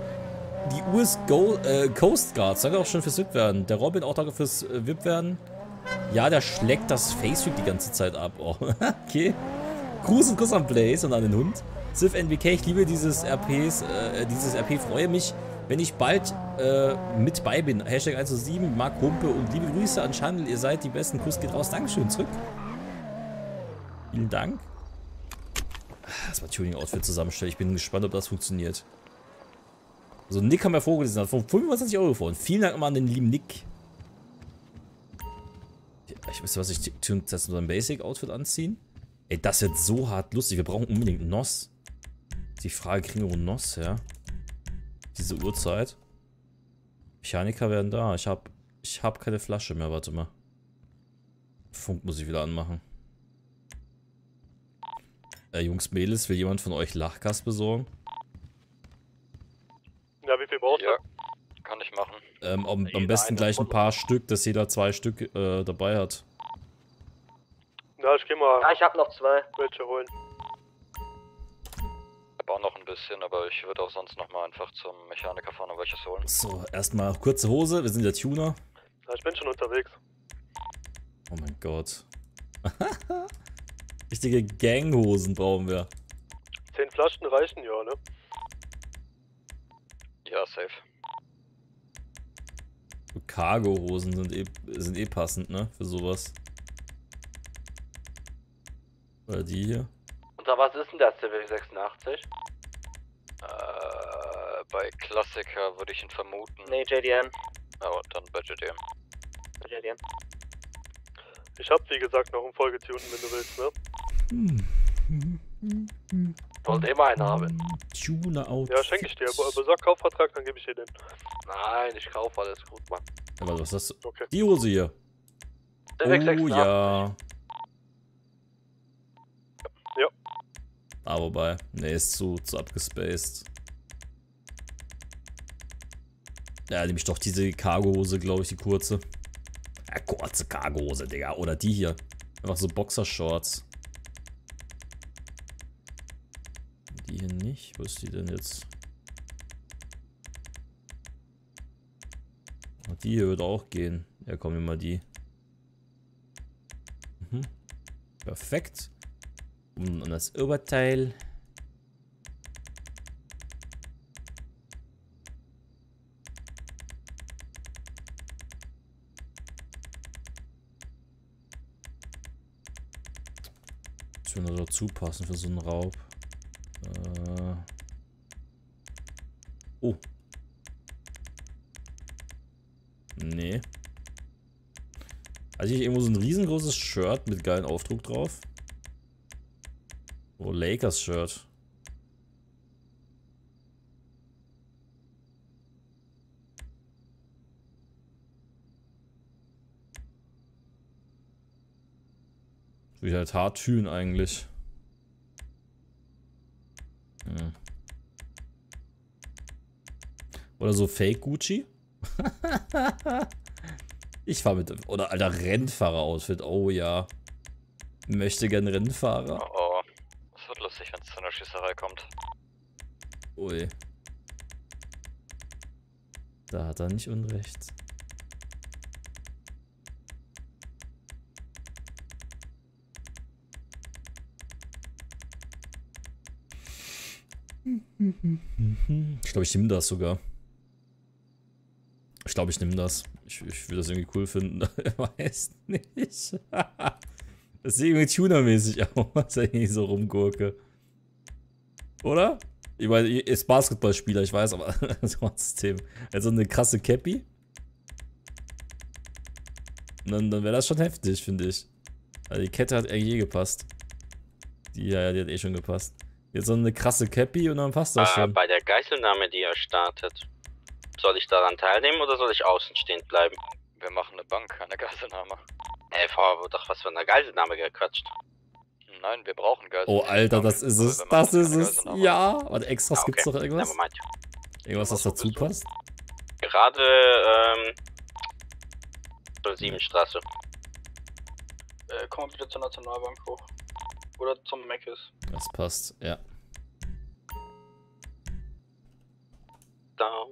Die US Go äh, Coast Guards, danke auch schon fürs VIP werden. Der Robin auch danke fürs äh, VIP werden. Ja, der schlägt das Facevip die ganze Zeit ab. Oh, [laughs] okay. Gruß und Kuss am Blaze und an den Hund. Sif NBK, ich liebe dieses RPs, äh, dieses RP, freue mich, wenn ich bald äh, mit bei bin. Hashtag 107, Marc Humpe und liebe Grüße an Chandel, ihr seid die besten. Kuss geht raus. Dankeschön, zurück. Vielen Dank. Ah, Das war Tuning-Outfit zusammenstellen. Ich bin gespannt, ob das funktioniert. So, Nick haben wir vorgelesen, hat von 25 Euro. Und vielen Dank immer an den lieben Nick. Ich weiß, was ich tun, das nur ein Basic-Outfit anziehen. Ey, das wird so hart lustig. Wir brauchen unbedingt einen NOS. Die Frage, kriegen wir einen NOS her? Diese Uhrzeit. Mechaniker werden da. Ich hab, ich hab keine Flasche mehr. Warte mal. Funk muss ich wieder anmachen. Äh, Jungs, Mädels, will jemand von euch Lachgas besorgen? Ja, brauchst Ja, kann ich machen. Ähm, am, am besten gleich ein paar Stück, dass jeder zwei Stück äh, dabei hat. Ja, ich geh mal Ja, ich hab noch zwei. welche holen. Ich hab auch noch ein bisschen, aber ich würde auch sonst noch mal einfach zum Mechaniker fahren und welches holen. So, erstmal kurze Hose. Wir sind der Tuner. Ja, ich bin schon unterwegs. Oh mein Gott. [laughs] Richtige Ganghosen brauchen wir. Zehn Flaschen reichen ja, ne? Ja, safe. Cargo-Hosen sind eh, sind eh passend, ne? Für sowas. Oder die hier. Unter was ist denn der Civic 86? Äh, bei Klassiker würde ich ihn vermuten. Nee, JDM. Aber dann bei JDM. JDM. Ich hab wie gesagt noch einen vollgetunten, wenn du willst, ne? Wollte immer einen haben. Tuner-Out. Ja, schenke ich dir. Aber Besorg Kaufvertrag, dann gebe ich dir den. Nein, ich kaufe alles gut, Mann. Aber was ist das? Okay. Die Hose hier. Civic Oh 86. ja. Ja. Ah, wobei. Ne, ist zu, zu abgespaced. Ja, nehme ich doch diese Cargo-Hose, glaube ich, die kurze. Ja, Ja, kurze Cargohose, Digga. Oder die hier. Einfach so Boxershorts. Die hier nicht. Wo ist die denn jetzt? Ah, Die hier würde auch gehen. Ja, komm, mal die. Mhm. Perfekt. Und das Oberteil. Das würde dazu passen für so einen Raub. Äh. Oh. Nee. Also ich irgendwo so ein riesengroßes Shirt mit geilen Aufdruck drauf. Oh, Lakers Shirt. Ich halt hart fühlen eigentlich. Ja. Oder so Fake Gucci. [laughs] ich fahre mit. Oder alter Rennfahrer-Outfit. Oh ja. Möchte gern Rennfahrer. Oh, oh. Das wird lustig, wenn es zu einer Schießerei kommt. Ui. Da hat er nicht unrecht. Ich glaube, ich nehme das sogar. Ich glaube, ich nehme das. Ich, ich würde das irgendwie cool finden. [laughs] Weiß nicht. [laughs] Das sieht irgendwie tunermäßig [laughs] aus, wenn ich so rumgurke. Oder? Ich meine, ihr ist Basketballspieler, ich weiß, aber trotzdem. Also eine krasse Cappy. Dann, dann wäre das schon heftig, finde ich. Also die Kette hat eigentlich eh gepasst. Die, ja, die hat eh schon gepasst. Jetzt so eine krasse Cappy und dann passt das Äh, schon. bei der Geiselnahme, die er startet, soll ich daran teilnehmen oder soll ich außen stehend bleiben? Wir machen eine Bank, keine Geiselnahme. Ey, Frau, wird doch was von einer Geiselnahme gequatscht. Nein, wir brauchen Geiselnahme. Oh, Alter, das ist es. Das ist es. Ja. Warte, Extras Ah, gibt's okay. noch irgendwas? Nevermind. Irgendwas, was dazu passt? Gerade, ähm, 07 Straße. Äh, komm mal bitte zur Nationalbank hoch. Oder zum Meckes. Das passt, ja. Down.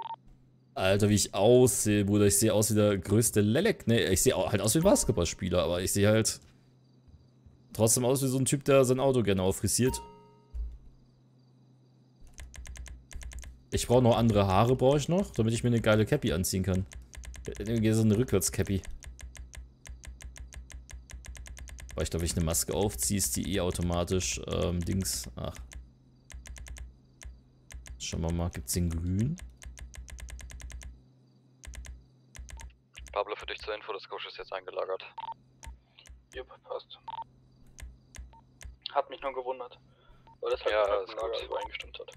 Alter, wie ich aussehe, Bruder. Ich sehe aus wie der größte Lelek. Ne, ich sehe halt aus wie ein Basketballspieler, aber ich sehe halt trotzdem aus wie so ein Typ, der sein Auto gerne auffrisiert. Ich brauche noch andere Haare, brauche ich noch, damit ich mir eine geile Cappy anziehen kann. Irgendwie so eine Rückwärts-Cappy. Aber ich glaube, wenn ich eine Maske aufziehe, ist die eh automatisch ähm, Dings. Ach. Schauen wir mal, gibt's den grün? Pablo, für dich zur Info, das Coach ist jetzt eingelagert. Jupp, passt. Hat mich nur gewundert. Weil das halt Ja, ist Lager gut. übereingestimmt hat.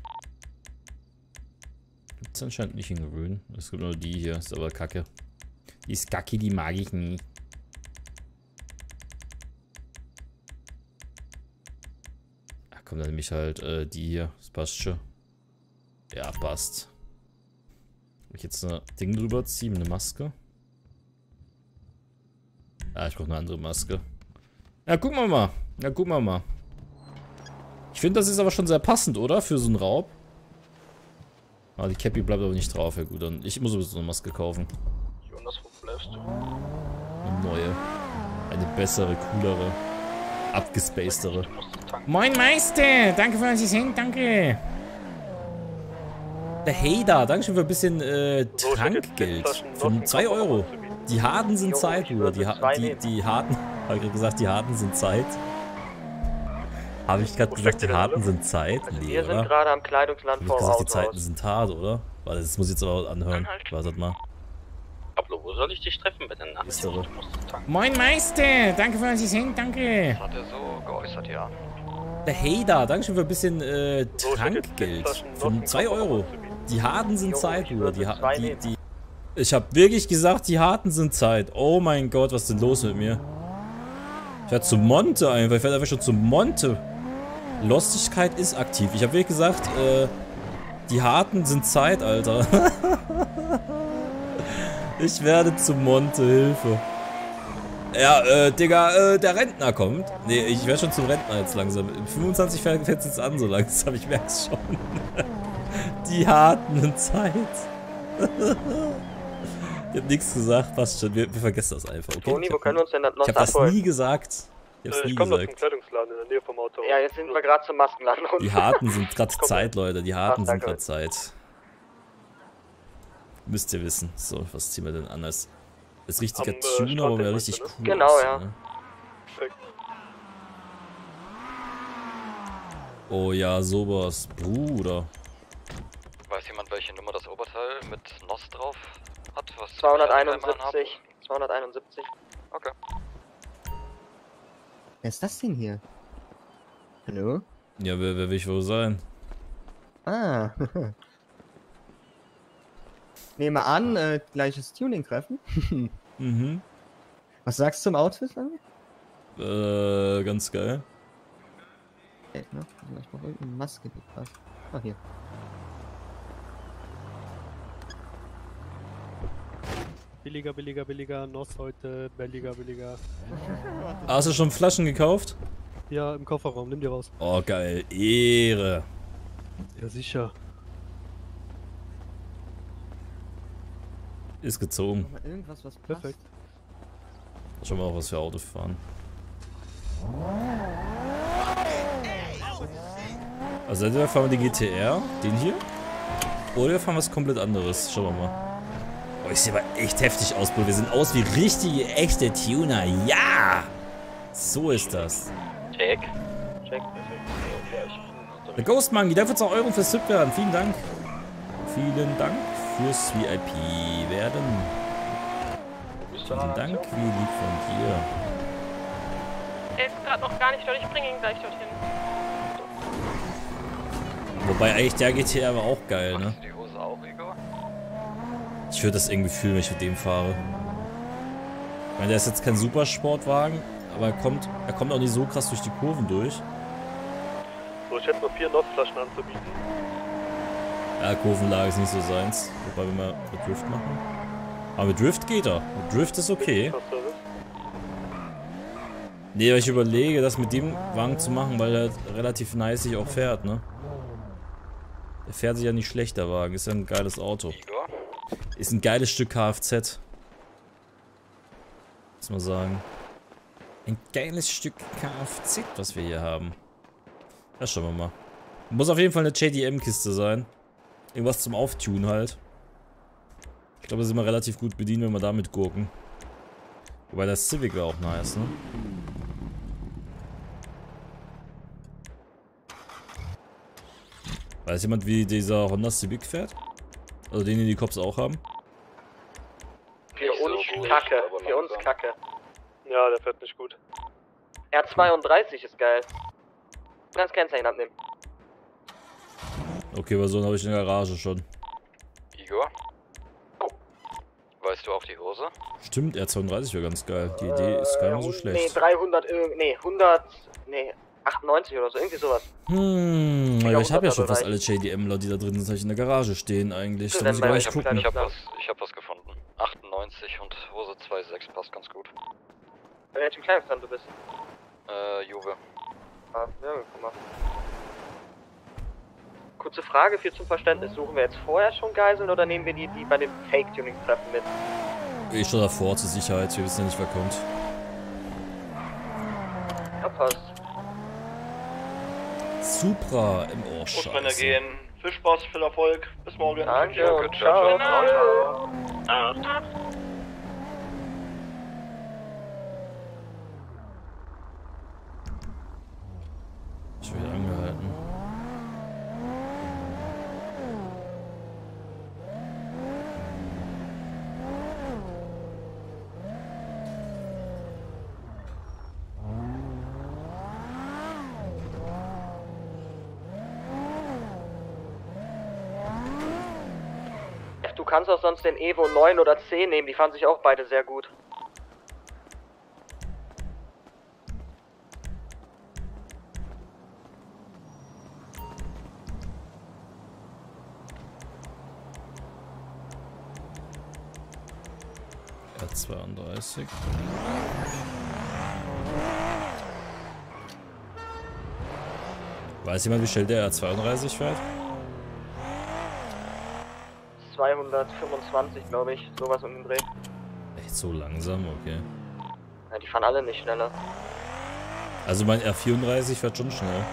Gibt's anscheinend nicht in grün. Es gibt nur die hier, ist aber kacke. Die ist kacke, die mag ich nie. Ach komm, dann nehme ich halt äh, die hier. Das passt schon. Ja, passt. Wenn ich jetzt ein Ding drüber ziehe, eine Maske. Ah, ich brauche eine andere Maske. Ja, gucken wir mal. Ja, gucken wir mal. Ich finde, das ist aber schon sehr passend, oder? Für so einen Raub. Ah, die Cappy bleibt aber nicht drauf. Ja gut, dann ich muss sowieso eine Maske kaufen. Jonas, wo bleibst du? Eine neue. Eine bessere, coolere. Abgespacedere. Moin Meister! Danke für das Geschenk, danke! Der Hader, danke schön für ein bisschen äh, Trankgeld. Von 2 Euro. Die Harten sind Zeit, Bruder. Die, die, die Harten. [laughs] Hab ich gerade gesagt, die Harten sind Zeit? Habe ich gerade gesagt, die Harten sind Zeit? Nee, Wir sind oder? gerade am Kleidungsland vor gesagt, die Zeiten sind hart, oder? Warte, das muss ich jetzt aber anhören. Wartet mal. Pablo, wo soll ich dich treffen bitte? Nacht? Bessere. Moin Meister! Danke für das Geschenk, danke! Hat er so geäußert, ja. Der Hader, danke schön für ein bisschen äh, Trankgeld. Von 2 Euro. Die Harten sind Zeit, Bruder. Die, die, die ich habe wirklich gesagt, die Harten sind Zeit. Oh mein Gott, was ist denn los mit mir? Ich werde zum Monte einfach. Ich werde einfach schon zum Monte. Lostigkeit ist aktiv. Ich habe wirklich gesagt, äh, die Harten sind Zeit, Alter. [laughs] ich werde zum Monte, Hilfe. Ja, äh, Digga, äh, der Rentner kommt. Nee, ich werde schon zum Rentner jetzt langsam. In 25 fängt es jetzt an, so langsam. Ich merk's schon. [laughs] Die harten Zeit. [laughs] ich hab nichts gesagt, passt schon. Wir, wir vergessen das einfach, okay? Toni, wo können wir uns denn das noch Ich hab das abholen? nie gesagt. Ich hab's Äh, ich nie komm noch gesagt. Kleidungsladen in der Nähe vom Auto. Ja, jetzt sind wir gerade zum Maskenladen. Die Harten sind gerade [laughs] Zeit, Leute. Die Harten sind danke. gerade Zeit. Müsst ihr wissen. So, was ziehen wir denn an? Das ist richtiger Am, äh, Tuner, aber wäre richtig cool. ne? Genau, aussieht, ja. Ne? Oh ja, sowas. Bruder. Weiß jemand, welche Nummer das Oberteil mit NOS drauf hat? Was 271. 271. Okay. Wer ist das denn hier? Hallo? Ja, wer, wer will ich wohl sein? Ah. [laughs] Nehme an, äh, gleiches Tuning-Treffen. [laughs] Mhm. Was sagst du zum Outfit? Äh, ganz geil. Ey, ne? Ich brauche irgendeine Maske, passt. Ah, hier. Billiger, billiger, billiger, Noss heute, billiger, billiger. Ah, Hast du schon Flaschen gekauft? Ja, im Kofferraum, nimm dir raus. Oh, geil. Ehre. Ja, sicher. Ist gezogen. Mal irgendwas, was passt. Perfekt. Schon mal auch was für Auto fahren. Also entweder fahren wir die GTR, den hier, oder wir fahren was komplett anderes. Schauen wir mal. Oh, ich sehe aber echt heftig aus, Bruder. Wir sehen aus wie richtige, echte Tuner. Ja! So ist das. Check. Check. Der Ghost Monkey, dafür 2 Euro fürs Sip werden. Vielen Dank. Vielen Dank fürs VIP werden. Vielen Dank, wie lieb von dir. Er ist gerade noch gar nicht dort, ich bringe ihn gleich dorthin. Wobei eigentlich der GTR war auch geil, ne? Die Hose auch, Igor? Ich würde das irgendwie fühlen, wenn ich mit dem fahre. Ich meine, der ist jetzt kein Supersportwagen, aber er kommt, er kommt auch nicht so krass durch die Kurven durch. So, ich hätte noch vier Nossflaschen anzubieten. Ja, Kurvenlage ist nicht so seins. Wobei wir mal mit Drift machen. Aber mit Drift geht er. Mit Drift ist okay. Nee, weil ich überlege, das mit dem Wagen zu machen, weil er relativ nice sich auch fährt, ne? Der fährt sich ja nicht schlecht, der Wagen. Ist ja ein geiles Auto. Ist ein geiles Stück Kfz. Muss man sagen. Ein geiles Stück Kfz, was wir hier haben. Ja, schauen wir mal. Muss auf jeden Fall eine JDM-Kiste sein. Irgendwas zum Auftun halt. Ich glaube, da sind wir relativ gut bedient, wenn wir damit gurken. Wobei das Civic wäre auch nice, ne? Weiß jemand, wie dieser Honda Civic fährt? Also den, den die Cops auch haben? Für uns Kacke. Für uns Kacke. Ja, der fährt nicht gut. R32 ist geil. Kannst Kennzeichen abnehmen. Okay, aber so einen habe ich in der Garage schon. Igor? Weißt du auch die Hose? Stimmt, R32 wäre ganz geil. Die Idee ist gar nicht so Nee, schlecht. 300, irg- nee, 100, nee, 98 oder so, irgendwie sowas. Hm, aber ich habe ja schon fast alle. JDMler, die da drin sind, ich in der Garage stehen eigentlich. Da muss ich gar nicht gucken. Ich hab was, ich hab was gefunden. 98 und Hose 2,6 passt ganz gut. Bei welchem Kleidungsstand du bist? Äh, Juve. Ah, ja, guck mal. Kurze Frage für zum Verständnis. Suchen wir jetzt vorher schon Geiseln oder nehmen wir die, die bei dem Fake-Tuning-Treffen mit? Ich schon davor zur Sicherheit, wir wissen ja nicht, wer kommt. Ja, passt. Supra im Ohr, scheiße. gehen. Viel Spaß, viel Erfolg. Bis morgen. Danke und ciao. ciao. Ich werde angehalten. Du kannst auch sonst den Evo 9 oder 10 nehmen, die fanden sich auch beide sehr gut. R32. Weiß jemand, wie schnell der R32 fährt? 225, glaube ich, sowas um den Dreh. Echt so langsam, okay. Ja, die fahren alle nicht schneller. Also mein R34 fährt schon schnell.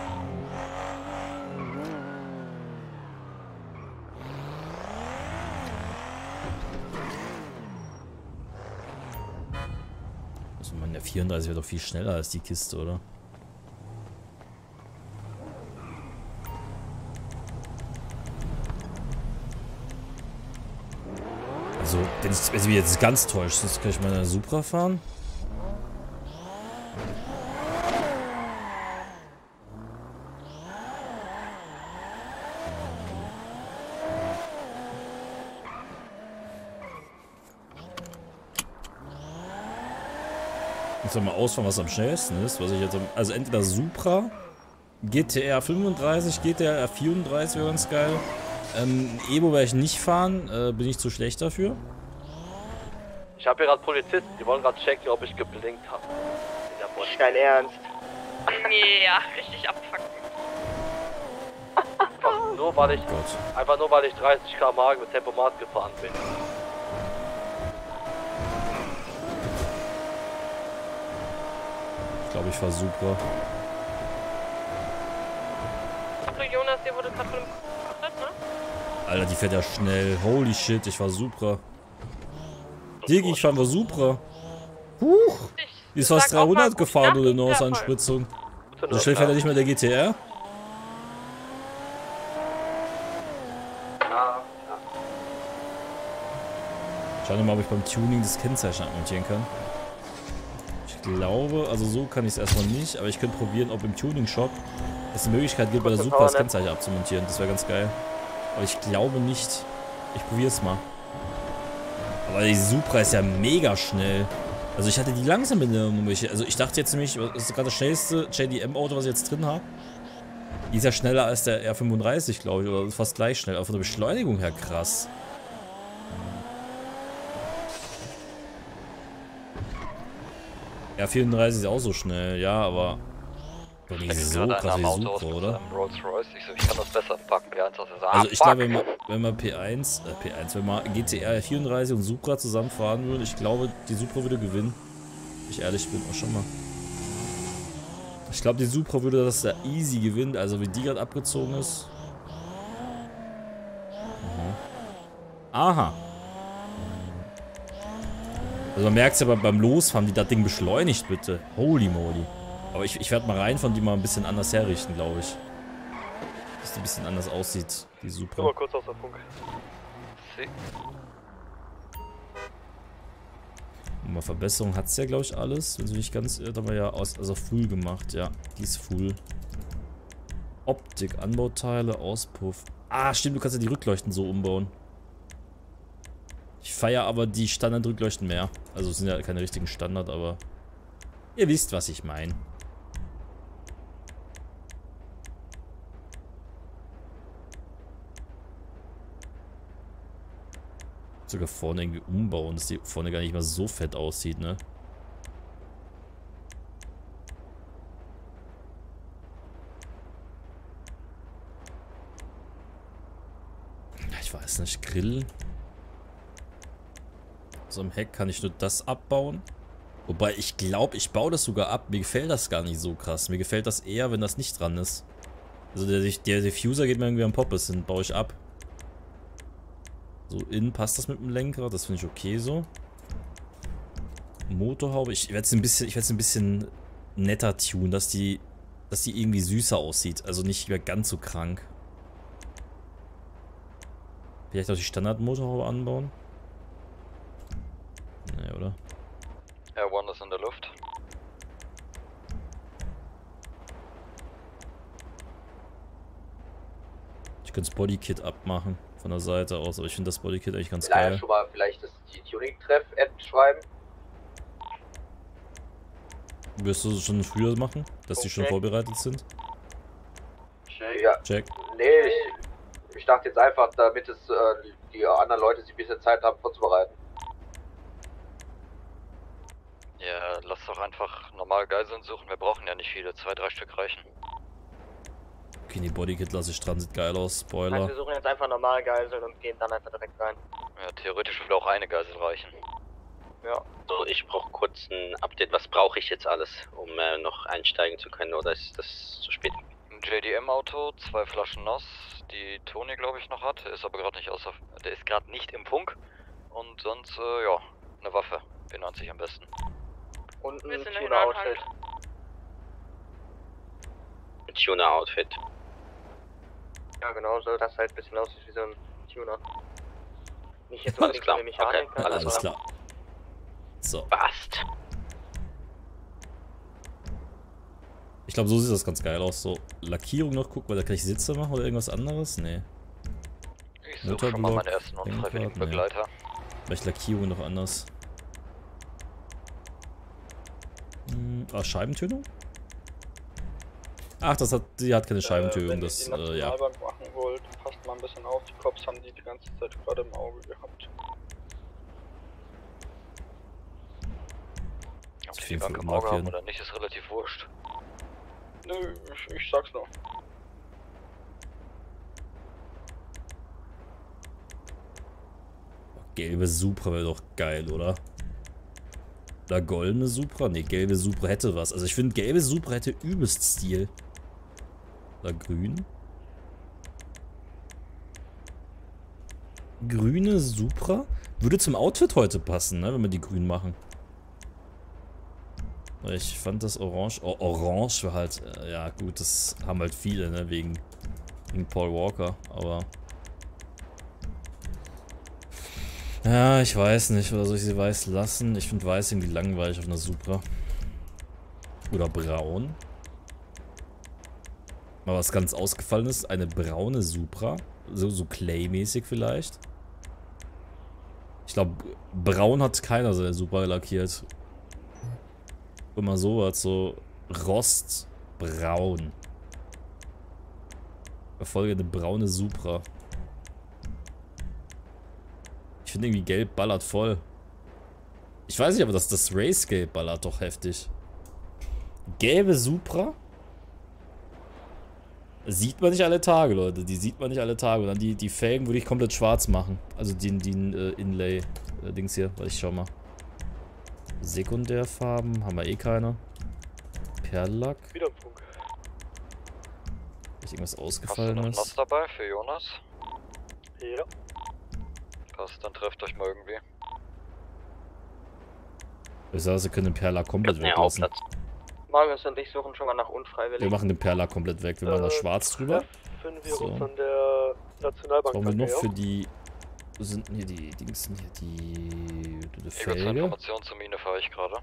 Also mein R34 wird doch viel schneller als die Kiste, oder? Wenn ich, wenn ich mich jetzt ganz täuscht, sonst kann ich meine Supra fahren. Soll mal ausfahren, was am schnellsten ist. Was ich jetzt also entweder Supra, GTR 35, GTR 34 wäre ganz geil. Ähm, Evo werde ich nicht fahren, äh, bin ich zu schlecht dafür. Ich habe hier gerade Polizisten, die wollen gerade checken, ob ich geblinkt habe. Nicht dein Ernst. Ja, richtig abfucken. Einfach nur weil ich einfach nur weil ich 30 km/h mit Tempomat gefahren bin. Ich glaube, ich fahre Supra. Hallo Jonas, dir wurde gerade von dem geachtet, ne? Alter, die fährt ja schnell. Holy shit, ich fahr Supra. Digi, ich fahr mal Supra. Huch! Die ist fast 300 gefahren ohne Nose-Anspritzung. So schnell fährt er nicht mehr der GTR? Schauen wir mal, ob ich beim Tuning das Kennzeichen abmontieren kann. Ich glaube, also so kann ich es erstmal nicht, aber ich könnte probieren, ob im Tuning-Shop es eine Möglichkeit gibt, bei der Supra das Kennzeichen abzumontieren. Das wäre ganz geil. Aber ich glaube nicht. Ich probiere es mal. Aber die Supra ist ja mega schnell. Also ich hatte die langsam Nummer. Also ich dachte jetzt nämlich, das ist gerade das schnellste JDM-Auto, was ich jetzt drin habe. Die ist ja schneller als der R35, glaube ich. Oder fast gleich schnell. Aber von der Beschleunigung her krass. R34 ist auch so schnell, ja, aber... Doch nicht so krass wie Supra, oder? Ich so, ich kann das besser packen. P1 aus der Also ich glaube, wenn man, wenn man P1, äh, P1, wenn man GTR 34 und Supra zusammen fahren würde, ich glaube, die Supra würde gewinnen. Ich ehrlich bin, auch schon mal. Ich glaube, die Supra würde das da easy gewinnen, also wie die gerade abgezogen ist. Aha. Aha. Also man merkt es ja beim, beim Losfahren, wie das Ding beschleunigt, bitte. Holy moly. Aber ich, ich werde mal rein von die mal ein bisschen anders herrichten, glaube ich. Dass die ein bisschen anders aussieht, die Supra. Nur mal kurz aus der Funk. Und mal Verbesserung hat es ja, glaube ich, alles. Wenn sie nicht ganz irrt, haben wir ja aus, also full gemacht. Ja, die ist full. Optik, Anbauteile, Auspuff. Ah, stimmt, du kannst ja die Rückleuchten so umbauen. Ich feiere aber die Standard-Rückleuchten mehr. Also es sind ja keine richtigen Standard, aber ihr wisst, was ich meine. Sogar vorne irgendwie umbauen, dass die vorne gar nicht mal so fett aussieht, ne? Ich weiß nicht, Grill. So im Heck kann ich nur das abbauen. Wobei ich glaube, ich baue das sogar ab. Mir gefällt das gar nicht so krass. Mir gefällt das eher, wenn das nicht dran ist. Also der, der Diffuser geht mir irgendwie am Poppes, den baue ich ab. So, innen passt das mit dem Lenkrad, das finde ich okay so. Motorhaube, ich werde es ein bisschen, ich werde es ein bisschen netter tunen, dass die, dass die irgendwie süßer aussieht, also nicht mehr ganz so krank. Vielleicht auch die Standardmotorhaube anbauen? Nee, oder? R1 ist in der Luft. Ich könnte das Bodykit abmachen von der Seite aus, aber ich finde das Bodykit eigentlich ganz Vielleicht geil. schon mal vielleicht das die Tuning-Treff-App schreiben. Wirst du es schon früher machen, dass die schon Okay. vorbereitet sind? Ja. Check. Nee, ich, ich dachte jetzt einfach, damit es äh, die anderen Leute sich ein bisschen Zeit haben vorzubereiten. Ja, lass doch einfach normal Geiseln suchen. Wir brauchen ja nicht viele. Zwei, drei Stück reichen. Okay, die Bodykit lasse ich dran, sieht geil aus. Also Spoiler. wir suchen jetzt einfach normal Geiseln und gehen dann einfach direkt rein. Ja, theoretisch würde auch eine Geisel reichen. Ja. So, ich brauche kurz ein Update. Was brauche ich jetzt alles, um äh, noch einsteigen zu können? Oder ist das zu spät? Ein JDM-Auto, zwei Flaschen Noss, die Toni, glaube ich, noch hat. Ist aber gerade nicht außer. Der ist gerade nicht im Funk. Und sonst, äh, ja, eine Waffe. B90 am besten. Und ein sind in Tuner-Outfit. Tuner-Outfit. Ja, genau, so dass halt ein bisschen aussieht wie so ein Tuner. Nicht jetzt Alles klar. Mechanik. Okay, also- Alles klar. So. Passt. Ich glaube, so sieht das ganz geil aus. So, Lackierung noch gucken, weil da kann ich Sitze machen oder irgendwas anderes? Nee. Ich suche schon mal meinen ersten unfreiwilligen Lenkrad, nee. Begleiter. Vielleicht Lackierung noch anders. Hm, ah, Scheibentönung? Ach, das hat, die hat keine Scheibentönung, wenn das, ihr die äh, ja. Nationalbank machen wollt, passt mal ein bisschen auf. Die Cops haben die die ganze Zeit gerade im Auge gehabt. Ob die die Bank im Auge haben oder nicht, ist relativ wurscht. Nö, ich, ich sag's nur. Gelbe Supra wäre doch geil, oder? Oder goldene Supra? Ne, gelbe Supra hätte was. Also ich finde, gelbe Supra hätte übelst Stil. Oder grün? Grüne Supra? Würde zum Outfit heute passen, ne? Wenn wir die grün machen. Ich fand das Orange... Oh, Orange wäre halt... Äh, ja gut, das haben halt viele, ne? Wegen, wegen Paul Walker. Aber... Ja, ich weiß nicht. Oder soll ich sie weiß lassen? Ich finde weiß irgendwie langweilig auf einer Supra. Oder braun. Mal was ganz ausgefallenes. Eine braune Supra. So, so Clay-mäßig vielleicht. Ich glaube, braun hat keiner seine Supra lackiert. Immer sowas, so Rostbraun. Erfolge eine braune Supra. Ich finde irgendwie gelb ballert voll. Ich weiß nicht, aber das, das Race Gelb ballert doch heftig. Gelbe Supra? Sieht man nicht alle Tage, Leute. Die sieht man nicht alle Tage. Und dann die, die Felgen würde ich komplett schwarz machen. Also den, den äh, Inlay-Dings hier. Weil ich schau mal. Sekundärfarben haben wir eh keine. Perllack. Wieder Funk. Ist irgendwas Hast du noch? Noss dabei für Jonas? Ja. Passt, dann trefft euch mal irgendwie. Ich sag, sie können den Perllack komplett weglassen. Marius und ich suchen schon mal nach Wir unfreiwillig. machen den Perllack komplett weg. Wir machen das schwarz drüber. Finden wir So. uns an der Nationalbank. Brauchen wir noch für die... Wo sind denn hier die Dings? denn Hier die... die Felge? Information zur Mine fahre ich gerade.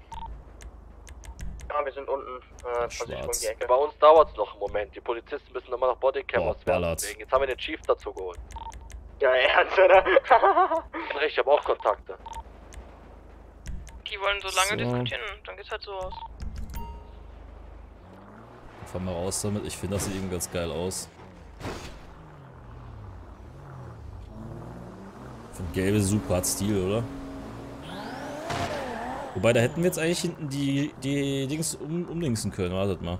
Ja, wir sind unten. Äh, Schwarz. die Ecke. Bei uns dauert's noch einen Moment. Die Polizisten müssen nochmal nach Bodycam Boah, auswerten. ballert. Deswegen, Jetzt haben wir den Chief dazu geholt. Ja, ernst, oder? [laughs] Henrich, ich habe auch Kontakte. Die wollen so lange So. diskutieren, dann geht's halt so aus. Fahren wir raus damit. Ich finde, das sieht irgendwie ganz geil aus. Von gelbe Super hat Stil, oder? Wobei, da hätten wir jetzt eigentlich hinten die, die Dings um, umlinksen können. Wartet mal.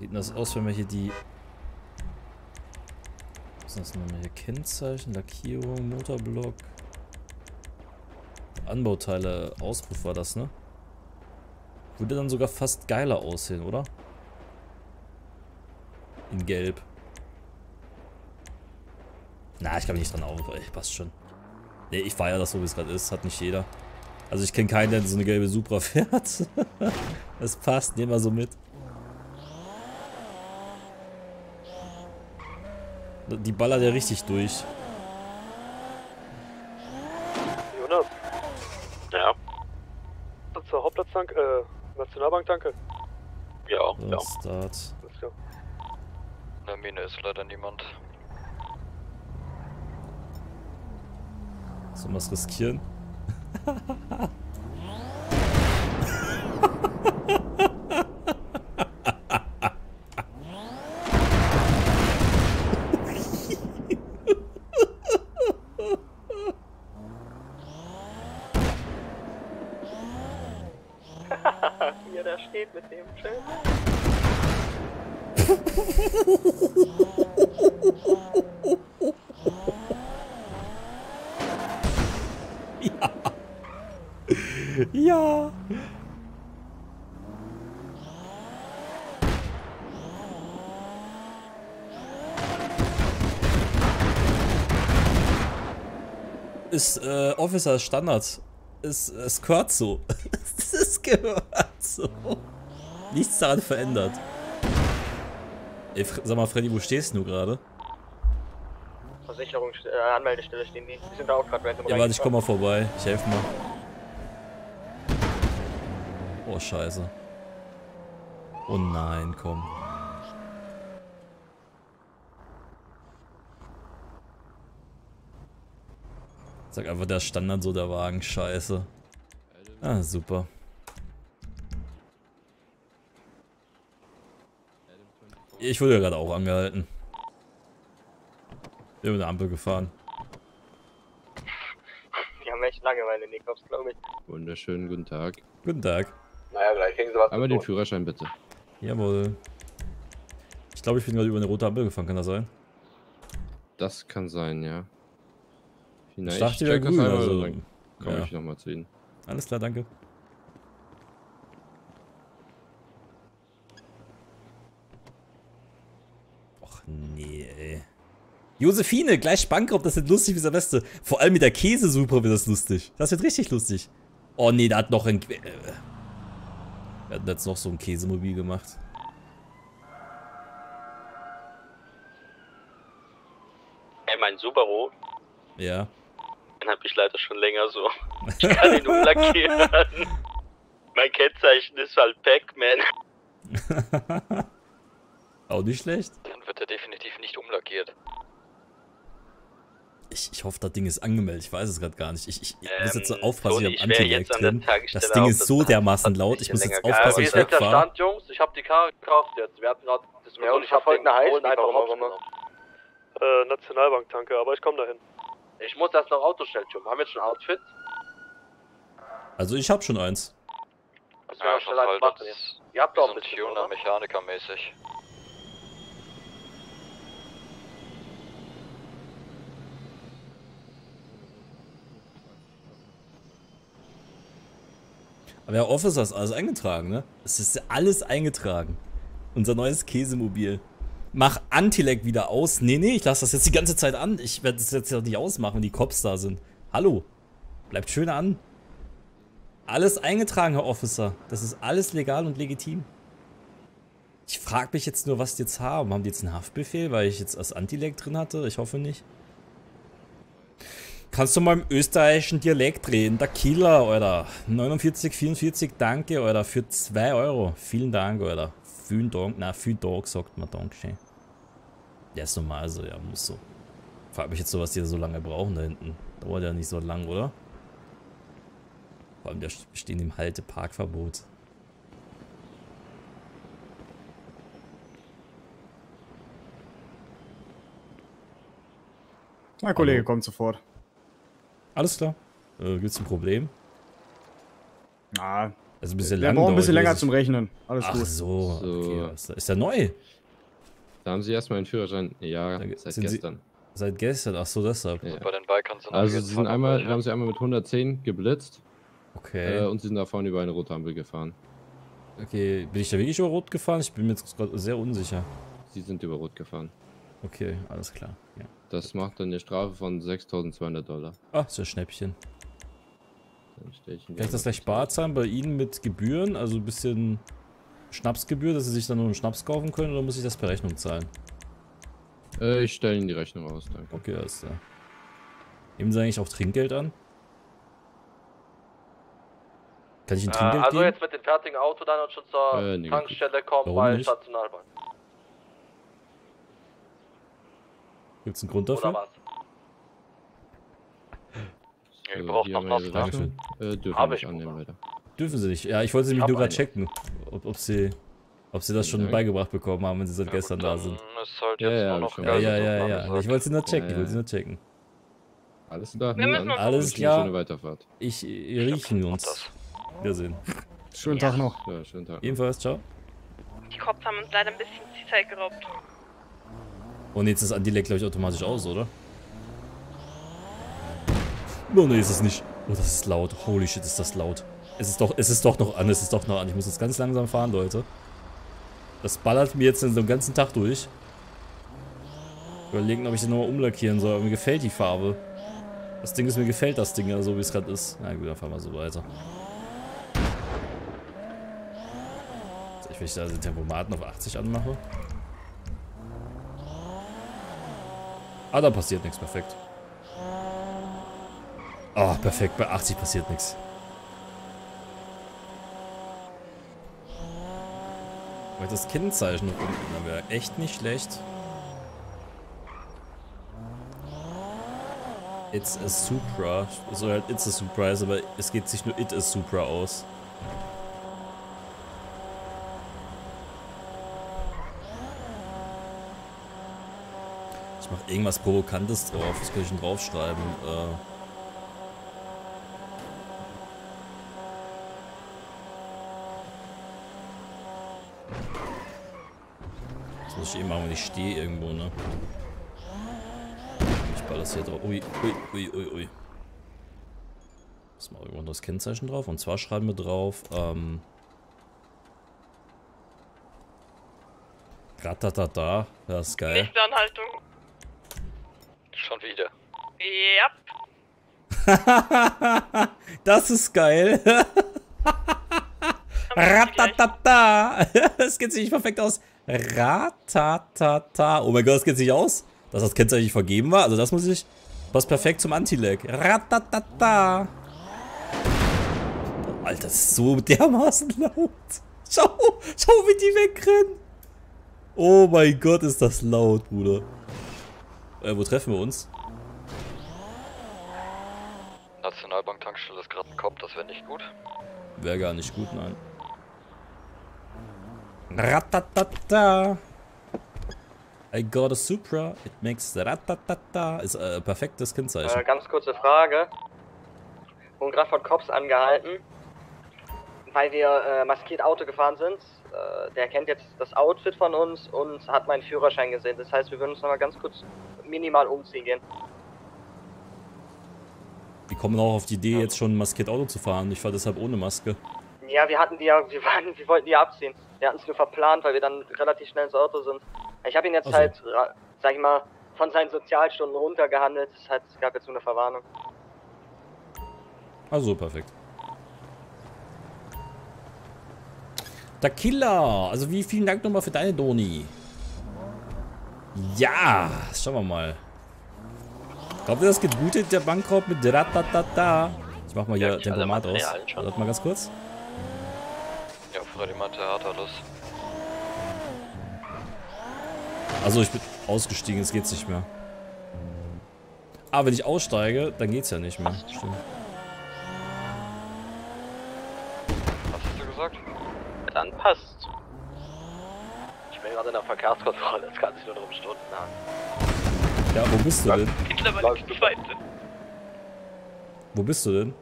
Sieht denn das aus, wenn wir hier die... Was ist das nochmal hier? Kennzeichen, Lackierung, Motorblock. Anbauteile, Auspuff war das, ne? Würde dann sogar fast geiler aussehen, oder? In Gelb. Na, ich kann mich nicht dran auf. Ey, passt schon. Nee, ich feiere das so, wie es gerade ist. Hat nicht jeder. Also ich kenne keinen, der so eine gelbe Supra [laughs] fährt. das passt. Nehmen wir so mit. Die ballert ja richtig durch. Jonas, Ja. zur Hauptplatztank, äh, Nationalbank, danke. Ja, ja. Start. Let's go. In der Mine ist leider niemand. Sollen wir es riskieren? [laughs] geht mit dem. Chill. Ja. Äh, Officer Standard. Ist, es gehört so. [laughs] Es gehört so. Nichts daran verändert. Ey, sag mal, Freddy, wo stehst du gerade? Versicherung, äh, Anmeldestelle stehen die. Die sind da auch gerade random Ja, warte, ich komm mal vorbei. Ich helfe mal. Oh, scheiße. Oh nein, komm. Sag einfach der Standard so der Wagen, scheiße. Ah, super. Ich wurde ja gerade auch angehalten. Bin mit der Ampel gefahren. Die haben echt Langeweile, Nikos, glaube ich. Wunderschönen guten Tag. Guten Tag. Naja, gleich kriegen sie was Einmal den tun. Führerschein bitte. Jawohl. Ich glaube, ich bin gerade über eine rote Ampel gefahren, kann das sein? Das kann sein, ja. Na, Ich dachte, grün, einmal also, dann komme ja. ich nochmal zu Ihnen. Alles klar, danke. Och nee, ey. Josephine, gleich Bankrott, das wird lustig wie Silvester. Vor allem mit der Käsesuppe wird das lustig. Das wird richtig lustig. Oh nee, da hat noch ein... Äh, wir hatten jetzt noch so ein Käsemobil gemacht. Ey, mein Subaru, Ja. Den hab ich leider schon länger so. Ich kann ihn umlackieren. mein Kennzeichen ist halt Pac-Man. [laughs] Auch nicht schlecht. Dann wird er definitiv nicht umlackiert. Ich, ich hoffe, das Ding ist angemeldet. Ich weiß es gerade gar nicht. Ich, ich, ich muss jetzt so Ähm, aufpassen, Toni, ich habe Anti-Lag drin. Das Ding ist so dermaßen laut. Ich muss jetzt aufpassen, wie ich wegfahre. Stand, Jungs? Ich habe die Karre gekauft jetzt. Wir hatten gerade Ja, und ich verfolge eine Heißlieferung auch immer. Äh, Nationalbank-Tanke, aber ich komme dahin. Ich muss erst noch Autostellschirm. Haben wir jetzt schon Outfit? Also ich habe schon eins. Das Ja, schneller als halt machen jetzt. Ihr habt doch ein bisschen, Tuner, oder? Mechaniker-mäßig. Aber ja, Officer ist alles eingetragen, ne? Es ist alles eingetragen. Unser neues Käsemobil. Mach Antilek wieder aus. Nee, nee, ich lasse das jetzt die ganze Zeit an. Ich werde das jetzt ja nicht ausmachen, wenn die Cops da sind. Hallo. Bleibt schön an. Alles eingetragen, Herr Officer. Das ist alles legal und legitim. Ich frage mich jetzt nur, was die jetzt haben. Haben die jetzt einen Haftbefehl, weil ich jetzt das Antilek drin hatte? Ich hoffe nicht. Kannst du mal im österreichischen Dialekt reden? Der Killer, Alter. 49, 44, danke, Alter. Für 2 Euro. Vielen Dank, Alter. Vielen Dank. Na, vielen Dank, sagt man. Dankeschön. Der ist normal so, ja, muss so. Frag mich jetzt so, was die da so lange brauchen da hinten. Dauert ja nicht so lang, oder? Vor allem, der stehen im Halte-Parkverbot. Na, Kollege, kommt sofort. Alles klar. Äh, gibt's ein Problem? Na, Also ein bisschen wir lang brauchen ein bisschen länger zum Rechnen. Alles Ach gut. so, So. okay. Ist der neu? Da haben Sie erstmal einen Führerschein. Ja, Da- seit sind Sie- gestern. Seit gestern, ach so, deshalb. Ja. Bei den Bikern sind Also Sie sind einmal, wir haben Sie einmal mit 110 geblitzt. Okay. Äh, und Sie sind da vorne über eine rote Ampel gefahren. Okay, bin ich da wirklich über Rot gefahren? Ich bin mir jetzt gerade sehr unsicher. Sie sind über Rot gefahren. Okay, alles klar. Ja. Das macht dann eine Strafe von 6.200 Dollar. Ah, ist ja Schnäppchen. Dann stell ich Kann ich das gleich bar zahlen bei Ihnen mit Gebühren? Also ein bisschen Schnapsgebühr, dass Sie sich dann nur einen Schnaps kaufen können oder muss ich das per Rechnung zahlen? Äh, ich stelle Ihnen die Rechnung aus, danke. Okay, alles klar. Nehmen Sie eigentlich auch Trinkgeld an? Kann ich Ihnen Äh, Trinkgeld also geben? jetzt mit dem fertigen Auto dann und schon zur Äh, nee, Tankstelle kommen Warum bei nicht? Stationalbank. Gibt es einen Grund dafür? Oder was? Ihr So, braucht hier noch? Rechnung. Äh, dürfen Hab wir nicht ich, annehmen, leider. Dürfen Sie nicht. Ja, ich wollte Sie Ich mich hab nur gerade checken, ob, ob, Sie, ob Sie das schon beigebracht bekommen haben, wenn Sie seit gestern da sind. halt Ja, jetzt ja, Ja, ja, ja, ja. Ich wollte Sie nur checken, Ja, ich wollte Sie ja. nur checken. Alles klar. Wir müssen dann noch- Alles klar. Schöne Weiterfahrt. Ich, wir riechen uns. Wiedersehen. Schönen Ja. Tag noch. Ja, schönen Tag. Ebenfalls, ciao. Die Cops haben uns leider ein bisschen die Zeit geraubt. Und jetzt ist Anti-Lag, glaube ich, automatisch aus, oder? Oh ne, ist es nicht. Oh, das ist laut. Holy shit, ist das laut. Es ist doch, es ist doch noch an, es ist doch noch an. Ich muss jetzt ganz langsam fahren, Leute. Das ballert mir jetzt in so einem ganzen Tag durch. Überlegen, ob ich den nochmal umlackieren soll. Aber mir gefällt die Farbe. Das Ding ist, mir gefällt das Ding ja so, wie es gerade ist. Na gut, dann fahren wir so weiter. Ich, ich da den Tempomaten auf 80 anmache. Ah, da passiert nichts. Perfekt. Ah, perfekt. Bei 80 passiert nichts. Weil das Kennzeichen noch unten, wäre echt nicht schlecht. It's a Supra. So halt It's a Supra ist, aber es geht sich nur It a Supra aus. Ich mach irgendwas Provokantes drauf. Was kann ich denn draufschreiben? Äh. Das muss ich eben machen, wenn ich stehe irgendwo, ne? Ich ball das hier drauf. Ui, ui, ui, ui, ui. Ist mal irgendwo das Kennzeichen drauf. Und zwar schreiben wir drauf, ähm. Ratatata. [laughs] Das ist geil. Lichtanhaltung. Schon wieder. Yep. das ist geil. Ratatata. [laughs] Das geht sich nicht perfekt aus. Ratatata. Oh mein Gott, das geht sich aus. Dass das Kennzeichen vergeben war. Also das muss ich... Passt perfekt zum Anti-Lag. Ratatata. Oh, Alter, das ist so dermaßen laut. Schau, schau, wie die wegrennen. Oh mein Gott, ist das laut, Bruder. Äh, wo treffen wir uns? Nationalbank-Tankstelle ist gerade ein Kopf, das wäre nicht gut. Wäre gar nicht gut, nein. Ratatata. I got a Supra. It makes ratatata. Ist äh, perfektes Kennzeichen. Äh, ganz kurze Frage. Wurden gerade von Cops angehalten, weil wir äh, maskiert Auto gefahren sind. Äh, der kennt jetzt das Outfit von uns und hat meinen Führerschein gesehen. Das heißt, wir würden uns nochmal ganz kurz minimal umziehen gehen. Die kommen auch auf die Idee, jetzt schon maskiert Auto zu fahren. Ich fahre deshalb ohne Maske. Ja, wir hatten die ja, wir, waren, wir wollten die ja abziehen. Wir hatten es nur verplant, weil wir dann relativ schnell ins Auto sind. Ich habe ihn jetzt Ach so. halt, ra- sag ich mal, von seinen Sozialstunden runtergehandelt. Es gab jetzt nur eine Verwarnung. Also perfekt. Der Killer. Also wie vielen Dank nochmal für deine Doni. Ja, schauen wir mal. Glaubt ihr, das geht gut in der Bankraub mit Ratatata? Ich mach mal hier Tempomat aus. Materialien schon. Warte mal ganz kurz. Ja, Freddy meinte, er hat alles. Also ich bin ausgestiegen, es geht nicht mehr. Aber wenn ich aussteige, dann geht's ja nicht mehr. Stimmt. Was hast du gesagt? Dann passt. Ich bin gerade in der Verkehrskontrolle, es kann sich nur noch um Stunden handeln. Ja, wo bist du denn? Mittlerweile weit. Wo bist du denn?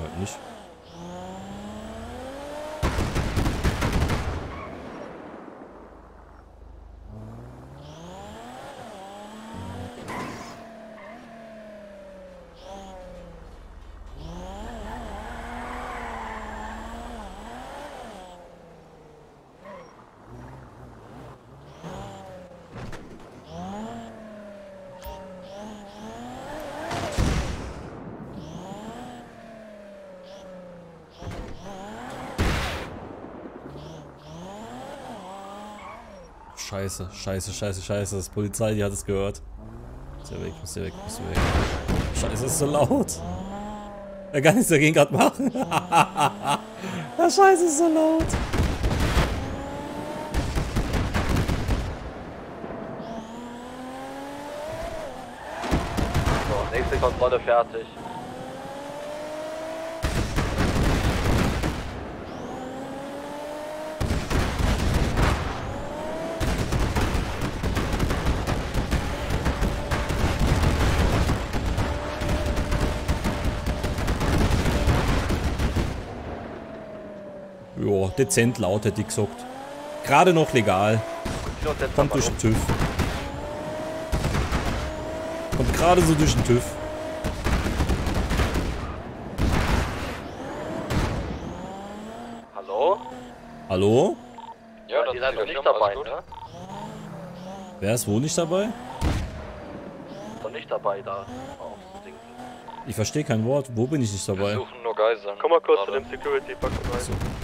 Halt nicht. Scheiße, scheiße, scheiße, scheiße. Das Polizei, die hat es gehört. Muss hier weg, muss hier weg, muss hier weg. Scheiße, ist so laut. Er kann nichts dagegen gerade machen. [laughs] Der Scheiße ist so laut. So, nächste Kontrolle fertig. Ja, dezent laut hätte ich gesagt. Gerade noch legal. Kommt durch den TÜV. Kommt gerade so durch den TÜV. Hallo? Hallo? Ja, die seid doch nicht dabei, ne? Wer ist wo nicht dabei? Doch nicht dabei da. Ich verstehe kein Wort. Wo bin ich nicht dabei? suchen nur Geiseln. Komm mal kurz zu dem Security, pack mal rein.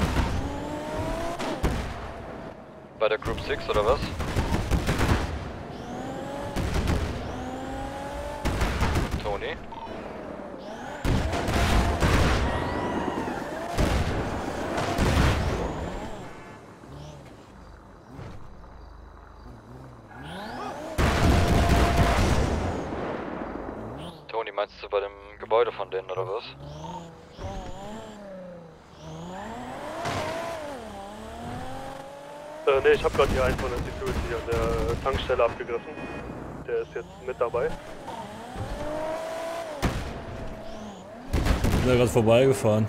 Bei der Group 6 oder was? Tony? Tony, meinst du bei dem Gebäude von denen oder was? Äh, ne, ich hab grad hier einen von der Security an der äh, Tankstelle abgegriffen. Der ist jetzt mit dabei. Ich bin da gerade vorbeigefahren.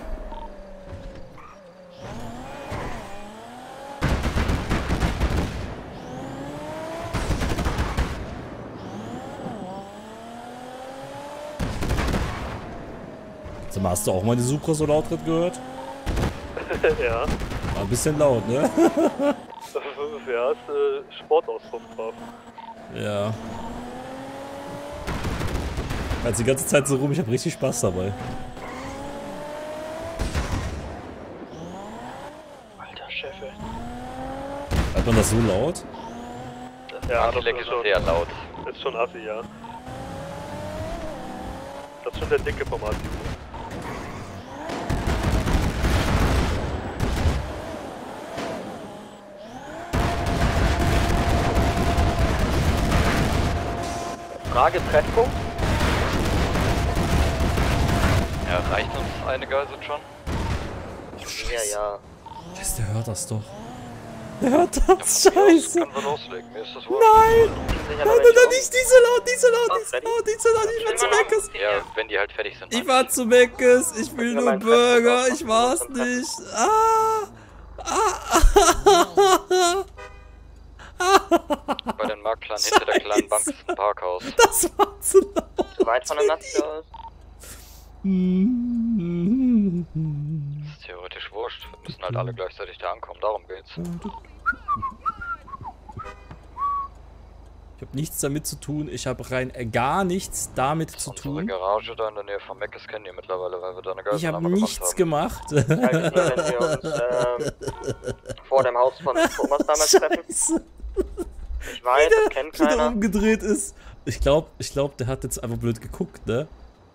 Sag mal, hast du auch mal die Supra so laut gehört? [laughs] ja. War ein bisschen laut, ne? [laughs] ja, ist äh, Sportausdruck drauf. ja. Also die ganze Zeit so rum, ich habe richtig Spaß dabei. Alter Cheffe. Hat man das so laut? Ja, das ist schon, sehr laut. ist schon assi, ja. Das ist schon der dicke vom ATU. Frage Treffpunkt? Ja, reicht uns eine Geisel schon? Ja, ja. Scheiße, der hört das doch. Der hört das, scheiße. Können wir loslegen, mir ist das Nein! Nein, nein, nein, nicht diese laut, diese laut, diese laut, diese laut, ich war zu Meckes. Ja, wenn die halt fertig sind. Ich war zu Meckes, ich will nur Burger, ich war's [laughs] nicht. Ah! Bei den Maklern hinter der kleinen Bank ist ein Parkhaus. Das war zu laut. Zu weit von der Nazi aus? Ist theoretisch wurscht. Wir müssen halt alle gleichzeitig da ankommen, darum geht's. Ich habe nichts damit zu tun, ich habe rein äh, gar nichts damit zu Unsere tun. Garage da in der Nähe von Meckes kennen die mittlerweile, weil wir da eine Geisel Ich habe gemacht nichts haben. gemacht. Wenn wir uns ähm, vor dem Haus von Thomas damals treffen. Ich weiß, das kennt wieder keiner. umgedreht ist. Ich glaube, ich glaub, der hat jetzt einfach blöd geguckt, ne?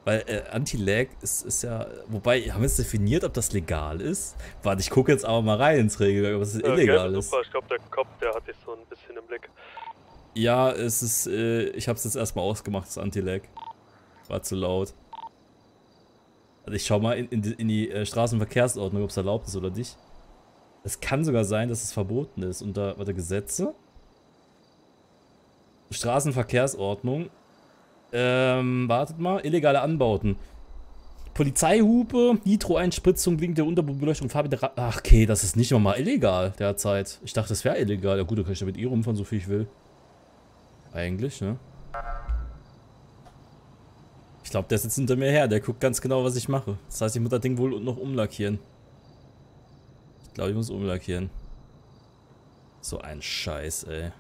Weil äh, Anti-Lag ist, ist ja. Wobei, haben wir es definiert, ob das legal ist? Warte, ich gucke jetzt aber mal rein ins Regelwerk, ob es Äh, illegal gelbe ist. Supra, ich glaube, der Kopf, der hat dich so ein bisschen im Blick. Ja, es ist. Äh, ich habe es jetzt erstmal ausgemacht, das Anti-Lag. War zu laut. Also ich schau mal in, in die, in die äh, Straßenverkehrsordnung, ob es erlaubt ist oder nicht. Es kann sogar sein, dass es verboten ist unter warte, Gesetze. Straßenverkehrsordnung. Ähm, wartet mal. Illegale Anbauten. Polizeihupe, Nitro-Einspritzung, Link der Unterbeleuchtung, Farbe der Ra Ach, okay, das ist nicht nochmal illegal derzeit. Ich dachte, das wäre illegal. Ja gut, dann kann ich damit eh rumfahren, so viel ich will. Eigentlich, ne? Ich glaube, der sitzt hinter mir her. Der guckt ganz genau, was ich mache. Das heißt, ich muss das Ding wohl noch umlackieren. Ich glaube, ich muss umlackieren. So ein Scheiß, ey.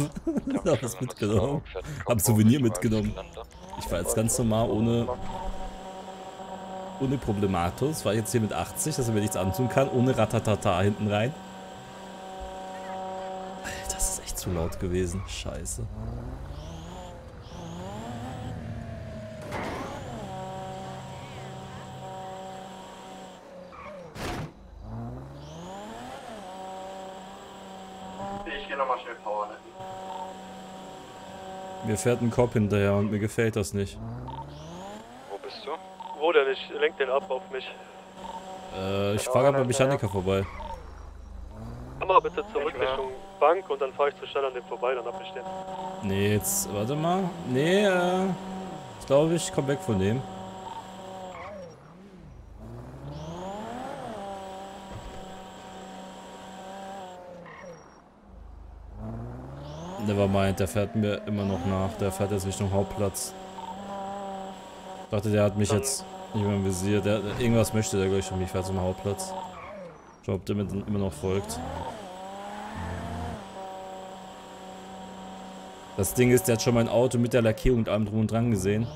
[laughs] Holla. Hab was mitgenommen. Hab Souvenir mitgenommen. Ich war jetzt ganz normal ohne ohne Problematus. War jetzt hier mit 80, dass er mir nichts antun kann, ohne Ratatata hinten rein. Alter, das ist echt zu laut gewesen. Scheiße. Ich gehe nochmal schnell Power netten. Mir fährt ein Kopf hinterher und mir gefällt das nicht. Wo bist du? Wo denn? Ich lenk den ab auf mich. Äh, ich fahre gerade beim Mechaniker vorbei. Komm mal bitte zurück Richtung Bank und dann fahre ich zu schnell an dem vorbei, dann hab ich den. Nee, jetzt, warte mal. Nee, äh, ich glaube, ich komm weg von dem. Nevermind, der fährt mir immer noch nach. Der fährt jetzt Richtung Hauptplatz. Ich dachte, der hat mich jetzt nicht mehr im Visier. Der, irgendwas möchte der gleich von mir. Ich fährt zum Hauptplatz. Schau, ob der mir dann immer noch folgt. Das Ding ist, der hat schon mein Auto mit der Lackierung und allem drum und dran gesehen.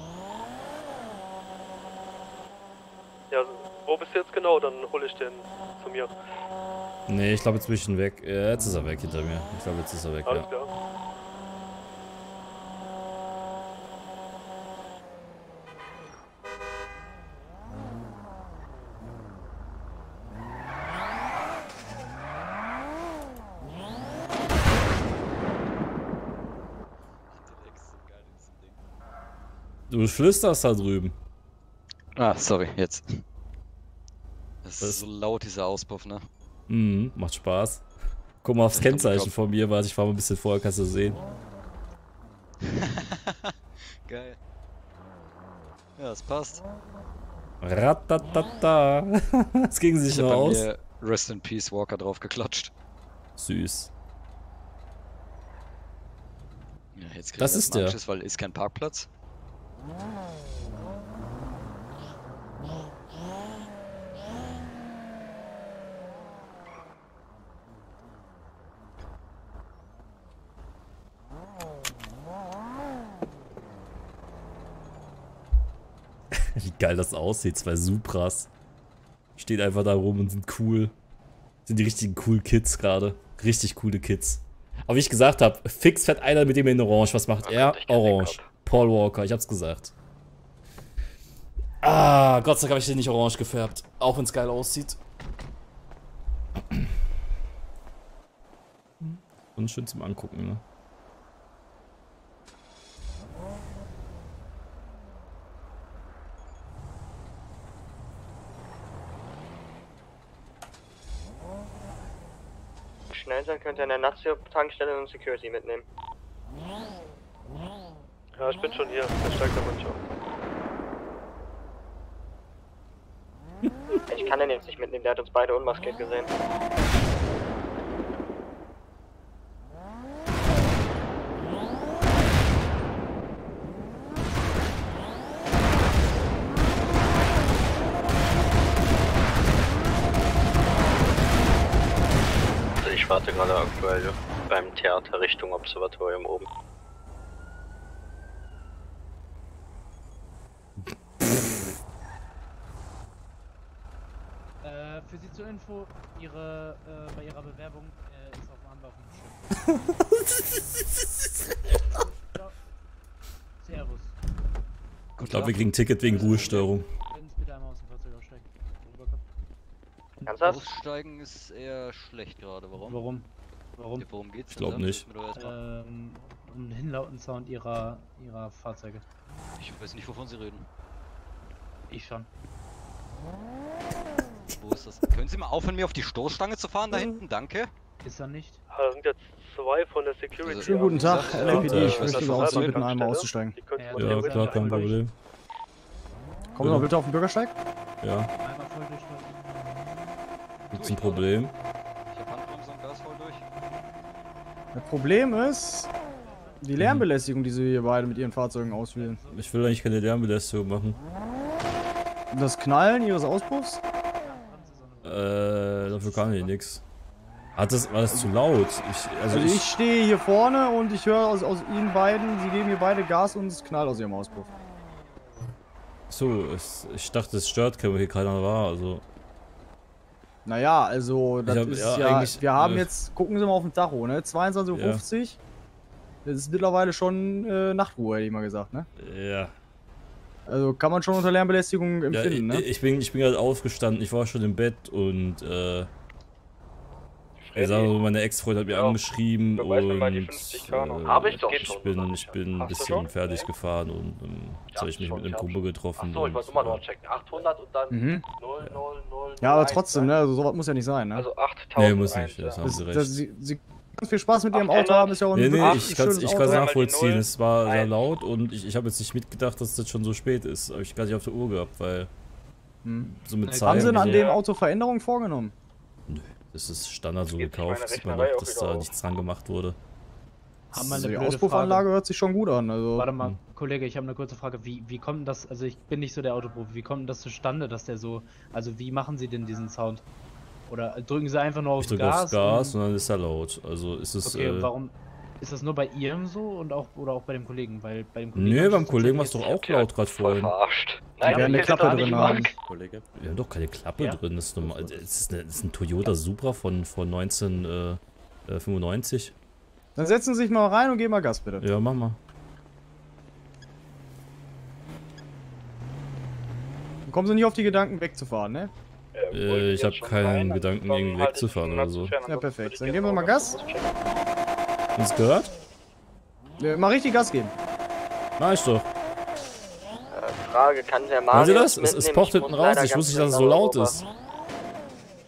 Ja, wo bist du jetzt genau? Dann hole ich den zu mir. Nee, ich glaube, jetzt bin ich ihn weg. Ja, jetzt ist er weg hinter mir. Ich glaube, jetzt ist er weg, Alles ja. klar. Du flüsterst da drüben. Ah, sorry, jetzt. Das ist so laut, dieser Auspuff, ne? Mhm, macht Spaß. Guck mal aufs Ich Kennzeichen von mir, warte, ich fahr mal ein bisschen vorher, kannst du sehen. [laughs] Geil. Ja, das passt. Ratatata. [laughs] Es ging sich Ich bei aus. mir Rest in Peace Walker drauf geklatscht. Süß. Ja, jetzt Das ist der. Anschiss, weil ist kein Parkplatz. Geil das aussieht, zwei Supras. Steht einfach da rum und sind cool. Sind die richtigen cool Kids gerade. Richtig coole Kids. Aber wie ich gesagt habe, fix fährt einer mit dem in Orange. Was macht er? Orange. Paul Walker, ich hab's gesagt. Ah, Gott sei Dank habe ich den nicht orange gefärbt. Auch wenn es geil aussieht. Und schön zum Angucken, ne? Sein könnt ihr an der Nazio-Tankstelle und Security mitnehmen. Ja, ich bin schon hier. Mensch auf. Ich kann den jetzt nicht mitnehmen, der hat uns beide unmaskiert gesehen. Aktuell beim Theater Richtung Observatorium oben. Äh, für Sie zur Info, Ihre, äh, bei Ihrer Bewerbung äh, ist auf dem Anlauf. [laughs] Servus. Ich glaube, wir kriegen ein Ticket wegen Ruhestörung. Können Sie bitte einmal aus dem Fahrzeug aussteigen? Rüberkommen. Ernsthaft? Aussteigen ist eher schlecht gerade. Warum? Warum? Warum? Ja, worum geht's Ich denn glaub da? nicht. Ähm, um den hinlauten Sound ihrer, ihrer Fahrzeuge. Ich weiß nicht, wovon Sie reden. Ich schon. Wo ist das? Können Sie mal aufhören, mir auf die Stoßstange zu fahren da hinten? Danke. Ist er nicht? Da sind jetzt zwei von der Security. Schönen guten Tag, LAPD. Ich möchte Sie auch Sie bitten, einmal Tankstelle. auszusteigen. Ja, klar, kein Problem. Kommen Sie mal bitte auf den Bürgersteig. Ja, gibt's ein Problem? Das Problem ist die Lärmbelästigung, die Sie hier beide mit Ihren Fahrzeugen auswählen. Ich will eigentlich keine Lärmbelästigung machen. Das Knallen Ihres Auspuffs? Äh, dafür kann ich nix. Hat das, war das zu laut? Ich, also, Also ich ich, stehe hier vorne und ich höre aus, aus Ihnen beiden, Sie geben hier beide Gas und es knallt aus Ihrem Auspuff. so, es, ich dachte, es stört, weil hier keiner war, also. Naja, also das hab- ist ja, ja, eigentlich, wir haben äh, jetzt, gucken Sie mal auf den Tacho, ne? 22.50 Uhr. Das ist mittlerweile schon äh, Nachtruhe, hätte ich mal gesagt, ne? Ja. Also kann man schon unter Lärmbelästigung Ja, empfinden, ich, ne? ich bin, ich bin gerade aufgestanden, ich war schon im Bett und, äh. Ich sage so, meine Ex-Freundin hat mir angeschrieben mal die und 50k noch. äh, Hab ich doch ich bin, ich bin ein bisschen schon? fertig gefahren und ähm, jetzt habe ich mich schon, mit einem Kumpel getroffen. Achso, ich wollte mal noch checken. 800 und dann Mhm. 0, 0, 0. Ja, aber trotzdem, ne? Also sowas muss ja nicht sein, ne? Also 8000. Nee, muss nicht, das haben sie das, recht. sie, sie ganz viel Spaß mit ihrem Auto haben, ist ja auch ein Nee, nee, ich kann es nachvollziehen. Es war sehr laut und ich, ich habe jetzt nicht mitgedacht, dass das schon so spät ist. Habe ich gar nicht auf der Uhr gehabt, weil Hm. so mit Haben Zeit. sie denn an dem Auto Veränderungen vorgenommen? Das ist Standard so gekauft. Sieht man doch, auch dass da auf. nichts dran gemacht wurde. Haben wir eine die Auspuffanlage hört sich schon gut an. Also. Warte mal, Kollege, ich habe eine kurze Frage. Wie, wie kommt das, also ich bin nicht so der Autoprofi, wie kommt denn das zustande, dass der so, also wie machen Sie denn diesen Sound? Oder drücken Sie einfach nur auf Ich drücke Gas? aufs Gas und- und dann ist er laut. Also ist es. Okay, äh, warum, ist das nur bei Ihrem so und auch, oder auch bei dem Kollegen? Weil bei dem Kollegen... Nee, beim Kollegen war es doch auch laut gerade vorhin. verarscht. Nein, Ja, eine ich Klappe drin haben. Kollege? Wir haben doch keine Klappe Ja? drin. Das ist, normal, das ist, eine, das ist ein Toyota Supra von, von 1995. Dann setzen Sie sich mal rein und geben mal Gas, bitte. Ja, mach mal. Dann kommen Sie nicht auf die Gedanken, wegzufahren, ne? Äh, ich habe keinen Gedanken, irgendwie wegzufahren oder so. Ja, perfekt. Dann geben wir mal Gas. Hast du gehört? Ja, Mal richtig Gas geben. Mach ich doch. Frage, kann der Hören Mario Sie das? Es, es pocht hinten raus. Ich wusste nicht, dass es so laut Europa. ist.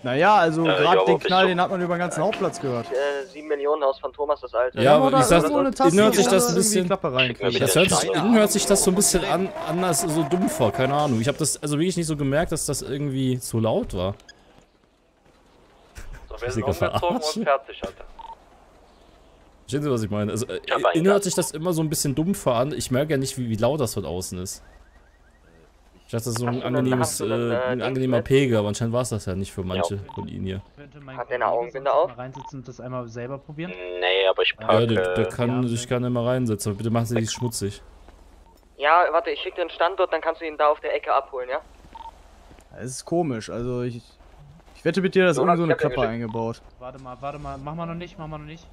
Naja, also Äh, gerade den Knall, den hat man über den ganzen Hauptplatz gehört. Äh, 7 Millionen Haus von Thomas, das alte. Ja, aber ich sag, innen hört sich das ein bisschen. Das hört sich, innen hört sich das so ein bisschen an, anders, so dumm vor. Keine Ahnung. Ich habe das also wirklich nicht so gemerkt, dass das irgendwie so laut war. So, wir sind umgezogen und fertig, Alter. Verstehen Sie, was ich meine? Also, äh, hab einen innen hört sich das immer so ein bisschen dumpfer an. Ich merke ja nicht, wie, wie laut das von außen ist. Ich dachte, das ist so ein angenehmes, denn, äh, äh, ein angenehmer? Pegel, aber anscheinend war es das ja nicht für manche von Ihnen hier. Hat der eine Augenbinde auf? Mal reinsitzen und das einmal selber probieren? Nee, aber ich Ja, packe. der, der kann sich gerne mal reinsetzen, aber bitte machen Sie nicht schmutzig. Ja, warte, ich schicke dir einen Standort, dann kannst du ihn da auf der Ecke abholen, ja? Es ist komisch, also ich. Ich wette mit dir, da ist irgend so eine ich Klappe geschickt. eingebaut. Warte mal, warte mal, mach mal noch nicht, mach mal noch nicht.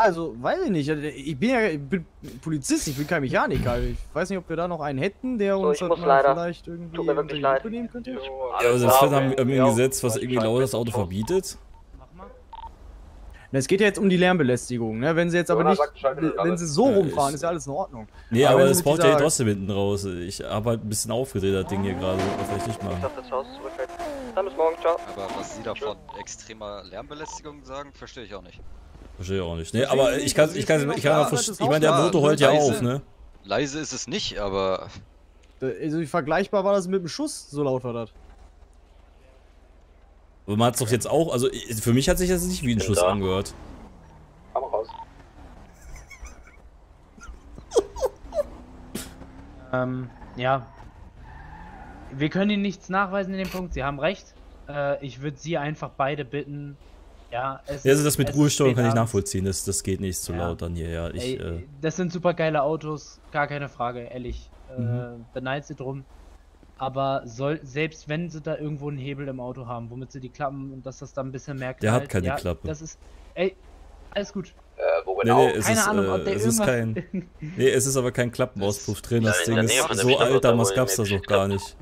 Also, weiß ich nicht. Ich bin ja ich bin Polizist, ich bin kein Mechaniker. Ich weiß nicht, ob wir da noch einen hätten, der So, uns ich mal leider. vielleicht irgendwie Tut mir unter wirklich die leid. Lupe nehmen könnte. Ja, aber selbst wenn haben wir irgendwie ja, ein Gesetz, was irgendwie laut das Auto es verbietet. Na, Es geht ja jetzt um die Lärmbelästigung, ne? Wenn sie jetzt aber nicht, wenn es sie so rumfahren, ich- ist ja alles in Ordnung. Nee, Aber aber, baut mit ja trotzdem hinten raus. Ich habe halt ein bisschen aufgedreht, das Ding hier gerade. Vielleicht nicht Ich machen. darf das Haus zurückhalten. Dann bis morgen, ciao. Aber was Sie da von extremer Lärmbelästigung sagen, verstehe ich auch nicht. Verstehe ich auch nicht. Nee, aber ich kann, ich kann, ich kann auch verstehen. Ich meine, der Motor heult ja leise- auf, ne? Leise ist es nicht, aber Also vergleichbar war das mit dem Schuss, so laut war das. Aber man hat doch jetzt auch, also für mich hat sich das nicht wie ein Schuss da. angehört. Komm raus. Ähm, ja. Wir können Ihnen nichts nachweisen in dem Punkt, Sie haben recht. Äh, ich würde Sie einfach beide bitten, ja, es Ja, also das mit es Ruhestörung kann ich nachvollziehen. Das, das geht nicht so Ja. laut dann hier, ja. Ich, Ey, äh, das sind super geile Autos, gar keine Frage, ehrlich. Äh, Mhm. beneid sie drum. Aber soll, selbst wenn sie da irgendwo einen Hebel im Auto haben, womit sie die Klappen und dass das dann ein bisschen merkt. Der hat keine ja, Klappe. Das ist. Ey, alles gut. Äh, wo nee, genau? nee, es Keine ist, Ahnung, ob äh, der es ist kein. Nee, es ist aber kein Klappenauspuff drin. Das in Ding ist so alt, da, damals gab's ihr das noch gar nicht.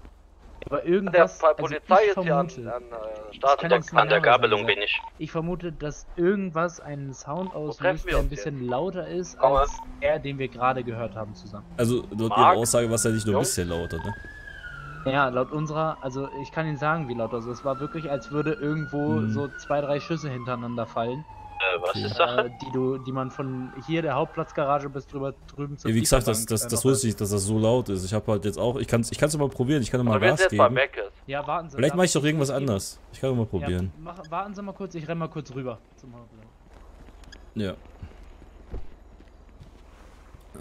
Aber Der irgendwas. Polizei also ist ich hier an, vermute, an äh, jetzt nicht An der Gabelung aber bin ich. Ich vermute, dass irgendwas einen Sound auslöst, der ein bisschen lauter ist Komm, als der, den wir gerade gehört haben zusammen. Also, laut ihrer Marc? Aussage war es ja nicht nur ein bisschen lauter, ne? Ja, laut unserer, also ich kann Ihnen sagen, wie laut das ist. Es war wirklich, als würde irgendwo Mhm. so zwei, drei Schüsse hintereinander fallen. Äh, was ist Äh, Sache? die du, die man von hier der Hauptplatzgarage bis drüber drüben zur Ja, wie gesagt, das, das, das wusste ich, dass das so laut ist. Ich habe halt jetzt auch, ich kann es ich kann's mal probieren, ich kann mal Gas jetzt mal geben. weg ist. Ja, warten Sie. Vielleicht mache ich doch irgendwas geben? anders. Ich kann doch mal probieren. Ja, mach, warten Sie mal kurz, ich renn mal kurz rüber. Zum Hauptplatz. Ja.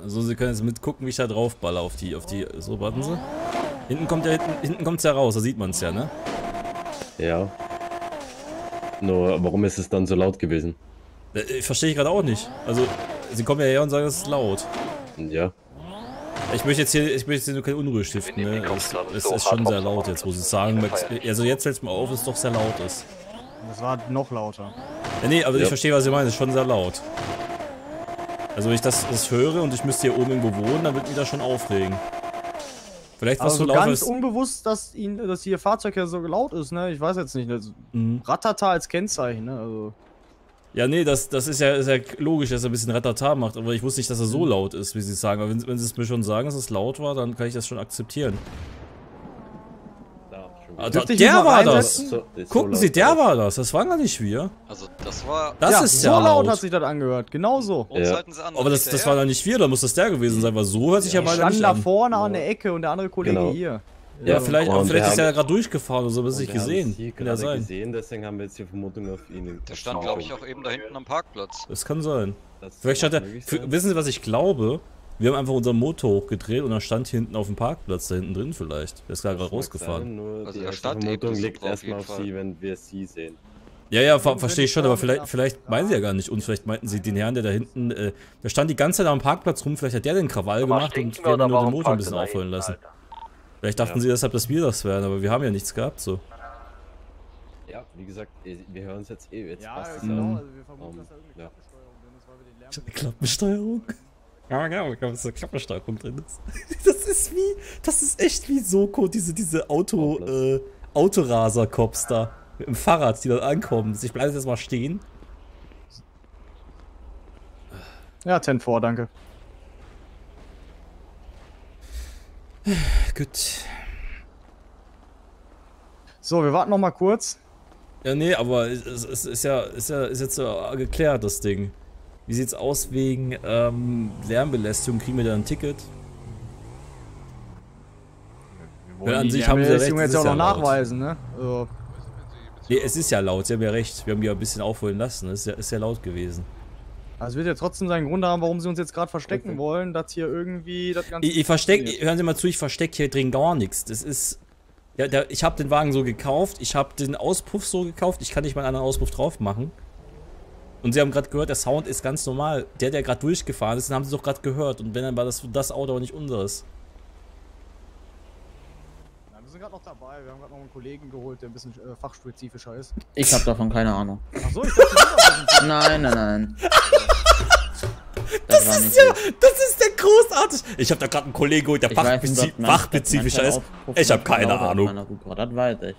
Also Sie können jetzt mitgucken, wie ich da drauf baller auf die, auf die. So, warten Sie. Hinten kommt ja hinten, hinten kommt's ja raus, da sieht man es ja, ne? Ja. Nur, warum ist es dann so laut gewesen? Äh, Verstehe ich gerade auch nicht. Also, Sie kommen ja her und sagen, es ist laut. Ja. Ich möchte jetzt hier, ich möchte jetzt hier nur keine Unruhe stiften, ne? Es, es ist schon sehr laut jetzt, wo Sie sagen, also jetzt fällt mir auf, dass es doch sehr laut ist. Das war noch lauter. Ja, nee, aber Ja. ich verstehe, was Sie meinen, es ist schon sehr laut. Also wenn ich das, das höre und ich müsste hier oben irgendwo wohnen, dann würde mich das schon aufregen. Vielleicht was also so laut ganz ist. unbewusst, dass ihn, dass hier Fahrzeug ja so laut ist, ne? Ich weiß jetzt nicht. Also, Mhm. Ratata als Kennzeichen, ne? Also. Ja, nee, das, das ist, ja, ist ja logisch, dass er ein bisschen Ratata macht, aber ich wusste nicht, dass er Mhm. so laut ist, wie sie es sagen. Aber wenn, wenn sie es mir schon sagen, dass es laut war, dann kann ich das schon akzeptieren. Ah, da, der war das! So- ist so Gucken Sie, laut der aus. war das, das waren gar nicht wir. Also das war. Das ja, ist so ja laut laut. hat sich das angehört. Genau so. Ja. halten sie an. Aber das, das war dann nicht wir, da muss das der gewesen sein, weil so hört sich ja, Ich mal stand nicht da an. vorne an der Ecke und der andere Kollege Genau. hier. Ja, vielleicht, aber Und vielleicht wir ist er ja gerade durchgefahren oder so, aber wir haben gesehen. Sie Kann ja gerade sein. gesehen, deswegen haben wir jetzt die Vermutung auf ihn. Der stand, glaube ich, auch eben da hinten am Parkplatz. Das kann sein. Das Vielleicht stand er. Für, wissen Sie, was ich glaube? Wir haben einfach unseren Motor hochgedreht und er stand hier hinten auf dem Parkplatz, da hinten drin vielleicht. Der ist gerade rausgefahren. sein, Nur Also die er erste stand eben Vermutung bis liegt auf erstmal auf Fall. Sie, wenn wir Sie sehen. Ja, ja, ver verstehe ich schon, aber vielleicht, vielleicht meinen sie ja gar nicht uns. Vielleicht meinten sie den Herrn, der da hinten. Äh, der stand die ganze Zeit am Parkplatz rum, vielleicht hat der den Krawall mal, gemacht und wir haben nur den Motor ein bisschen aufholen lassen. Alter? Vielleicht dachten Ja. sie deshalb, dass wir das wären, aber wir haben ja nichts gehabt, so. Ja, wie gesagt, eh, wir hören es jetzt eh. Jetzt Ja, passt es genau. Also wir vermuten, Ähm, dass da irgendeine ja. Klappensteuerung drin ist, weil wir den Lärm. Klappensteuerung? Ja, genau, ich glaube, dass da Klappensteuerung drin ist. [laughs] Das ist wie. Das ist echt wie Soko, diese, diese Auto, äh, Autoraser-Cops da. Mit dem Fahrrad, die dann ankommen. Ich bleibe jetzt mal stehen. Ja, 10 vor, danke. Gut. So, wir warten noch mal kurz. Ja, nee, aber es, es ist ja, ist ja, ist jetzt so geklärt, das Ding. Wie sieht's aus wegen ähm, Lärmbelästigung? Kriegen wir da ein Ticket? Ja, an die sich haben sie recht, Lärmbelästigung es jetzt ist auch noch ja laut. nachweisen, ne? Also, Nee, es ist ja laut, sie haben ja recht. Wir haben die ja ein bisschen aufholen lassen. Es ist ja, ist ja laut gewesen. Also es wird ja trotzdem seinen Grund haben, warum sie uns jetzt gerade verstecken wollen, dass hier irgendwie das Ganze. Ich, ich versteck, hören Sie mal zu, ich verstecke hier drin gar nichts. Das ist. Ja, der, ich habe den Wagen so gekauft, ich habe den Auspuff so gekauft, ich kann nicht mal einen anderen Auspuff drauf machen. Und Sie haben gerade gehört, der Sound ist ganz normal. Der, der gerade durchgefahren ist, den haben Sie doch gerade gehört. Und wenn, dann war das das Auto aber nicht unseres. Ja, gerade noch dabei. Wir haben gerade noch einen Kollegen geholt, der ein bisschen äh, fachspezifischer ist. Ich hab davon keine Ahnung. Achso, ich dachte, dem Nein, nein, nein. Das war ist ja, das ist der großartig. Ich habe da gerade einen Kollegen geholt, der nicht, fachspezifischer ist. Ich habe keine auf Ahnung. Das weiß ich.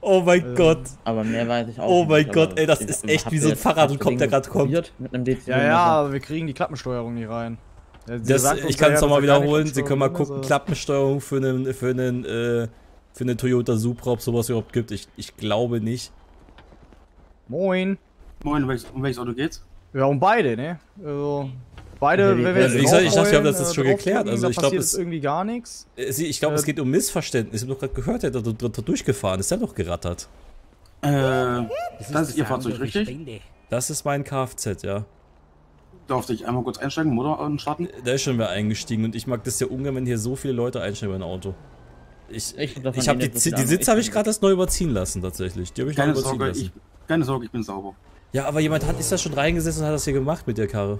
Oh mein Gott. Aber mehr weiß ich auch Oh mein nicht, Gott, ey, das ist echt wie so ein Fahrrad und kommt, der gerade kommt. Mit einem Dezibel Ja, ja, aber wir kriegen die Klappensteuerung nicht rein. Ja, Das, ich kann es ja, nochmal wiederholen. Sie können mal gucken, ist, Klappensteuerung für einen, für einen, äh, für eine Toyota Supra, ob sowas überhaupt gibt. Ich, ich glaube nicht. Moin. Moin, um welches, um welches Auto geht's? Ja, um beide, ne? Also, beide, wenn wir Also jetzt wie gesagt, ich dachte, wir haben das äh, schon geklärt. Also ich glaube, es, jetzt irgendwie gar nichts. äh, ich glaube, es Äh, geht um Missverständnis. Ich habe doch gerade gehört, der hat da, durchgefahren. Ist der doch gerattert? Äh, das ist Ihr Fahrzeug, richtig? Das ist mein Kfz, ja. Darf ich einmal kurz einsteigen, Motor anstarten? Da ist schon wer eingestiegen und ich mag das ja ungern, wenn hier so viele Leute einsteigen in ein Auto. Ich, Ich ich, habe eh die, die Sitze habe ich gerade erst neu überziehen lassen, tatsächlich. Die habe ich Keine neu überziehen Sorge, lassen. ich, keine Sorge, ich bin sauber. Ja, aber jemand hat, ist da schon reingesessen und hat das hier gemacht mit der Karre.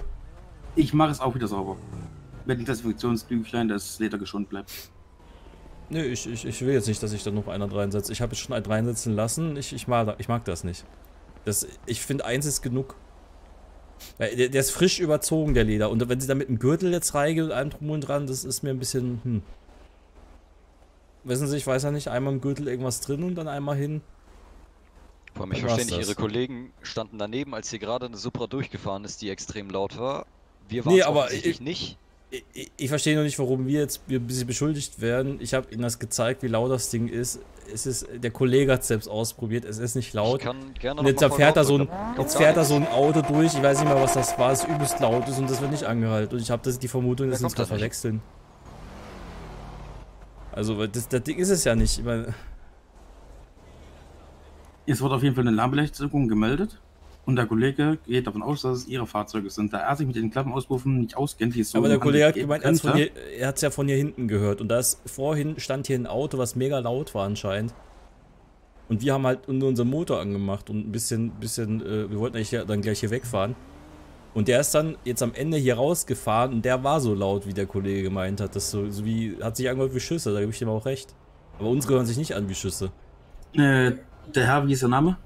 Ich mache es auch wieder sauber. Wenn die Desinfektionsbüchlein das Leder geschont bleibt. Nö, ich, ich, ich will jetzt nicht, dass ich da noch einer reinsetze. Ich habe jetzt schon einen reinsetzen lassen. Ich, ich, mag, ich mag das nicht. Das, ich finde, eins ist genug. Der, der ist frisch überzogen, der Leder. Und wenn sie da mit dem Gürtel jetzt reingehen und allem drum und dran, das ist mir ein bisschen, hm. Wissen Sie, ich weiß ja nicht, einmal im Gürtel irgendwas drin und dann einmal hin. Vor allem, ich verstehe nicht, ihre Kollegen standen daneben, als hier gerade eine Supra durchgefahren ist, die extrem laut war. Wir waren Nee, aber ich- nicht. Ich, ich, ich verstehe noch nicht, warum wir jetzt wir ein bisschen beschuldigt werden. Ich habe Ihnen das gezeigt, wie laut das Ding ist. Es ist der Kollege hat es selbst ausprobiert. Es ist nicht laut. Ich kann gerne und jetzt fährt da so ein jetzt fährt da so ein Auto durch. Ich weiß nicht mal, was das war. Es ist übelst laut ist und das wird nicht angehalten. Und ich habe das die Vermutung, dass sie uns da das nicht? Also das, das Ding ist es ja nicht. Ich meine, Es wurde auf jeden Fall eine Lärmbelästigung gemeldet. Und der Kollege geht davon aus, dass es ihre Fahrzeuge sind. Da er sich mit den Klappenauspuffen nicht auskennt, wie es so aber der Kollege hat gemeint, er hier, er hat es ja von hier hinten gehört. Und da ist vorhin stand hier ein Auto, was mega laut war anscheinend. Und wir haben halt nur unseren Motor angemacht und ein bisschen, bisschen, äh, wir wollten eigentlich ja dann gleich hier wegfahren. Und der ist dann jetzt am Ende hier rausgefahren und der war so laut, wie der Kollege gemeint hat. Das so, so wie, hat sich angehört wie Schüsse, da gebe ich dem auch recht. Aber unsere hören sich nicht an wie Schüsse. Äh, der Herr, wie ist der Name?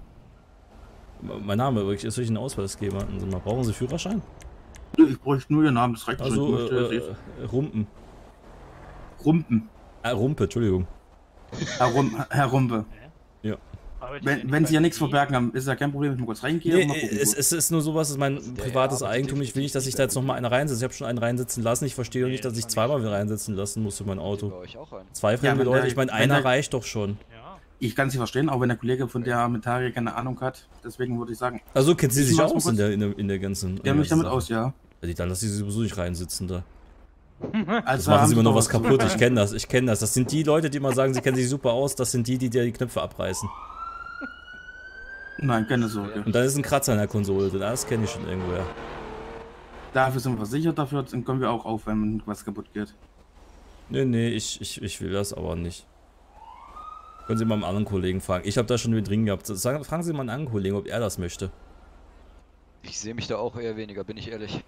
Mein Name, wirklich, soll ich einen Ausweis geben? Warten Sie mal, brauchen Sie Führerschein? Ich bräuchte nur Ihren Namen, das reicht schon. Also, möchte- äh, äh, Rumpen. Grumpen. Ah, Rumpe, Entschuldigung. Herr Rumpe. Ja. Wenn, wenn Sie ja nichts verbergen haben, ist ja kein Problem, ich mal kurz reingehen Nee, und mal gucken. es, es ist nur sowas, es ist mein privates Eigentum. Ich will nicht, dass ich da jetzt nochmal einen reinsetze. Ich habe schon einen reinsetzen lassen. Ich verstehe doch nicht, dass ich zweimal wieder reinsetzen lassen muss in mein Auto. Zwei fremde wenn Leute, ich meine, wenn einer reicht doch schon. Ich kann Sie verstehen, auch wenn der Kollege von der Metarie keine Ahnung hat. Deswegen würde ich sagen. Also kennt sie ich sich aus in der, in, der, in der ganzen. Ja, mich damit aus, ja. ja. Dann lasse ich sie sowieso nicht reinsitzen da. [laughs] Das Also machen sie immer nur doch was kaputt. Ich kenne das, ich kenne das. Das sind die Leute, die immer sagen, sie kennen sich super aus. Das sind die, die dir die Knöpfe abreißen. Nein, keine Sorge. Und dann ist ein Kratzer in der Konsole. Das kenne ich schon irgendwoher. Dafür sind wir versichert, dafür kommen wir auch auf, wenn was kaputt geht. Nee, nee, ich, ich, ich will das aber nicht. Können Sie mal einen anderen Kollegen fragen. Ich habe da schon mit drin gehabt. Sagen, fragen Sie mal einen anderen Kollegen, ob er das möchte. Ich sehe mich da auch eher weniger, bin ich ehrlich.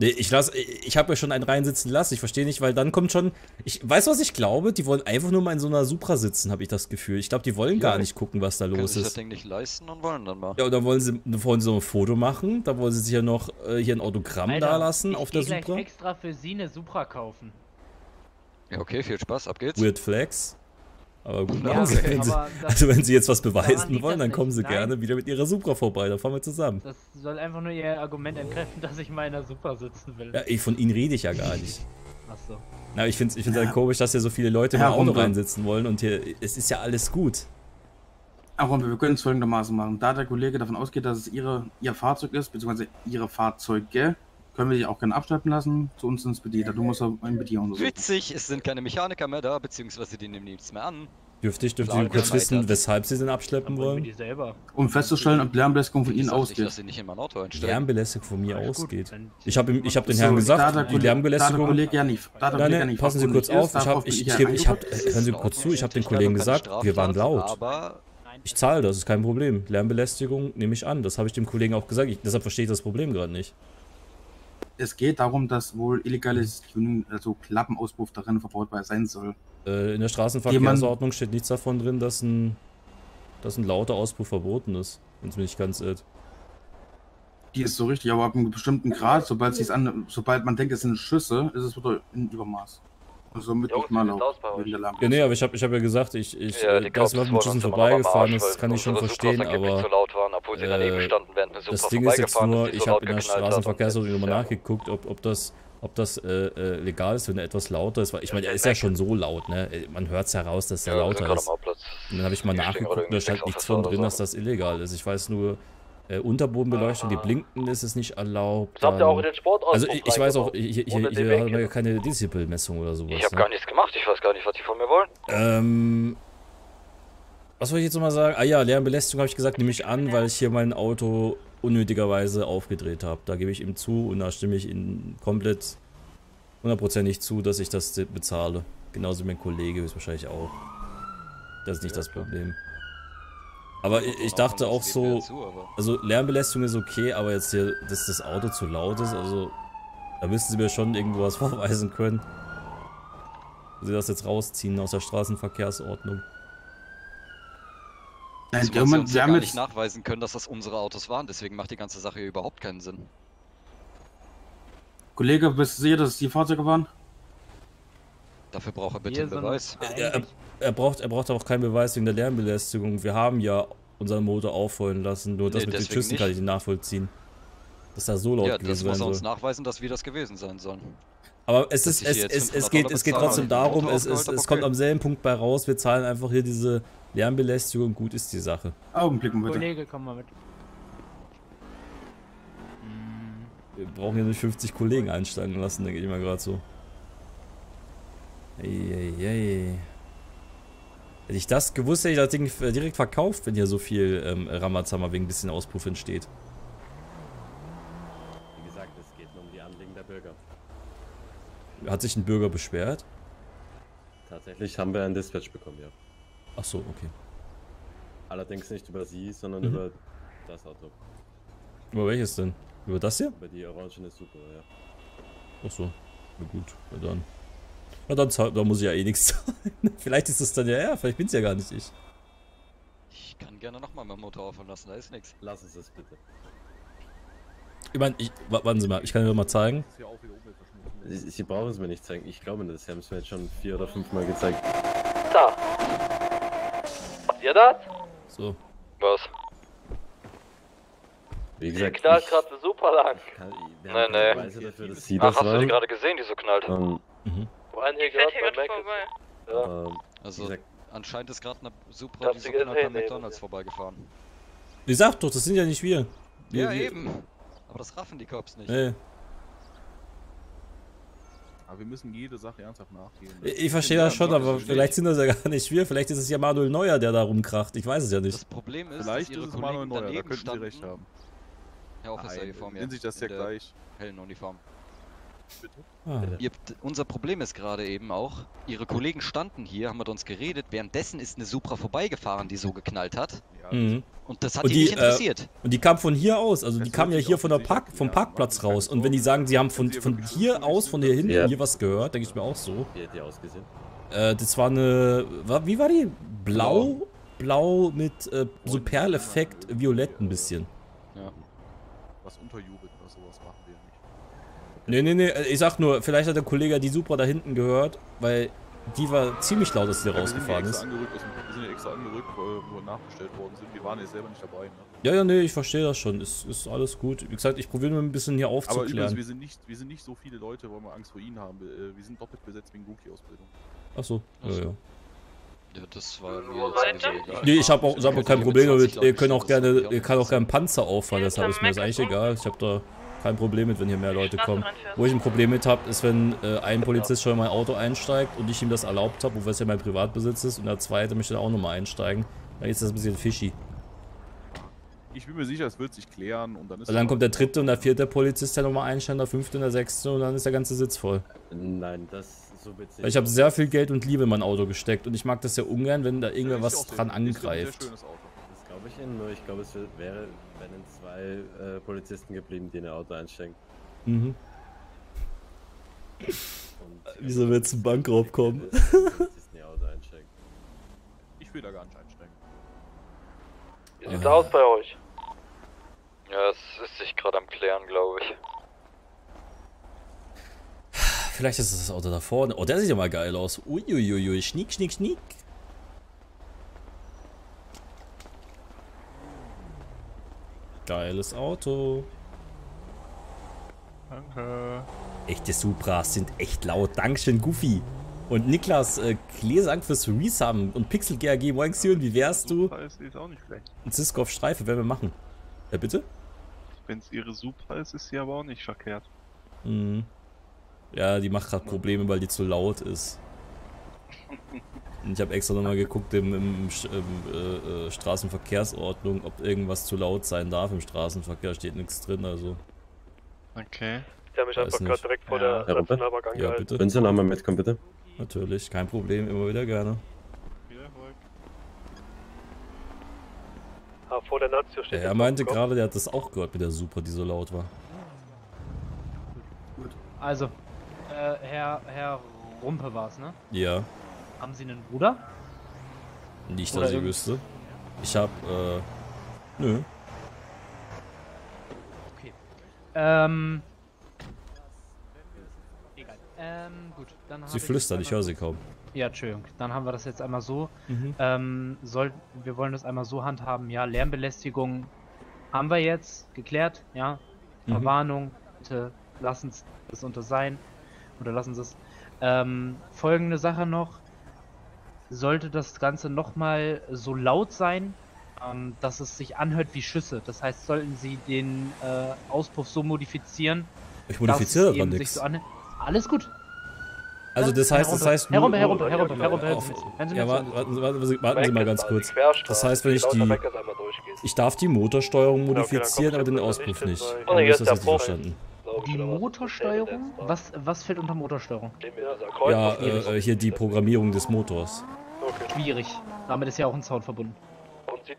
Nee, ich lass, ich habe ja schon einen reinsitzen lassen. Ich verstehe nicht, weil dann kommt schon. Ich weiß, was ich glaube. Die wollen einfach nur mal in so einer Supra sitzen, habe ich das Gefühl. Ich glaube, die wollen gar nicht gucken, was da los sich das ist. Ding nicht leisten und wollen dann mal. Ja, und dann wollen sie, dann wollen sie so ein Foto machen. Da wollen sie sich ja noch äh, hier ein Autogramm da lassen ich auf der Supra. extra für sie eine Supra kaufen. Ja, okay, viel Spaß, ab geht's. Weird Flex. Aber gut, Ja, okay. wenn sie, aber also wenn sie jetzt was beweisen wollen, dann kommen sie nicht. Nein. gerne wieder mit ihrer Supra vorbei. Dann fahren wir zusammen. Das soll einfach nur ihr Argument entkräften, dass ich mal in der Supra sitzen will. Ja, ey, von ihnen rede ich ja gar nicht. Achso. Na, ich finde es ich find's halt komisch, dass hier so viele Leute in Herr mein Auto reinsitzen wollen und hier, es ist ja alles gut. Aber wir können es folgendermaßen machen. Da der Kollege davon ausgeht, dass es ihre, ihr Fahrzeug ist, beziehungsweise ihre Fahrzeuge, können wir die auch gerne abschleppen lassen zu uns ins Bediener. Du musst ein Bediener untersuchen. Witzig, es sind keine Mechaniker mehr da, beziehungsweise die nehmen nichts mehr an. Dürfte ich, dürfte ich kurz wissen, weshalb sie den abschleppen wollen? Die selber. Um festzustellen, ob Lärmbelästigung von ihnen ausgeht. Ich lasse sie nicht in mein Auto einstellen. Lärmbelästigung von mir gut, ausgeht. Ich habe ich hab den So, Herrn da gesagt, der die da Lärmbelästigung. Kollege ja nicht- da nein, ja nein, nicht passen Sie kurz auf. Ich bin ich, ich ich, ja eingegangen. hören Sie kurz zu. Ich habe den Kollegen gesagt, wir waren laut. Aber Ich zahle das, ist kein Problem. Lärmbelästigung nehme ich an. Das habe ich dem Kollegen auch gesagt. Ich, deshalb verstehe ich das Problem gerade nicht. Es geht darum, dass wohl illegales Tuning, also Klappenauspuff darin verbaut sein soll. Äh, in der Straßenverkehrsordnung steht nichts davon drin, dass ein, dass ein lauter Auspuff verboten ist. Wenn es mich nicht ganz irrt. Die ist so richtig, aber ab einem bestimmten Grad, sobald, an, sobald man denkt, es sind Schüsse, ist es wieder in Übermaß. Laut. Wegen der Lärm. Ja, nee, aber ich habe ich hab ja gesagt, ich, ich Ja, äh, die da ist Cops überhaupt ein wollen Schüssen vorbeigefahren, das kann ich schon verstehen, aber eine das Ding ist jetzt nur, ich habe in der Straßenverkehrsordnung nochmal nachgeguckt, ob, ob das, ob das äh, äh, legal ist, wenn er etwas lauter ist, weil ich meine, er ist ja schon so laut, ne? Man hört es heraus, dass er Ja, lauter ist. Und dann habe ich mal nachgeguckt, da stand nichts von drin, so. dass das illegal ist. Ich weiß nur, äh, Unterbodenbeleuchtung, die blinken, ist es nicht erlaubt. Das habt ihr auch in den Sportauspuff Also ich, ich weiß auch, hier, hier, hier haben wir ja keine Dezibelmessung oder sowas. Ich habe ne? gar nichts gemacht, ich weiß gar nicht, was die von mir wollen. Ähm. Was wollte ich jetzt nochmal sagen? Ah ja, Lärmbelästigung habe ich gesagt, nehme ich an, weil ich hier mein Auto unnötigerweise aufgedreht habe. Da gebe ich ihm zu und da stimme ich ihm komplett hundertprozentig zu, dass ich das bezahle. Genauso wie mein Kollege ist wahrscheinlich auch. Das ist nicht das Problem. Aber ich, ich dachte auch so, also Lärmbelästigung ist okay, aber jetzt hier, dass das Auto zu laut ist, also da müssten sie mir schon irgendwo was [laughs] vorweisen können. Sie das jetzt rausziehen aus der Straßenverkehrsordnung. Uns wir ja haben gar jetzt- nicht nachweisen können, dass das unsere Autos waren, deswegen macht die ganze Sache hier überhaupt keinen Sinn. Kollege, bist du sicher, dass es die Fahrzeuge waren? Dafür braucht er bitte einen Beweis. Er, er, braucht, er braucht auch keinen Beweis wegen der Lärmbelästigung. Wir haben ja unseren Motor aufholen lassen, nur das Nee, mit den Schüssen kann ich nicht. nicht nachvollziehen. Dass da so laut Ja, das gewesen muss sein er uns soll. nachweisen, dass wir das gewesen sein sollen. Aber es, Dass ist, es, es, es, 500 geht, es geht trotzdem darum, es, es, es kommt okay. am selben Punkt bei raus, wir zahlen einfach hier diese Lärmbelästigung, gut ist die Sache. Augenblick mal bitte. Kollege, komm mal mit. Wir brauchen hier nicht 50 Kollegen einsteigen lassen, denke ich mal gerade so. Eieiei. Hätte ich das gewusst, hätte ich das Ding äh, direkt verkauft, wenn hier so viel ähm, Ramazammer wegen ein bisschen Auspuff entsteht. Wie gesagt, es geht nur um die Anliegen der Bürger. Hat sich ein Bürger beschwert? Tatsächlich haben wir einen Dispatch bekommen, ja. Ach so, okay. Allerdings nicht über Sie, sondern Mhm. über das Auto. Über welches denn? Über das hier? Über die orangene Super, ja. Ach so. Na gut, na dann. Na dann, da muss ich ja eh nichts [laughs] zahlen. vielleicht ist es dann ja er, vielleicht bin's ja gar nicht ich. Ich kann gerne nochmal mein Motor aufhören lassen, da ist nichts. Lassen Sie es bitte. Ich meine, ich, wa- warten Sie mal, ich kann Ihnen doch mal zeigen. Sie, Sie brauchen es mir nicht zeigen. Ich glaube, das haben es mir jetzt schon vier oder fünf Mal gezeigt. Da. Habt ihr das? So. Was? Wie gesagt, knallt ich- gerade super lang. dafür, dass Sie Ach, das hast du die gerade gesehen, die so knallt? Ähm, Wo einen hier hier bei gerade Mac. Ja. ähm, Also, anscheinend ist gerade eine Supra, die gesehen? bei Nee, McDonalds vorbeigefahren. Wie sagt doch, das sind ja nicht wir. wir Ja, wir, eben. Aber das raffen die Cops nicht. Nee. Aber wir müssen jede Sache ernsthaft nachgehen. Ich, ich verstehe das schon, aber vielleicht sind das ja gar nicht wir. Vielleicht ist es ja Manuel Neuer, der da rumkracht. Ich weiß es ja nicht. Das Problem ist, Vielleicht dass ihre ist es Manuel Kollegen Neuer, da daneben könnten Sie standen. recht haben. Herr Officer Nein, hier vor mir. sehen sich das in ja gleich. Hellen Uniform. Ah. Ihr, unser Problem ist gerade eben auch, ihre Kollegen standen hier, haben mit uns geredet, währenddessen ist eine Supra vorbeigefahren, die so geknallt hat. Mhm. Und das hat Und die, nicht interessiert. Äh, und die kam von hier aus, also die kam ja hier von der Park, vom Parkplatz raus. Und wenn die sagen, sie haben von, von hier aus, von hier hinten Ja. hier was gehört, denke ich mir auch so. wie hat die ausgesehen? Äh, das war eine, war, wie war die? Blau? Blau mit äh, so Perleffekt, violett ein bisschen. Ja. Was unterjubelt oder sowas machen wir nicht. Nee, nee, nee, ich sag nur, vielleicht hat der Kollege die Supra da hinten gehört, weil die war ziemlich laut, als die da Ja, wir sind ja rausgefahren extra ist. Angerückt, dem- wir sind ja extra angerückt, weil wo nachgestellt worden sind. Wir waren jetzt selber nicht dabei. Ne? Ja, ja, nee, ich verstehe das schon. Ist, ist alles gut. Wie gesagt, ich probiere nur ein bisschen hier Aber übrigens, aufzuklären. wir sind, nicht, wir sind nicht so viele Leute, weil wir Angst vor ihnen haben. Wir, äh, sind doppelt besetzt wegen Rookie-Ausbildung. Achso, ja, ja. Ja, das war mir. Nee, ich habe auch, ich hab auch kein Problem 20, damit. Ihr könnt auch gerne, ihr kann auch gerne Panzer auffahren, deshalb ist mir das eigentlich egal. Ich habe da kein Problem mit, wenn hier mehr Leute kommen. Wo ich ein Problem mit habe, ist, wenn äh, ein Polizist schon in mein Auto einsteigt und ich ihm das erlaubt habe, wobei es ja mein Privatbesitz ist, und der zweite möchte dann auch nochmal einsteigen. Dann ist das ein bisschen fishy. Ich bin mir sicher, es wird sich klären und dann ist Weil dann kommt der dritte und der vierte Polizist, der nochmal einsteigen, der fünfte und der sechste und dann ist der ganze Sitz voll. Nein, das so witzig. Weil ich habe sehr viel Geld und Liebe in mein Auto gesteckt und ich mag das ja ungern, wenn da irgendwer ist was dran ist ja ein sehr angreift. schönes Auto. Das glaube ich Ihnen, nur ich glaube, es wär- wäre, wenn in zwei äh, Polizisten geblieben, die in ihr Auto einsteigen. Mhm. Und Wieso wird zum Bankraub kommen? Ich will da gar nicht einsteigen. Wie sieht's aus bei euch? Ja, es ist sich gerade am Klären, glaube ich. Vielleicht ist es das Auto da vorne. Oh, der sieht ja mal geil aus. Uiuiui, schnick, schnick, schnick. Geiles Auto. Danke. Echte Supras sind echt laut. Dankeschön, Goofy. Und Niklas, äh, Klesank fürs Resum und Pixel GAG Moinxion, wie wärst du? Supra ist, ist auch nicht schlecht. Ein Cisco auf Streife, werden wir machen. Ja, bitte? Wenn es ihre Supra ist, ist sie aber auch nicht verkehrt. Mhm. Ja, die macht gerade Probleme, weil die zu laut ist. [laughs] Und ich habe extra nochmal geguckt im, im, im äh, äh, Straßenverkehrsordnung, ob irgendwas zu laut sein darf im Straßenverkehr. Steht nichts drin, also. Okay. Die haben mich Weiß einfach gerade direkt vor Ja. der Herr Ruppe? Nationalbank Ja, angehalten. bitte. Können Sie nochmal mitkommen, bitte? Natürlich, kein Problem, immer wieder gerne. Ah, vor der Nazio steht Herr jetzt meinte gerade, der hat das auch gehört mit der Super, die so laut war. Also, äh, Herr, Herr Rumpe war's, ne? Ja, Haben Sie einen Bruder? nicht, Oder dass ich wüsste. Ich hab, äh, nö. Okay. Ähm. Egal. Ähm, gut. Dann Sie habe ich flüstert, ich einmal- höre sie kaum. Ja, Entschuldigung. Dann haben wir das jetzt einmal so. Mhm. Ähm, soll, wir wollen das einmal so handhaben. Ja, Lärmbelästigung haben wir jetzt geklärt. Ja, Mhm. Verwarnung. Bitte lassen Sie es unter sein. Oder lassen Sie es. Ähm, folgende Sache noch. Sollte das Ganze nochmal so laut sein, ähm, dass es sich anhört wie Schüsse. Das heißt, sollten Sie den äh, Auspuff so modifizieren. Ich modifiziere nix. sich so anhört. Alles gut. Also das heißt, das heißt Herr nur... Hören Sie mir- hören Sie Ja, warten, warten, warten, Sie- warten Sie mal ganz kurz. Das heißt, wenn ich die. Ich darf die Motorsteuerung modifizieren, aber den Auspuff nicht Oh, das ist der richtig verstanden? Die Motorsteuerung? Was, was fällt unter Motorsteuerung? Ja, äh, äh, hier die Programmierung des Motors. Schwierig. Damit ist ja auch ein Sound verbunden.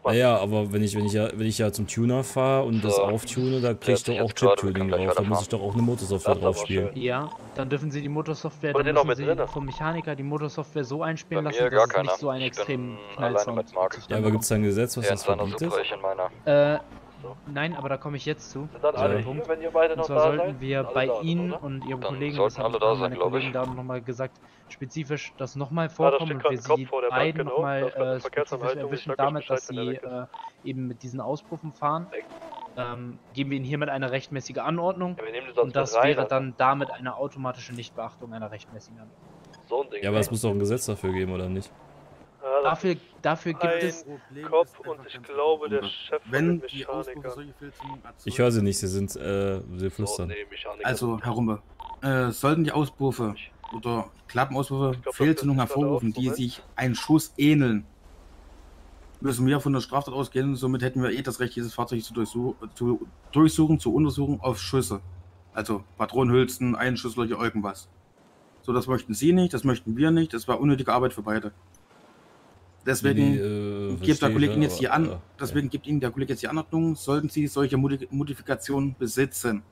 Naja, aber wenn ich, wenn ich ja, wenn ich ja zum Tuner fahre und das So. auftune, da krieg ich doch auch Chip-Tuning drauf. Da muss ich doch auch eine Motorsoftware drauf spielen. Ja, dann dürfen Sie die Motorsoftware, dann müssen Sie vom Mechaniker die Motorsoftware so einspielen lassen, dass gar es nicht keiner. so einen extremen Knallsound. Ja, aber gibt's da ein Gesetz, was in das verbietet? Supra, ich in meiner. Äh, doch. Nein, aber da komme ich jetzt zu. Sind dann alle hier, Punkt. wenn ihr beide und noch zwar da sollten seid? wir Alle bei da sind, Ihnen oder? und Ihrem Dann Kollegen, sollten das haben alle da sein. Kollegen da nochmal gesagt, spezifisch das nochmal vorkommen steht und wir sie vor der Bank, beiden genau. nochmal eine äh, spezifisch erwischen damit, dass sie äh, eben mit diesen Auspuffen fahren. Ähm, geben wir Ihnen hiermit eine rechtmäßige Anordnung Ja, wir und das rein, wäre dann damit eine automatische Nichtbeachtung einer rechtmäßigen Anordnung. So ein Ding. Ja, aber es muss doch ein Gesetz dafür geben, oder nicht? Ja, Dafür, dafür gibt es Kopf und ich glaube, der Chef von Wenn den die Mechanikern. solche erzeugen, Ich höre sie nicht, sie sind, äh, sie flüstern. Also, Herr Rumpe, äh, sollten die Auspuffe oder Klappenauswürfe gerade hervorrufen, die sich einen Schuss ähneln, müssen wir von der Straftat ausgehen. Somit hätten wir eh das Recht, dieses Fahrzeug zu, durchsuch zu durchsuchen, zu untersuchen auf Schüsse. Also Patronenhülsen, Einschusslöcher, irgendwas. So, das möchten Sie nicht, das möchten wir nicht. Das war unnötige Arbeit für beide. Deswegen Nee, äh, gibt der Kollege jetzt die an, aber- deswegen gibt Ihnen der Kollege jetzt die Anordnung, sollten Sie solche Modi Modifikationen besitzen,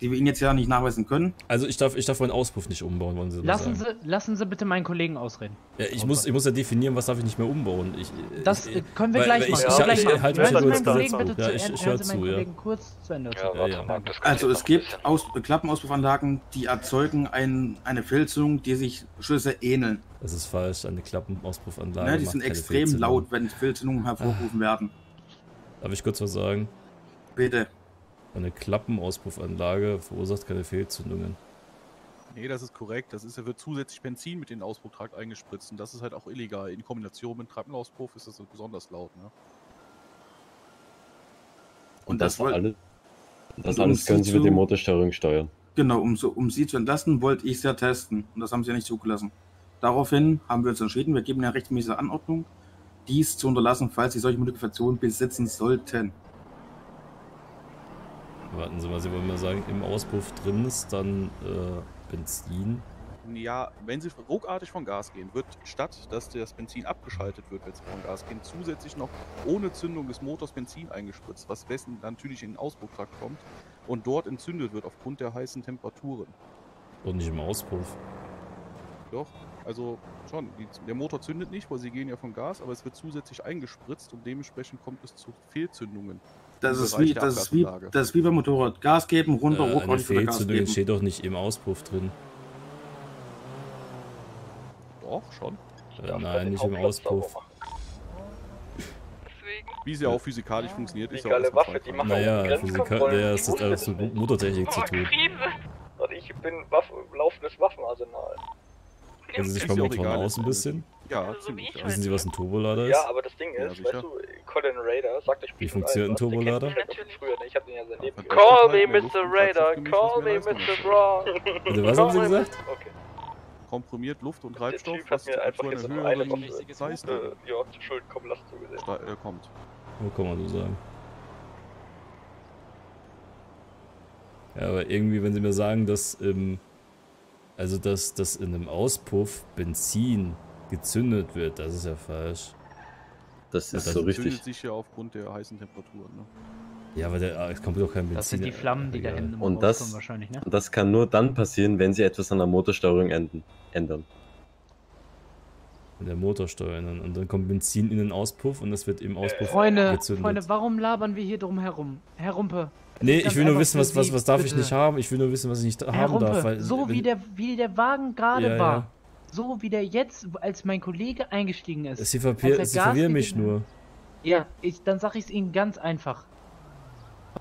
die wir Ihnen jetzt ja nicht nachweisen können. Also ich darf, ich darf meinen Auspuff nicht umbauen, wollen Sie das Lassen sagen? Sie, lassen Sie bitte meinen Kollegen ausreden. Ja, ich muss, ich muss ja definieren, was darf ich nicht mehr umbauen. Ich, Das ich, äh, können wir gleich machen. Ich, wir ich, ich, halt mich meinen Kollegen bitte zu. Ja, Ende. ich, ich höre zu, meinen ja. Kollegen kurz zu Ende. Ja, Also es gibt Aus Klappenauspuffanlagen, die erzeugen ein, eine Fehlzündung, die sich Schüsse ähneln. Das ist falsch, eine Klappenauspuffanlage. Ne, die sind extrem Fehlzündung. laut, wenn Fehlzündungen hervorgerufen werden. Darf ich kurz was sagen? Bitte. Eine Klappenauspuffanlage verursacht keine Fehlzündungen. Nee, das ist korrekt. Das ist, da wird zusätzlich Benzin mit in den Auspufftrakt eingespritzt und das ist halt auch illegal. In Kombination mit Treppenauspuff ist das so besonders laut. Ne? Und das, woll- alles, das und um alles können sie Sie mit der Motorsteuerung steuern. Genau, um, so, um sie zu entlasten, wollte ich es ja testen. Und das haben sie ja nicht zugelassen. Daraufhin haben wir uns entschieden, wir geben eine rechtmäßige Anordnung, dies zu unterlassen, falls sie solche Modifikationen besitzen sollten. Warten Sie mal, Sie wollen mir sagen, im Auspuff drin ist dann äh, Benzin. Ja, wenn Sie ruckartig von Gas gehen, wird statt, dass das Benzin abgeschaltet wird, wenn Sie von Gas gehen, zusätzlich noch ohne Zündung des Motors Benzin eingespritzt, was dessen natürlich in den Auspufftrakt kommt und dort entzündet wird aufgrund der heißen Temperaturen. Und nicht im Auspuff. Doch, also schon. Die, der Motor zündet nicht, weil sie gehen ja von Gas, aber es wird zusätzlich eingespritzt und dementsprechend kommt es zu Fehlzündungen. Das ist, wie, das, ist wie, das ist wie beim Motorrad. Gas geben, runter, Äh, Gas Fehlzündung geben. steht doch nicht im Auspuff drin. Doch, schon. Äh, nein, nicht im Auspuff. Wie sie auch physikalisch funktioniert, ist ja auch Waffe, die machen Naja, Grenzkontrollen. ja, es hat alles mit nicht. Motortechnik zu tun. Und ich bin Waffen, laufendes Waffenarsenal. Kennen Sie sich beim ja egal, aus ein bisschen? Ja, ziemlich. ja. Wissen Sie, was ein Turbolader ist? Ja, aber das Ding Ja, ist, sicher. weißt du, Colin Raider sagt euch Wie funktioniert ein Turbolader? Früher, ne? Ich hab den ja sein Leben Call me, Mr. Raider, call me Mr. Braun. Bitte, was haben Sie gesagt? Okay. Komprimiert Luft und Treibstoff, was mir zu einfach einer jetzt so höheren Leistung ja, zu Schulden kommen lassen, so gesehen. kommt. Wo kann man so sagen? Ja, aber irgendwie, wenn Sie mir sagen, dass im, also dass, dass in einem Auspuff Benzin gezündet wird, das ist ja falsch. Das Ja, ist das so richtig. sich ja aufgrund der heißen Temperaturen. Ne? Ja, aber der, ah, es kommt doch kein Benzin. Das sind die Flammen, die da egal. hinten Und das, wahrscheinlich, ne? und das kann nur dann passieren, wenn Sie etwas an der Motorsteuerung enden, ändern. Mit der Motorsteuer. Und dann, und dann kommt Benzin in den Auspuff und das wird im Auspuff Freunde, gezündet. Freunde, warum labern wir hier drum herum? Herr Rumpe. Nee, ich will nur wissen, was, was, was darf ich bitte. nicht haben. Ich will nur wissen, was ich nicht Herr haben Rumpe, darf. Weil, so wenn- wie der, wie der Wagen gerade Ja, war, ja. so wie der jetzt, als mein Kollege eingestiegen ist. Sie, als verwir er Sie verwirren mich nur. Ja, ich, dann sag ich es Ihnen ganz einfach.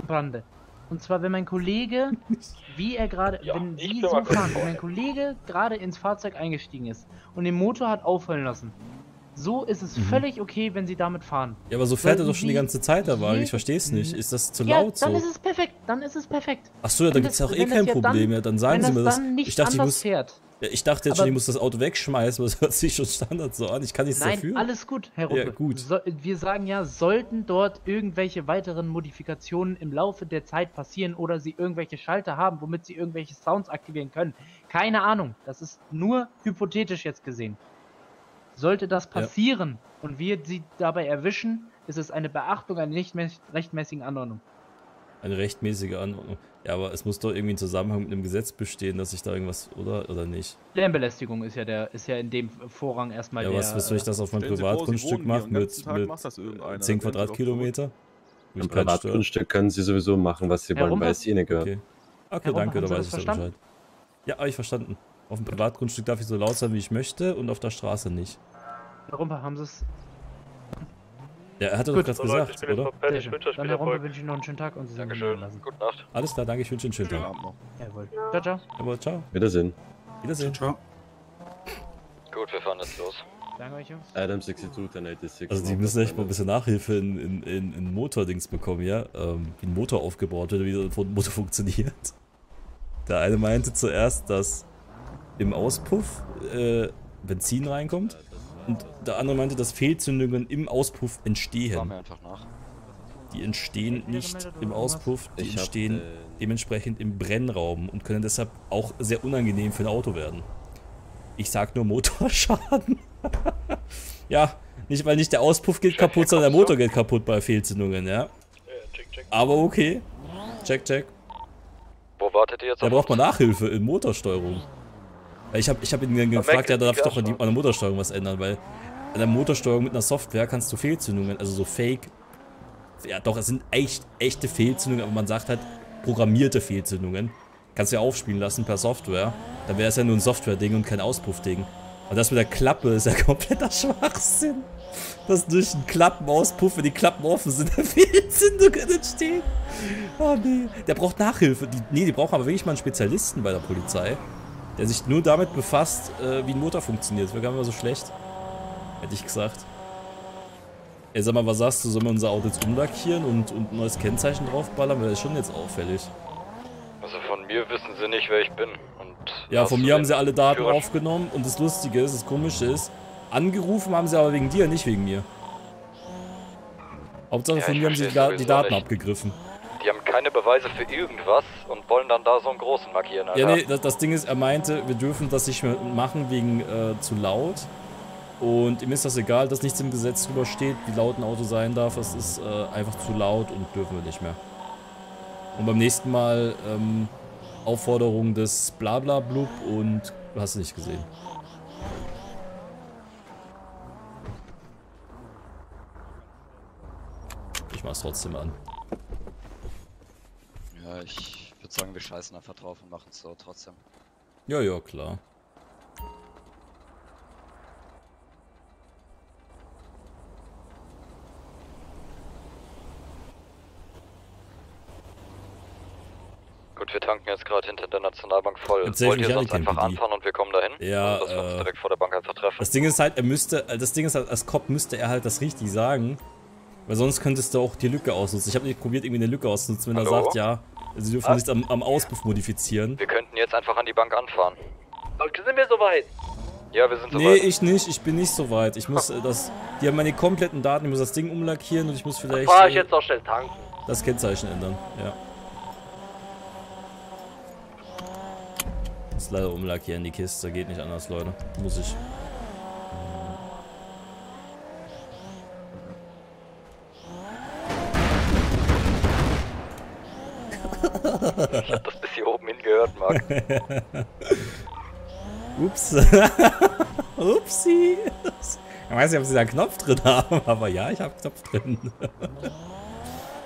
Brande. Und zwar, wenn mein Kollege, [laughs] wie er gerade, wenn ich Sie so fahren, wenn mein Kollege gerade ins Fahrzeug eingestiegen ist und den Motor hat auffallen lassen, so ist es Mhm. völlig okay, wenn Sie damit fahren. Ja, aber so fährt er doch schon die ganze Zeit, der Wagen. je- Ich verstehe es nicht. Ist das zu ja, laut dann so? ist es perfekt, dann ist es perfekt. Ach so, ja, da Wenn gibt's das- auch eh kein ja Problem. dann- ja, dann sagen Sie mir das. dann nicht ich dachte, ich muss. fährt. Ja, ich dachte jetzt schon, Aber- ich muss das Auto wegschmeißen, aber [laughs] das hört sich schon Standard so an. Ich kann nichts Nein, dafür. alles gut, Herr Ruppe. Ja, gut. So, wir sagen ja, sollten dort irgendwelche weiteren Modifikationen im Laufe der Zeit passieren oder Sie irgendwelche Schalter haben, womit Sie irgendwelche Sounds aktivieren können. Keine Ahnung. Das ist nur hypothetisch jetzt gesehen. Sollte das Ja. passieren und wir Sie dabei erwischen, ist es eine Beachtung einer nicht mä- rechtmäßigen Anordnung. Eine rechtmäßige Anordnung. Ja, aber es muss doch irgendwie ein Zusammenhang mit einem Gesetz bestehen, dass ich da irgendwas. Oder? Oder nicht? Lärmbelästigung ist ja der, ist ja in dem Vorrang erstmal Ja, der. was, was soll ich das auf meinem Privatgrundstück machen mit, mit macht das irgendeiner, 10 dann werden Sie doch Quadratkilometer? Im Privatgrundstück können sie sowieso machen, was sie Herr wollen, weil es ihnen gehört. Okay, okay danke, da weiß ich? Bescheid. Ja, habe ich verstanden. Auf dem Privatgrundstück darf ich so laut sein, wie ich möchte und auf der Straße nicht. Rumper, haben Sie es? Ja, er hat doch gerade So, Leute, gesagt, jetzt oder? fertig. Ich wünsche euch Dann, Herr Erfolg. wünsche ich Ihnen noch einen schönen Tag und Sie sind Dankeschön. lassen. Gute Nacht. Alles klar, danke, ich wünsche einen schönen Tag. Jawohl. Ciao, ciao. Jawohl, ciao. Wiedersehen. Wiedersehen. Ciao. Gut, wir fahren jetzt los. Danke euch, Jungs. Adam 62, 1086. Also die müssen echt mal ein bisschen Nachhilfe in, in, in, in Motordings bekommen, ja? Ähm, wie ein Motor aufgebaut wird, wie so ein Motor [laughs] funktioniert. Der eine meinte zuerst, dass im Auspuff äh, Benzin reinkommt und der andere meinte, dass Fehlzündungen im Auspuff entstehen. Die entstehen nicht im Auspuff, die entstehen äh, dementsprechend im Brennraum und können deshalb auch sehr unangenehm für ein Auto werden. Ich sag nur Motorschaden. [laughs] ja, nicht weil nicht der Auspuff geht kaputt, sondern der Motor geht kaputt bei Fehlzündungen, ja. Aber okay. Check, check. Wo wartet ihr jetzt Da braucht man? Nachhilfe in Motorsteuerung. Ich habe ich hab ihn dann gefragt, ja, da darf ich doch an, die, an der Motorsteuerung was ändern, weil an der Motorsteuerung mit einer Software kannst du Fehlzündungen, also so Fake. Ja, doch, es sind echt echte Fehlzündungen, aber man sagt halt programmierte Fehlzündungen. Kannst du ja aufspielen lassen per Software. Dann wäre es ja nur ein Software-Ding und kein Auspuffding. Und das mit der Klappe ist ja [laughs] kompletter Schwachsinn. Dass durch einen Klappenauspuff, wenn die Klappen offen sind, [laughs] da Fehlzündungen entstehen. Oh nee. Der braucht Nachhilfe. Die, nee, die brauchen aber wirklich mal einen Spezialisten bei der Polizei, der sich nur damit befasst, äh, wie ein Motor funktioniert. Das wäre gar nicht mal so schlecht. Hätte ich gesagt. Ey, sag mal, was sagst du? Sollen wir unser Auto jetzt umlackieren und, und ein neues Kennzeichen draufballern? Weil das ist schon jetzt auffällig. Also von mir wissen sie nicht, wer ich bin. Und Ja, von mir haben sie alle Daten Führerschein? aufgenommen und das Lustige ist, das Komische ist, angerufen haben sie aber wegen dir, nicht wegen mir. Hauptsache Ja, von mir haben sie die, die Daten nicht. abgegriffen. Die haben keine Beweise für irgendwas und wollen dann da so einen großen markieren, Alter. Ja, nee, das, das Ding ist, er meinte, wir dürfen das nicht mehr machen wegen äh, zu laut. Und ihm ist das egal, dass nichts im Gesetz drüber steht, wie laut ein Auto sein darf. Es ist äh, einfach zu laut und dürfen wir nicht mehr. Und beim nächsten Mal ähm, Aufforderung des Blablablub und du hast es nicht gesehen. Ich mach's trotzdem an. Ja, ich würde sagen, wir scheißen einfach drauf und machen es so trotzdem. Ja, ja, klar. Gut, wir tanken jetzt gerade hinter der Nationalbank voll. Erzähl Wollt mich ihr sonst einfach anfahren und wir kommen dahin? Ja, dass wir uns äh, direkt vor der Bank einfach treffen. Das Ding ist halt, er müsste, äh, das Ding ist halt, als Cop müsste er halt das richtig sagen. Weil sonst könntest du auch die Lücke ausnutzen. Ich habe nicht probiert, irgendwie eine Lücke auszunutzen, wenn er Hallo? sagt, ja, sie dürfen Ah. nichts am, am Auspuff modifizieren. Wir könnten jetzt einfach an die Bank anfahren. Sind wir soweit? Ja, wir sind Nee, soweit. ich nicht, ich bin nicht so weit. Ich muss äh, das. Die haben meine kompletten Daten, ich muss das Ding umlackieren und ich muss vielleicht Fahr ich äh, jetzt noch schnell tanken. das Kennzeichen ändern. Ja. Muss leider umlackieren, die Kiste. Geht nicht anders, Leute. Muss ich. Ich hab das bis hier oben hingehört, Marc. [laughs] Ups. [laughs] Upsi. Ich weiß nicht, ob sie da einen Knopf drin haben, [laughs] aber ja, ich habe einen Knopf drin.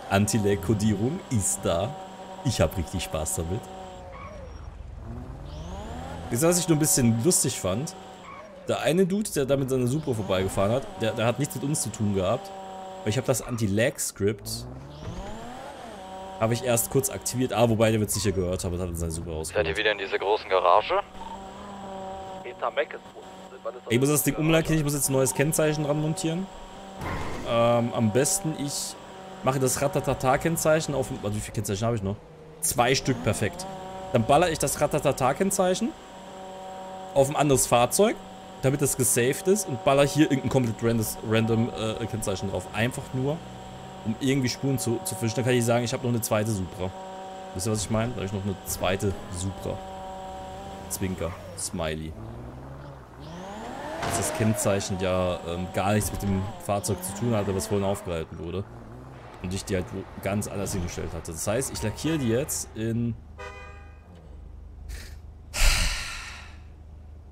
Anti-Lag-Kodierung ist da. Ich habe richtig Spaß damit. Ihr, was ich nur ein bisschen lustig fand? Der eine Dude, der da mit seiner Supra vorbeigefahren hat, der, der hat nichts mit uns zu tun gehabt. Weil ich habe das Anti-Lag-Skript habe ich erst kurz aktiviert. Ah, wobei der wird sicher gehört haben und hat in seine Supra Seid rausgeholt. ihr wieder in dieser großen Garage? Ich muss das Ding umlackieren, ich muss jetzt ein neues Kennzeichen dran montieren. Ähm, am besten ich mache das Ratatata-Kennzeichen auf... Also wie viele Kennzeichen habe ich noch? Zwei Stück, perfekt. Dann baller ich das Ratatata-Kennzeichen auf ein anderes Fahrzeug, damit das gesaved ist und baller hier irgendein komplett randes, random äh, Kennzeichen drauf. Einfach nur, um irgendwie Spuren zu, zu fischen. Dann kann ich sagen, ich habe noch eine zweite Supra. Wisst ihr, was ich meine? Da habe ich noch eine zweite Supra. Zwinker. Smiley dass das Kennzeichen ja ähm, gar nichts mit dem Fahrzeug zu tun hatte, was vorhin aufgehalten wurde. Und ich die halt wo ganz anders hingestellt hatte. Das heißt, ich lackiere die jetzt in...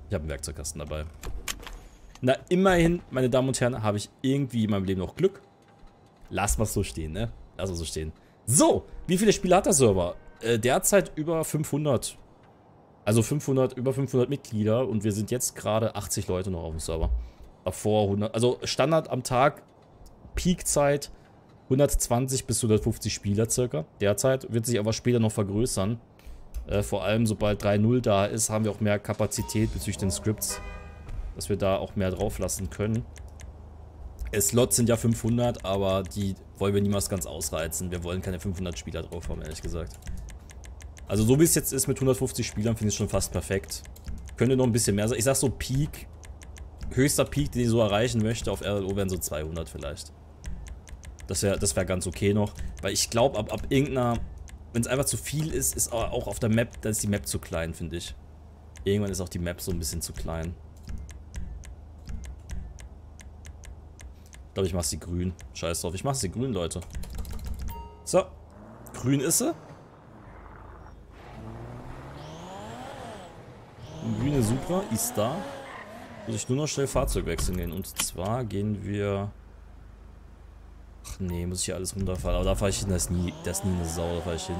Ich habe einen Werkzeugkasten dabei. Na, immerhin, meine Damen und Herren, habe ich irgendwie in meinem Leben noch Glück. Lass mal so stehen, ne? Also so stehen. So, wie viele Spieler hat der Server? Äh, derzeit über 500. Also 500, über 500 Mitglieder und wir sind jetzt gerade 80 Leute noch auf dem Server. Davor 100, also Standard am Tag, Peakzeit 120 bis 150 Spieler circa. Derzeit wird sich aber später noch vergrößern. Äh, vor allem sobald 3.0 da ist, haben wir auch mehr Kapazität bezüglich den Scripts. Dass wir da auch mehr drauf lassen können. Äh, Slots sind ja 500, aber die wollen wir niemals ganz ausreizen. Wir wollen keine 500 Spieler drauf haben, ehrlich gesagt. Also so wie es jetzt ist mit 150 Spielern, finde ich es schon fast perfekt. Könnte noch ein bisschen mehr sein. Ich sag so Peak, höchster Peak, den ich so erreichen möchte auf RLO wären so 200 vielleicht. Das wäre das wär ganz okay noch. Weil ich glaube, ab, ab irgendeiner, wenn es einfach zu viel ist, ist auch auf der Map, dann ist die Map zu klein, finde ich. Irgendwann ist auch die Map so ein bisschen zu klein. Ich glaube, ich mache sie grün. Scheiß drauf, ich mache sie grün, Leute. So. Grün ist sie. Grüne Supra ist da. Muss ich nur noch schnell Fahrzeug wechseln gehen. Und zwar gehen wir... Ach nee, muss ich hier alles runterfahren. Aber da fahre ich hin, das ist nie, das ist nie eine Sau, da fahre ich hin.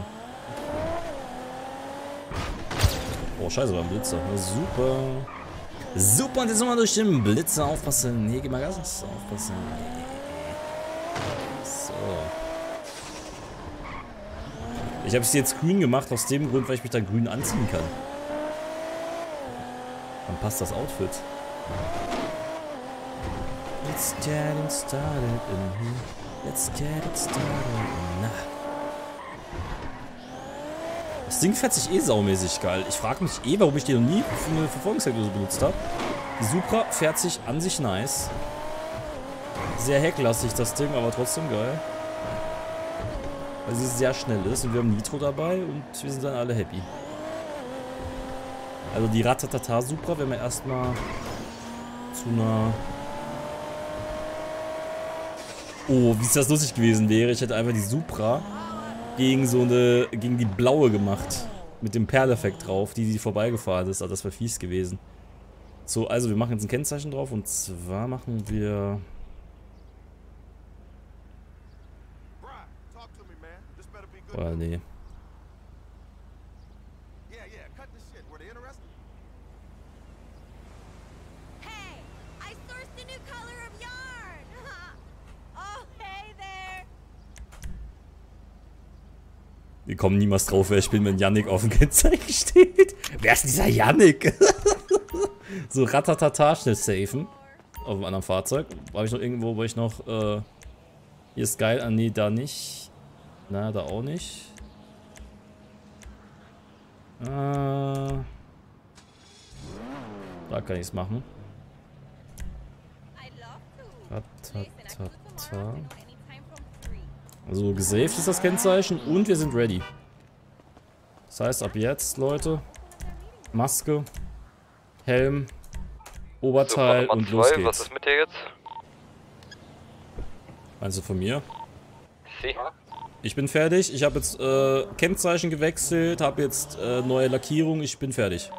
Oh, scheiße, beim Blitzer. Na, super. Super, und jetzt nochmal durch den Blitzer aufpassen. Nee, geh mal Gas. Aufpassen. So. Ich habe es jetzt grün gemacht, aus dem Grund, weil ich mich da grün anziehen kann. Dann passt das Outfit. Let's get it started in here. Let's get it started. Na. Das Ding fährt sich eh saumäßig geil. Ich frage mich eh, warum ich die noch nie für eine Verfolgungsjagd benutzt habe. Die Supra fährt sich an sich nice. Sehr hecklastig das Ding, aber trotzdem geil. Weil sie sehr schnell ist und wir haben Nitro dabei und wir sind dann alle happy. Also die Ratatata Supra, wenn wir erstmal zu einer... Oh, wie ist das lustig gewesen wäre. Ich hätte einfach die Supra gegen so eine, gegen die blaue gemacht. Mit dem Perleffekt drauf, die sie vorbeigefahren ist. Also das wäre fies gewesen. So, also wir machen jetzt ein Kennzeichen drauf und zwar machen wir... Oh, nee. Wir kommen niemals drauf, wer ich bin, wenn Yannick auf dem Kennzeichen [laughs] steht. Wer ist dieser Yannick? [laughs] so ratatata schnell safen. Auf einem anderen Fahrzeug. War ich noch irgendwo, wo ich noch, äh, hier ist geil. Ah, nee, da nicht. Na, da auch nicht. Äh, da kann ich es machen. Ratatata. Also gesaved ist das Kennzeichen und wir sind ready. Das heißt ab jetzt, Leute, Maske, Helm, Oberteil so, und los geht's. Was ist mit dir jetzt? Also von mir. Sie? Ich bin fertig. Ich habe jetzt äh, Kennzeichen gewechselt, habe jetzt äh, neue Lackierung. Ich bin fertig.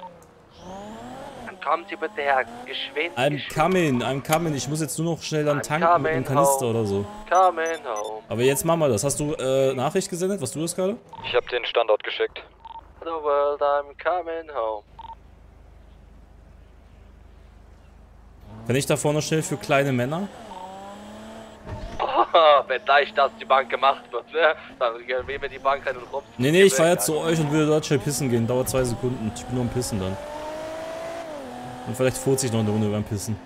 Kommen Sie bitte her. Geschwind. I'm coming, I'm coming. Ich muss jetzt nur noch schnell dann I'm tanken mit einem Kanister home. oder so. Coming home. Aber jetzt machen wir das. Hast du äh, Nachricht gesendet? Was du das gerade? Ich habe den Standort geschickt. The world, I'm coming home. Kann ich da vorne schnell für kleine Männer? Wenn gleich das die Bank gemacht wird, ne? Dann gehen wir die Bank rein und rum. Nee, nee, ich fahr jetzt zu euch und will dort schnell pissen gehen. Dauert zwei Sekunden. Ich bin nur am Pissen dann. Und vielleicht furze ich noch eine Runde beim Pissen.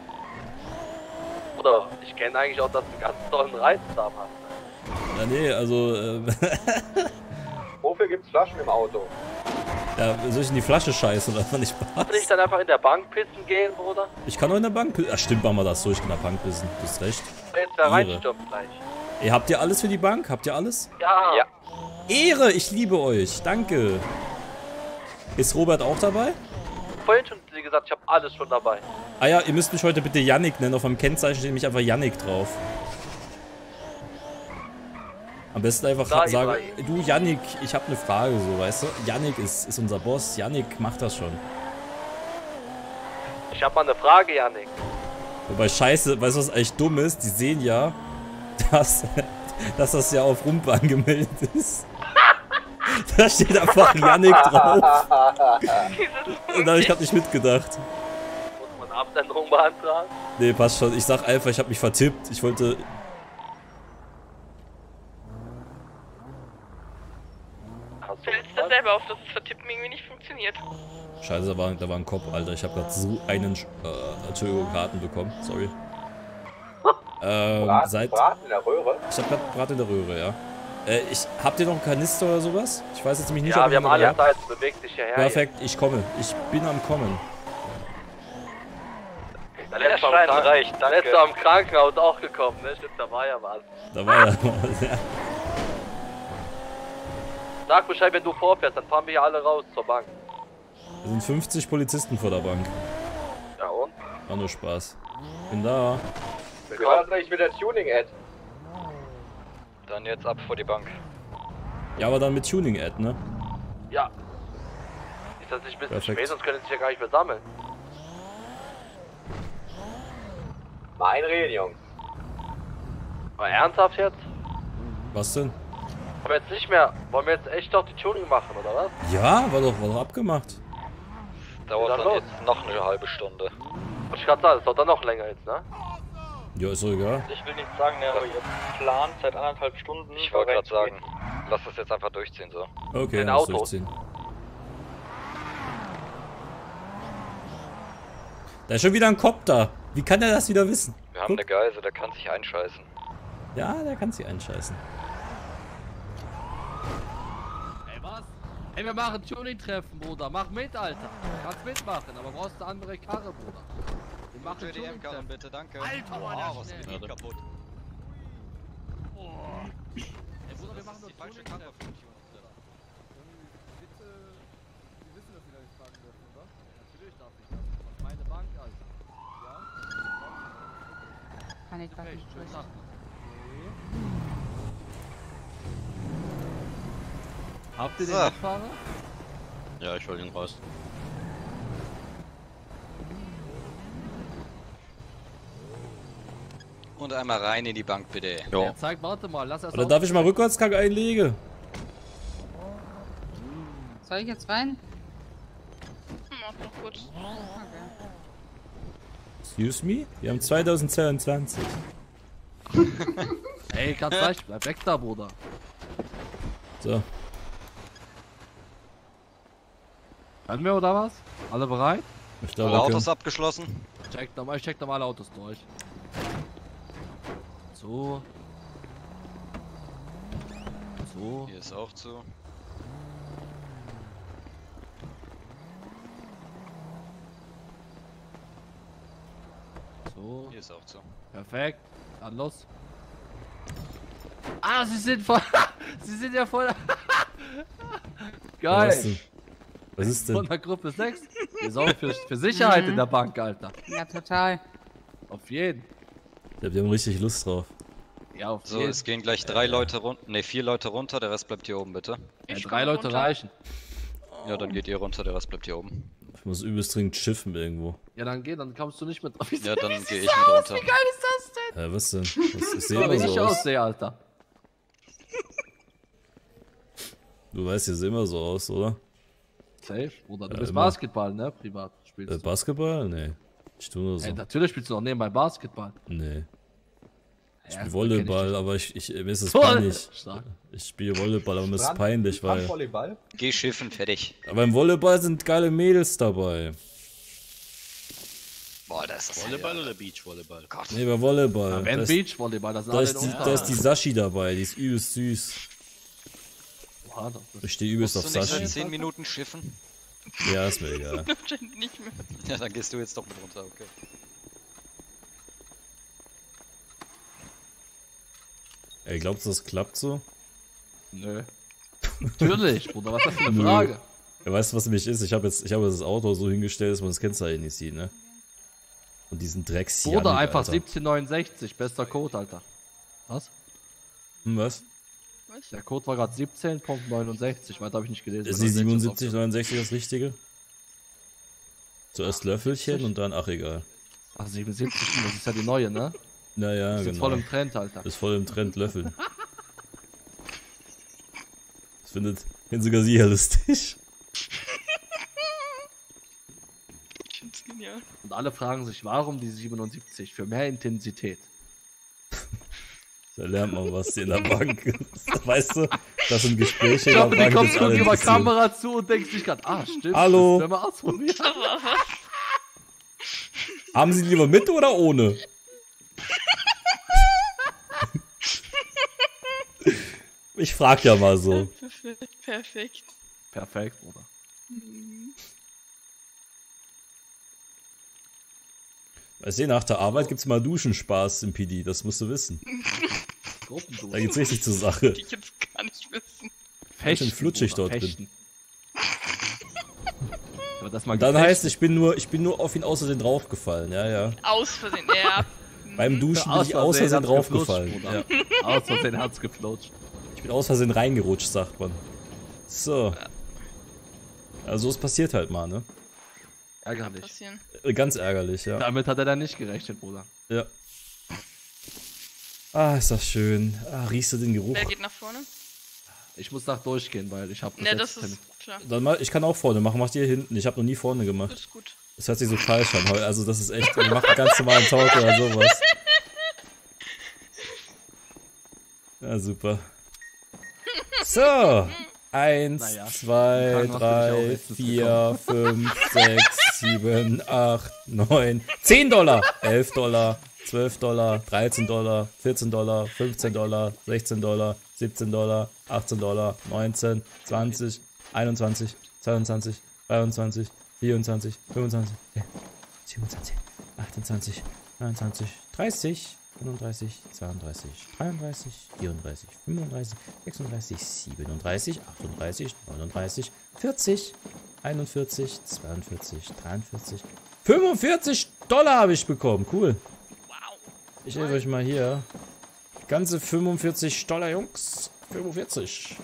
Oder ich kenne eigentlich auch, dass du einen ganz tollen Reizdarm hast. Ja, nee, also, äh, [laughs] Wofür gibt's Flaschen im Auto? ja, soll ich in die Flasche scheißen oder nicht Spaß? Will ich dann einfach in der Bank pissen gehen, Bruder? Ich kann auch in der Bank pissen. Ach, stimmt, machen wir das so. Ich kann in der Bank pissen. Du hast recht. Jetzt da Ehre. reinstürmt gleich. Ihr habt ihr alles für die Bank? Habt ihr alles? Ja. ja. Ehre, ich liebe euch. Danke. Ist Robert auch dabei? Vorhin schon gesagt, ich habe alles schon dabei. Ah ja, ihr müsst mich heute bitte Yannick nennen. Auf meinem Kennzeichen steht nämlich einfach Yannick drauf. Am besten einfach Sag sagen, ich du Yannick, ich habe eine Frage, so, weißt du? Yannick ist, ist unser Boss. Yannick macht das schon. Ich habe mal eine Frage, Janik. Wobei scheiße, weißt du was eigentlich dumm ist? Die sehen ja, [laughs] dass dass das ja auf Rumpe angemeldet ist. [laughs] [laughs] Da steht einfach Yannick drauf. [laughs] Und da hab ich grad nicht mitgedacht. Muss man Abänderung beantragen? Nee, passt schon. Ich sag einfach, ich habe mich vertippt. Ich wollte. Fällt es da selber auf, dass das Vertippen irgendwie nicht funktioniert. Scheiße, da war, da war ein Kopf, Alter. Ich habe gerade so einen äh, Entschuldigung, Karten bekommen. Sorry. [laughs] Ähm, Braten, seit. Braten in der Röhre? Ich hab grad Brat in der Röhre, ja. Äh, ich, habt ihr noch einen Kanister oder sowas? Ich weiß jetzt nämlich nicht, Ja, ob wir haben alle habt. Zeit, bewegt dich hierher. Perfekt, ich komme. Ich bin am Kommen. Der letzte am, Kranken- reicht, der letzte am Krankenhaus auch gekommen, ne? Stimmt, da war ja was. Da war ja was, ja. Sag Bescheid, wenn du vorfährst, dann fahren wir hier alle raus zur Bank. Da sind 50 Polizisten vor der Bank. Ja und? War nur Spaß. Bin da. Wir das nicht mit der Tuning-Ad. Dann jetzt ab vor die Bank. Ja, aber dann mit Tuning-Ad, ne? Ja. Ist das nicht ein bisschen Perfekt. spät, sonst können sie sich ja gar nicht mehr sammeln. Mal einreden, Jungs. Aber ernsthaft jetzt? Was denn? Aber jetzt nicht mehr. Wollen wir jetzt echt doch die Tuning machen, oder was? Ja, war doch, war doch abgemacht. Dauert Dann dann jetzt noch eine halbe Stunde. Ich kann sagen, das dauert dann noch länger jetzt, ne? Ja, ist doch egal. Ich will nicht sagen, ne, aber ihr plant seit anderthalb Stunden. Ich wollte gerade sagen, lass das jetzt einfach durchziehen so. Okay, lass Auto. durchziehen. Da ist schon wieder ein Kopf da. Wie kann der das wieder wissen? Wir haben eine Geise, der kann sich einscheißen. Ja, der kann sie einscheißen. Ey, was? Ey, wir machen Tuning-Treffen, Bruder. Mach mit, Alter. Kannst mitmachen, aber brauchst eine andere Karre, Bruder. Wir machen TDM-Karren Tuning-Treffen. bitte, danke. Alter, war oh, das was mit ihm kaputt? Ey, Bruder, wir machen doch falsche Karre für die Alter. Bitte, Sie wissen, dass Sie da nicht fragen dürfen, oder? Natürlich darf ich das. Das ist meine Bank, Alter. Ja? Kann ich Okay, nicht noch. Habt ihr den So. Radfahrer? Ja, ich hol ihn raus. Und einmal rein in die Bank bitte. Ja. zeig, warte mal, lass erst Oder darf ich mal Rückwärtskack einlegen? Soll ich jetzt rein? Mach noch kurz. Okay. Excuse me? Wir haben 2022. [laughs] Ey, ganz leicht, bleib weg da, Bruder. So. Können wir oder was? Alle bereit? Ich glaube, Autos abgeschlossen? Check nochmal, ich check nochmal alle Autos durch. So. So. Hier ist auch zu. So. Hier ist auch zu. Perfekt. Dann los. Ah, sie sind voll. [laughs] sie sind ja voll. [laughs] Geil. Was, denn? Was ist Von denn? der Gruppe 6. Wir sorgen für, für Sicherheit Mhm. in der Bank, Alter. Ja, total. Auf jeden. Ja, wir haben richtig Lust drauf. Ja, auf So, es gehen gleich drei Leute runter. Ne, vier Leute runter, der Rest bleibt hier oben bitte. Ja, Ich drei Leute runter. reichen. Ja, dann geht ihr runter, der Rest bleibt hier oben. Ich muss übelst dringend schiffen irgendwo. Ja, dann geh, dann kommst du nicht mit drauf. [laughs] Ja, dann gehe das ich mit aus? runter. Wie geil ist das denn? Hä, was denn? [laughs] Was, ich sehe immer wie ich so aus. aussehe, Alter. Du weißt, ich sehe immer so aus, oder? Safe, Bruder. Du Ja, bist immer. Basketball, ne? Privat spielst Äh, du. Basketball? Nee. Ich tue nur so. Ey, natürlich spielst du noch nebenbei Basketball. Nee. Ich Ja, spiele ich Volleyball, aber ich, ich, mir ist es peinlich. Stark. Ich spiele Volleyball, aber mir ist es peinlich, weil. Volleyball? Geh schiffen, fertig. Aber im Volleyball sind geile Mädels dabei. Boah, das ist Volleyball oder Beachvolleyball? Gott. Nee, bei Volleyball. Ja, wenn da ist, Beachvolleyball, das ist da alle ist, die, da ist die Sashi dabei, die ist übelst süß. Boah, Ich stehe übelst auf du nicht Sashi. seit 10 Minuten schiffen? Ja, ist mir egal. [laughs] Anscheinend nicht mehr. Ja, dann gehst du jetzt doch mit runter, okay. Ey, glaubst du, das klappt so? Nö. Natürlich, Bruder, was ist das für eine. Frage? Ja, weißt du, was nämlich ist? Ich habe jetzt, ich habe das Auto so hingestellt, dass man das Kennzeichen nicht sieht, ne? Und diesen Drecks Bruder, Janik, einfach Alter. 1769, bester Code, Alter. Was? Hm, was? Der Code war gerade 17.69, weiter habe ich nicht gelesen. Ist die das 77, 69 das Richtige? Zuerst Löffelchen und dann, ach egal. Ach, 77, das ist ja die neue, ne? Naja, Ist jetzt genau. voll im Trend, Alter. Ist voll im Trend Löffel. Das findet, finden sogar sie ja lustig. Ich find's genial. Und alle fragen sich, warum die 77 für mehr Intensität? [laughs] Da lernt man was in der Bank. Weißt du, das sind Gespräche Ich in der glaube, die kommst du über. Kamera zu und denkst dich gerade, ah, stimmt. Hallo. Das wir ausprobieren. [laughs] Haben Sie lieber mit oder ohne? Ich frag ja mal so. Perfekt. Perfekt. Perfekt, oder? Weißt du, nach der Arbeit gibt's mal Duschenspaß im PD, das musst du wissen. Da geht's richtig zur Sache. Die [laughs] ich jetzt gar nicht wissen. Ganz schön flutschig dort drin. fechten. [laughs] Aber das mal Und dann gefechten. heißt, ich bin nur, ich bin nur auf ihn außer den draufgefallen, ja, ja. Aus Versehen, ja. [laughs] Beim Duschen bin Aus ich aus Versehen draufgefallen. Ja. Aus Versehen hat's geflutscht. Ich bin aus Versehen reingerutscht, sagt man. So. Also es passiert halt mal, ne? Ärgerlich. Passieren. Äh, Ganz ärgerlich, ja. Damit hat er dann nicht gerechnet, Bruder. Ja. Ah, ist das schön. Ah, riechst du den Geruch? Wer geht nach vorne? Ich muss nach durchgehen, weil ich habe Ne, das ist klar. Dann mal, ich kann auch vorne machen, mach dir hinten. Ich habe noch nie vorne gemacht. Das ist gut. Das hört sich so falsch an. Also das ist echt, macht einen ganz normalen Talk oder sowas. [laughs] Ja, super. So. Eins, Naja, zwei, drei, vier, fünf, sechs, sieben, acht, neun, zehn Dollar, elf Dollar, zwölf Dollar, 13 Dollar, 14 Dollar, 15 Dollar, 16 Dollar, 17 Dollar, 18 Dollar, 19, 20, 21, 22, 23, 24, 25, 27, 28, 29, 30, 35, 32, 33, 34, 35, 36, 37, 38, 39, 40, 41, 42, 43, 45 Dollar habe ich bekommen. Cool. Ich helfe euch mal hier. Ganze 45 Dollar, Jungs. 45.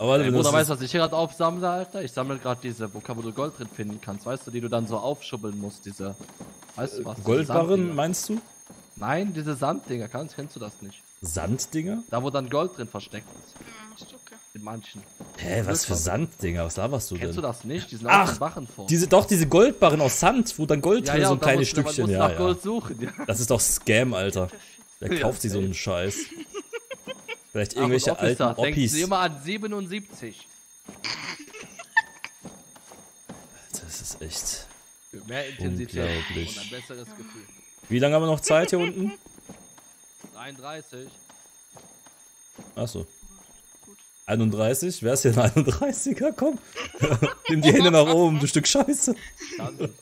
Aber Ey, wenn Bruder, das weißt du, ist- was ich hier gerade aufsammle, Alter? Ich sammle gerade diese, wo, wo du Gold drin finden kannst, weißt du, die du dann so aufschubbeln musst, diese. Weißt du was? Goldbarren, meinst du? Nein, diese Sanddinger, kannst, kennst du das nicht? Sanddinger? Da, wo dann Gold drin versteckt ist. Ist okay. In manchen. Hä, was für Sanddinger? Was laberst du denn? Kennst du das nicht? Die sind auch Ach, in Wachenform. diese, doch, diese Goldbarren aus Sand, wo dann Gold Ja, drin ja, so und da kleine musst du- man Stückchen. muss Ja, nach ja. Gold suchen, ja. Das ist doch Scam, Alter. Wer [laughs] Ja, kauft sich so einen. Scheiß? Vielleicht Ach, irgendwelche und Officer, alten denken Oppis. Sie immer an 77. Das ist echt Für mehr Intensität unglaublich. und ein besseres Gefühl. Wie lange haben wir noch Zeit hier unten? 33. Achso. 31? Wer ist hier ein 31er? Komm. [laughs] Nimm die Hände nach oben, du Stück Scheiße. Dann.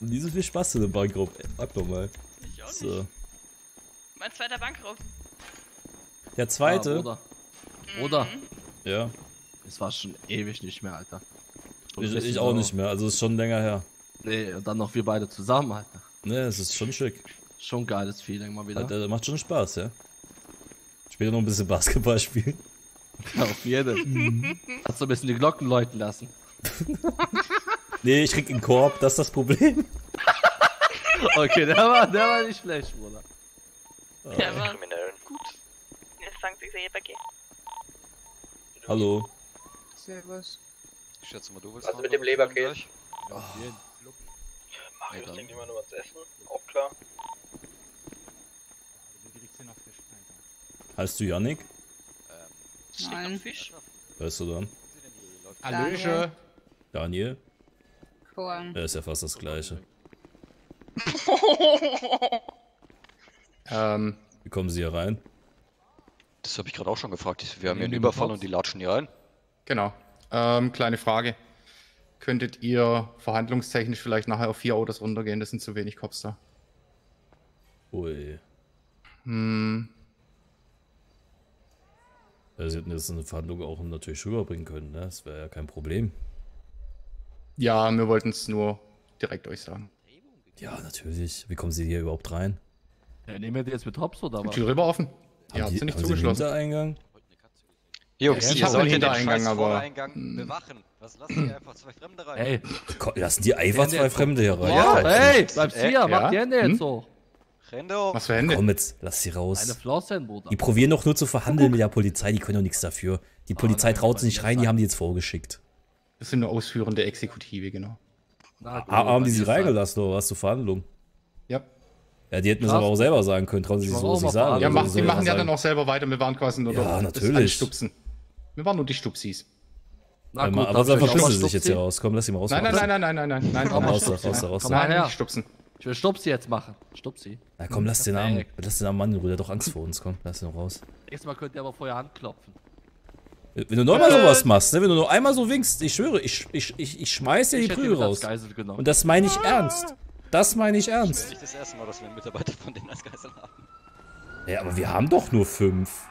Nie so viel Spaß in der Bankraub. Ey, Sag doch mal. So. Mein zweiter Bankraub. Der zweite. Ah, Bruder. Bruder. Ja. Es war schon ewig nicht mehr, Alter. Ich, ich auch so- nicht mehr. Also ist schon länger her. Nee, und dann noch wir beide zusammen, Alter. Ne, es ist schon schick. Schon geiles Feeling mal wieder. Alter, macht schon Spaß, ja. Später noch ein bisschen Basketball spielen. Ja, [laughs] auf jeden. Hast du ein bisschen die Glocken läuten lassen. [laughs] Nee, ich krieg einen Korb, das ist das Problem. [laughs] Okay, der war, der war nicht schlecht, Bruder. Der war gut. Sagen sie selber gehen. Hallo. Servus. Ich schätze mal, du willst Was fahren, mit dem Leberkäse? gleich? Marius, denkt jemand nur was essen? Auch klar. Heißt du Yannick? Nein. Fisch. Weißt du dann? Hallöche. Daniel? Korn. Er ist ja fast das gleiche. Ähm, [laughs] Wie kommen Sie hier rein? Das habe ich gerade auch schon gefragt. Wir haben hier einen Überfall und die latschen hier rein. genau. Ähm, kleine Frage. Könntet ihr verhandlungstechnisch vielleicht nachher auf vier Autos runtergehen? Das sind zu wenig Cops da. Ui. Hm, Sie hätten jetzt eine Verhandlung auch natürlich rüberbringen können, ne? Das wäre ja kein Problem. ja, wir wollten es nur direkt euch sagen. Ja, natürlich. Wie kommen Sie hier überhaupt rein? Ja, nehmen wir die jetzt mit Hops oder was? Die Tür offen. Haben Ja, habt die- ihr nicht Sie zugeschlossen. Hintereingang? Jungs, ich ihr hab sollt einen hier den Hintereingang, aber- Voreingang bewachen. Was lassen hier einfach zwei Fremde rein? Ey, Lassen die einfach zwei Fremde hier rein? Ja, hey, echt. bleibst Äh, hier, mach ja? die Hände jetzt Hm? so. Hände hoch. Was für Hände? Komm jetzt, lass sie Eine raus. Flosse, Bruder. Die probieren doch nur zu verhandeln mit der Polizei, die können doch nichts dafür. Die Polizei traut sich nicht rein, die haben die jetzt vorgeschickt. Das sind nur ausführende Exekutive, genau. Na gut, Ha- haben die sie ist reingelassen oder was zur Verhandlung? Ja. Ja, die hätten es aber auch selber sagen können, trauen sie sich Ich sowas nicht sagen. Ja, Also mach, soll die machen ja sagen. dann auch selber weiter. Wir waren quasi nur Ja, natürlich. Anstupsen. Wir waren nur die Stupsis. Na gut, aber dann mal sie sich jetzt hier raus. Komm, lass ihn mal raus. Nein, nein, nein, nein, nein, nein, nein, nein. Komm, raus, raus, raus. Komm da. mal her. stupsen. Ich will Stupsi jetzt machen. Stupsi. Na komm, lass den Arm, Perfekt. lass den armen Mann in Ruhe, der hat doch Angst vor uns. Komm, lass ihn noch raus. Nächstes Mal könnt ihr aber vorher anklopfen. Wenn du nochmal sowas machst, ne? wenn du nur einmal so winkst, ich schwöre, ich, ich, ich, ich schmeiß dir die Prügel raus. Und das meine ich ernst. Das meine ich ernst. Nicht das erste Mal, dass wir einen Mitarbeiter von denen als Geisel haben. Ja, aber wir haben doch nur fünf.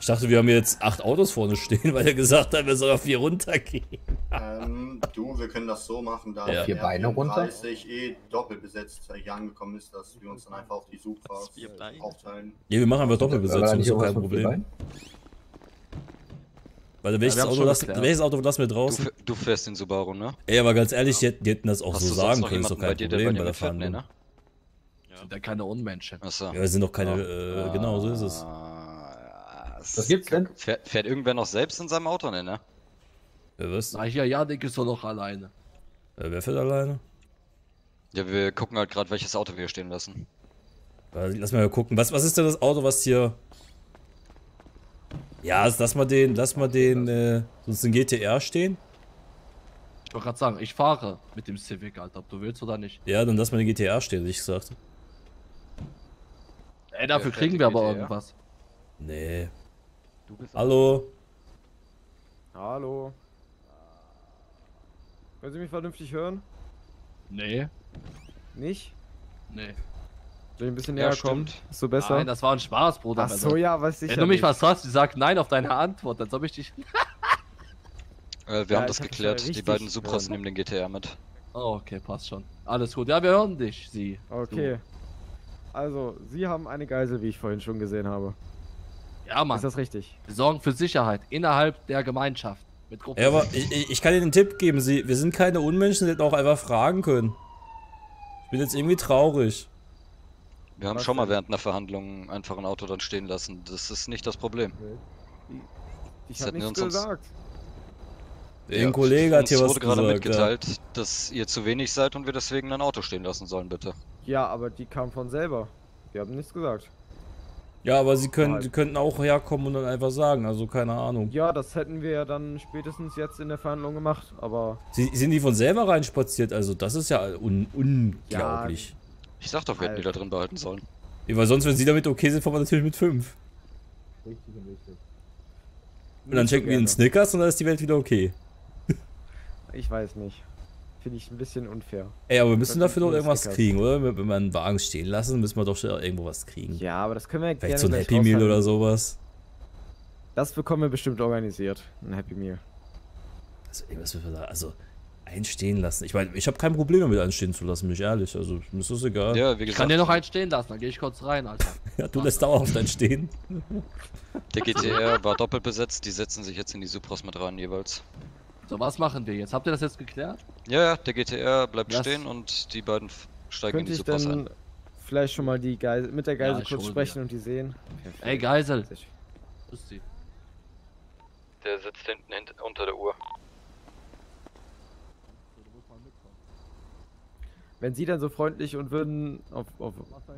Ich dachte, wir haben jetzt acht Autos vorne stehen, weil er gesagt hat, wir sollen auf vier runtergehen. Ähm, du, wir können das so machen, da Ja. Vier Beine runter? 30 eh doppelt besetzt hier angekommen ist, dass wir uns dann einfach auf die Suchfahrt aufteilen. Ja, wir machen einfach Doppelbesetzung, dann ist hier doch kein Problem. Weil welches, haben's Auto lassen, welches Auto lassen wir Du, draußen? f- du fährst den Subaru, ne? Ey, aber ganz ehrlich, die, hätten- die hätten das auch Hast so du sagen noch können, ist doch kein bei dir, bei Problem dir bei der? Nee, Verhandlung. ne? Sind ja keine Unmenschen. Achso. Ja, wir sind doch keine, äh, genau, so ist es. Was gibt's denn? Fährt, fährt irgendwer noch selbst in seinem Auto, ne? ne? Wer was? Na hier, Janik ist doch noch alleine. Äh, wer fährt alleine? Ja, wir gucken halt gerade, welches Auto wir hier stehen lassen. Lass mal gucken. Was, was ist denn das Auto, was hier. Ja, lass mal den, lass mal den, äh, sonst den GTR stehen. Ich wollte gerade sagen, ich fahre mit dem Civic, Alter, ob du willst oder nicht. Ja, dann lass mal den GTR stehen, hätte ich gesagt. Ey, dafür fährt kriegen wir aber GTR? irgendwas. Nee. Hallo? Hallo. Können Sie mich vernünftig hören? Nee. Nicht? Nee. Soll ich ein bisschen Ja, näher kommen? stimmt. Ist so besser? Nein, das war ein Spaß, Bruder. Ach so, ja, weiß ich Wenn ja du mich was hast, sag nein auf deine Antwort, dann soll ich dich. [laughs] Äh, wir Ja, haben das geklärt. ja Die beiden Supras gehört. nehmen den GTR mit. Oh, okay, passt schon. Alles gut. Ja, wir hören dich, sie. Okay. Also, Sie haben eine Geisel, wie ich vorhin schon gesehen habe. Ja, Mann. Ist das richtig? Wir sorgen für Sicherheit innerhalb der Gemeinschaft. Mit Gruppe. Ja, aber ich, ich, ich kann Ihnen einen Tipp geben. Sie, wir sind keine Unmenschen, Sie hätten auch einfach fragen können. Ich bin jetzt irgendwie traurig. Wir haben Was schon mal während einer Verhandlung einfach ein Auto dann stehen lassen. Das ist nicht das Problem. Ich Das habe nichts uns gesagt. Ein Kollege hat hier uns was wurde gerade gesagt. Ja. mitgeteilt, dass ihr zu wenig seid und wir deswegen ein Auto stehen lassen sollen, bitte. Ja, aber die kam von selber. Wir haben nichts gesagt. ja, aber Sie können, Halt. Sie könnten auch herkommen und dann einfach sagen. Also keine Ahnung. Ja, das hätten wir ja dann spätestens jetzt in der Verhandlung gemacht, aber Sie, sind die von selber reinspaziert? Also das ist ja un, unglaublich. Ich sag doch, wir hätten die da drin behalten sollen. Ja, weil sonst, wenn Sie damit okay sind, fahren wir natürlich mit fünf. richtig und richtig. Und dann checken wir einen Snickers und dann ist die Welt wieder okay. Ich weiß nicht. Finde ich ein bisschen unfair. Ey, aber wir müssen dafür doch irgendwas Snickers. kriegen, oder? Wenn wir einen Wagen stehen lassen, müssen wir doch schon irgendwo was kriegen. Ja, aber das können wir Vielleicht gerne so ein Happy Meal oder sowas. Das bekommen wir bestimmt organisiert. Ein Happy Meal. Also, ey, was wir da, also einstehen lassen. Ich meine, ich habe kein Problem damit einstehen zu lassen, bin ich ehrlich. Also mir ist das egal. Ja, wie Ich kann gesagt, dir noch einen stehen lassen, dann gehe ich kurz rein, Alter. [laughs] Ja, du lässt dauerhaft einen stehen. der GTR war doppelt besetzt, die setzen sich jetzt in die Supras mit rein jeweils. So, was machen wir jetzt? Habt ihr das jetzt geklärt? Ja, ja, der GTR bleibt Lass- stehen und die beiden steigen in Könnte die ich Supras dann ein. vielleicht schon mal die Geisel, mit der Geisel ich kurz sprechen und die sehen? Ey, Geisel. Grüß sie. Der sitzt hinten hint unter der Uhr. Wenn Sie dann so freundlich und würden auf, auf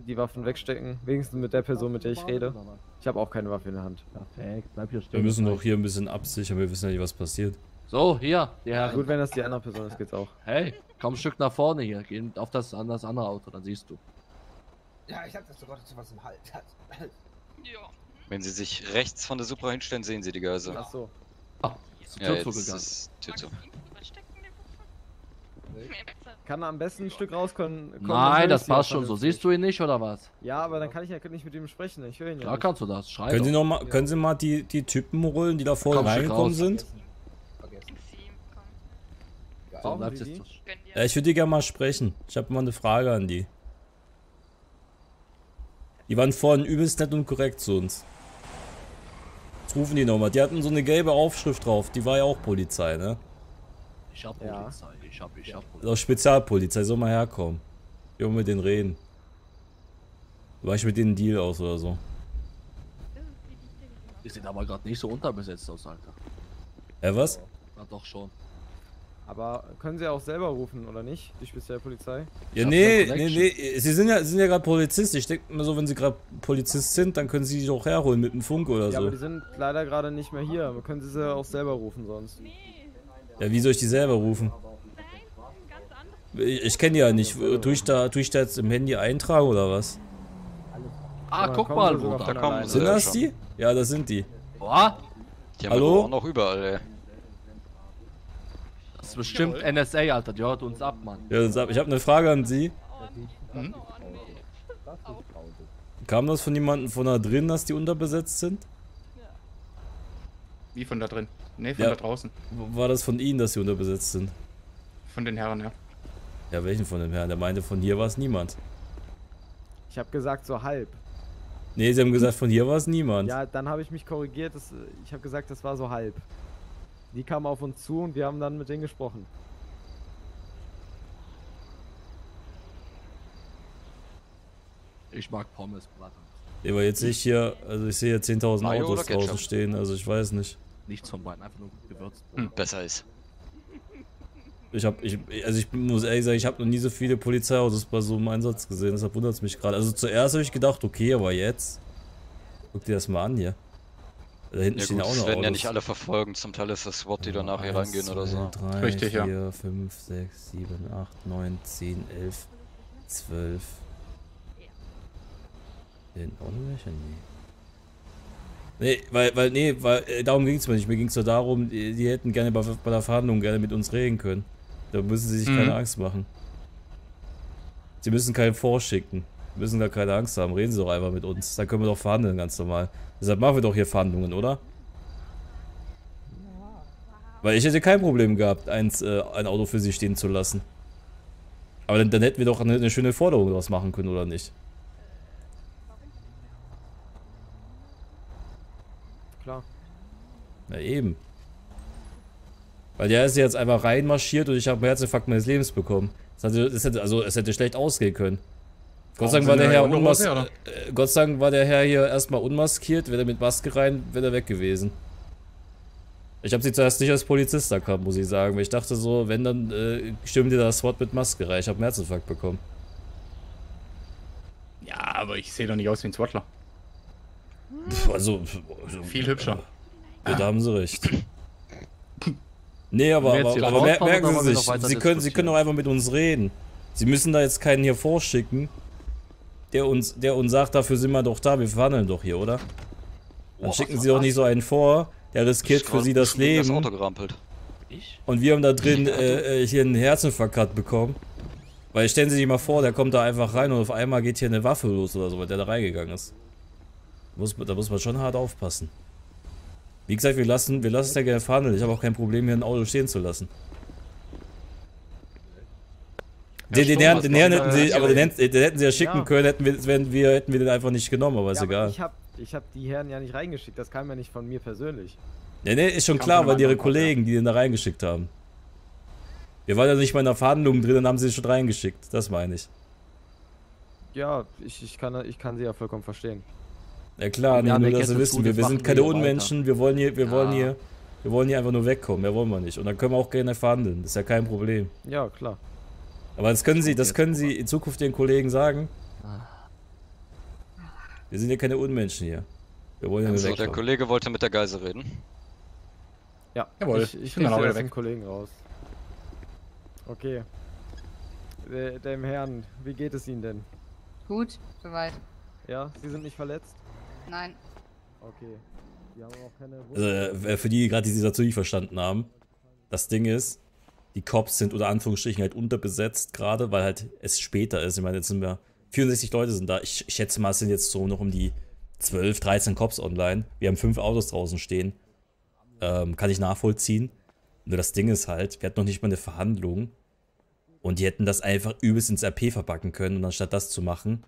die Waffen wegstecken, wenigstens mit der Person, mit der ich rede. Ich habe auch keine Waffe in der Hand. Perfekt, bleib hier stehen. Wir müssen doch hier ein bisschen absichern, wir wissen ja nicht, was passiert. So, hier, die Herren. Gut, wenn das die andere Person ist, geht's auch. Hey, komm ein Stück nach vorne hier. Geh auf das, an das andere Auto, dann siehst du. Ja, ich hab das sogar dazu was im Hals. Ja. Wenn sie sich rechts von der Supra hinstellen, sehen sie die Geisel. Ach so. Ah, ist die Ja, Tür jetzt zugegangen. ist Tür zu. Kann er am besten ein Stück rauskommen? Nein, das passt schon so. Siehst du ihn nicht oder was? Ja, aber dann kann ich ja nicht mit ihm sprechen. Ich höre ihn ja Klar nicht. kannst du das. Schrei Können Sie, noch mal, können Sie mal die, die Typen holen, die da schick reingekommen sind? So, Brauchen bleibt Sie jetzt. Ja, ich würde die gerne mal sprechen. Ich habe mal eine Frage an die. Die waren vorhin übelst nett und korrekt zu uns. Jetzt rufen die nochmal. Die hatten so eine gelbe Aufschrift drauf. Die war ja auch Polizei, ne? Ich hab Ja. Polizei, ich hab, ich hab auch Spezialpolizei, soll mal herkommen. Wir wollen mit denen reden. War ich mit denen einen Deal aus oder so? Die sieht aber gerade nicht so unterbesetzt aus, Alter. Äh, was? Ja, doch schon. Aber können Sie auch selber rufen, oder nicht? Die Spezialpolizei? Ja, nee, nee, nee, sie sind ja, sind ja gerade Polizist. Ich denke mal so, wenn sie gerade Polizist sind, dann können sie die doch herholen mit dem Funk oder Ja, aber so. die sind leider gerade nicht mehr hier. Können Sie sie auch selber rufen sonst? Ja, wie soll ich die selber rufen? Ich, kenne die ja nicht. Tue ich, da, tue ich da jetzt im Handy eintragen oder was? Ah, guck kommen mal, von Da kommen. Sind das schon. die? Ja, das sind die. Boah, Die haben Hallo? auch noch überall, ey. das ist bestimmt NSA, Alter. Die hört uns ab, Mann. Ja, das hab- ich habe eine Frage an Sie. Hm? Kam das von jemandem von da drin, dass die unterbesetzt sind? Wie von da drin? Nee, von Ja. da draußen. War das von Ihnen, dass sie unterbesetzt sind? Von den Herren, ja. Ja, welchen von dem Herrn? Der meinte, von hier war es niemand. Ich habe gesagt so halb. Nee, Sie haben gesagt, von hier war es niemand. Ja, dann habe ich mich korrigiert. Das, ich habe gesagt, das war so halb. Die kamen auf uns zu und wir haben dann mit denen gesprochen. Ich mag Pommes, Bruder. Nee, weil jetzt sehe ich hier, also ich sehe hier 10.000 Mayo Autos draußen stehen, also ich weiß nicht. Nichts von beiden, einfach nur gut gewürzt. Hm, besser ist. Ich habe, ich, also ich muss ehrlich sagen, ich habe noch nie so viele Polizeiautos bei so einem Einsatz gesehen, deshalb wundert es mich gerade. Also zuerst habe ich gedacht, okay, aber jetzt, guck dir das mal an hier. Da hinten Ja stehen gut, ja auch noch werden ja nicht alle verfolgen, zum Teil ist das SWAT, die danach hier reingehen oder so. Drei, Richtig, ja. 4, 5, 6, 7, 8, 9, 10, 11, 12. Den auch noch welche? Nee. Nee, weil, weil, nee, weil, äh, darum ging es mir nicht. Mir ging es nur darum, die, die hätten gerne bei, bei der Verhandlung gerne mit uns reden können. Da müssen sie sich Mhm. keine Angst machen. Sie müssen keinen vorschicken. Müssen da keine Angst haben. Reden Sie doch einfach mit uns. Dann können wir doch verhandeln, ganz normal. Deshalb machen wir doch hier Verhandlungen, oder? Weil ich hätte kein Problem gehabt, eins, äh, ein Auto für sie stehen zu lassen. Aber dann, dann hätten wir doch eine, eine schöne Forderung daraus machen können, oder nicht? Klar. Na eben. Weil der ist jetzt einfach reinmarschiert und ich habe einen Herzinfarkt meines Lebens bekommen. Das hätte, das hätte, also es hätte schlecht ausgehen können. Gott sei Dank war der Herr äh, Gott sei Dank war der Herr hier erstmal unmaskiert, wäre er mit Maske rein, wäre er weg gewesen. Ich habe sie zuerst nicht als Polizist erkannt, muss ich sagen, weil ich dachte so, wenn dann äh, stimmt dir das Wort mit Maske rein. Ich habe einen Herzinfarkt bekommen. Ja, aber ich sehe doch nicht aus wie ein Swattler. Pff, Also, also Viel hübscher. Ja, da haben sie recht. Nee, aber, aber, aber rausfahren, merken Sie sich, Sie können, Sie können doch einfach mit uns reden. Sie müssen da jetzt keinen hier vorschicken, der uns, der uns sagt, dafür sind wir doch da, wir verhandeln doch hier, oder? Dann Oh, schicken Sie doch nicht so einen vor, der riskiert für Sie das Leben. Das Auto gerampelt. Ich? Und wir haben da drin äh, äh, hier einen Herzinfarkt bekommen. Weil stellen Sie sich mal vor, der kommt da einfach rein und auf einmal geht hier eine Waffe los oder so, weil der da reingegangen ist. Muss, da muss man schon hart aufpassen. Wie gesagt, wir lassen, wir lassen es ja gerne verhandeln. Ich habe auch kein Problem, hier ein Auto stehen zu lassen. Den, den, Herrn, den Herrn hätten sie, aber den, hätten- den hätten sie ja schicken Ja. können, hätten wir, wären wir, hätten wir den einfach nicht genommen, aber ist ja, aber egal. ich habe ich hab die Herren ja nicht reingeschickt. Das kam ja nicht von mir persönlich. Nee, nee, ist schon klar, weil ihre Kollegen, die den da reingeschickt haben. Wir waren ja nicht mal in der Verhandlung drin, dann haben sie es schon reingeschickt. Das meine ich. Ja, ich, ich, kann, ich kann sie ja vollkommen verstehen. Ja klar, Ja, nur, der dass sie wissen, wir, wir sind keine wir Unmenschen, wir wollen hier, wir Ja. wollen hier, wir wollen hier einfach nur wegkommen, mehr wollen wir nicht. Und dann können wir auch gerne verhandeln, das ist ja kein Problem. Ja, klar. Aber das können sie, das können sie in Zukunft ihren Kollegen sagen. Wir sind ja keine Unmenschen hier. Wir wollen ja Also, der wegkommen. Kollege wollte mit der Geise reden. Ja, Jawohl, ich, ich bin dann auch wieder weg. Kollegen raus. Okay. De- Dem Herrn, wie geht es Ihnen denn? Gut, soweit. Ja, Sie sind nicht verletzt? Nein. Okay. Sie haben auch keine Also äh, für die gerade, die die dazu nicht verstanden haben, das Ding ist, die Cops sind unter Anführungsstrichen halt unterbesetzt gerade, weil halt es später ist. Ich meine, jetzt sind wir 64 Leute sind da. Ich, ich schätze mal, es sind jetzt so noch um die 12, 13 Cops online. Wir haben fünf Autos draußen stehen. Ähm, kann ich nachvollziehen. Nur das Ding ist halt, wir hatten noch nicht mal eine Verhandlung. Und die hätten das einfach übelst ins RP verpacken können. Und anstatt das zu machen,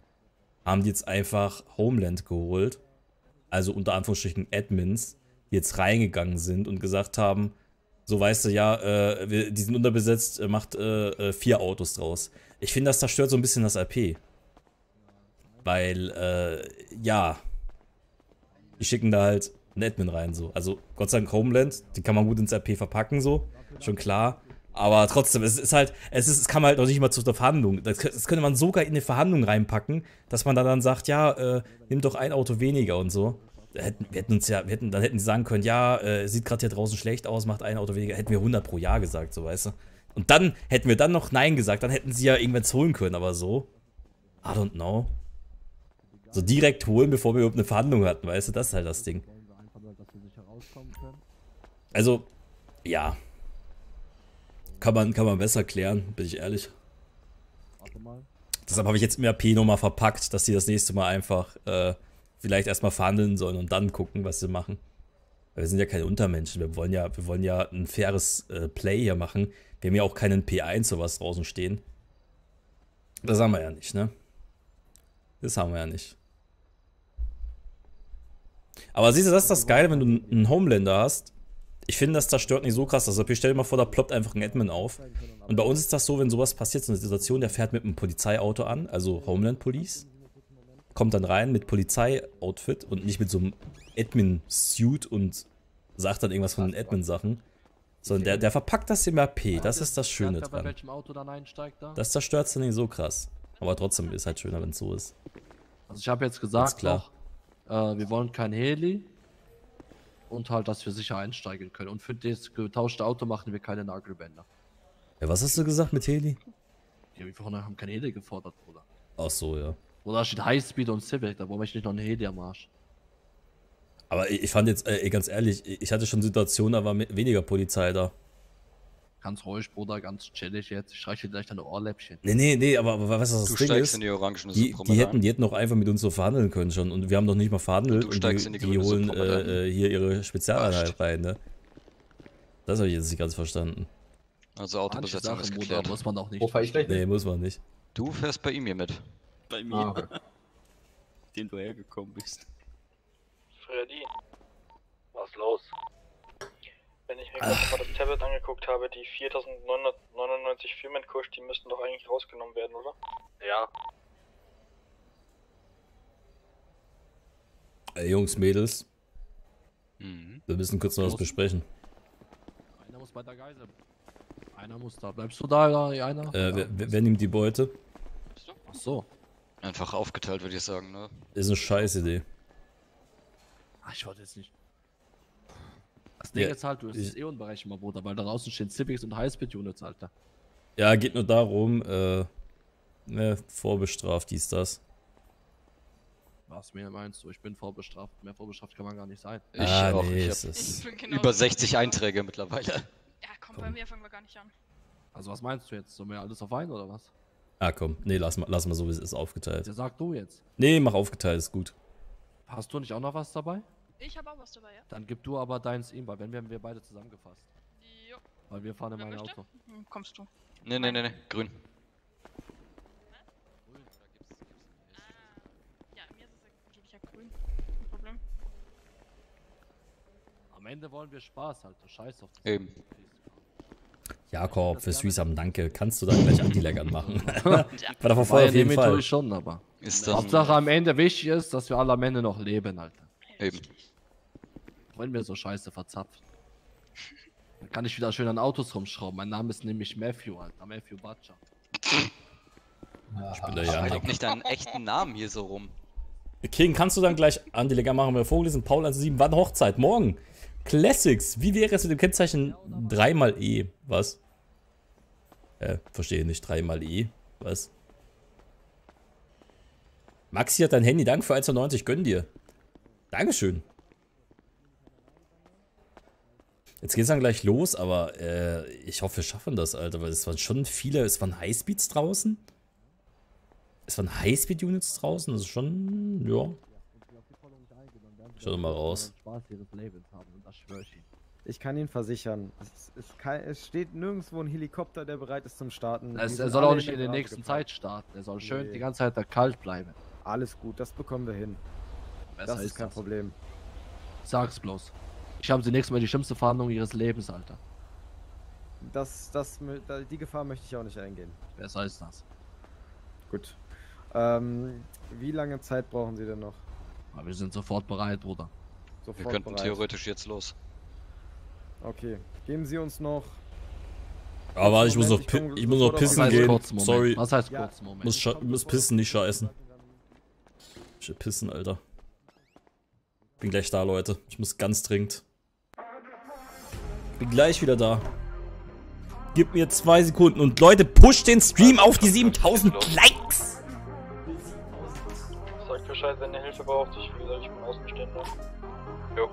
haben die jetzt einfach Homeland geholt. Also unter Anführungsstrichen Admins, die jetzt reingegangen sind und gesagt haben, So weißt du, ja, äh, wir, die sind unterbesetzt, äh, macht äh, äh, vier Autos draus. Ich finde, das zerstört so ein bisschen das RP. Weil, äh, ja, die schicken da halt einen Admin rein, so. Also, Gott sei Dank Homeland, die kann man gut ins RP verpacken, so. Schon klar. Aber trotzdem, es ist halt, es ist, es kam halt noch nicht mal zu der Verhandlung. Das, das könnte man sogar in eine Verhandlung reinpacken, dass man da dann sagt, ja, äh, nimm doch ein Auto weniger und so. Da hätten, wir hätten uns ja, wir hätten, dann hätten sie sagen können, ja, äh, sieht gerade hier draußen schlecht aus, macht ein Auto weniger. Hätten wir 100 pro Jahr gesagt, so weißt du. Und dann hätten wir dann noch Nein gesagt, dann hätten sie ja irgendwas holen können, aber so. I don't know. So direkt holen, bevor wir überhaupt eine Verhandlung hatten, weißt du, das ist halt das Ding. Also, ja. Kann man, kann man besser klären, bin ich ehrlich. Deshalb habe ich jetzt im RP nochmal verpackt, dass sie das nächste Mal einfach äh, vielleicht erstmal verhandeln sollen und dann gucken, was sie machen. Weil wir sind ja keine Untermenschen. Wir wollen ja, wir wollen ja ein faires äh, Play hier machen. Wir haben ja auch keinen P1 sowas draußen stehen. Das haben wir ja nicht, ne? Das haben wir ja nicht. Aber siehst du, das ist das Geile, wenn du einen Homelander hast. Ich finde, das zerstört nicht so krass. Also, stell dir mal vor, da ploppt einfach ein Admin auf. Und bei uns ist das so, wenn sowas passiert, so eine Situation, der fährt mit einem Polizeiauto an, also Homeland Police. Kommt dann rein mit Polizei-Outfit und nicht mit so einem Admin-Suit und sagt dann irgendwas von den Admin-Sachen. Sondern der, der verpackt das im RP. Das ist das Schöne dran. Das zerstört es dann nicht so krass. Aber trotzdem ist halt schöner, wenn es so ist. Also ich habe jetzt Ganz gesagt klar. noch, äh, wir wollen kein Heli und halt, dass wir sicher einsteigen können. Und für das getauschte Auto machen wir keine Nagelbänder. Ja, was hast du gesagt mit Heli? Ja, wir haben kein Heli gefordert, Bruder. Ach so, ja. Oder da steht Highspeed und Civic, da brauche ich nicht noch einen Heli am Arsch. Aber ich fand jetzt, äh, ganz ehrlich, ich hatte schon Situationen, da war weniger Polizei da. Ganz ruhig, Bruder, ganz chillig jetzt. Ich reiche dir gleich deine Ohrläppchen. Nee, nee, nee, aber, aber du, was Du das Ding steigst ist? in die orangene die, die, hätten, die hätten auch einfach mit uns so verhandeln können schon. Und wir haben noch nicht mal verhandelt. Du und steigst die, in die die holen äh, äh, hier ihre Spezialeinheit rein, ne? Das habe ich jetzt nicht ganz verstanden. Also Autobesetzung Sachen, ist Bruder, geklärt. muss man auch nicht. Wo fahr ich gleich Nee, muss man nicht. Du fährst bei ihm hier mit. Bei mir. Ah, okay. [laughs] Den du hergekommen bist. Freddy, Was los? Wenn ich mir gerade mal das Tablet angeguckt habe, die 4999 Firmenkurs, die müssten doch eigentlich rausgenommen werden, oder? Ja. Ey, Jungs, Mädels. Mhm. Wir müssen kurz noch was besprechen. Einer muss bei der Geisel. Einer muss da. Bleibst du da, oder einer? Äh, wer, wer, wer nimmt die Beute? Ach so. Einfach aufgeteilt, würde ich sagen, ne? Ist eine scheiß Idee. Ach, ich wollte jetzt nicht. Das Ding Ja, ist halt, du bist eh unberechenbar, Bruder, weil da draußen stehen Civics und Highspeed-Units, Alter. Ja, geht nur darum, äh, ne, vorbestraft, dies, das. Was mehr meinst du? Ich bin vorbestraft. Mehr vorbestraft kann man gar nicht sein. Ich Ah, auch. nee, ich es hab Ich bin genau über 60 Einträge mittlerweile. Ja, komm, bei mir fangen wir gar nicht an. Also was meinst du jetzt? Sollen wir alles auf einen oder was? Ah, komm. Nee, lass mal, lass mal so, wie es ist, aufgeteilt. Ja, sag du jetzt. Nee, mach aufgeteilt, ist gut. Hast du nicht auch noch was dabei? Ich habe auch was dabei, ja. Dann gib du aber deins ihm, weil wenn wir haben wir beide zusammengefasst. Jo. Weil wir fahren in mein? Auto. Hm, kommst du. Nee, nee, nee, nee, grün. Ja, mir ist es ja, geht ja grün. Kein Problem. Am Ende wollen wir Spaß, Alter. Scheiß auf das. Eben. Jakob, für Süßam, danke. Kannst du da gleich Anti-Lag anmachen? [laughs] War davor voll auf jeden Fall. schon, aber. Ist dann- Hauptsache am Ende wichtig ist, dass wir alle am Ende noch leben, Alter. Eben. Wenn wir so scheiße verzapft. Dann kann ich wieder schön an Autos rumschrauben. Mein Name ist nämlich Matthew, Alter. Matthew Butcher. Ich bin der Schreib Janik. nicht deinen echten Namen hier so rum. King, kannst du dann gleich Anti-Lag machen? Wir vorgelesen, Paul 17, wann Hochzeit? Morgen. Classics. Wie wäre es mit dem Kennzeichen 3 E? Was? Äh, verstehe nicht. 3 E. Was? Maxi hat dein Handy. Danke für 1,90. Gönn dir. Dankeschön. Jetzt geht's dann gleich los, aber äh, ich hoffe, wir schaffen das, Alter, weil es waren schon viele, es waren Highspeeds draußen. Es waren Highspeed-Units draußen, das ist schon, ja. Schau doch mal raus. Ich kann Ihnen versichern, es, ist kein, es steht nirgendwo ein Helikopter, der bereit ist zum Starten. Es, er soll auch nicht in der nächsten. Zeit starten. Er soll schön Nee. die ganze Zeit da kalt bleiben. Alles gut, das bekommen wir hin. Besser das ist ist kein das. Problem. Sag's bloß. Ich habe sie nächstes Mal die schlimmste Verhandlung ihres Lebens, Alter. Das, das, die Gefahr möchte ich auch nicht eingehen. Wer soll das? Gut. Ähm, wie lange Zeit brauchen Sie denn noch? Aber wir sind sofort bereit, Bruder. Sofort Wir könnten bereit. theoretisch jetzt los. Okay. Geben Sie uns noch. Aber ich muss noch, komm ich muss noch pissen gehen. Moment? Sorry. Was heißt Ja. kurzen Moment? Muss, muss pissen, nicht scheißen. Ich will pissen, Alter. Bin gleich da, Leute. Ich muss ganz dringend. Bin gleich wieder da. Gib mir zwei Sekunden und Leute, push den Stream auf die 7000 Likes. Sagt Bescheid, wenn ihr Hilfe braucht. Ich, wie gesagt, ich bin Außenstehender. Jo.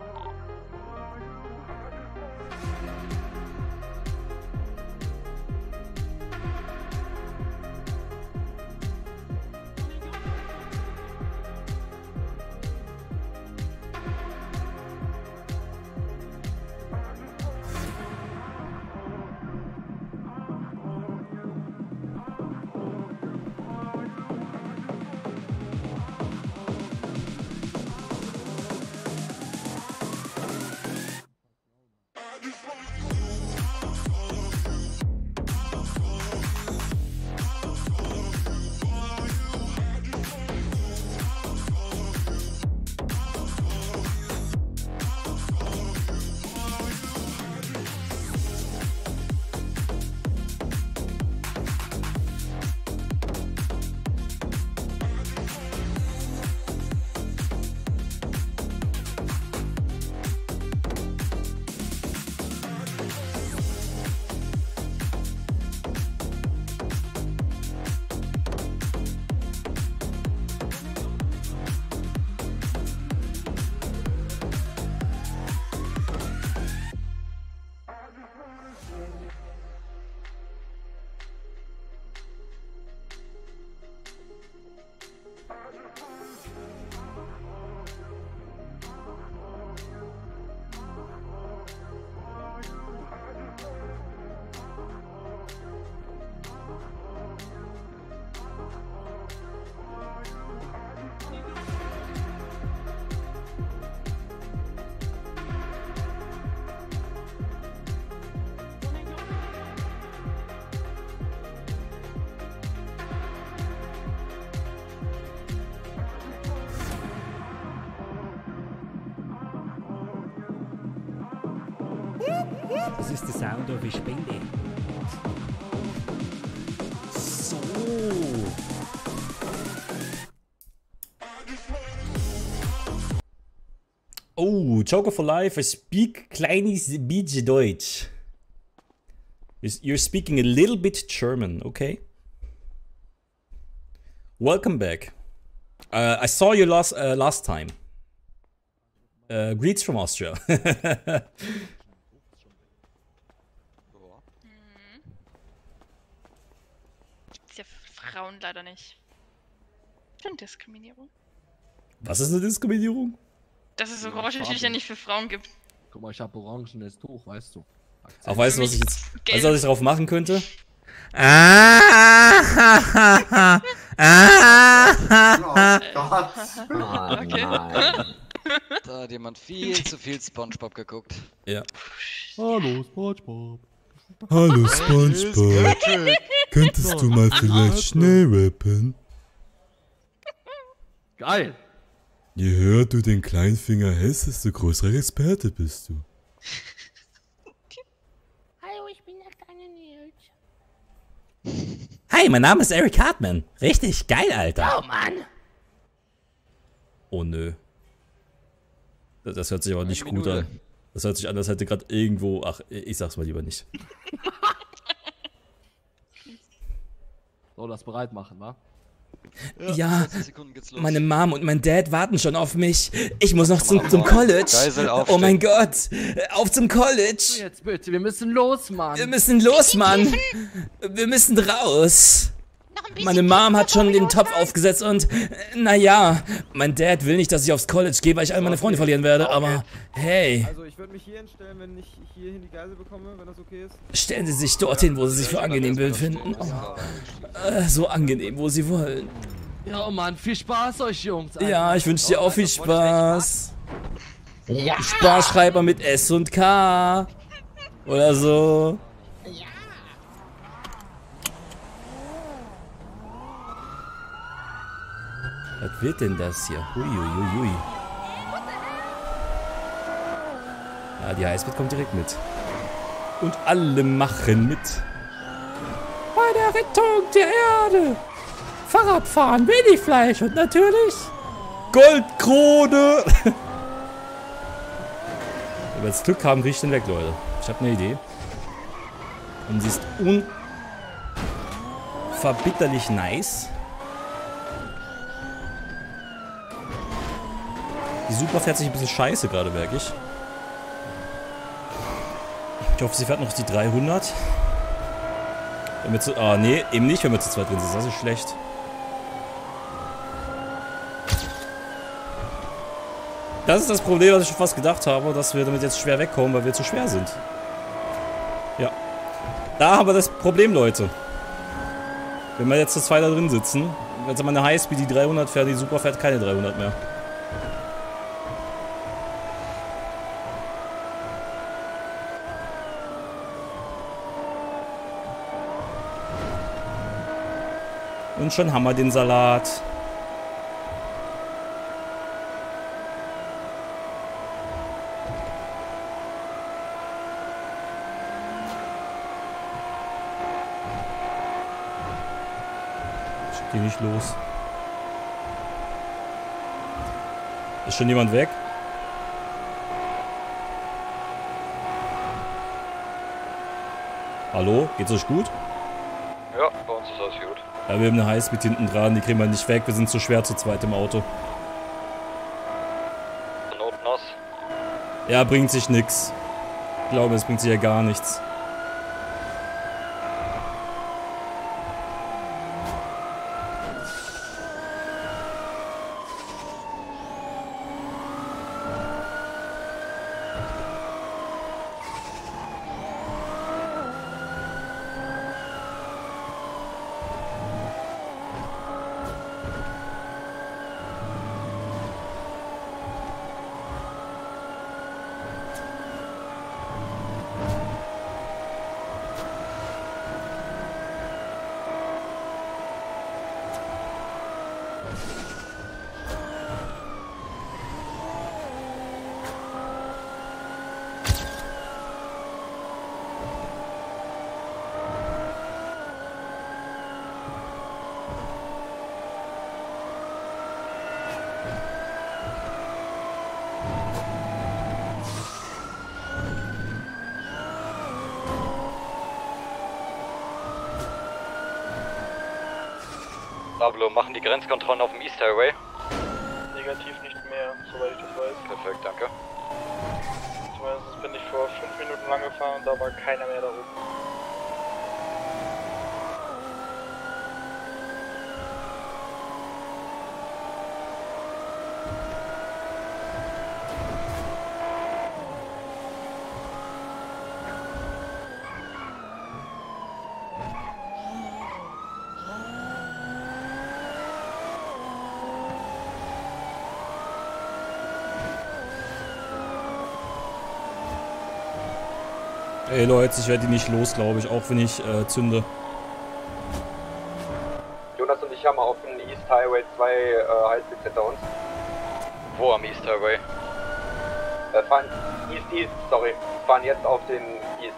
Joker for Life, I speak kleines bisschen Deutsch. You're- speaking a little bit German, okay? Welcome back. Uh, I saw you last uh, last time. Uh, greets from Austria. [laughs] Gibt's ja Frauen leider nicht. Stimmt Diskriminierung. Was ist eine Diskriminierung? Dass es Ja, Orangetücher Farbe. nicht für Frauen gibt. Guck mal, ich habe orangenes Tuch, weißt du. Auch weißt du, was ich jetzt, Gelb. weißt du, was ich drauf machen könnte? okay. Da hat jemand viel [laughs] zu viel Spongebob geguckt. Ja. Hallo, Spongebob. Hallo SpongeBob. Könntest du mal vielleicht schnell rappen? Geil. Je höher du den Kleinfinger hältst, desto größerer Experte bist du. [laughs] Hallo, ich bin der kleine Nils. Hi, mein Name ist Eric Hartman. Richtig geil, Alter. Oh Mann. Oh nö. Das, hört sich aber nicht gut an. Das hört sich an, als hätte gerade irgendwo. Ach, ich sag's mal lieber nicht. [laughs] So, das bereit machen, wa? Ja, 20 Sekunden geht's los. meine Mom und mein Dad warten schon auf mich. Ich muss noch zum, zum College. Oh mein Gott. Auf zum College. Jetzt bitte, wir müssen los, Mann. Wir müssen los, Mann. Wir müssen raus. Meine Mom hat schon den Topf aufgesetzt und äh, naja, mein Dad will nicht, dass ich aufs College gehe, weil ich all meine Freunde verlieren werde, aber hey, Also ich würde mich hier hinstellen, wenn ich hierhin die Geisel bekomme, wenn das okay ist. stellen Sie sich dorthin, wo Sie sich für angenehm befinden. Äh, so angenehm, wo Sie wollen. Ja, Mann, viel Spaß euch, Jungs. Ja, ich wünsche dir auch viel Spaß. Schreibt man mit S und K. Oder so. Wird denn das hier? Uiuiui. Ja, die Highspeed kommt direkt mit. Und alle machen mit. Bei der Rettung der Erde. Fahrradfahren, wenig Fleisch und natürlich Goldkrone! Wenn wir jetzt Glück haben, krieg ich den weg, Leute. Ich habe eine Idee. Und sie ist unverbitterlich nice. Die Super fährt sich ein bisschen scheiße gerade, merke ich. Ich hoffe, sie fährt noch die 300. Wenn wir zu... Ah, nee, eben nicht, wenn wir zu zweit drin sind. Das ist schlecht. Das ist das Problem, was ich schon fast gedacht habe, dass wir damit jetzt schwer wegkommen, weil wir zu schwer sind. Ja. Da haben wir das Problem, Leute. Wenn wir jetzt zu zweit da drin sitzen, wenn mal eine Highspeed die 300 fährt, die Super fährt keine 300 mehr. Und schon haben wir den Salat. Ich geh nicht los. Ist schon jemand weg? Hallo? Geht's euch gut? Ja, bei uns ist alles gut. Ja, wir haben eine Highspeed hinten dran, die kriegen wir nicht weg. Wir sind zu schwer zu zweit im Auto. Ja, bringt sich nix. Ich glaube, es bringt sich ja gar nichts. Pablo, machen die Grenzkontrollen auf dem East Highway? Negativ nicht mehr, soweit ich das weiß. Perfekt, danke. Zumindest bin ich vor fünf Minuten lang gefahren und da war keiner mehr da oben. Leute, ich werde die nicht los, glaube ich, auch wenn ich äh, zünde. Jonas und ich haben auf dem East Highway zwei äh, hinter uns. Wo am East Highway? Äh, fahren East East, sorry. Fahren jetzt auf den East.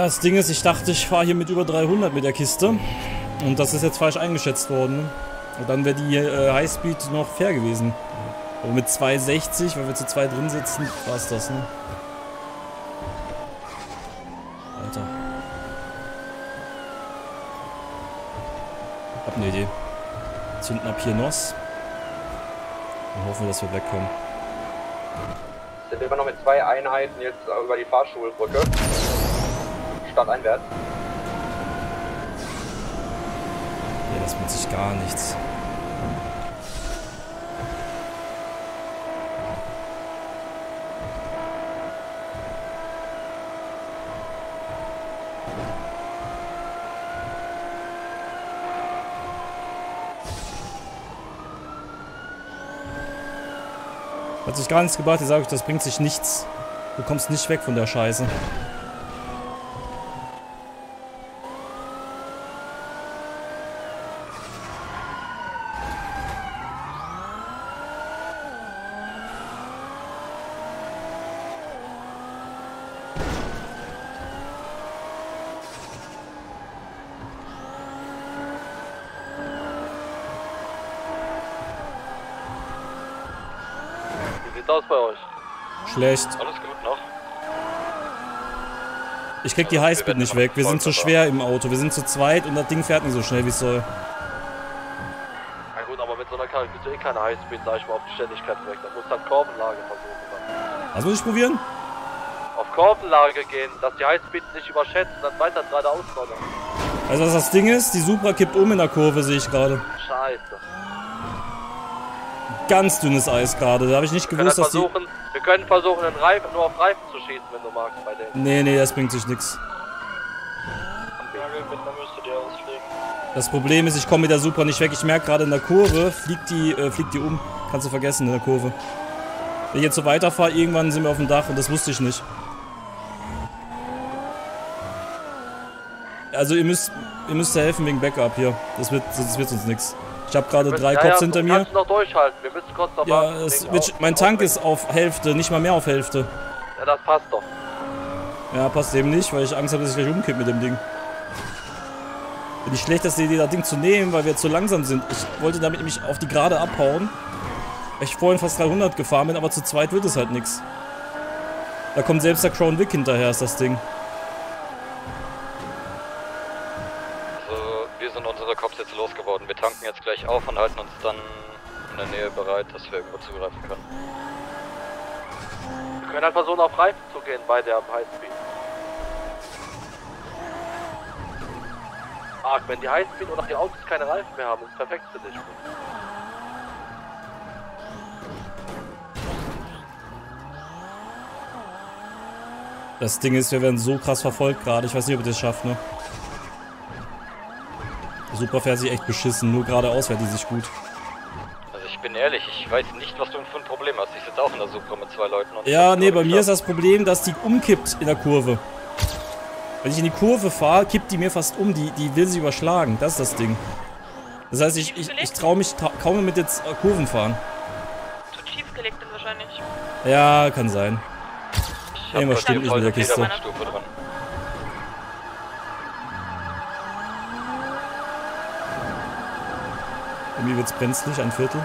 Das Ding ist, ich dachte, ich fahre hier mit über 300 mit der Kiste. Und das ist jetzt falsch eingeschätzt worden. Und dann wäre die äh, Highspeed noch fair gewesen. Aber mit 260, weil wir zu zwei drin sitzen, war es das, ne? Alter. Hab eine Idee. Zünden ab hier Nos. Und hoffen, dass wir wegkommen. Sind immer noch mit zwei Einheiten jetzt über die Fahrschulbrücke. Stadteinwärts. Ja, das bringt sich gar nichts. Hat sich gar nichts gebracht, ich sage euch, das bringt sich nichts. Du kommst nicht weg von der Scheiße. Wie sieht's aus bei euch? Schlecht. Alles gut noch? Ich krieg die Highspeed nicht weg. Wir sind zu schwer im Auto. Wir sind zu zweit und das Ding fährt nicht so schnell, wie es soll. Na gut, aber mit so einer Karre bist du eh keine Highspeed, sag ich mal, auf die Ständigkeit weg. Da musst du halt Kurvenlage versuchen. Dann. Was muss ich probieren? Auf Kurvenlage gehen, dass die Highspeed nicht überschätzen, dann weiter geradeaus rollern. Also was das Ding ist, die Supra kippt um in der Kurve, sehe ich gerade. Scheiße. Ganz dünnes Eis gerade. Da habe ich nicht Wir gewusst, dass die... wir können versuchen, den Reifen, nur auf Reifen zu schießen, wenn du magst, bei denen. Nee, nee, das bringt sich nichts. Das Problem ist, ich komme mit der Supra nicht weg. Ich merke gerade in der Kurve, fliegt die, äh, fliegt die um. Kannst du vergessen in der Kurve. Wenn ich jetzt so weiterfahre, irgendwann sind wir auf dem Dach und das wusste ich nicht. Also ihr müsst, ihr müsst helfen wegen Backup hier. Das wird, sonst wird uns nichts. Ich habe gerade drei ja, Cops ja, hinter mir. noch durchhalten, wir müssen kurz noch Ja, wird, mein Tank ist auf Hälfte, nicht mal mehr auf Hälfte. Ja, das passt doch. Ja, passt eben nicht, weil ich Angst habe, dass ich gleich umkipp mit dem Ding. Bin die schlechteste Idee, das Ding zu nehmen, weil wir zu langsam sind. Ich wollte damit nämlich auf die Gerade abhauen. Weil ich vorhin fast 300 gefahren bin, aber zu zweit wird es halt nichts. Da kommt selbst der Crown Vic hinterher, ist das Ding. Also, wir sind unsere Cops jetzt losgeworden. Wir tanken jetzt gleich auf und halten uns dann in der Nähe bereit, dass wir irgendwo zugreifen können. Wir können halt versuchen, auf Reifen zu gehen bei der Highspeed. Arg, wenn die Highspeed oder die Autos keine Reifen mehr haben, ist es perfekt für dich. Das Ding ist, wir werden so krass verfolgt gerade. Ich weiß nicht, ob ihr das schafft, ne? Super fährt sich echt beschissen. Nur geradeaus fährt die sich gut. Ich bin ehrlich, ich weiß nicht, was du für ein Problem hast. Ich sitze auch in der Supra mit zwei Leuten und. Ja, nee, bei mir ist das Problem, dass die umkippt in der Kurve. Wenn ich in die Kurve fahre, kippt die mir fast um. Die, die will sie überschlagen. Das ist das Ding. Das heißt, ich, ich, ich traue mich trau kaum mit jetzt äh, Kurven fahren. Zu tief gelegt dann wahrscheinlich. Ja, kann sein. Irgendwas stimmt nicht mit der Kiste. Irgendwie wird's brenzlig, ein Viertel.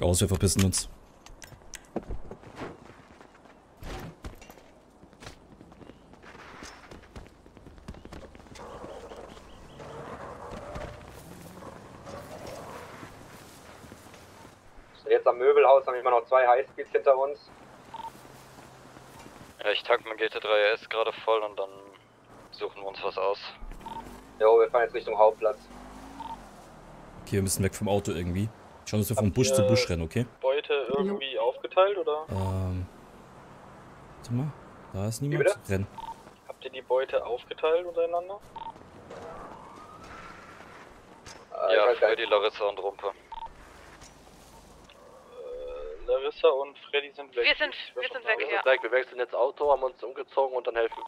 Steig aus, wir verpissen uns. Jetzt am Möbelhaus haben wir immer noch zwei Highspeeds hinter uns. Ja, ich tank mein GT3 RS gerade voll und dann suchen wir uns was aus. Jo, wir fahren jetzt Richtung Hauptplatz. Okay, wir müssen weg vom Auto irgendwie. Schauen, dass wir von Busch zu Busch rennen, okay? Beute irgendwie aufgeteilt oder? Ähm. Warte mal. Da ist niemand. bitte? Renn. Habt ihr die Beute aufgeteilt untereinander? Ja, Freddy, Larissa und Rumpe. Äh, Larissa und Freddy sind weg. Wir sind, wir sind weg, ja. Weg, wir wechseln jetzt Auto, haben uns umgezogen und dann helfen.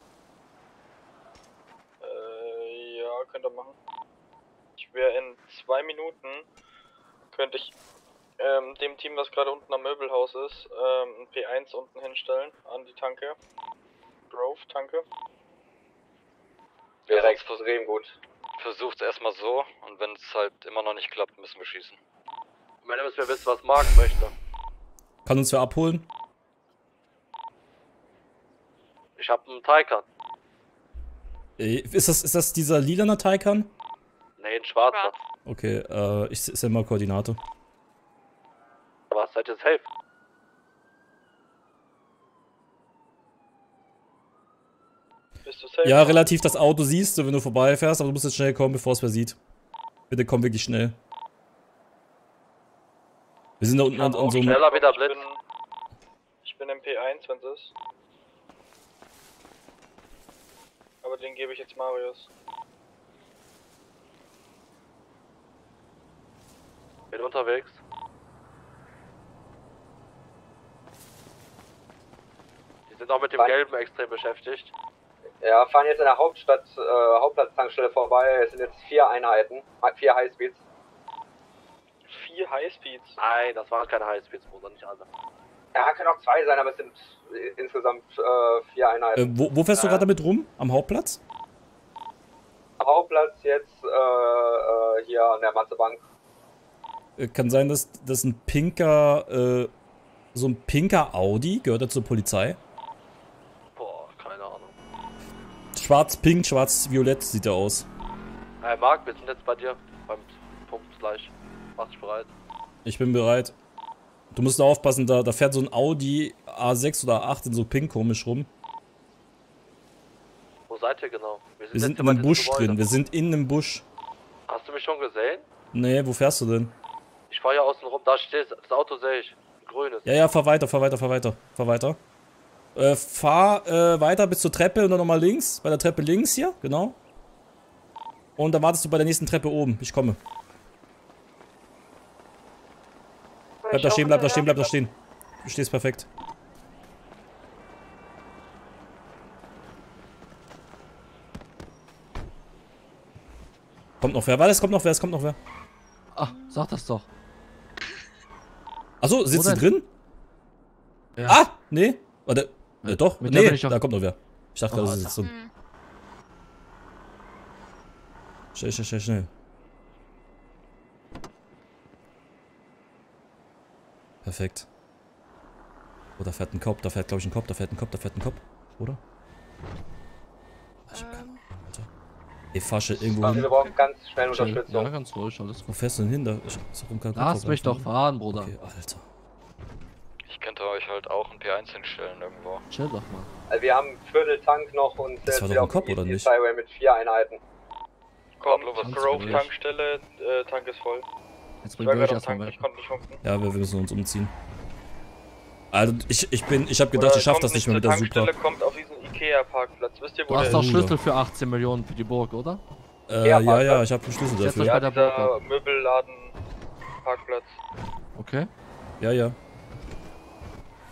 Äh, ja, könnt ihr machen. Ich wäre in zwei Minuten, könnte ich ähm, dem Team, was gerade unten am Möbelhaus ist, ähm, ein P1 unten hinstellen an die Tanke. Grove, Tanke. Wäre extrem gut. Versucht's erstmal so und wenn es halt immer noch nicht klappt, müssen wir schießen. Am Ende müssen wir wissen, was Mark möchte. Kann uns wer abholen? Ich habe einen Taycan. Äh, Ist das, ist das dieser lilane Taycan? Nee, ein schwarzer. Okay, äh, ich sende mal Koordinate. Was seid ihr jetzt helfen? Bist du safe? Ja, relativ das Auto siehst du, wenn du vorbeifährst, aber du musst jetzt schnell kommen, bevor es wer sieht. Bitte komm wirklich schnell. Wir sind da unten an, an so einem... Schneller wieder Ich bin, ich bin im P1, wenn es ist. Aber den gebe ich jetzt Marius. Bin unterwegs. Die sind auch mit dem Nein. Gelben extrem beschäftigt. Ja, fahren jetzt in der Hauptstadt, äh, Hauptplatztankstelle vorbei. Es sind jetzt vier Einheiten, äh, vier Highspeeds. Vier Highspeeds? Nein, das waren keine Highspeeds, Bruder, nicht alle. Ja, können auch zwei sein, aber es sind äh, insgesamt äh, vier Einheiten. Äh, wo, wo fährst du Äh, gerade damit rum? Am Hauptplatz? Hauptplatz jetzt äh, äh, hier an der Matzebank. Äh, kann sein, dass das ein pinker, äh, so ein pinker Audi, gehört er zur Polizei? Boah, keine Ahnung. Schwarz-pink, schwarz-violett sieht er aus. Hey Marc, wir sind jetzt bei dir beim Punkt gleich. Mach dich bereit. Ich bin bereit. Du musst da aufpassen, da, da fährt so ein Audi A6 oder A8 in so pink komisch rum. Wo seid ihr genau? Wir jetzt sind in einem Busch drin, wir sind in einem Busch. Hast du mich schon gesehen? Nee, wo fährst du denn? Fahre ja außen rum, da steht das Auto sehe ich. Grünes. Ja, ja, fahr weiter, fahr weiter, fahr weiter, fahr weiter. Äh, fahr äh, weiter bis zur Treppe und dann nochmal links. Bei der Treppe links hier, genau. Und dann wartest du bei der nächsten Treppe oben. Ich komme. Bleib da stehen, bleib da stehen, bleib da stehen. Du stehst perfekt. Kommt noch wer? Warte, es kommt noch wer, es kommt noch wer. Ah, sag das doch. Achso, sitzt sie denn? drin? Ah, nee. Warte. Äh, doch, Mit nee, da kommt noch wer. Ich dachte Oh, gerade, sie sitzt drin. Schnell, schnell, schnell, schnell. Perfekt. Oh, da fährt ein Kopf, da fährt glaube ich ein Kopf, da fährt ein Kopf, da fährt ein Kopf. Oder? Ich hab Alter. Ey, fahr schnell irgendwo hin. wir brauchen ganz schnell. Unterstützung. Ja, ganz ruhig, alles Wo gut. fährst du denn hin? Da ist doch kein Lass mich doch fahren, Bruder. Okay, Alter. Ich könnte euch halt auch ein P1 hinstellen irgendwo. Chill doch mal. Also wir haben einen Vierteltank noch und Das jetzt war doch ein Kopf, oder nicht? Highway mit vier Einheiten. Kommt, was Grove. Tankstelle, äh, Tank ist voll. Jetzt bringt ihr gerade euch erstmal Tank, weg. Ja, wir, wir müssen uns umziehen. Also ich, ich bin, ich habe gedacht, Oder ich schaff das nicht mehr mit der Supra. Tankstelle, kommt auf diesen Ikea-Parkplatz. Wisst ihr, wo Du hast doch? Schlüssel für 18 Millionen für die Burg, oder? Äh, ja, ja, ich habe einen Schlüssel dafür. euch Ja, bei der Burg dieser. Möbelladen-Parkplatz. Okay. Ja, ja.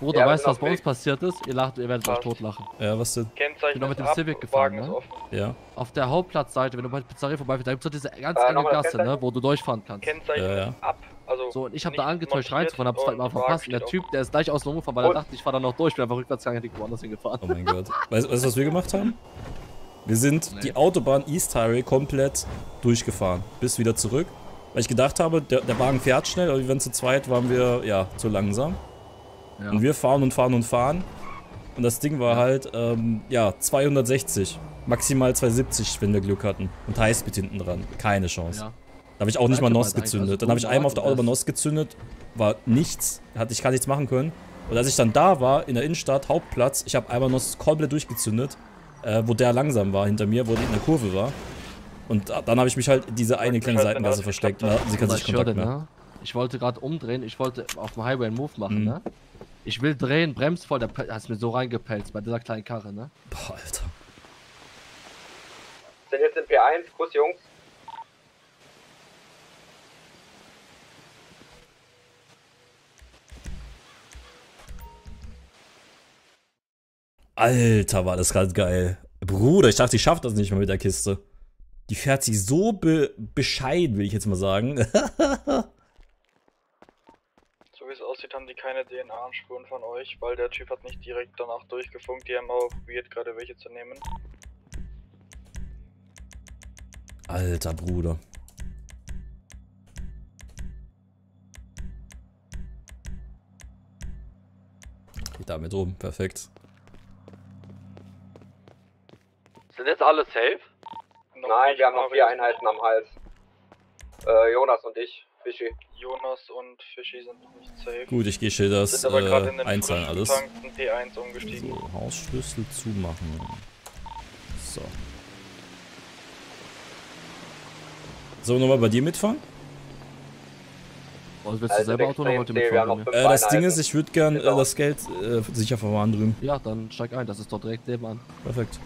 Bruder, Ja, weißt du, was bei uns passiert ist? Ihr lacht, ihr werdet euch Passt. totlachen. Ja, was denn? Kennzeichen Bin doch mit dem ab, Civic gefahren, ne? Ja. Auf der Hauptplatzseite, wenn du bei der Pizzeria vorbeifährst, da gibt's doch diese ganz Äh, enge Gasse, ne, wo du durchfahren kannst. Kennzeichen Ja, ja. ab. Also So, und ich habe da angetäuscht reinzufahren, hab's und Wagen verpasst. Und der Typ, der ist gleich aus dem gefahren, weil er dachte, ich fahr da noch durch, bin einfach rückwärts gegangen, hätte ich woanders hingefahren. Oh mein Gott. Weißt du, was wir gemacht haben? Wir sind die Autobahn East Highway komplett durchgefahren. Bis wieder zurück. Weil ich gedacht habe, der, der Wagen fährt schnell, aber wir waren zu zweit, waren wir, ja, zu langsam. Ja. Und wir fahren und fahren und fahren. Und das Ding war halt, ähm, ja, 260. Maximal 270, wenn wir Glück hatten. Und Highspeed hinten dran. Keine Chance. Ja. Da habe ich auch nicht mal NOS gezündet. Dann habe ich einmal auf der Autobahn NOS gezündet. War nichts. Hatte ich gar nichts machen können. Und als ich dann da war, in der Innenstadt, Hauptplatz, ich habe einmal NOS komplett durchgezündet. Äh, wo der langsam war hinter mir, wo die in der Kurve war. Und da- dann habe ich mich halt in diese eine kleine Seitengasse versteckt. Da hatten sie keinen Bruder, ich höre Kontakt mehr. ne? Ich wollte gerade umdrehen, ich wollte auf dem Highway einen Move machen, Mhm. ne? Ich will drehen, bremst voll, der Pe- hat mir so reingepelzt bei dieser kleinen Karre, ne? Boah, Alter. Sind jetzt in P1, Kuss Jungs. Alter, war das gerade geil. Bruder, ich dachte, ich schaff das nicht mehr mit der Kiste. Die fährt sich so be bescheiden, will ich jetzt mal sagen. [laughs] So wie es aussieht, haben die keine DNA-Spuren von euch, weil der Typ hat nicht direkt danach durchgefunkt. Die haben aber probiert, gerade welche zu nehmen. Alter Bruder. Geht damit rum, perfekt. Sind jetzt alle safe? Nein, wir haben noch vier Einheiten am Hals. Äh, Jonas und ich, Fischi. Jonas und Fischi sind noch nicht safe. Gut, ich gehe Schilders Sind aber gerade in äh, den einzahlen alles. frisch getankten P1 umgestiegen. So, Hausschlüssel zumachen. So. So, nochmal bei dir mitfahren? Also willst du selber Auto noch heute mitfahren? bei mir? Äh, das Ding ist, ich würde gern äh, das Geld äh, sicher verwahren drüben. Ja, dann steig ein, das ist doch direkt nebenan. Perfekt.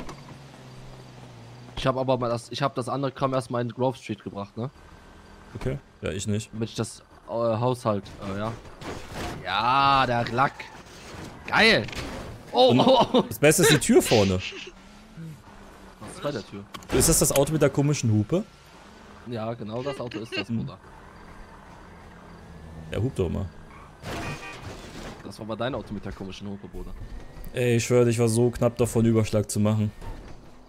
Ich habe aber mal das, ich habe das andere Kram erstmal in Grove Street gebracht, ne? Okay. Ja, ich nicht. Damit ich das äh, Haushalt, äh, ja. Ja, der Lack. Geil. Oh, Und oh, oh. Das Beste ist die Tür vorne. Was ist bei der Tür? Ist das das Auto mit der komischen Hupe? Ja, genau das Auto ist das, Bruder. Der hupt doch mal. Das war aber dein Auto mit der komischen Hupe, Bruder. Ey, ich schwöre, ich war so knapp davon, Überschlag zu machen.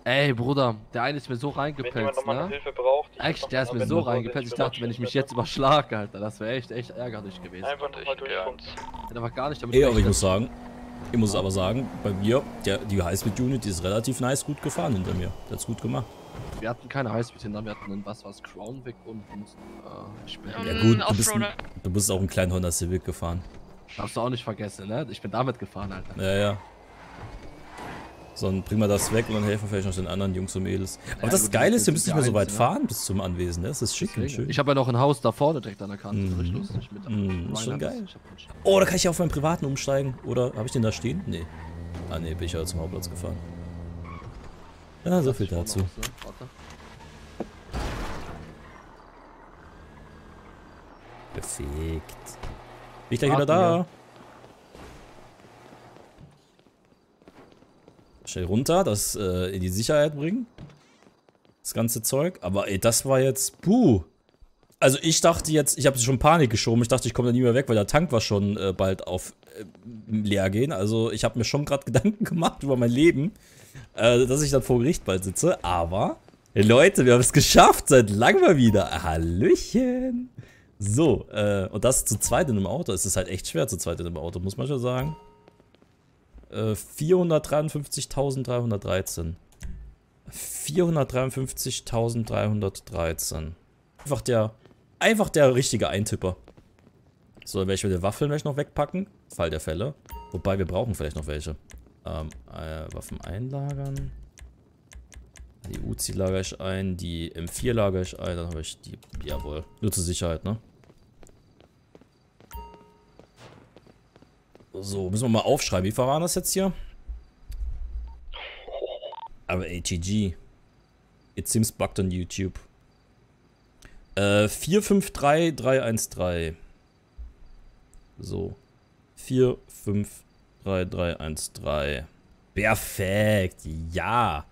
Ey, Bruder, der eine ist mir so reingepelzt, ne? Hilfe braucht, ich Echt, der ist mir so reingepelzt. Ich wenn dachte, wenn ich mich jetzt überschlage, Alter, das wäre echt, echt ärgerlich gewesen. Einfach nochmal durchfunken. Der war gar nicht damit Ey, aber ich muss sagen, ich muss aber sagen, bei mir, der, die Highspeed-Unit, die ist relativ nice gut gefahren hinter mir. Der hat's gut gemacht. Wir hatten keine Highspeed hinter, wir hatten einen, was war's, Crown Vic und, und äh, ich bin Ja gut, du bist, ein, du bist auch einen kleinen Honda Civic gefahren. Darfst du auch nicht vergessen, ne? Ich bin damit gefahren, Alter. Ja, ja. So, dann bringen wir das weg und dann helfen wir vielleicht noch den anderen Jungs und Mädels. Aber Ja, das gut, Geile das ist, wir müssen nicht ja mehr so weit ne? fahren bis zum Anwesen. Ne? Das ist schick und Deswegen. schön. Ich habe ja noch ein Haus da vorne direkt an der Kante, das ist Mhm. lustig. Mit Mhm, ist schon geil. Oh, da kann ich auf meinen privaten umsteigen. Oder habe ich den da stehen? Nee. Ah, nee, bin ich ja zum Hauptplatz gefahren. Ja, so viel dazu. Aus, ne? Perfekt. Bin ich gleich wieder da? wir. Schnell runter, das äh, in die Sicherheit bringen. Das ganze Zeug. Aber ey, das war jetzt. Puh. Also ich dachte jetzt, ich habe schon Panik geschoben. Ich dachte, ich komme da nie mehr weg, weil der Tank war schon äh, bald auf äh, leer gehen. Also ich habe mir schon gerade [laughs] Gedanken gemacht über mein Leben, äh, dass ich dann vor Gericht bald sitze. Aber Leute, wir haben es geschafft, seit langem mal wieder. Hallöchen. So, äh, und das zu zweit in einem Auto. Es ist halt echt schwer zu zweit in einem Auto, muss man schon sagen. Äh, 453.313. 453.313. Einfach der, einfach der richtige Eintipper. So, dann werde ich mir die Waffeln gleich noch wegpacken. Fall der Fälle. Wobei, wir brauchen vielleicht noch welche. Ähm, äh, Waffen einlagern. Die Uzi lagere ich ein, die M4 lagere ich ein, dann habe ich die, jawohl, nur zur Sicherheit, ne? So, müssen wir mal aufschreiben. Wie viel waren das jetzt hier? Aber ATG. It seems bugged on YouTube. Äh, 453313. So. 453313. Perfekt. Ja.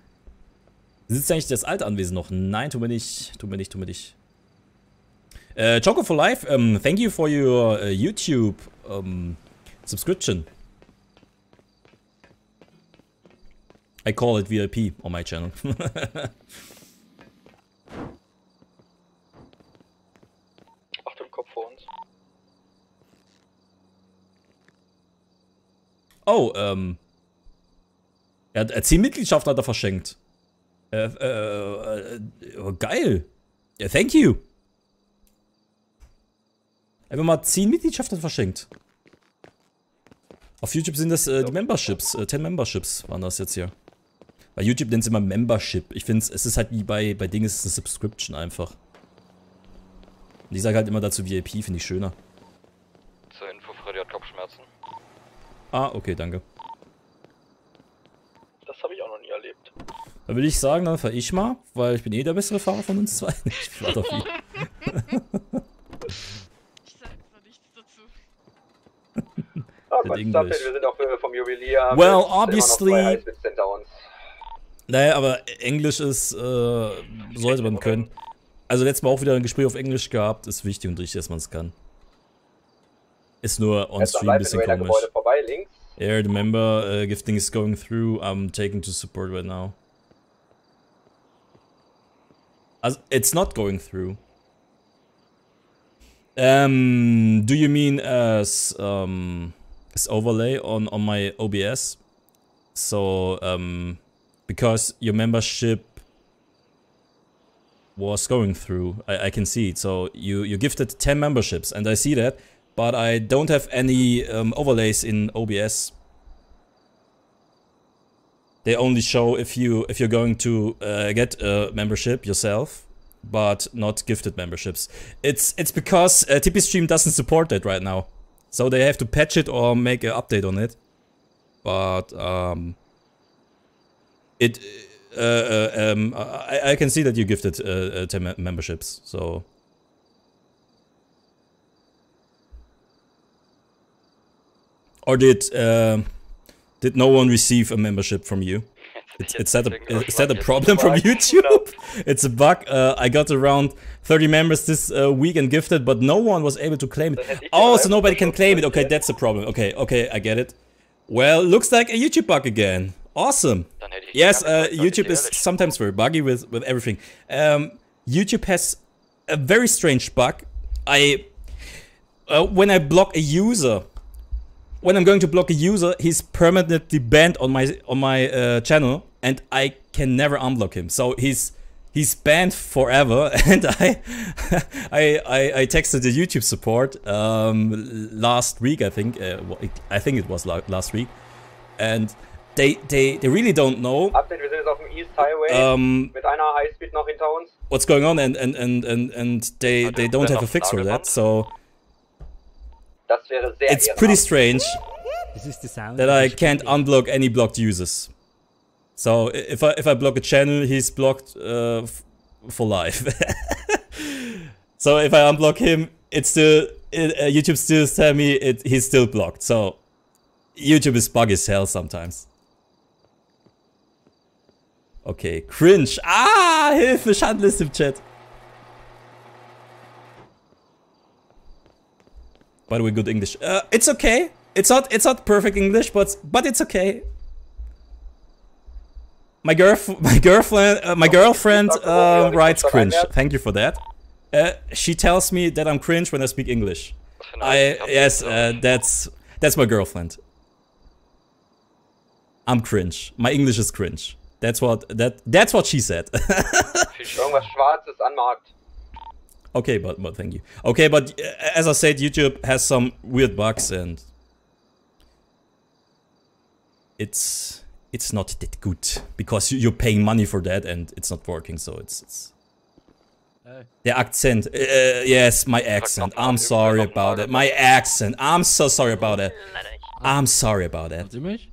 Sitzt eigentlich das alte Anwesen noch? Nein, tun wir nicht. Tun wir nicht, tun wir nicht. Äh, Choco for Life, um, thank you for your uh, YouTube um, subscription. I call it VIP on my channel. [laughs] Acht im Kopf vor uns. oh, ähm. Er hat er 10 Mitgliedschaften hat er verschenkt. Äh, äh, äh, geil. Ja, thank you. Einfach mal 10 Mitgliedschaften verschenkt. Auf YouTube sind das äh, die Memberships. Äh, 10 Memberships waren das jetzt hier. Bei YouTube nennt es immer Membership. Ich finde es ist halt wie bei, bei Dingen, es ist eine Subscription einfach. Und ich sage halt immer dazu VIP, finde ich schöner. Zur Info, Freddy hat Kopfschmerzen. Ah, okay, danke. Das habe ich auch noch nie erlebt. Da würde ich sagen, dann fahre ich mal, weil ich bin eh der bessere Fahrer von uns zwei. [laughs] Ich fahre doch viel. [laughs] Ah, Mit kurz Englisch. Update, wir sind auf Höhe vom Juwelier. haben Well, obviously-. Naja, aber Englisch ist, äh, sollte man können. Also letztes Mal auch wieder ein Gespräch auf Englisch gehabt, ist wichtig und richtig, dass man es kann. Ist nur on stream ein bisschen komisch. Vorbei, links. Yeah, the member uh, gifting is going through. I'm taking to support right now. Also, it's not going through. Um, do you mean as um as overlay on on my OBS? So um, because your membership was going through, I, I can see it. So you you gifted ten memberships, and I see that, but I don't have any um, overlays in OBS. They only show if you if you're going to uh, get a membership yourself, but not gifted memberships. It's it's because uh, TP Stream doesn't support that right now, so they have to patch it or make an update on it. But um, it uh, uh, um, I, I can see that you gifted uh, uh, 10 me- memberships, so. Or did uh, did no one receive a membership from you? It's, it's that a, is that a problem from [laughs] YouTube? It's a bug. Uh, I got around 30 members this uh, week and gifted, but no one was able to claim it. Oh, so nobody can claim it. Okay, that's the problem. Okay, okay, I get it. Well, looks like a YouTube bug again. Awesome. Yes, uh, YouTube is sometimes very buggy with with everything. Um, YouTube has a very strange bug. I uh, when I block a user, when I'm going to block a user, he's permanently banned on my on my uh, channel, and I can never unblock him. So he's he's banned forever. [laughs] And I [laughs] I, I I texted the YouTube support um, last week. I think uh, I think it was last week, and they they they really don't know Update, wir sind jetzt auf dem East Highway mit einer Highspeed noch hinter uns. what's going on, and and and and and they they don't have a fix for that. So Das wäre sehr it's pretty strange This the sound that I can't unblock any blocked users. So if I if I block a channel, he's blocked uh, f- for life. [laughs] so if I unblock him, it's still it, uh, YouTube still tell me it he's still blocked. So YouTube is buggy as hell sometimes. Okay, cringe. Ah, Hilfe, Schandlist im Chat. By the way, good English. Uh, it's okay. It's not it's not perfect English, but but it's okay. My girlf [laughs] my girlfriend uh, my girlfriend uh, writes cringe. Thank you for that. Uh, she tells me that I'm cringe when I speak English. I yes, uh, that's that's my girlfriend. I'm cringe. My English is cringe. That's what that that's what she said. [laughs] Irgendwas Schwarzes anmarkt. Okay, but but thank you. Okay, but uh, as I said, YouTube has some weird bugs and it's it's not that good because you- you're paying money for that and it's not working. So it's it's Hey. the accent. Uh, yes, my accent. I'm sorry about it. My accent. I'm so sorry about it. I'm sorry about that. Sie mich?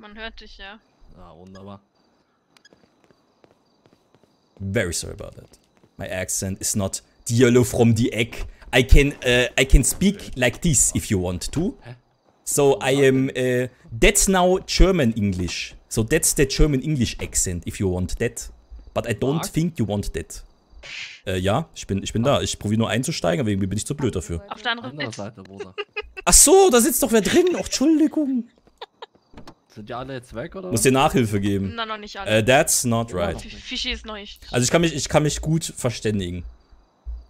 Man hört dich, ja. Ah, wunderbar. Very sorry about that. My accent is not Diallo from the egg. I can uh, I can speak like this if you want to. So I am uh, that's now German English. So that's the German English accent if you want that. But I don't Mark? think you want that. Äh, ja, ich bin, ich bin da. Ich probiere nur einzusteigen, aber irgendwie bin ich zu blöd dafür. Auf der anderen Andere Seite, Bruder. Ach so, da sitzt doch wer drin. Ach, Entschuldigung. Sind die alle jetzt weg, oder? Muss dir Nachhilfe geben. Na, noch nicht alle. Äh, that's not right. Fischi ist noch nicht. Also ich kann mich, ich kann mich gut verständigen.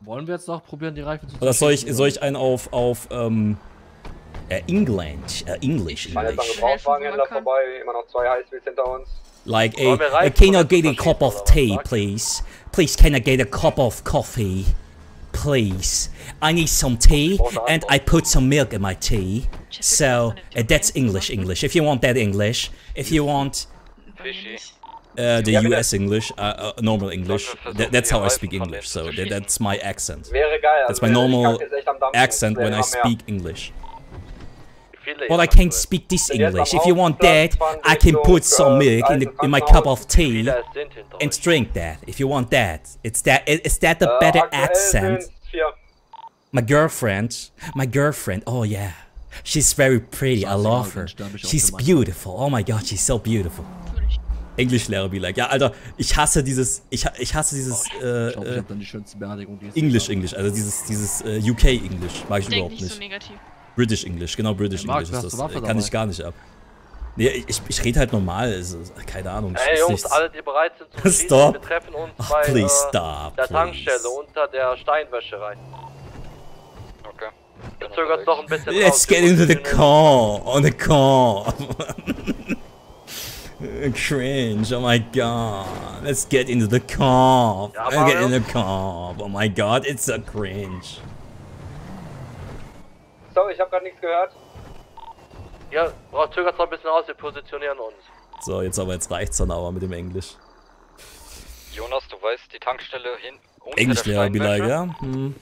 Wollen wir jetzt noch probieren, die Reifen zu Oder soll ich, soll ich einen auf, auf, ähm, äh, England, äh, English, English. Gebrauchtwagenhändler vorbei, immer noch zwei Highspeeds hinter uns. Like a, uh, Reifen can I get a cup of tea, please? Please, can I get a cup of coffee? Please. I need some tea, and I put some milk in my tea. So, uh, that's English, English. If you want that English, if you want uh, the US English, uh, uh, normal English, that, that's how I speak English. So, that, that's my accent. That's my normal Kacke ist echt am Dampfen. accent when I werden immer mehr. speak English. Viele But I can't aktuell. speak this English. If you want that, I can put some äh, milk in, the, in my cup of tea Viele sind hinter euch. and drink that. If you want that, it's that. Is that the Äh, better aktuell accent? My girlfriend, my girlfriend. Oh yeah, she's very pretty. I love her. She's beautiful. Oh my god, she's so beautiful. Englischlehrer be like, ja, Alter, ich hasse dieses, ich, ha- ich hasse dieses oh, äh, Ich glaube, ich äh, habe dann die schönste Beerdigung, die es English gab. English, also dieses dieses äh, UK English mag ich Denk überhaupt nicht nicht. so negativ. British English, genau British Ja, Marc, English ist das. Waffe Äh, Kann ich dabei? gar nicht ab. Nee, ich, ich rede halt normal, also, keine Ahnung. ich- Ey Jungs, nichts. alle die bereit sind zum [laughs] Schießen, Stop. wir treffen uns Ach, bei please äh, stop, der please. Tankstelle unter der Steinwäscherei. Okay. Wir zögern noch ein bisschen Let's raus. get into the car, on the car. [laughs] Cringe, oh my god. Let's get into the car. Ja, Let's get in the car. Oh my god, it's so cringe. Sorry, ich habe gerade nichts gehört. Ja, braucht zögert noch ein bisschen aus, wir positionieren uns. So, jetzt aber jetzt reicht's dann aber mit dem Englisch. Jonas, du weißt, die Tankstelle hin. Englischlehrer Steinwäsche? ja? Hm.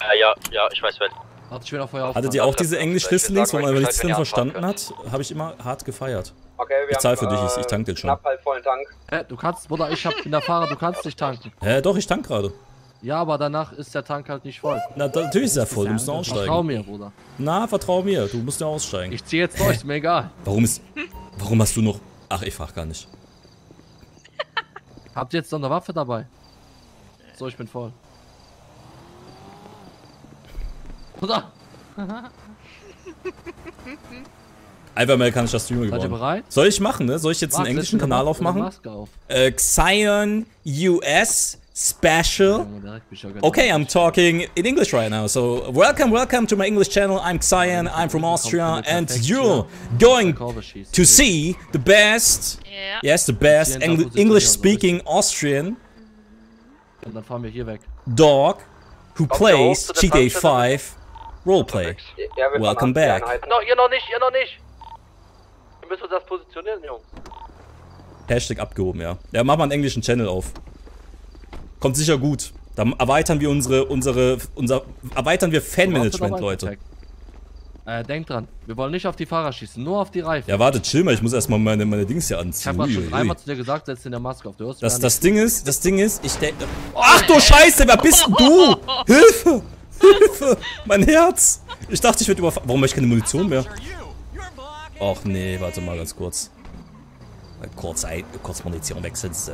Äh, ja, ja, ich weiß, wer. Warte, ich auf Feuer Hattet ihr auch diese Englisch-Schlüsselings, wo man aber nichts drin verstanden hat? Habe ich immer hart gefeiert. Okay, wir Ich zahl haben, für dich, ich, äh, ich tank den schon. Knapp halb vollen Tank. Hä, du kannst, Bruder, ich hab, bin der Fahrer, du kannst nicht tanken. Hä, doch, ich tank gerade. Ja, aber danach ist der Tank halt nicht voll. Na, natürlich ist er voll, du musst nur aussteigen. Vertrau mir, Bruder. Na, vertrau mir, du musst ja aussteigen. Ich zieh jetzt durch, ist mir egal. [laughs] Warum ist. Warum hast du noch. Ach, ich frag gar nicht. [laughs] Habt ihr jetzt noch eine Waffe dabei? So, ich bin voll. Bruder! [laughs] Alpha-amerikanischer Streamer Seid ihr geworden. bereit? Soll ich machen, ne? Soll ich jetzt Marc, einen englischen Kanal aufmachen? Maske auf. Äh, Xion US Special. Junge, direkt bin ich ja ganz Okay, I'm talking in English right now. So, welcome, welcome to my English channel. I'm Xion, I'm from Austria, and you're going to see the best, yes, the best Hier in der Engl English-speaking Austrian Und dann fahren wir hier weg. dog who plays hoch zu GTA 5 Roleplay. Ja, Welcome back. 80 Einheiten. Noch, ihr noch nicht, ihr noch nicht! Wir müssen uns das positionieren, Jungs. Hashtag abgehoben, ja. Ja, mach mal einen englischen Channel auf. Kommt sicher gut. Dann erweitern wir unsere, unsere, unser, erweitern wir Fanmanagement? Leute. Äh, denkt dran, wir wollen nicht auf die Fahrer schießen, nur auf die Reifen. Ja, warte, chill mal, ich muss erstmal meine, meine Dings hier Ich anziehen. hab grad schon dreimal zu dir gesagt, setz dir eine Maske auf. Du hörst Das, das Ding ist, das Ding ist, ich denke. Ach du Scheiße, wer bist denn [laughs] du? Hilfe! Hilfe! Mein Herz! Ich dachte, ich werde überfahren. Warum habe ich keine Munition mehr? Och nee, warte mal ganz kurz. Kurz, ein, kurz Munition wechseln. So.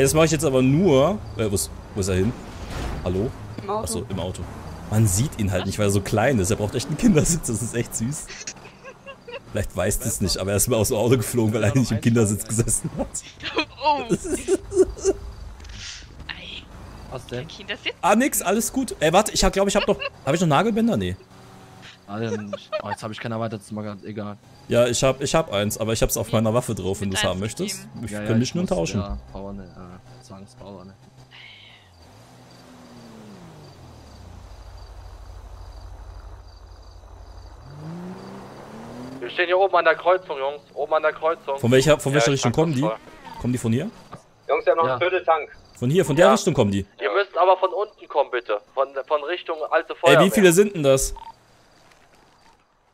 Ey, das mache ich jetzt aber nur. Äh, wo, ist, wo ist er hin? Hallo? Im Auto. Achso, im Auto. Man sieht ihn halt nicht, weil er so klein ist. Er braucht echt einen Kindersitz, das ist echt süß. Vielleicht weiß das nicht, aber er ist mir aus dem Auto geflogen, weil er nicht im Kindersitz gesessen hat. Oh. [laughs] Was denn? Kindersitz? Ah, nix, alles gut. Ey, warte, ich glaube, ich habe noch. Habe ich noch Nagelbänder? Nee. Alter, oh, jetzt habe ich kein erweitertes Magazin, egal. Ja, ich habe ich hab eins, aber ich habe es auf meiner Waffe drauf, wenn du es haben möchtest. Ich Ja, ja, kann ich dich nur tauschen. Ja, Power, ne, äh, Zwangspower, ne. Wir stehen hier oben an der Kreuzung, Jungs. Oben an der Kreuzung. Von welcher, von Ja, welcher ich Richtung tank kommen die? Kommen die von hier? Jungs, wir haben noch Ja. einen Vierteltank. Von hier, von der Richtung kommen die. Ihr müsst aber von unten kommen, bitte. Von, von Richtung alte Feuerwehr. Ey, wie viele sind denn das?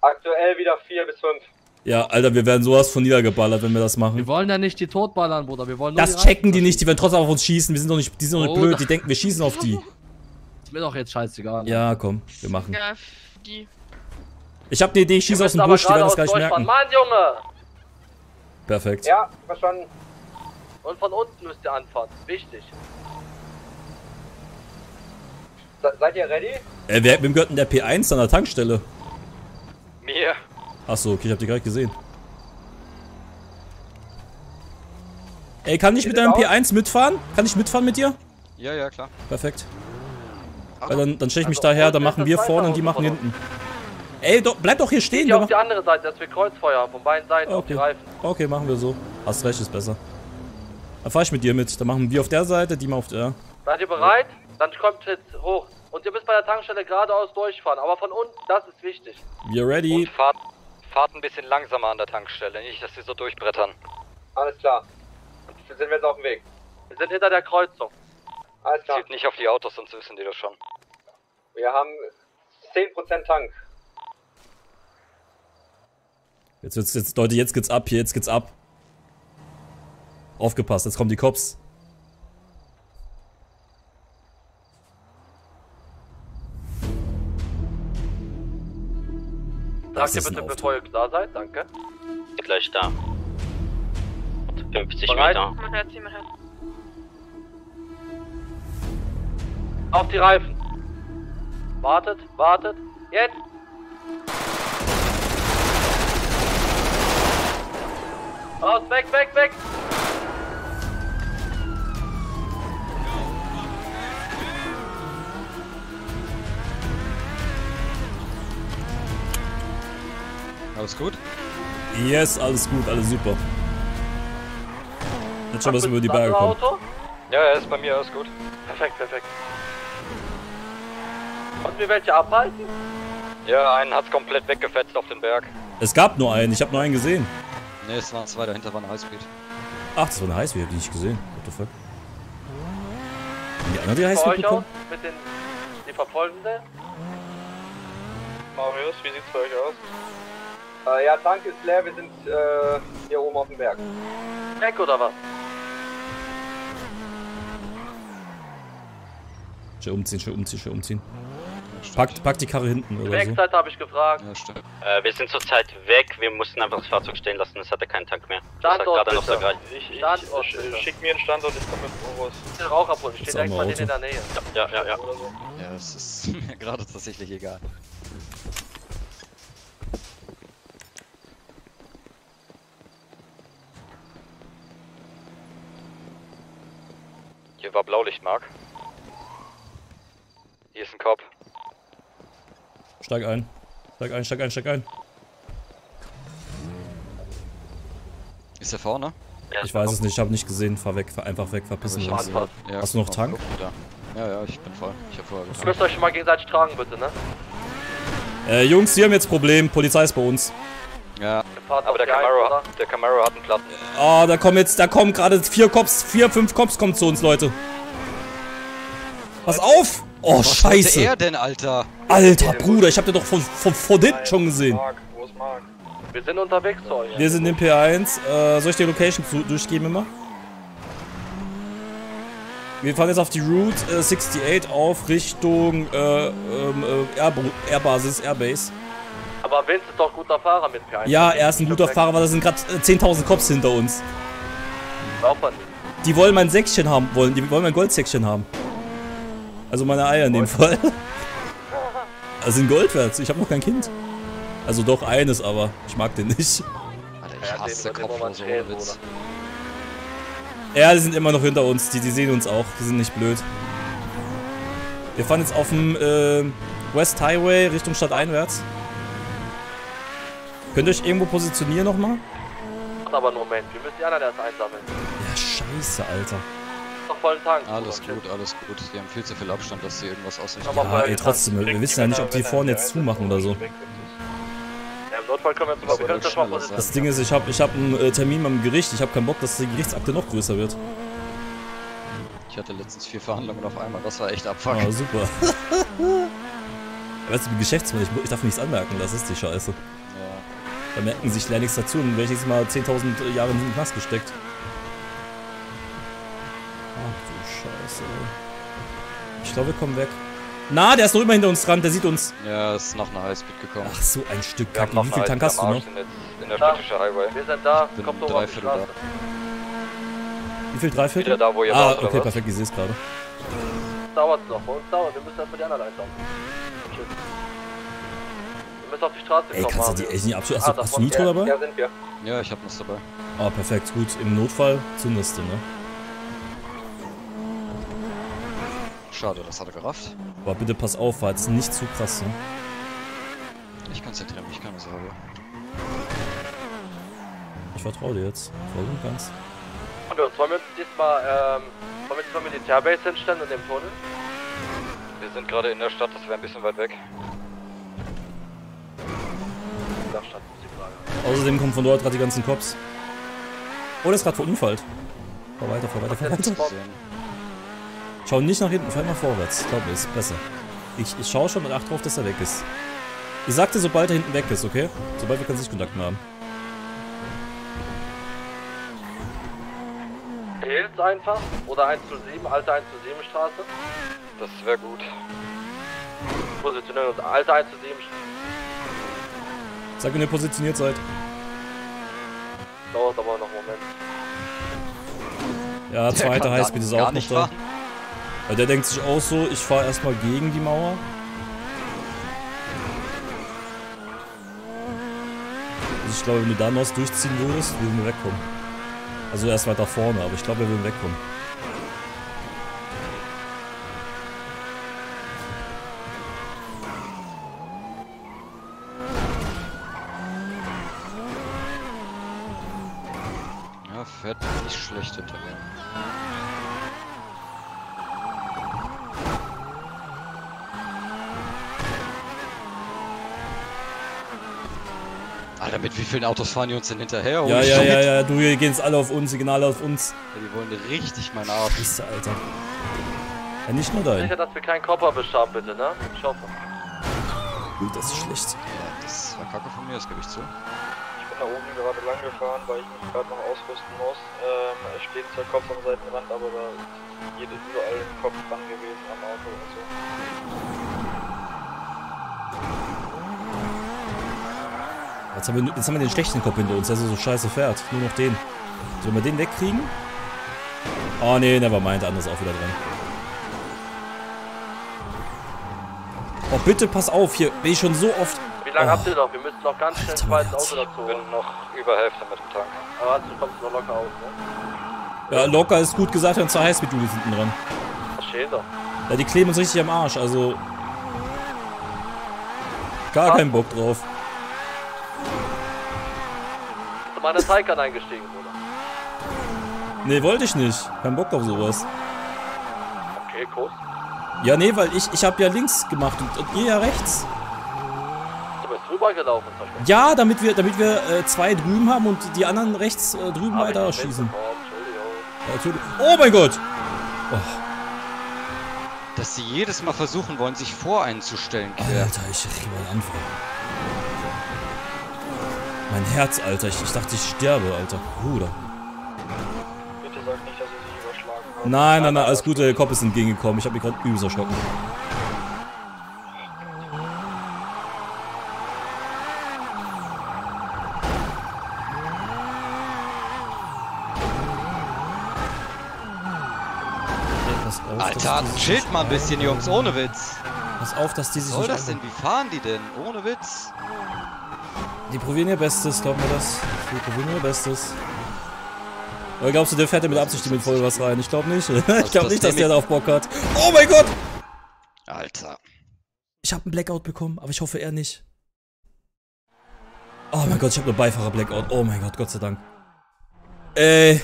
Aktuell wieder vier bis fünf. Ja, Alter, wir werden sowas von niedergeballert, wenn wir das machen. Wir wollen ja nicht die totballern, Bruder, wir wollen nur Das die checken die nicht, die werden trotzdem auf uns schießen. Wir sind doch nicht, die sind doch nicht Oh, blöd, die denken, wir schießen auf die. Ist mir doch jetzt scheißegal. ne? Ja, komm, wir machen. Ja, die. Ich habe eine Idee, ich schieße aus dem Busch, die werden das gar nicht merken. Mann, Junge! Perfekt. Ja, verstanden. Und von unten müsst ihr anfahren. Wichtig. Se seid ihr ready? Äh, wer, wem gehört denn der P1 an der Tankstelle? Mir. Achso, okay, ich hab die gerade gesehen. Ey, kann ich mit deinem P1 mitfahren? Kann ich mitfahren mit dir? Ja, ja, klar. Perfekt. Weil dann, dann stelle ich mich daher, dann machen wir vorne und die machen hinten. Ey, doch, bleib doch hier stehen. Geht Wir ihr auf die andere Seite, dass wir Kreuzfeuer haben. Von beiden Seiten auf die Okay. Reifen. okay, machen wir so. Hast recht, ist besser. Dann fahr ich mit dir mit. Dann machen wir auf der Seite, die mal auf der... Seid ihr bereit? Dann kommt jetzt hoch. Und ihr müsst bei der Tankstelle geradeaus durchfahren. Aber von unten, das ist wichtig. Wir ready. Und fahrt, fahrt ein bisschen langsamer an der Tankstelle, nicht, dass sie so durchbrettern. Alles klar. Sind wir jetzt auf dem Weg? Wir sind hinter der Kreuzung. Alles klar. Zieht nicht auf die Autos, sonst wissen die das schon. Wir haben 10% Tank. Jetzt wird's, jetzt, Leute, jetzt geht's ab hier, jetzt geht's ab. Aufgepasst, jetzt kommen die Cops. Sagt ihr ist ein bitte, bevor ihr klar seid, danke. Gleich da. 50 Bereit? Meter. Man hört sie, man hört Auf die Reifen. Wartet, wartet. Jetzt. Raus, weg, weg, weg. Alles gut? Yes, alles gut, alles super. Jetzt schon, wir über die Berge kommen. Auto? Ja, er ist bei mir, alles gut. Perfekt, perfekt. Konnten wir welche abhalten? Ja, einen hat's komplett weggefetzt auf den Berg. Es gab nur einen, ich habe nur einen gesehen. Ne, es waren zwei, dahinter war ein Highspeed. Ach, das war eine Highspeed, hab ich nicht gesehen. What the fuck? Haben die anderen die Highspeed euch aus? bekommen? Mit den die Verfolgenden? Marius, wie sieht's bei euch aus? Äh, ja, Tank ist leer, wir sind äh, hier oben auf dem Berg. Weg oder was? Schnell umziehen, schnell umziehen, schnell umziehen. Packt, packt die Karre hinten oder so. Wegzeit habe ich gefragt. Ja, stimmt. Äh, wir sind zurzeit weg. Wir mussten einfach das Fahrzeug stehen lassen. Es hatte keinen Tank mehr. Das hat Standort gerade so. Ich, ich, Standort ich, bitte. schick mir einen Standort, ich komme mit Boros. Den Rauch abholen, ich Das stehe direkt bei denen in der Nähe. Ja, ja, ja. Oder so. Ja, es ist [laughs] mir gerade tatsächlich egal. Hier war Blaulichtmark. Hier ist ein Kopf. Steig ein. Steig ein, steig ein, steig ein. Ist er vorne? Ich weiß es nicht, ich habe nicht gesehen. Fahr weg, fahr einfach weg, verpissen Ich wir uns. ja, Hast du noch Tank? Ja, ja, ich bin voll. Ich hab vorher Ihr müsst euch schon mal gegenseitig tragen, bitte, ne? Äh, Jungs, wir haben jetzt Problem. Polizei ist bei uns. Ja, aber der Camaro, der Camaro hat einen Platten. Ah, da kommen jetzt, da kommen gerade vier Cops, vier, fünf Cops kommen zu uns, Leute. Pass auf! Oh, Was scheiße. er denn, Alter? Alter, Bruder, ich hab den doch von, von, von hinten schon gesehen. Mark, wo ist Mark? Wir sind unterwegs zu euch. Wir sind im P1. Äh, soll ich die Location zu, durchgeben immer? Wir fahren jetzt auf die Route äh, 68 auf Richtung äh, ähm, äh, Air Airbasis, Airbase. Aber Vince ist doch guter Fahrer mit P1. Ja, er ist ein guter Fahrer, weil da sind gerade äh, 10.000 Cops hinter uns. Nicht. Die wollen mein Säckchen haben, wollen, die wollen mein Goldsäckchen haben. Also meine Eier in dem Fall. [laughs] Also sind Gold wert. Ich habe noch kein Kind. Also doch eines, aber ich mag den nicht. Alter, ich Ja, hasse ohne Witz. Ja, die sind immer noch hinter uns. Die, die sehen uns auch. Die sind nicht blöd. Wir fahren jetzt auf dem äh, West Highway Richtung Stadt einwärts. Könnt ihr euch irgendwo positionieren nochmal? Aber einen Moment, wir müssen die anderen erst einsammeln. Ja, scheiße, Alter. Doch vollen Tank. Alles gut, alles gut. Die haben viel zu viel Abstand, dass sie irgendwas ausrichten. Aber Ja, ey, trotzdem. Wir, wir wissen ja nicht, ob die vorne jetzt zumachen oder so. Ja, Im Notfall können wir Das Beispiel soll ganz mal positionieren. Das Ding ist, ich habe ich hab einen äh, Termin beim Gericht. Ich habe keinen Bock, dass die Gerichtsakte noch größer wird. Ich hatte letztens vier Verhandlungen auf einmal, das war echt abfuck. Ah, super. [laughs] weißt du, ich bin Geschäftsmann, ich, ich darf nichts anmerken, das ist die Scheiße. Da merken sich leider nichts dazu und werde ich jetzt mal 10.000 Jahre in den Knast gesteckt. Ach du Scheiße. Ich glaube, wir kommen weg. Na, der ist noch immer hinter uns dran, der sieht uns. Ja, ist nach einer Highspeed gekommen. Ach, so ein Stück Kacke. noch Wie viel Tank hast du noch? Arsch, sind jetzt in der Da. Britische Highway. Wir sind da, bin kommt doch auf die dreiviertel Straße. Wie viel? Drei Viertel? Wieder da, wo ihr ah, okay, perfekt, ich sehe es gerade. Dauert noch, bei uns dauert. Wir müssen erstmal die anderen einsammeln. Müssen auf die Straße Ey, kannst du die echt nicht abschließen? Ah, Hast, du- da hast du. Nitro Ja, dabei? Ja, sind wir. Ja, ich hab was dabei. Ah, perfekt, gut. Im Notfall zündest du, ne? Schade, das hat er gerafft. Aber bitte pass auf, war jetzt nicht zu krass, ne? Ich konzentriere mich, keine Sorge. Ich vertraue dir jetzt. Voll und ganz. Und uns wollen wir uns diesmal, ähm, wollen wir diesmal Militärbase hinstellen in dem Tunnel? Wir sind gerade in der Stadt, das wäre ein bisschen weit weg. Außerdem kommen von dort gerade die ganzen Cops. Oh, der ist gerade verunfallt. Fahr weiter, fahr weiter, fahr weiter. Schau nicht nach hinten, fahr mal vorwärts. Ich glaube, ist besser. Ich, ich schaue schon und achte drauf, dass er weg ist. Ich sagte, sobald er hinten weg ist, okay? Sobald wir keinen Sichtkontakt mehr haben. Hills einfach? Oder 107, alte 107 Straße? Das wäre gut. Positionieren uns alte 107 Sag, wenn ihr positioniert seid. Dauert aber noch einen Moment. Ja, Der zweiter Highspeed ist auch noch nicht da. Weil der denkt sich auch so, ich fahre erstmal gegen die Mauer. Also ich glaube, wenn du da noch durchziehen würdest, würden wir wegkommen. Also erst weiter vorne, aber ich glaube, wir würden wegkommen. Ja, fährt nicht schlecht hinterher. Alter, mit wie vielen Autos fahren die uns denn hinterher? Ja, Holy ja, shit. ja, ja, du, hier gehen alle auf uns, Signale auf uns. Ja, Die wollen richtig meinen Arsch. Scheiße, Alter. Ja, nicht nur dein. Sicher, dass wir keinen Kopperwisch haben, bitte, ne? Ich hoffe. Gut, das ist schlecht. Ja, das war kacke von mir, das gebe ich zu. Bin da oben gerade lang gefahren, weil ich mich gerade noch ausrüsten muss. Ähm, es steht zwar Kopf am Seitenrand, aber da ist jede, überall ein Kopf dran gewesen am Auto und so. Jetzt haben, wir, jetzt haben wir den schlechten Kopf hinter uns, der so, scheiße fährt. Nur noch den. Sollen wir den wegkriegen? Oh nee, nevermind, der andere ist auch wieder dran. Oh, bitte pass auf, hier bin ich schon so oft. Wie lange Oh. habt ihr noch? Wir müssen noch ganz schnell ein zweites Auto dazu holen. Bin noch über Hälfte mit dem Tank. Aber du kommst noch locker aus, ne? Ja, locker ist gut gesagt, wir haben zwei Highspeed-Dulis hinten dran. Das steht doch. Ja, die kleben uns richtig am Arsch, also. Gar keinen Bock drauf. Hast du mal in den Taycan eingestiegen, Bruder? Nee, wollte ich nicht. Kein Bock auf sowas. Okay, Kurs. Ja, nee, weil ich, ich habe ja links gemacht und, und ihr ja rechts. Du bist drüber gelaufen, zum Beispiel. Ja, damit wir, damit wir äh, zwei drüben haben und die anderen rechts äh, drüben Hab weiter schießen. Oh mein Gott! Oh, Dass sie jedes Mal versuchen wollen, sich vor einen zu stellen, quer. Alter, ich krieg mal einen Anfall. Mein Herz, Alter. Ich, ich dachte, ich sterbe, Alter. Bruder. Bitte sag nicht, dass sie sich überschlagen haben. Nein, nein, nein, alles gut. Der Kopf ist entgegengekommen. Ich habe mich gerade übelst erschrocken. Ey, pass auf, Alter, chillt mal ein bisschen, Jungs, ohne Witz. Pass auf, dass die Was sich soll nicht das denn? Wie fahren die denn? Ohne Witz. Die probieren ihr Bestes, glaub mir das. Die probieren ihr Bestes. Oder glaubst du, der fährt ja mit Absicht mit Vollgas rein? Ich glaube nicht. [laughs] ich glaube nicht, dass der ich- darauf Bock hat. Oh mein Gott! Alter. Ich habe einen Blackout bekommen, aber ich hoffe er nicht. Oh mein Gott, ich habe nur Beifahrer-Blackout. Oh mein Gott, Gott sei Dank. Ey.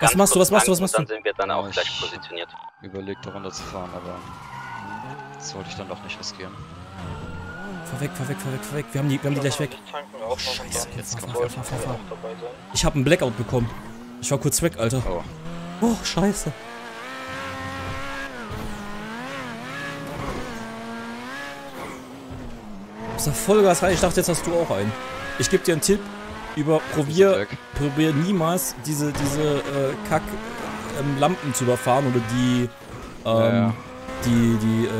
Was machst du, was machst du, was machst du? Dann sind wir dann auch Ja, gleich ich- positioniert. Überlegt da runter zu fahren, aber das wollte ich dann doch nicht riskieren. Fahr weg, fahr weg, fahr weg, fahr weg. Wir haben die, wir haben die gleich weg. Noch Scheiße, jetzt fahr, fahr, fahr, fahr. Ich habe einen Blackout bekommen. Ich war kurz weg, Alter. Oh. Oh, scheiße. Ist da Vollgas rein? Ich dachte, jetzt hast du auch einen. Ich gebe dir einen Tipp. Über probier, probier niemals diese, diese äh, Kack ähm, Lampen zu überfahren oder die ähm, Ja, die, die, äh,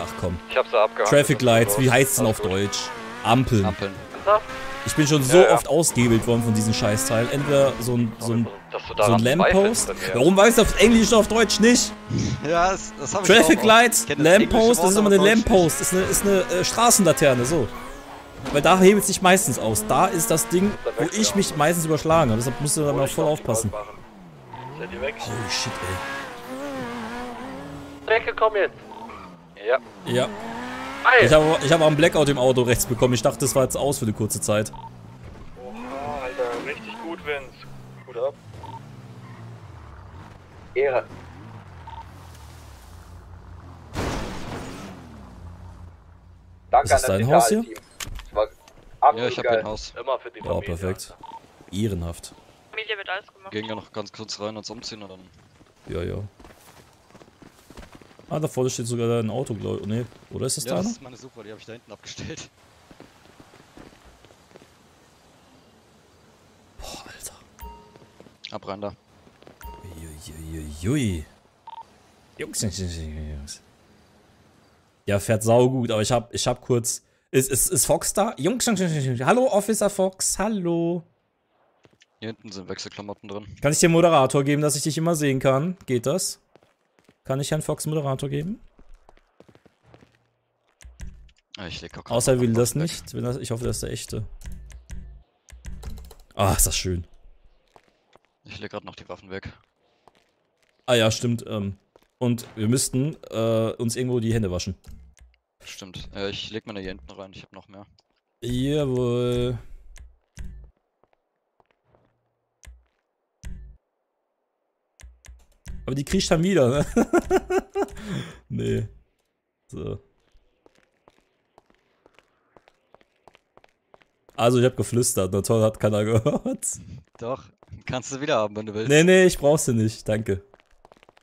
ach komm. Ich hab sie abgehakt. Traffic Lights, wie Alles heißt es denn auf gut. Deutsch? Ampeln. Ampeln. Ich bin schon so Ja, ja. oft ausgehebelt worden von diesem Scheißteil. Entweder so ein, so ein, so ein Lamppost. Warum weißt du auf Englisch und auf Deutsch nicht? Ja, das, das habe ich Traffic auch. Lights, Ich Lamppost, das ist immer eine. Lamppost, ist eine, ist eine äh, Straßenlaterne, so. Weil da hebelt sich meistens aus. Da ist das Ding, wo ich mich meistens überschlagen habe. Deshalb musst du da mal voll aufpassen. Seid ihr weg? Holy shit, ey. Weggekommen jetzt. Ja. Ja. Ich habe ich hab auch einen Blackout im Auto rechts bekommen. Ich dachte, das war jetzt aus für eine kurze Zeit. Oha, Alter, richtig gut, Vince. Gut ab. Ehre. Danke Ist das dein Haus hier? Signalteam. Ja, ich habe geil. ein Haus. Immer für die Ja, Familie. perfekt. Ehrenhaft. Familie wird alles gemacht. Gehen ja noch ganz kurz rein und umziehen und dann. Ja, ja. Ah, da vorne steht sogar ein Auto, glaube ich. Nee, oder ist das ja, da das ist meine Suche, die habe ich da hinten abgestellt. Boah, Alter. Ab rein da. Uiuiui. Jungs, Jungs, Jungs, Jungs. Ja, fährt saugut, aber ich hab, ich hab kurz. Ist, ist, ist Fox da? Jungs. Hallo, Officer Fox, hallo. Hier hinten sind Wechselklamotten drin. Kann ich dir Moderator geben, dass ich dich immer sehen kann? Geht das? Kann ich Herrn Fox Moderator geben? Ah, Ich leg auch Außer er will das nicht. Ich hoffe, das ist der echte. Ah, ist das schön. Ich leg gerade noch die Waffen weg. Ah ja, stimmt. Ähm, und wir müssten äh, uns irgendwo die Hände waschen. Stimmt. Äh, ich leg meine hier hinten rein, ich habe noch mehr. Jawohl. Aber die kriecht dann wieder, ne? [laughs] nee. So. Also, ich hab geflüstert. Na toll, hat keiner [laughs] gehört. Doch, kannst du wieder haben, wenn du willst. Nee, nee, ich brauch sie nicht. Danke.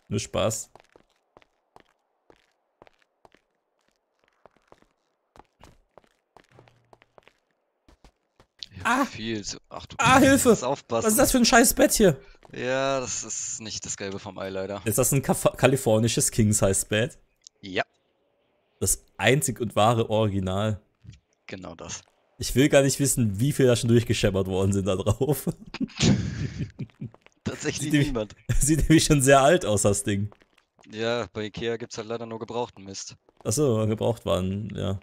Nur Spaß. Ah! Viel zu. Ach du. Ah, Hilfe! Was ist das für ein scheiß Bett hier? Ja, das ist nicht das Gelbe vom Ei leider. Ist das ein Kaf kalifornisches King-Size-Bett? Ja, Das einzig und wahre Original. genau das. Ich will gar nicht wissen, wie viel da schon durchgescheppert worden sind da drauf. [laughs] Tatsächlich Sieht niemand. Nämlich, [laughs] sieht nämlich schon sehr alt aus, das Ding. Ja, bei Ikea gibt's halt leider nur gebrauchten Mist. Achso, gebraucht waren, ja.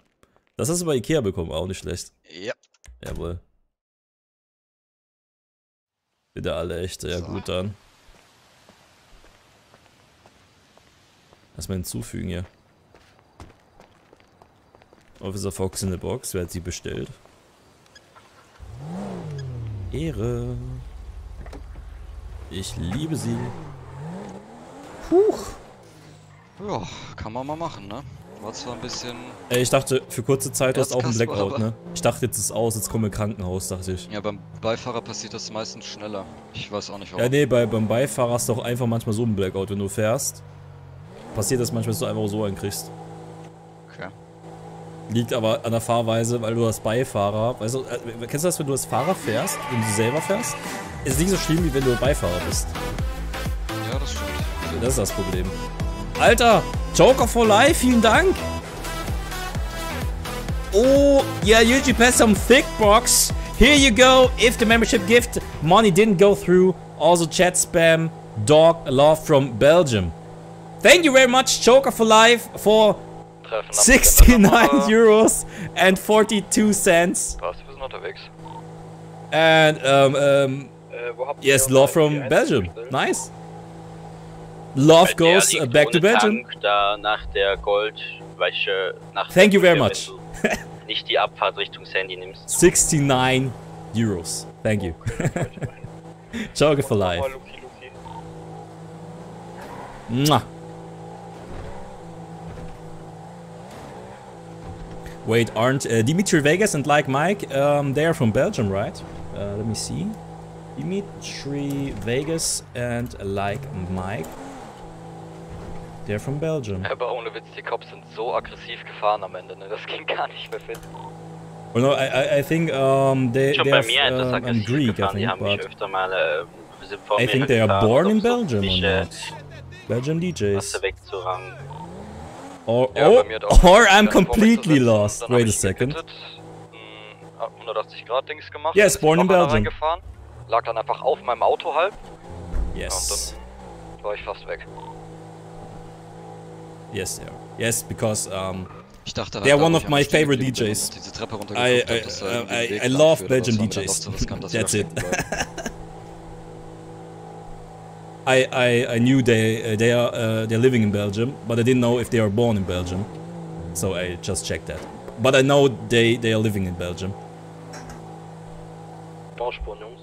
Das hast du bei Ikea bekommen, auch nicht schlecht. Ja. Jawohl. Wieder alle echte, ja gut dann. Lass mal hinzufügen hier. Officer Fox in the Box, wer hat sie bestellt? Ehre. Ich liebe sie. Huch. Ja, kann man mal machen, ne? War zwar ein bisschen. Ey, ich dachte für kurze Zeit, du hast auch einen Erzkasper, Blackout, ne? Ich dachte, jetzt ist aus, jetzt kommen wir Krankenhaus, dachte ich. Ja, beim Beifahrer passiert das meistens schneller. Ich weiß auch nicht warum. Ja, nee, bei, beim Beifahrer hast du auch einfach manchmal so einen Blackout, wenn du fährst. Passiert das manchmal, dass du einfach so einen kriegst. Okay. Liegt aber an der Fahrweise, weil du als Beifahrer, weißt du, äh, kennst du das, wenn du als Fahrer fährst, wenn du selber fährst? Ist nicht so schlimm, wie wenn du Beifahrer bist. Ja, das stimmt. Das ist das Problem. Alter, Joker for Life, vielen Dank. Oh, yeah, YouTube has some thick box. Here you go. If the membership gift money didn't go through, also chat spam, dog love from Belgium. Thank you very much, Joker for Life, for 69 Euros and 42 cents. Passt, wir sind unterwegs. And um, um, Äh, yes, love from Belgium. Nice. Love goes uh, back to ohne Belgium. Da nach der Goldwäsche nach Thank you very much. [laughs] nicht die Abfahrt Richtung Sandy nimmst. 69 Euros. Thank you. [laughs] Joker for life. Nochmal Luki Luki. Mwah. Wait, aren't uh, Dimitri Vegas and like Mike? Um, they are from Belgium, right? Uh, let me see. Dimitri Vegas and like Mike. They're from Belgium. Aber ohne Witz, die Cops sind so aggressiv gefahren am Ende, ne? Das ging gar nicht mehr fit. Well, no, I, I, I think um, they, Schon they bei are mir etwas uh, aggressiv Greek, I gefahren, die think, haben mich öfter mal äh, sind vor I mir think they are born in um Belgium or mich, äh, not. Belgium DJs. Masse wegzurangen. Or, Ja, or, or I'm completely lost. Wait a ich second. gekittet, hab 180 Grad Dings gemacht. Yes, ist born in Belgium. Lag dann einfach auf meinem Auto halb. Yes. Ja, und dann war ich fast weg. Yes, they are. Yes, because um, Ich dachte they are one of my favorite DJs. diese I, I, hab, uh, I, I love Belgian aber es war mir dann DJs. doch zu riskant, dass ich [laughs] That's it. I, I, I knew they uh, they are uh, they're living in Belgium, but I didn't know if they are born in Belgium. So I just checked that. But I know they they are living in Belgium. Bauspuren, Jungs.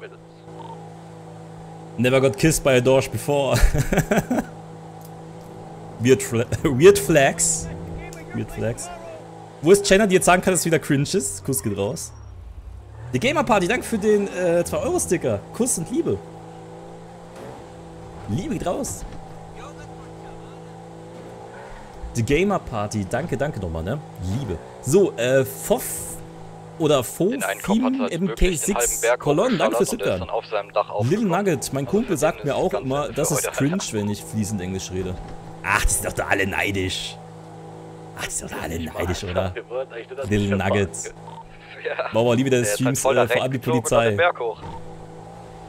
Meldet. Never got kissed by a Dorsch before. [laughs] weird, fla [laughs] weird flags. Weird flags. Wo ist Jenna, die jetzt sagen kann, dass es wieder cringe ist? Kuss geht raus. Die Gamer Party, danke für den äh, 2-Euro-Sticker. Kuss und Liebe. Liebe geht raus. The Gamer Party, danke, danke nochmal, ne? Liebe. So, äh, Foff oder Fo Den einen Kopf hat wirklich den halben MK6 Berg Colon, danke fürs Dach Little. Nugget, mein Kumpel sagt mir auch immer, das ist cringe, wenn ich fließend Englisch rede. Ach, die sind doch da alle neidisch. Ach, die sind doch da alle neidisch, oder? Little. Nuggets. Ja. Mauer, liebe deine halt Streams, nach äh, vor allem die Polizei.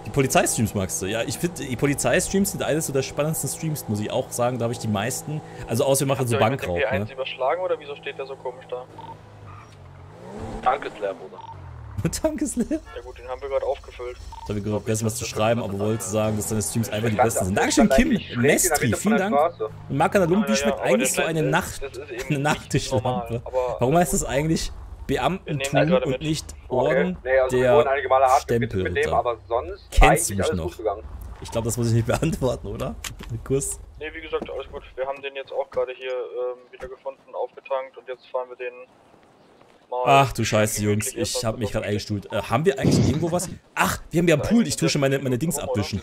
Die Polizeistreams magst du? Ja, ich finde, die Polizeistreams sind eines so der spannendsten Streams, muss ich auch sagen. Da habe ich die meisten. Also außer wir machen so Habt ihr euch mit dem Bankraub, P1 ne? überschlagen oder wieso steht der so komisch da? Tank ist leer. Ja gut, den haben wir gerade aufgefüllt. Ich habe gerade vergessen, was zu schreiben, aber wollte sagen, dass deine Streams einfach die besten sind. Dankeschön, Kim Mestri, vielen Dank. Und Makanalumpi Ja, ja, schmeckt eigentlich so eine Nacht, Nachttischlampe. Warum heißt das eigentlich Beamtentum gerade und nicht. Orden also Male der sonst Kennst du mich noch? Ich glaube, das muss ich nicht [laughs] beantworten, oder? [laughs] Kuss. Ne, wie gesagt, alles gut. Wir haben den jetzt auch gerade hier ähm, wieder gefunden, aufgetankt und jetzt fahren wir den. Ach du Scheiße, Jungs, ich habe mich gerade eingestuhlt. Äh, haben wir eigentlich irgendwo was? Ach, wir haben ja einen Pool. Ich tue schon meine, meine Dings abwischen.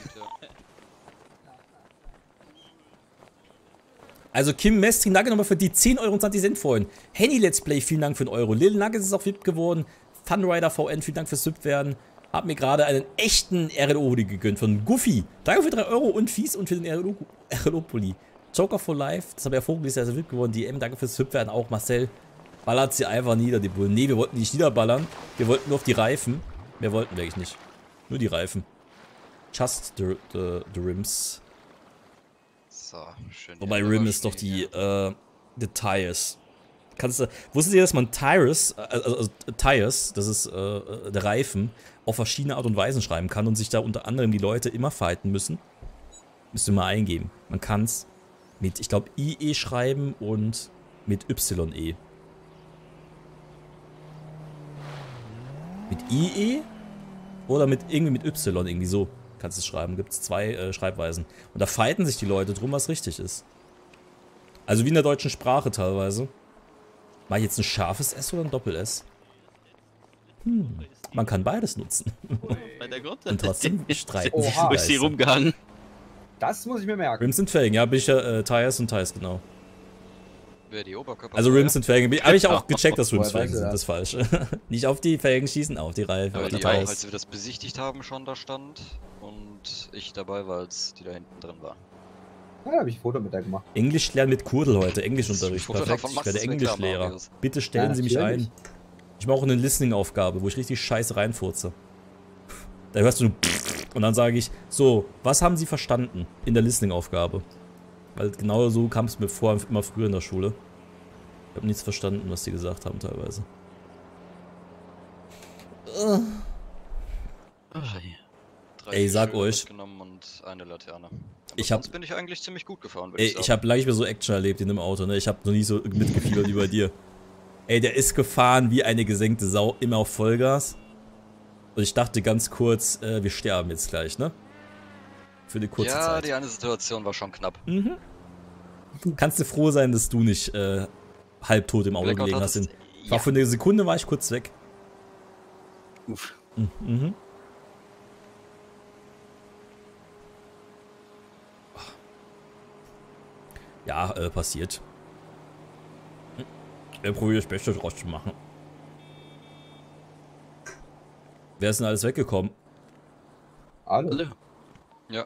Also Kim Mestri, danke nochmal für die 10 Euro und 20 Cent vorhin. Henny Let's Play, vielen Dank für den Euro. Lil Nuggets ist auch VIP geworden. Funrider VN, vielen Dank fürs VIP werden. Hab mir gerade einen echten RLO-Hoodie gegönnt von Goofy. Danke für 3 Euro und Fies und für den RLO-Pulli. Joker for Life, das habe ich ja vorgelesen, ja VIP geworden. DM, danke fürs VIP werden. Auch Marcel, ballert sie einfach nieder, die Bullen. Nee, wir wollten die nicht niederballern. Wir wollten nur auf die Reifen. Mehr wollten wir eigentlich nicht. Nur die Reifen. Just the, the, the rims. So, schön. Wobei Rim ist doch die, äh, the Tires. Kannst du, wusstet ihr, dass man Tires, äh, also, also Tires, das ist, äh, äh, der Reifen, auf verschiedene Art und Weisen schreiben kann und sich da unter anderem die Leute immer fighten müssen? Müsst ihr mal eingeben. Man kann es mit, ich glaube, IE schreiben und mit YE. Mit IE oder mit irgendwie mit Y, irgendwie so kannst du es schreiben. Gibt es zwei äh, Schreibweisen. Und da fighten sich die Leute drum, was richtig ist. Also wie in der deutschen Sprache teilweise. Mach ich jetzt ein scharfes S oder ein Doppel-S? Hm, man kann beides nutzen. Bei der Grotte. Und trotzdem streiten sich die Wo ist sie Geister. rumgegangen? Das muss ich mir merken. Rims und Felgen, ja, bin ich ja äh, Tires und Tires, genau. Wer die Oberkörper Also Rims und Felgen. Habe ich auch gecheckt, dass Rims Felgen sind, das? ist falsch. [laughs] Nicht auf die Felgen schießen, auf die Reifen, Aber auf die auch, als wir das besichtigt haben, schon da stand. Und ich dabei war, als die da hinten drin war. Ja, habe ich ein Foto mit der gemacht. Englisch lernen mit Kurdel heute, Englischunterricht. Perfekt, ich werde Englischlehrer. Bitte stellen Ja, Sie mich ein. Ich mache auch eine Listening-Aufgabe, wo ich richtig scheiße reinfurze. Da hörst du nur [laughs] und dann sage ich, so, was haben Sie verstanden in der Listening-Aufgabe? Weil genau so kam es mir vor, immer früher in der Schule. Ich habe nichts verstanden, was die gesagt haben teilweise. Drei Ey, sag euch. mitgenommen und eine Laterne. Aber Ich hab- sonst bin ich eigentlich ziemlich gut gefahren, Ey, ich ich habe lange nicht mehr so Action erlebt in dem Auto, ne? Ich habe noch nie so mitgefiebert wie bei dir. Ey, der ist gefahren wie eine gesenkte Sau, immer auf Vollgas. Und ich dachte ganz kurz, äh, wir sterben jetzt gleich, ne? Für eine kurze ja, Zeit. die eine Situation war schon knapp. Mhm. Kannst du froh sein, dass du nicht äh, halbtot im Auto Blackout gelegen hast. hattest- War für eine Sekunde war ich kurz weg. Uff. Mhm. Mhm. Ja, äh, passiert. Er probiert das Beste draus zu machen. Wer ist denn alles weggekommen? Alle. Ja,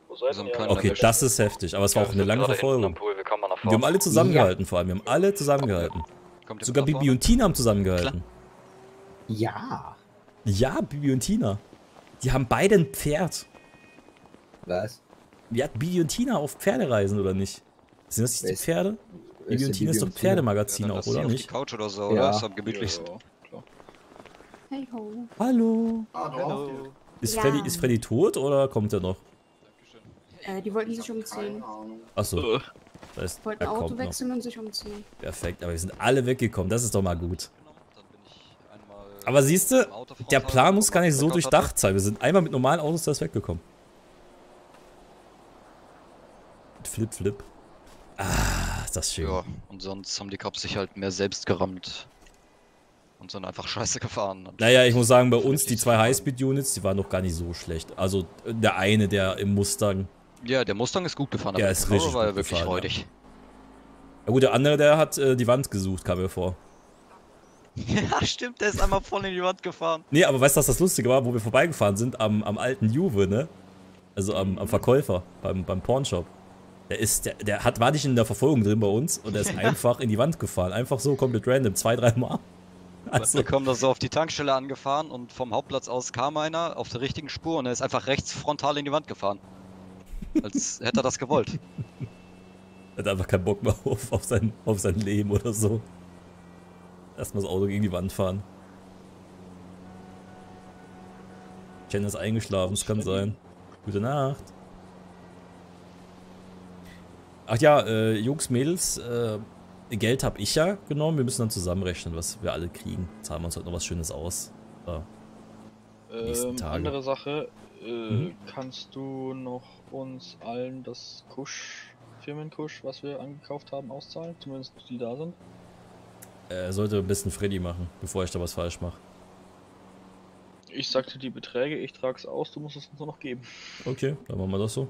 Okay, das ist heftig, aber es war Ja, auch eine lange Verfolgung. Wir haben alle zusammengehalten vor allem, wir haben alle zusammengehalten. Sogar Bibi und Tina haben zusammengehalten. Ja. Ja, Bibi und Tina. Die haben beide ein Pferd. Was? Wie hat Bibi und Tina auf Pferdereisen oder nicht? Sind das nicht die Pferde? Bibi und Tina ist doch Tina? Pferdemagazin auch, oder nicht? Couch oder so, Ja. oder? Ist am gemütlichsten. Hey ho. Hallo. Hallo. Ist, Ja. Freddy, ist Freddy tot oder kommt er noch? Äh, die wollten sich umziehen. Achso. Das heißt, Wollten er Auto kommt noch. wechseln und sich umziehen. Perfekt, aber wir sind alle weggekommen. Das ist doch mal gut. Aber siehst du, der Plan muss gar nicht so durchdacht sein. Wir sind einmal mit normalen Autos da ist weggekommen. Mit Flip, Flip. Ah, ist das schön. Ja, und sonst haben die Cops sich halt mehr selbst gerammt. Und sind einfach scheiße gefahren. Naja, ich muss sagen, bei uns die zwei Highspeed-Units, die waren doch gar nicht so schlecht. Also der eine, der im Mustang, Ja, der Mustang ist gut gefahren, Der aber ist der richtig war ja gut wirklich gefahren, ja. räudig. Ja gut, der andere, der hat äh, die Wand gesucht, kam mir vor. [laughs] Ja, stimmt, der ist einmal voll in die Wand gefahren. Nee, aber weißt du, was das Lustige war, wo wir vorbeigefahren sind? Am, am alten Juve, ne? Also am, am Verkäufer, beim, beim Pornshop. Der ist, der, der hat, war nicht in der Verfolgung drin bei uns und er ist [laughs] einfach in die Wand gefahren. Einfach so komplett random, zwei, drei Mal. Also. Wir kommen da so auf die Tankstelle angefahren und vom Hauptplatz aus kam einer auf der richtigen Spur und er ist einfach rechts frontal in die Wand gefahren. Als hätte er das gewollt. Er hat einfach keinen Bock mehr auf, auf, sein, auf sein Leben oder so. Erstmal das Auto gegen die Wand fahren. Jen ist eingeschlafen, das kann sein. Gute Nacht. Ach ja, äh, Jungs, Mädels, äh, Geld habe ich ja genommen. Wir müssen dann zusammenrechnen, was wir alle kriegen. Zahlen wir uns heute noch was Schönes aus. Ja. nächsten Ähm, Tage. andere Sache, äh, Mhm. kannst du noch uns allen das Kusch, Firmenkusch, was wir angekauft haben, auszahlen? Zumindest die da sind. Er sollte ein bisschen Freddy machen, bevor ich da was falsch mache. Ich sagte die Beträge, ich trag's aus, du musst es uns nur noch geben. Okay, dann machen wir das so.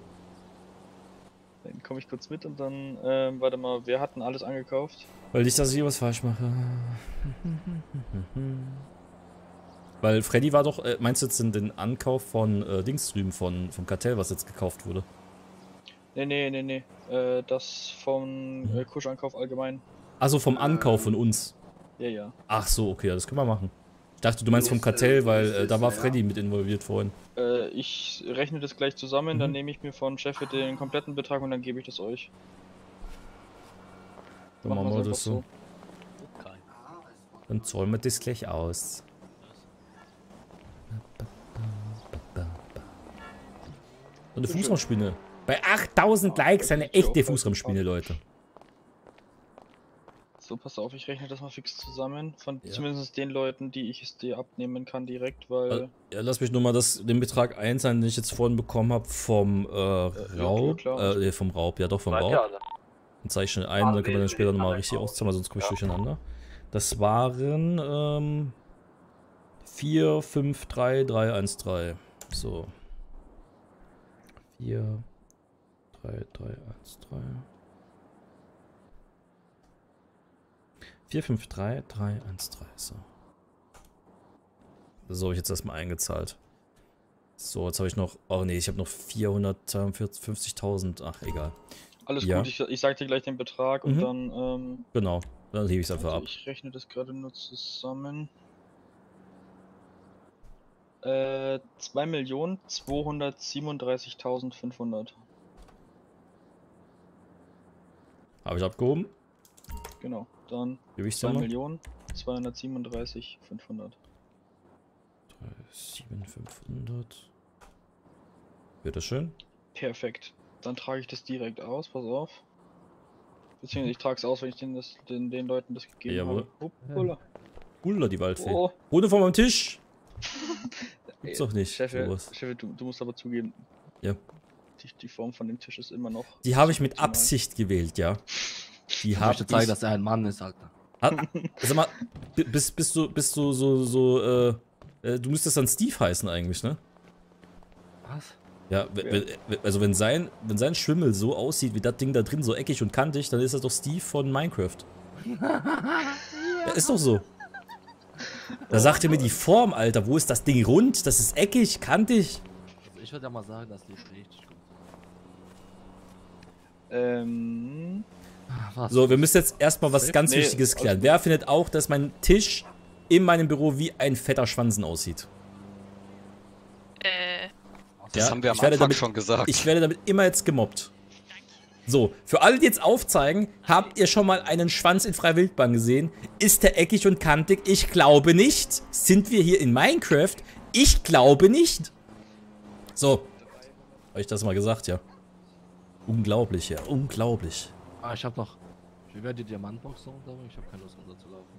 Dann komme ich kurz mit und dann, ähm, warte mal, wir hatten alles angekauft. Weil nicht, dass ich hier was falsch mache. [laughs] Weil Freddy war doch, äh, meinst du jetzt den, Ankauf von äh, Dings drüben, von, vom Kartell, was jetzt gekauft wurde? Nee, nee, nee, nee. Äh, das vom äh, Kuschankauf allgemein. Also vom Ankauf von uns. Ja, ja. Ach so, okay, das können wir machen. Ich dachte, du meinst vom Los, Kartell, äh, weil äh, da war. Freddy mit involviert vorhin. Äh, ich rechne das gleich zusammen, dann Mhm. nehme ich mir von Chef den kompletten Betrag und dann gebe ich das euch. Dann Machen wir das so. einfach Dann zahlen wir das gleich aus. Und eine. Fußraumspinne. Bei 8000 Likes eine echte Fußraumspinne, Leute. So, pass auf, ich rechne das mal fix zusammen. Von Ja. zumindest den Leuten, die ich es dir abnehmen kann direkt, weil. Äh, Ja, lass mich nur mal das, den Betrag einzahlen, den ich jetzt vorhin bekommen habe vom äh, Raub. klar. Äh, vom Raub, ja doch, vom Raub. alle? Dann zeige ich schnell ein, dann können wir dann später nochmal richtig auszahlen, weil sonst komme ich durcheinander. Das waren ähm, 4, 5, 3, 3, 1, 3. So. 4, 3, 3, 1, 3. 4, 5, 3, 3, 1, 3. So. Habe ich jetzt erstmal eingezahlt. So, jetzt habe ich noch. Oh nee, ich habe noch 450.000. Ach, egal. Alles Ja. gut, ich, ich sag dir gleich den Betrag und Mhm. dann. Ähm, Genau, dann hebe ich es einfach ab. ich rechne das gerade nur zusammen. Äh, 2.237.500. Habe ich abgehoben? Genau, dann Gebe ich's nochmal? 2.237.500. 7500. Wird das schön? Perfekt. Dann trage ich das direkt aus, pass auf. Beziehungsweise ich trage es aus, wenn ich den, das, den, den Leuten das gegeben Jawohl. habe. Hoppala. Ulla, die Waldfee. Oh. Ohne von meinem Tisch. Gibt's doch nicht. Chef, sowas. Chef du, du musst aber zugeben, Ja. die, die Form von dem Tisch ist immer noch. Die habe ich mit. Absicht gewählt, ja. Die Ich habe möchte zeigen, dass er ein Mann ist, Alter. Hat, sag mal, bi- bist, bist du, bist du so, so, äh, äh, du müsstest dann Steve heißen eigentlich, ne? Was? Ja, we- we- we- also wenn sein, wenn sein Schwimmel so aussieht wie das Ding da drin, so eckig und kantig, dann ist das doch Steve von Minecraft. [laughs] Ja, ist doch so. Da sagt er mir die Form, Alter, wo ist das Ding rund? Das ist eckig, kantig. Also ich würde ja mal sagen, das liegt richtig gut. Ähm. Was? So, wir müssen jetzt erstmal was ganz Nee, Wichtiges klären. Wer findet auch, dass mein Tisch in meinem Büro wie ein fetter Schwanzen aussieht? Äh, Das haben wir am Anfang damit, schon gesagt. Ich werde damit immer jetzt gemobbt. So, für alle, die jetzt aufzeigen, habt ihr schon mal einen Schwanz in freier Wildbahn gesehen? Ist der eckig und kantig? Ich glaube nicht. Sind wir hier in Minecraft? Ich glaube nicht. So. Habe ich das mal gesagt, ja. Unglaublich, ja. Unglaublich. Ah, ich hab noch. Wie wäre die Diamantbox noch unterbringen? Ich habe keine Lust runter zu laufen.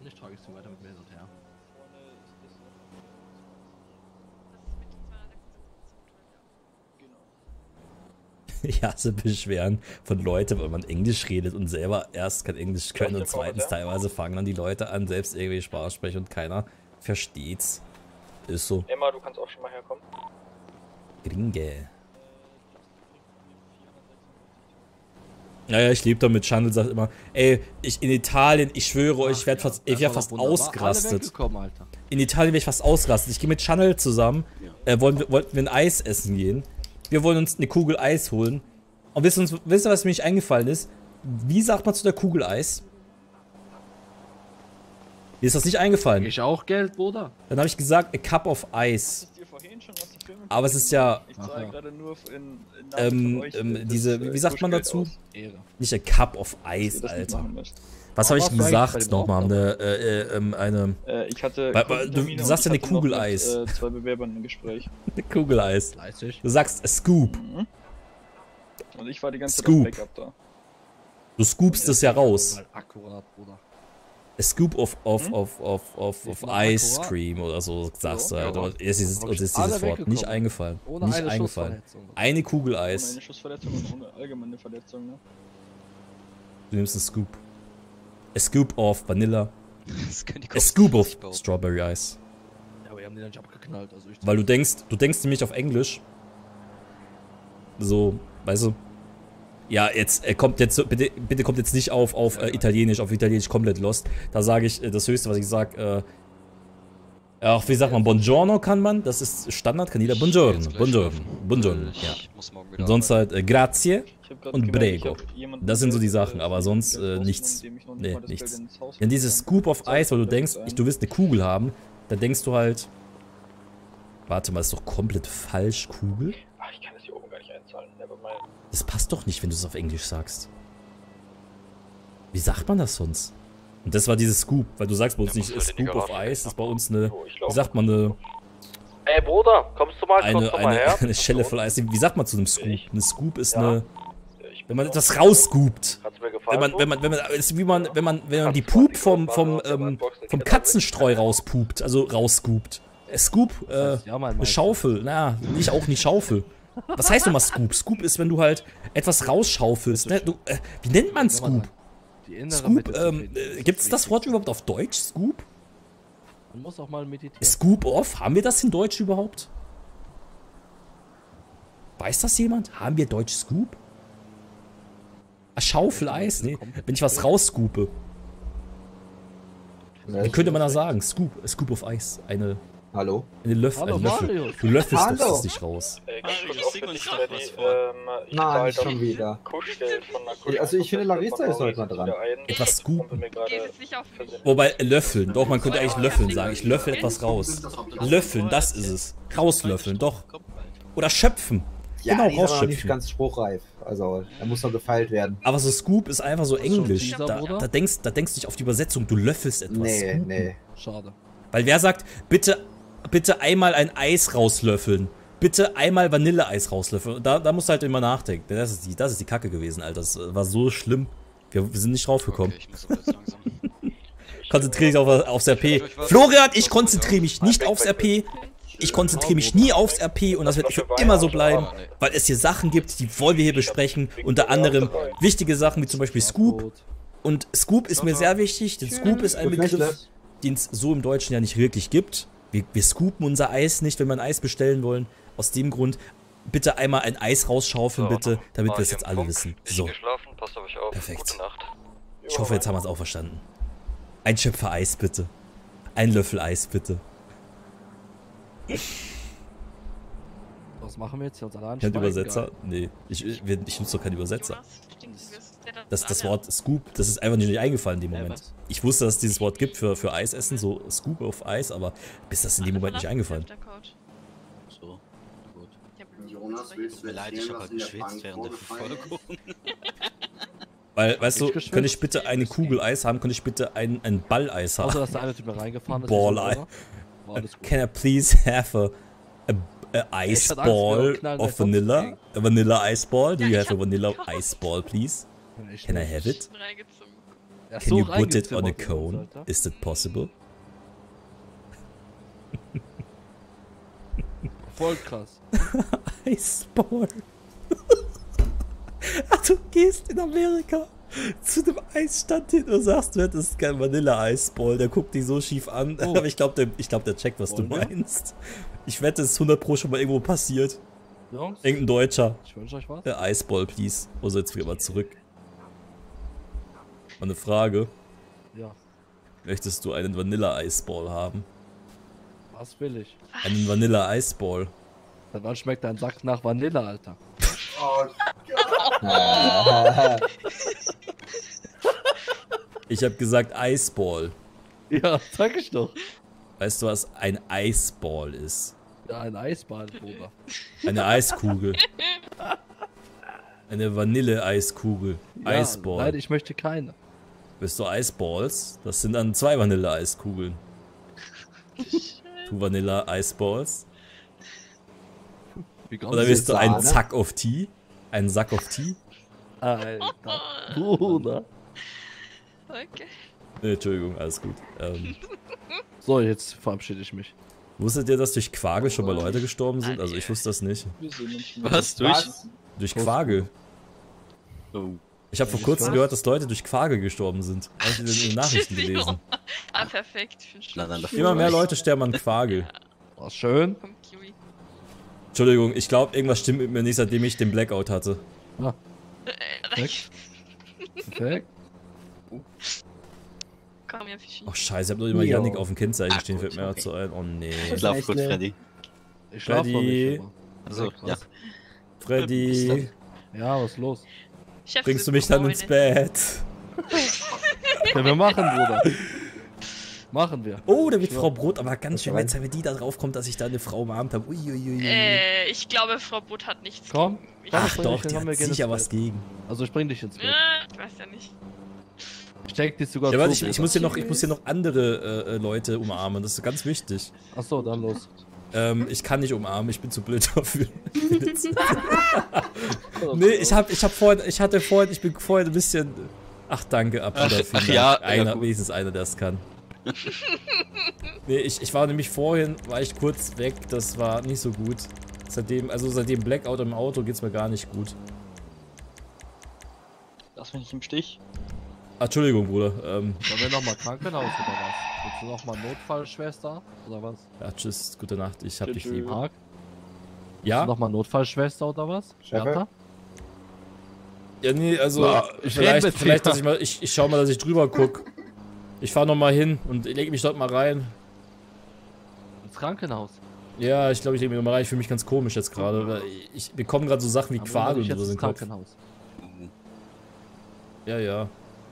Und ich trage sie weiter mit mir hin und her. [laughs] Ich hasse Beschweren von Leuten, weil man Englisch redet und selber erst kein Englisch können und zweitens teilweise fangen dann die Leute an, selbst irgendwie Sprache sprechen und keiner versteht's. Ist so. Emma, du kannst auch schon mal herkommen. Gringe. Naja, ich lebe damit. Chandel sagt immer, ey, ich in Italien, ich schwöre euch, ich werde fast, ich war fast ausgerastet. In Italien wäre ich fast ausgerastet. Ich gehe mit Channel zusammen. Äh, wollen, wir- wollten wir ein Eis essen gehen. Wir wollen uns eine Kugel Eis holen. Und wisst ihr, wisst ihr, was mir nicht eingefallen ist? Wie sagt man zu der Kugel Eis? Mir ist das nicht eingefallen. Ich auch Geld, Bruder. Dann habe ich gesagt, a cup of ice. Aber es ist ja, Ich zahle gerade nur in, in ähm, ähm, diese, äh, wie sagt man dazu? Nicht a cup of ice, Alter. Was habe ich bei gesagt nochmal? Eine, äh, äh, ähm, eine, Äh, ich hatte. Weil- weil Kundentermine du sagst ja eine hatte noch Kugel mit, Eis. Äh, zwei Bewerbern im Gespräch. [laughs] eine Kugel Eis. Fleißig. Du sagst a scoop. Und ich war die ganze Zeit Scoop. auf Backup da. Du scoopst es ja raus. Akkurat, Bruder. A scoop of, of, Hm? of, of, of, of Ice akkurat. Cream oder so sagst du Ja, halt. ja. Ist dieses, uns ist dieses Wort nicht eingefallen. Ohne nicht eine eingefallen. Eine Kugel Ohne Eis. eine Schussverletzung und ohne allgemeine Verletzung, ne? Du nimmst einen Scoop. A scoop of Vanilla. [laughs] A scoop of. Strawberry Ice. Ja, aber die haben den nicht abgeknallt. Also Weil du denkst, du denkst nämlich auf Englisch. So, weißt du? Ja, jetzt äh, kommt jetzt so- bitte, bitte kommt jetzt nicht auf auf äh, Italienisch, auf Italienisch komplett lost. Da sage ich äh, das höchste, was ich sag. Ach, wie sagt man? Buongiorno kann man. Das ist Standard. Kann jeder Buongiorno, Buongiorno, Buongiorno. Ja. muss morgen wieder Und sonst halt äh, Grazie und jemanden Das sind so die Sachen, äh, aber sonst äh, nichts. Nee, nichts. Wenn dieses Scoop of. Ice, weil du denkst, ich, du willst eine Kugel haben, dann denkst du halt. Warte mal, ist doch komplett falsch, Kugel? Ach, ich kann das hier oben gar nicht einzahlen. Nevermind. Das passt doch nicht, wenn du es auf Englisch sagst. Wie sagt man das sonst? Und das war dieses Scoop, weil du sagst bei uns Ja, nicht Scoop of Ice, das ist bei uns eine, ich wie sagt man, eine, Ey Bruder, kommst du mal, kommst eine, du mal eine, her? [laughs] eine Schelle voll Eis. Wie sagt man zu einem Scoop? Eine Scoop ist Ja. eine, wenn man etwas rausscoopt. Hat's mir Wenn gefallen? man, wenn man, wenn man, ist wie man, wenn man, wenn man die Pup vom, vom, ähm, vom Katzenstreu rauspupt, also rausscoopt. Äh, Scoop, äh, eine. Schaufel, na, nicht auch nicht Schaufel. Was heißt nochmal Scoop? Scoop ist, wenn du halt etwas rausschaufelst. Ne? Du, äh, wie nennt man Scoop? Die innere Scoop, ähm, äh, gibt es das Wort überhaupt auf Deutsch? Scoop? Man muss auch mal meditieren. Scoop off? Haben wir das in Deutsch überhaupt? Weiß das jemand? Haben wir Deutsch Scoop? Ah, Schaufel Eis? Nee, wenn ich was rausscoope. Wie könnte man da sagen? Scoop, Scoop of Eis. Eine. Hallo? Eine Löffel. Hallo, ein Löffel. Du löffelst Hallo. das nicht raus. Äh, ähm, ich Nein, das schon wieder. Ich- also ich finde, Larissa ist heute mal dran. Etwas scoopen. Wobei, löffeln. Doch, man könnte eigentlich löffeln sagen. Ich löffel etwas raus. Löffeln, das ist es. Rauslöffeln, doch. Oder schöpfen. Ja, genau, die ist aber noch nicht rausschöpfen. ganz spruchreif. Also, er muss noch gefeilt werden. Aber so Scoop ist einfach so englisch. Teaser, Da, da, denkst, da denkst du nicht auf die Übersetzung, du löffelst etwas. Nee, Scoopen. nee. Schade. Weil wer sagt, bitte, bitte einmal ein Eis rauslöffeln. Bitte einmal Vanilleeis rauslöffeln. Da, da musst du halt immer nachdenken. Das ist, die, das ist die Kacke gewesen, Alter. Das war so schlimm. Wir, wir sind nicht draufgekommen. [laughs] Konzentriere dich auf, aufs RP. Florian, ich konzentriere mich nicht aufs RP. Ich konzentriere mich nie aufs RP und das wird für immer so bleiben, weil es hier Sachen gibt, die wollen wir hier besprechen. Unter anderem wichtige Sachen wie zum Beispiel Scoop. Und Scoop ist mir sehr wichtig, denn Scoop ist ein Begriff, den es so im Deutschen ja nicht wirklich gibt. Wir, wir scoopen unser Eis nicht, wenn wir ein Eis bestellen wollen. Aus dem Grund, bitte einmal ein Eis rausschaufeln, bitte, damit wir es jetzt alle wissen. So, Geschlafen, passt auf euch auf. Perfekt. Gute Nacht. ich hoffe, jetzt haben wir es auch verstanden. Ein Schöpfer Eis, bitte. Ein Löffel Eis, bitte. Was machen wir jetzt hier uns schweigen? Übersetzer? Geil. Nee, ich, ich, ich nutze doch keinen Übersetzer. Das, das Wort Scoop, das ist einfach nicht eingefallen in dem Moment. Ich wusste, dass es dieses Wort gibt für, für Eisessen, so Scoop auf Eis, aber bis das in dem Moment nicht eingefallen. So, gut. Jonas, willst du Mir leid, ich hab was halt in der geschwitzt während der? Verfolgung. [laughs] Weil, weißt du, könnte ich bitte eine Kugel Eis haben, könnte ich bitte ein, ein Balleis haben. Außer, dass der eine Typ mir reingefahren ist. Ball gut. Can I please have a, a, a ice Ich hatte Angst, wir ball knallen of vanilla? A vanilla ice ball? Do you have a vanilla ice ball, please? Can I have it? Can so you put it on a cone? Alter. Is that possible? [laughs] Voll krass. [laughs] Eisball. [laughs] Ach, du gehst in Amerika zu einem Eisstand hin und sagst, du hättest kein Vanille-Eisball. Der guckt dich so schief an. Oh. Aber ich glaube, der, ich glaub, der checkt, was Wollen du wir? meinst. Ich wette, es ist 100 Pro schon mal irgendwo passiert. Jungs, Irgendein Deutscher. ich wünsche euch was. Der Eisball, please. Oh, so, jetzt wieder mal zurück. Und eine Frage. Ja. Möchtest du einen Vanilla-Eisball haben? Was will ich? Einen Vanilla-Eisball. Dann wann schmeckt dein Sack nach Vanille, Alter? Oh [laughs] Ich habe gesagt Eisball. Ja, sag ich doch. Weißt du, was ein Eisball ist? Ja, ein Eisball, Bruder. Eine Eiskugel. Eine Vanille-Eiskugel. Ja, Eisball. Nein, ich möchte keine. Bist du Eisballs? Das sind dann zwei Vanille-Eiskugeln. Two. Wie Oder willst du einen Sack of Tea? Einen Sack of Tea? Alter. Bruder. Okay. Nee, Entschuldigung, alles gut. Ähm, So, jetzt verabschiede ich mich. wusstet ihr, dass durch Quagel schon mal Leute gestorben sind? Also ich wusste das nicht. Was? Durch? Durch Quagel. Oh. Ich habe vor kurzem gehört, dass Leute durch Quagel gestorben sind. Habe ich in den Nachrichten gelesen. ah, perfekt. Ich dann dafür. Immer mehr Leute sterben an Quagel. War schön. Entschuldigung, ich glaube, irgendwas stimmt mit mir nicht, seitdem ich den Blackout hatte. Ah, Äh, perfekt. [laughs] Komm ja, Fischi. Oh scheiße, ich habe nur immer. Yannick auf dem Kennzeichen Ah, stehen, fällt mir dazu ein. Oh nee. Schlaf echt gut? Freddy. Ich schlafe noch Freddy. nicht. Also, ja. Freddy, Ja, was ist los? Chef bringst du mich dann ins Bett? [laughs] Können wir machen, Bruder. Machen wir. Oh, da wird. Frau Brot aber ganz schön wenn die da drauf kommt, dass ich da eine Frau umarmt habe. Uiuiui. Äh, ich glaube, Frau Butt hat nichts. Komm. gegen mich. Komm, Ach doch, die dann hat sicher was gegen. Also ich bring dich ins Bett. Ich weiß ja nicht. Ich denke dich sogar Ja, warte, zu, ich, ich, muss hier noch, ich muss hier noch andere äh, äh, Leute umarmen, das ist ganz wichtig. Achso, dann los. Ähm, ich kann nicht umarmen, ich bin zu blöd dafür. [laughs] Nee, ich hab, ich hab vorhin, ich hatte vorhin, ich bin vorhin ein bisschen. Ach danke, Abschluss. Ach, ach ja, ja, Einer, gut. wenigstens einer, der es kann. nee, ich, ich war nämlich vorhin, war ich kurz weg, das war nicht so gut. Seitdem, also seitdem Blackout im Auto geht's mir gar nicht gut. Lass mich nicht im Stich. Entschuldigung, Bruder. Ähm, Sollen wir nochmal Krankenhaus oder was? Willst du nochmal Notfallschwester oder was? ja, tschüss, gute Nacht, ich hab dich Tschüss. lieb. Marc? Ja? Nochmal Notfallschwester oder was? Bertha? Ja, nee, also Na, vielleicht, vielleicht dass ich mal, ich, ich schau mal, dass ich drüber guck. Ich fahr noch mal hin und leg mich dort mal rein. Ins Krankenhaus. Ja, ich glaube, ich leg mich noch mal rein. Ich fühle mich ganz komisch jetzt gerade. weil Ich bekomme gerade so Sachen wie bring und so ins den Kopf. Krankenhaus. Ja,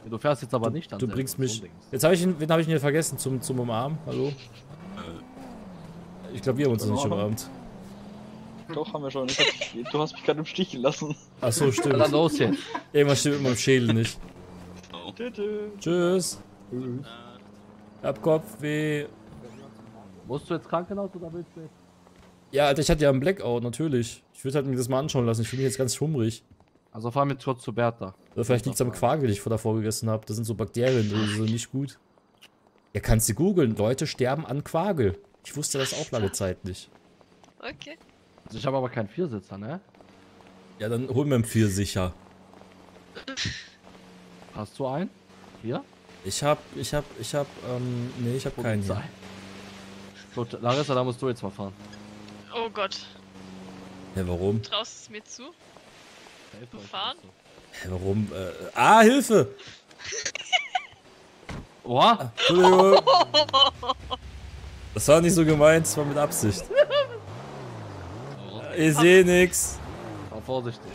ja. Du fährst jetzt aber Du, nicht an du bringst mich. Jetzt habe ich ihn, wen habe ich ihn hier vergessen zum, zum Umarmen? Hallo? Ich glaube, wir haben uns noch nicht umarmt. Doch, haben wir schon. Ich hab, du hast mich gerade im Stich gelassen. Ach so, [laughs] stimmt. Dann los jetzt. Irgendwas stimmt mit meinem Schädel nicht. Tschüss. Tschüss. Hab Kopfweh. Musst du jetzt Krankenhaus oder willst du jetzt? Ja, Alter, ich hatte ja einen Blackout, natürlich. Ich würde halt mir das mal anschauen lassen. Ich fühle mich jetzt ganz schummrig. Also fahr mit kurz zu Bertha. Oder vielleicht liegt es am Quagel, den ich vor davor gegessen habe. Das sind so Bakterien, die sind nicht gut. Ja, kannst du googeln. Leute sterben an Quagel. Ich wusste das auch lange Zeit nicht. Okay. Also ich habe aber keinen Viersitzer, ne? Ja, dann hol mir einen Viersicher. Hast du einen? Hier? Ich hab, ich hab, ich hab, ähm, nee, ich hab keinen hier. Gut, Larissa, da musst du jetzt mal fahren. Oh Gott. Hä, warum? Traust du es mir zu? Du fahren? Hä, warum? Äh, ah, Hilfe! Oha! Entschuldigung. Das war nicht so gemeint, das war mit Absicht. Ich sehe nix. Fahr vorsichtig.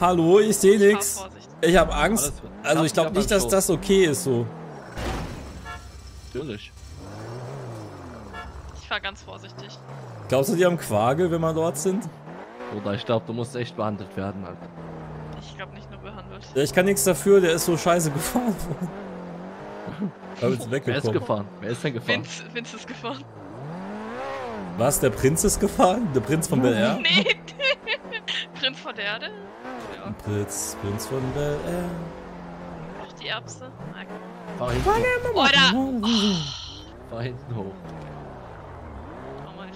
Hallo, ich sehe nix. Ich habe Angst. Also ich glaube nicht, dass das okay ist so. Natürlich. Ich fahr ganz vorsichtig. Glaubst du, die haben Quagel, wenn wir dort sind? Oder ich glaube, du musst echt behandelt werden, Alter. Ich glaube nicht behandelt. Ja, ich kann nichts dafür, der ist so scheiße [laughs] gefahren jetzt Wer ist weggekommen. gefahren? Wer ist denn gefahren? Vince, Vince ist gefahren. Was, der Prinz ist gefahren? Der Prinz von Bel Air? Nee. [laughs] Prinz von der Erde? Ja. Prinz, Prinz von Bel Air. Auch die Erbse? Gut. Fahr hinten hoch. Oder. Fahr hinten hoch. Oh mein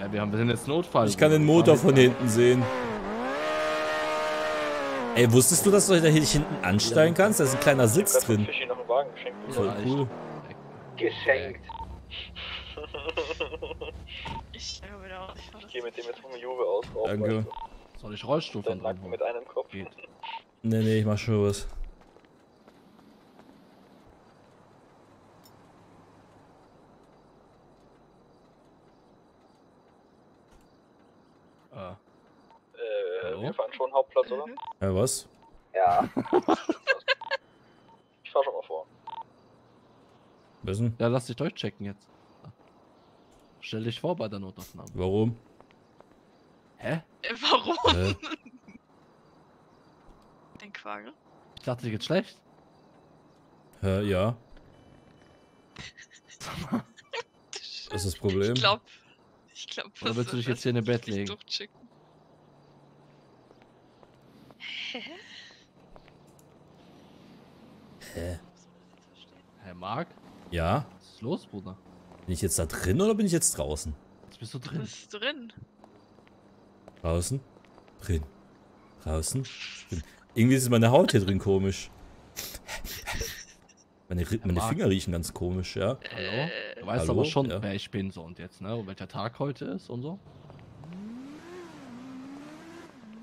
Ja, wir haben wir sind jetzt Notfall. Ich kann den Motor von hinten sehen. Ey, wusstest du, dass du da hier hinten ansteigen kannst? Da ist ein kleiner Sitz drin. Fischi noch einen Wagen geschenkt. Voll cool. Geschenkt. Ich steige wieder aus. Ich Ich gehe mit dem jetzt vom Juve aus. Danke. Soll ich Rollstuhl holen? mit einem Kopf. Nee, nee, ich mach schon was. Äh, wir fahren schon Hauptplatz, oder? Ja, was? Ja. [laughs] ich fahr schon mal vor. Wissen? Ja, lass dich durchchecken jetzt. Stell dich vor bei der Notaufnahme. Warum? Hä? Äh, Warum? Hä? [laughs] Den Quagel. Ich dachte, dir geht's schlecht. Hä, ja. Das [laughs] ist das Problem. Ich glaub. Ich glaub, Oder willst du dich jetzt hier in ein Bett legen? durchchecken. Hä? Hä? Herr Marc? Ja? Was ist los, Bruder? Bin ich jetzt da drin oder bin ich jetzt draußen? Jetzt bist du Was drin. ist drin? Draußen? Drin. Draußen? Drin. Irgendwie ist meine Haut hier drin komisch. Meine, meine Marc. Finger riechen ganz komisch, ja. Hallo? Du weißt Hallo? aber schon, Ja. wer ich bin so und jetzt, ne? Und welcher Tag heute ist und so.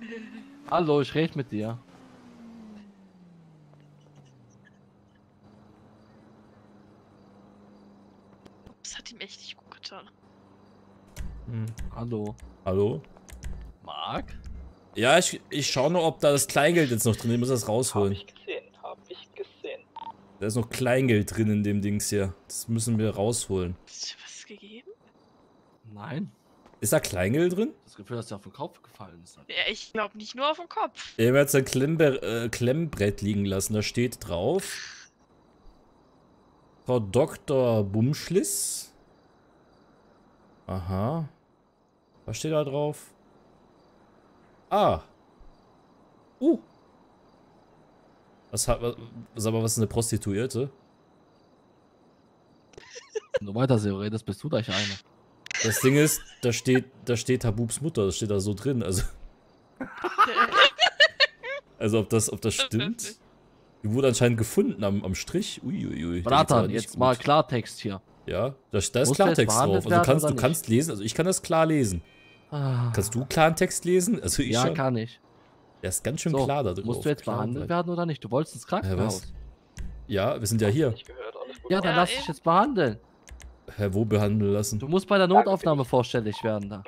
[laughs] Hallo, ich rede mit dir. Das hat ihm echt nicht gut getan. Hm. Hallo. Hallo? Marc? Ja, ich, ich schaue noch, ob da das Kleingeld jetzt noch drin ist. Ich muss das rausholen. Gesehen, hab ich gesehen. Da ist noch Kleingeld drin in dem Dings hier. Das müssen wir rausholen. Hast du was gegeben? Nein. Ist da Kleingeld drin? Das Gefühl, dass dir auf den Kopf gefallen ist. Ja, ich glaube nicht nur auf den Kopf. Ich habe jetzt ein Klemmber äh, Klemmbrett liegen lassen. Da steht drauf. Frau Dr. Bumschliss. Aha. Was steht da drauf? Ah. Uh. Was hat, was, sag mal, was ist eine Prostituierte? Wenn du weiter so redest, bist du gleich eine. Das Ding ist, da steht, da steht Habubs Mutter, das steht da so drin, also. [laughs] Also ob das, ob das stimmt? Die wurde anscheinend gefunden am, am Strich. Uiuiui. Bratan, jetzt gut. mal Klartext hier. Ja, da, da ist Muss Klartext drauf. Also du kannst, du nicht? kannst lesen, also ich kann das klar lesen. Ah. Kannst du klaren Text lesen? Also ich ja, schon. kann ich. Der ist ganz schön So, klar da drauf. Musst du jetzt Klar behandelt werden oder nicht? Du wolltest ins Krankenhaus. was? Ja, wir sind ja hier. Ja, dann Ja, lass dich jetzt behandeln. Hä, wo behandeln lassen? Du musst bei der Notaufnahme vorstellig werden da.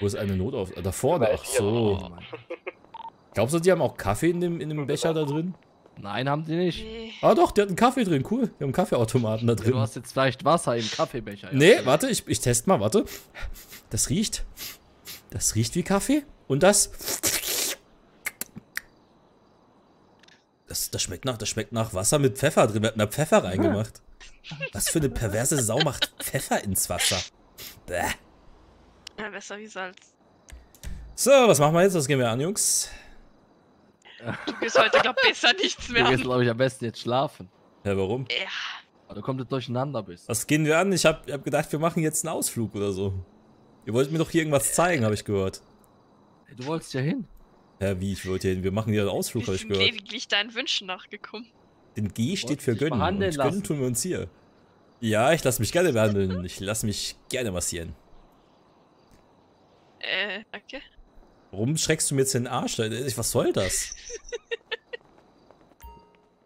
Wo ist eine Notauf... Da vorne, ach so. Glaubst du, die haben auch Kaffee in dem, in dem Becher da drin? Nein, haben die nicht. Ah doch, die hatten Kaffee drin, cool. Die haben einen Kaffeeautomaten da drin. du hast jetzt vielleicht Wasser im Kaffeebecher. ja. Nee, warte, ich, ich teste mal, warte. Das riecht. Das riecht wie Kaffee. Und das. Das, das, schmeckt nach, das schmeckt nach Wasser mit Pfeffer drin. Wir hatten da Pfeffer reingemacht. Was für eine perverse Sau macht Pfeffer ins Wasser? Bäh. Ja, besser wie Salz. So, was machen wir jetzt? Was gehen wir an, Jungs? Du gehst heute, glaub besser nichts Du mehr gehst, an. glaube ich, am besten jetzt schlafen. Ja, warum? Ja. Weil du komplett durcheinander bist. Was gehen wir an? Ich hab, hab gedacht, wir machen jetzt einen Ausflug oder so. Ihr wollt mir doch hier irgendwas zeigen, habe ich gehört. Du wolltest ja hin. Ja, wie? Ich wollte hier hin. Wir machen hier einen Ausflug, habe ich gehört. lediglich deinen Wünschen nachgekommen. Den G steht für gönnen. Und behandeln gönnen lassen. tun wir uns hier. Ja, ich lasse mich gerne behandeln. Ich lasse mich gerne massieren. Äh, danke. Warum schreckst du mir jetzt den Arsch? Was soll das?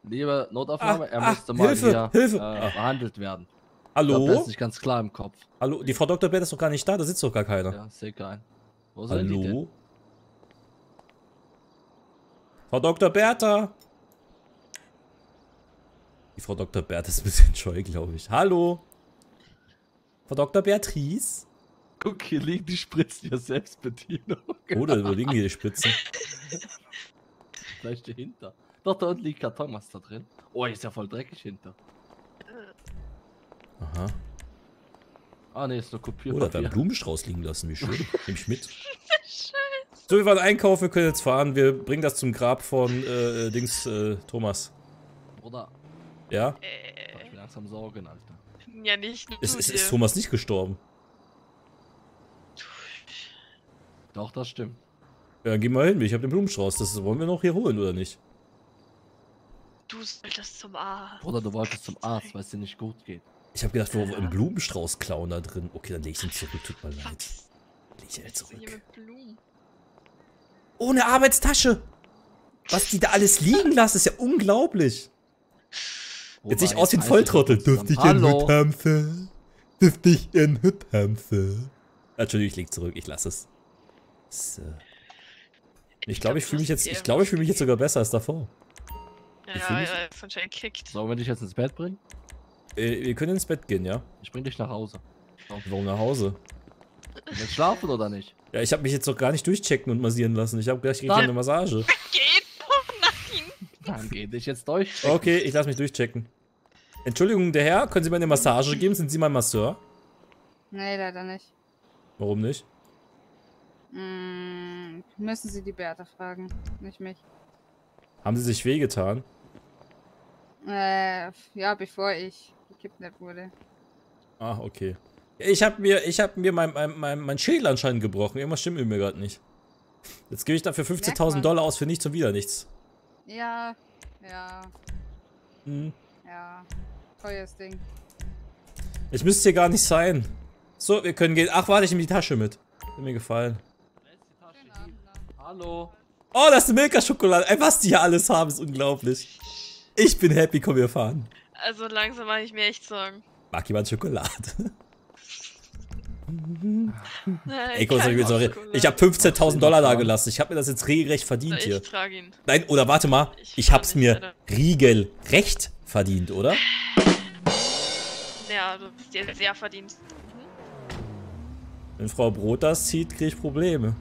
Liebe Notaufnahme, Ah, er ah, musste mal Hilfe, hier Hilfe. Äh, Ah. behandelt werden. Hallo? Ich glaub, das ist nicht ganz klar im Kopf. Hallo, die Frau Dr. Bert ist doch gar nicht da, da sitzt doch gar keiner. Ja, ist egal. Wo sind die denn? Hallo? Frau Dr. Bertha! Die Frau Dr. Bertha ist ein bisschen scheu, glaube ich. Hallo? Frau Dr. Beatrice? Guck, hier liegen die Spritzen der Selbstbedienung. Oder wo liegen hier die Spitzen? Vielleicht dahinter. Doch, da unten liegt Karton, was da drin? Oh, hier ist ja voll dreckig hinter. Aha. Ah, ne, ist nur Oder wir Kopierpapier. haben einen Blumenstrauß liegen lassen, wie schön. [laughs] Nehme ich mit. So, wir waren einkaufen, wir können jetzt fahren. Wir bringen das zum Grab von äh, äh, Dings äh, Thomas. Oder? Ja? Ich bin langsam Sorgen, Alter. Ja, nicht Ist, ist, ist Thomas nicht gestorben? Doch, das stimmt. Ja, dann geh mal hin. Ich habe den Blumenstrauß. Das wollen wir noch hier holen, oder nicht? Du solltest zum Arzt. Oder du wolltest zum Arzt, weil es dir nicht gut geht. Ich habe gedacht, wo wir einen Blumenstrauß klauen da drin. Okay, dann leg ich ihn zurück. Tut mir leid. Leg ich ihn zurück. Ohne Arbeitstasche! Was die da alles liegen lassen, ist ja unglaublich. Jetzt sehe ich aus wie ein jetzt Volltrottel. Dürfte ich haben, Sir? Dürfte ich haben, Sir? Entschuldigung, ich leg zurück. Ich lasse es. So. Ich glaube, ich fühle mich jetzt, ich glaube, ich fühle mich jetzt sogar besser als davor. Ja, Ich ja, mich- ja, anscheinend kickt. Sollen wir dich jetzt ins Bett bringen? Äh, wir können ins Bett gehen, ja? Ich bring dich nach Hause. Warum nach Hause? Willst schlafen oder nicht? Ja, ich habe mich jetzt doch gar nicht durchchecken und massieren lassen. Ich habe gleich eine Massage. Nein! [laughs] Dann geh dich jetzt durch. Okay, ich lasse mich durchchecken. Entschuldigung, der Herr, können Sie mir eine Massage geben? Sind Sie mein Masseur? Nee, leider nicht. Warum nicht? Mm, müssen Sie die Bertha fragen, nicht mich. Haben Sie sich wehgetan? Äh, ja, bevor ich gekidnappt wurde. Ah, okay. Ich habe mir, ich hab mir mein, mein, mein, mein Schädel anscheinend gebrochen. Irgendwas stimmt mit mir gerade nicht. Jetzt gebe ich dafür 15.000 Dollar aus für nichts und wieder nichts. Ja, ja, Hm. ja. Teures Ding. Ich müsste hier gar nicht sein. So, wir können gehen. Ach, warte, ich nehme die Tasche mit. Hat mir gefallen. Hallo. Oh, das ist Milka-Schokolade. Ey, was die hier alles haben, ist unglaublich. Ich bin happy, komm, wir fahren. Also langsam mache ich mir echt Sorgen. Mag jemand Schokolade? Nein, Ey, komm, ich. Schokolade. ich habe 15.000 Dollar da gelassen. Ich habe mir das jetzt regelrecht verdient Ich hier. trage ihn. Nein, oder warte mal. Ich hab's mir regelrecht verdient, oder? Ja, du bist dir sehr verdient. Wenn Frau Brot das zieht, kriege ich Probleme.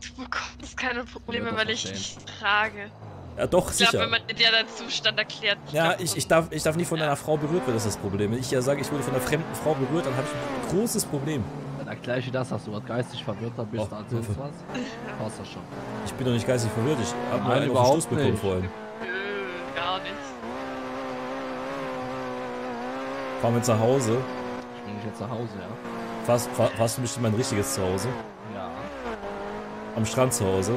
Du bekommst keine Probleme, weil ich dich trage. Ja, doch, Ich glaube, sicher. wenn man dir deinen Zustand erklärt. Ja, glaub, ich, ich, darf, ich darf nicht von einer Frau berührt werden, das ist das Problem. Wenn ich ja sage, ich wurde von einer fremden Frau berührt, dann habe ich ein großes Problem. Dann erklär ich dir das, dass du was geistig verwirrter bist Oh, als sonst was. Passt das schon. Ich bin doch nicht geistig verwirrt, ich habe nur einen auf den überhaupt Stoß bekommen nicht. vorhin. Nö, gar nicht. Fahren wir jetzt nach Hause. Ich bring dich jetzt nach Hause, ja. Fast, fa- fast du mich in mein richtiges Zuhause. Ja. Am Strand zu Hause.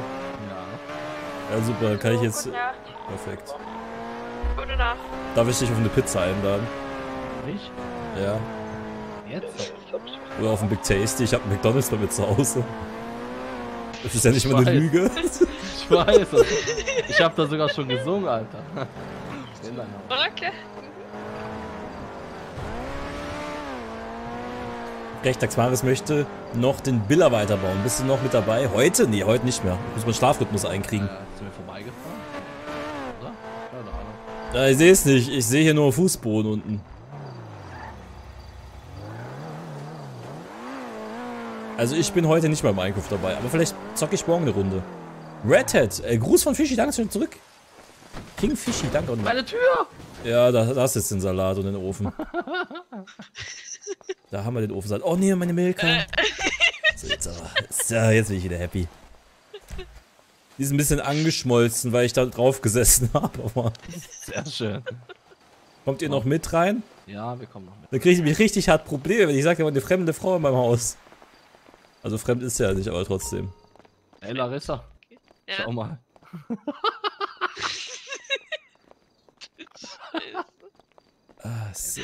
Ja. Ja, super, dann kann ich jetzt. Perfekt. Gute Nacht. Darf ich dich auf eine Pizza einladen? Ich? Ja. Jetzt? Oder auf ein Big Tasty. Ich habe einen McDonalds bei mir zu Hause. Das ist ja nicht mal eine. Lüge. Ich weiß es. [laughs] Ich hab da sogar schon gesungen, Alter. Okay. Rechtags Maris möchte noch den Biller weiterbauen. Bist du noch mit dabei? Heute? Nee, heute nicht mehr. Muss man Schlafrhythmus einkriegen. Äh, sind wir vorbeigefahren? Oder? Keine Ahnung. Ja, ich sehe es nicht. Ich sehe hier nur Fußboden unten. Also ich bin heute nicht beim Einkauf dabei, aber vielleicht zocke ich morgen eine Runde. Red Hat, äh, Gruß von Fischi, danke schön zurück. King Fischi, danke. Und Meine Tür! ja, da, da ist jetzt den Salat und den Ofen. [laughs] Da haben wir den Ofen. Oh nee, meine Milka. [laughs] So, jetzt aber. So, jetzt bin ich wieder happy. Die ist ein bisschen angeschmolzen, weil ich da drauf gesessen [laughs] habe. Aber Sehr schön. kommt ihr noch mit rein? Ja, wir kommen noch mit. Dann kriege ich mich richtig hart Probleme, wenn ich sage, da eine fremde Frau in meinem Haus. Also fremd ist sie ja nicht, aber trotzdem. Ey, Larissa. Ja. Schau mal. [laughs] Ah, so.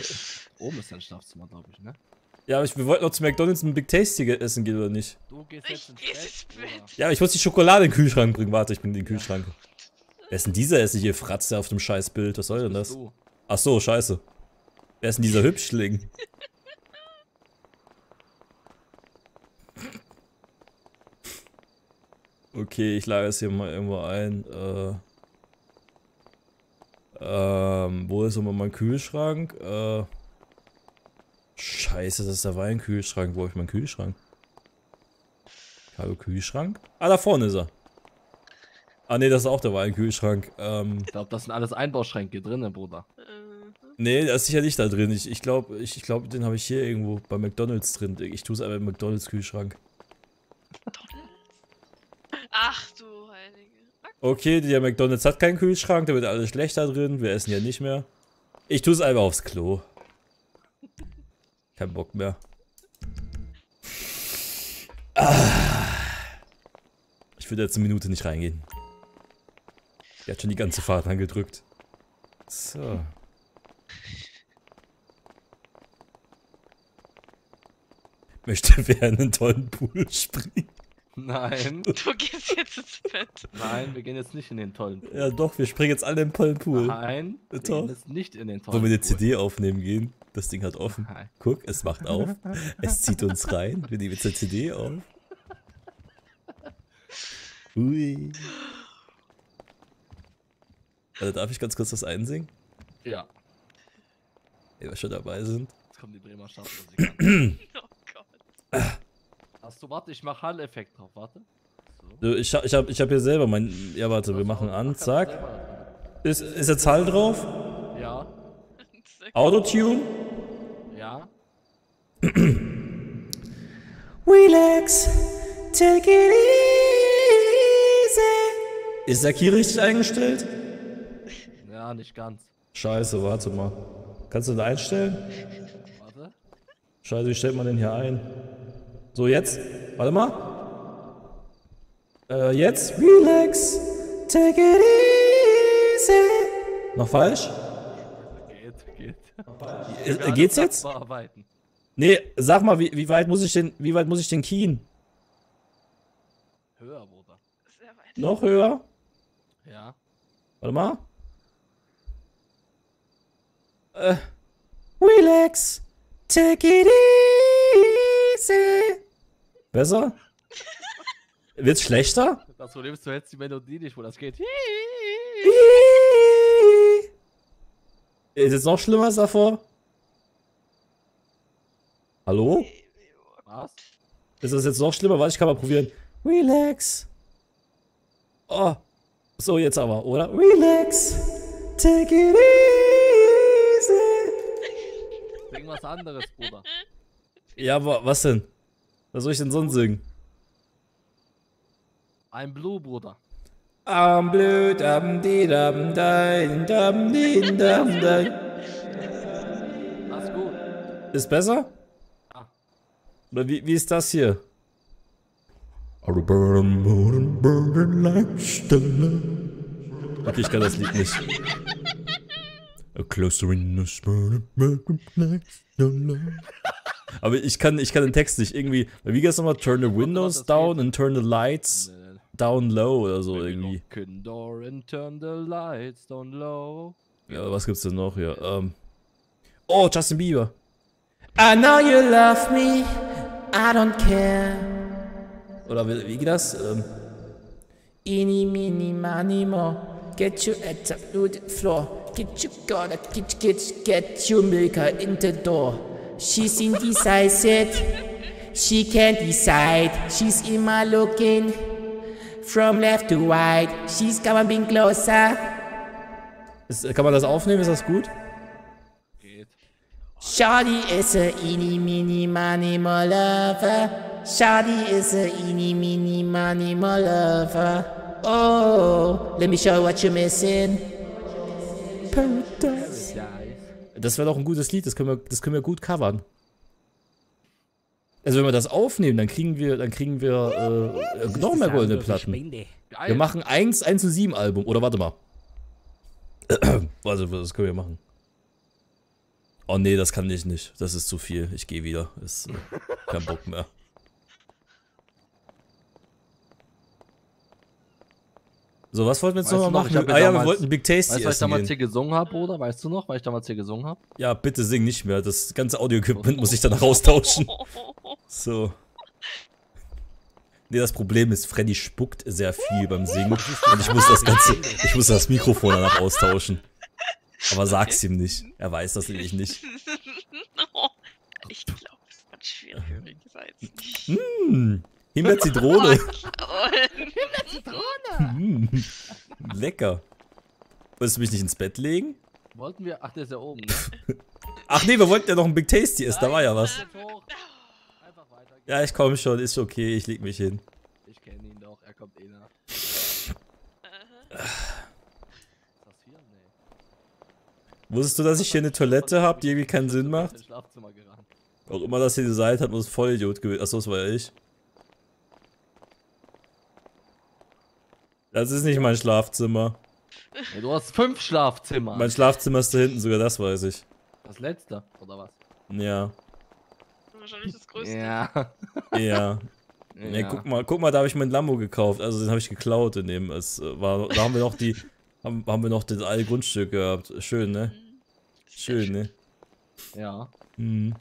Oben ist dein Schlafzimmer, glaube ich, ne? Ja, aber ich, wir wollten noch zu McDonalds ein Big Tasty essen gehen, oder nicht? Du gehst jetzt ins Bett. Ja, aber ich muss die Schokolade in den Kühlschrank bringen. Warte, ich bring den Kühlschrank. Wer ist denn dieser hässliche Fratze auf dem Scheißbild? Was soll denn das? Ach so, scheiße. Wer ist denn dieser Hübschling? Okay, ich lage es hier mal irgendwo ein. Äh, ähm, wo ist immer mein Kühlschrank? Äh, scheiße, das ist der Weinkühlschrank. Wo habe ich meinen Kühlschrank? Hallo Kühlschrank? Ah, da vorne ist er. Ah, nee, das ist auch der Weinkühlschrank. Ähm, Ich glaube, das sind alles Einbauschränke drin, Bruder. nee, der ist sicher nicht da drin. Ich, ich glaube, ich, ich glaub, den habe ich hier irgendwo bei McDonalds drin. Ich tue es einfach im McDonalds Kühlschrank. Ach du Heilige. Okay, der McDonalds hat keinen Kühlschrank, da wird alles schlechter drin. Wir essen ja nicht mehr. Ich tue es einfach aufs Klo. Kein Bock mehr. Ah. Ich würde jetzt eine Minute nicht reingehen. Der hat schon die ganze Fahrt angedrückt. So. Möchte [laughs] wer in einen tollen Pool springen? Nein. [laughs] Du gehst jetzt ins Bett. Nein, wir gehen jetzt nicht in den tollen Pool. Ja doch, wir springen jetzt alle in den tollen Pool. Nein, wir Doch. gehen jetzt nicht in den Wollen tollen wir eine Pool. CD aufnehmen gehen? Das Ding hat offen. Guck, es macht auf. [laughs] Es zieht uns rein. Wir nehmen jetzt eine CD auf. Ui. Also darf ich ganz kurz das einsingen? Ja. Wenn wir schon dabei sind. Jetzt kommen die Bremer Staatsmusiker. [clears throat] Hast du, warte, ich mach Hall-Effekt drauf, warte. So, ich, ich habe ich hab hier selber mein. Ja, warte, wir machen an, zack. Ist, ist jetzt Hall drauf? Ja. Autotune? Ja. Relax, take it easy. Ist der Key richtig eingestellt? Ja, nicht ganz. Scheiße, warte mal. Kannst du den einstellen? Warte. Scheiße, wie stellt man den hier ein? So, jetzt? Warte mal. Äh, jetzt? Relax, take it easy. Noch falsch? Geht, geht. Äh, äh, geht's jetzt? Nee, sag mal, wie, wie weit muss ich den, wie weit muss ich den keyen? Höher, Bruder. Noch höher? Ja. Warte mal. Äh, relax, take it easy. Besser? Wird's schlechter? Das Problem ist, du hältst die Melodie nicht, wo das geht. Ist jetzt noch schlimmer als davor? Hallo? Was? Ist das jetzt noch schlimmer? Warte, ich kann mal probieren. Relax, Oh. So, jetzt aber, oder? relax, take it easy. Sing was anderes, Bruder. Ja, aber was denn? Was soll ich denn sonst singen? Ein Blue, Bruder. Am blöd, am di dam dein, dam di dam dein. Das ist gut. Ist besser? Ja. Oder wie, wie ist das hier? Okay, ich kann das Lied nicht. A closer in the spirit, Aber ich kann, ich kann den Text nicht irgendwie. Wie geht's nochmal? Turn the windows down and turn the lights down low oder so irgendwie. Door and turn the lights down low. Ja, was gibt's denn noch hier? Ähm. Oh, Justin Bieber. I know you love me, I don't care. Oder wie, wie geht das? Ähm. Eeny, meeny, miny, mo. Get you at the floor. Get you gotta get, get, get your milker in the door. She's indecisive. She can't decide. She's immer looking from left to right. She's coming closer. Ist, kann man das aufnehmen? Ist das gut? Geht. Shawty is a eeny, meeny, miny, mo lover. Shawty is a eeny, meeny, miny, mo lover. Oh, let me show you what you're missing. Paradise. Das wäre doch ein gutes Lied, das können wir, das können wir gut covern. Also wenn wir das aufnehmen, dann kriegen wir, dann kriegen wir äh, noch mehr goldene Platten. Wir machen 1, 1 zu 7 Album. Oder warte mal. Also, das können wir machen. Oh nee, das kann ich nicht. Das ist zu viel. Ich gehe wieder. Ist äh, kein Bock mehr. So, was wollten wir jetzt Weißt nochmal noch, ich machen? ja Ah ja, wir wollten Big Tasty Weißt du, was ich damals gehen. hier gesungen habe, Bruder? Weißt du noch, weil ich damals hier gesungen habe? Ja, bitte sing nicht mehr. Das ganze Audio-Equipment [laughs] muss ich danach austauschen. So. Nee, das Problem ist, Freddy spuckt sehr viel beim Singen. Und ich muss das ganze, ich muss das Mikrofon danach austauschen. Aber sag's ihm nicht. Er weiß das nämlich nicht. [laughs] Ich glaube, es wird schwierig sein. Hm, Himbeer-Zitrone. Zitrone! Hm, lecker. Wolltest du mich nicht ins Bett legen? Wollten wir. Ach, der ist ja oben, ne? [laughs] Ach nee, wir wollten ja noch ein Big Tasty essen, da war ja was. Ja, ich komme schon, ist okay, ich leg mich hin. Ich kenne ihn doch, er kommt eh nach. Wusstest du, dass ich hier eine Toilette habe, die irgendwie keinen Sinn macht? ins Schlafzimmer gerannt. Auch immer das hier die Seite hat, muss Vollidiot gewesen. Achso, das war ja ich. Das ist nicht mein Schlafzimmer. Ja, du hast fünf Schlafzimmer. Mein Schlafzimmer ist da hinten, sogar das weiß ich. Das letzte, oder was? Ja. Wahrscheinlich das größte. Ja. [laughs] Ja. Nee, Ja. guck mal, guck mal, da habe ich mein Lambo gekauft. Also den habe ich geklaut in dem. Es äh, war, da haben wir noch die, [laughs] haben, haben wir noch das alte Grundstück gehabt. Schön, ne? Schön, ne? Ja. Mhm.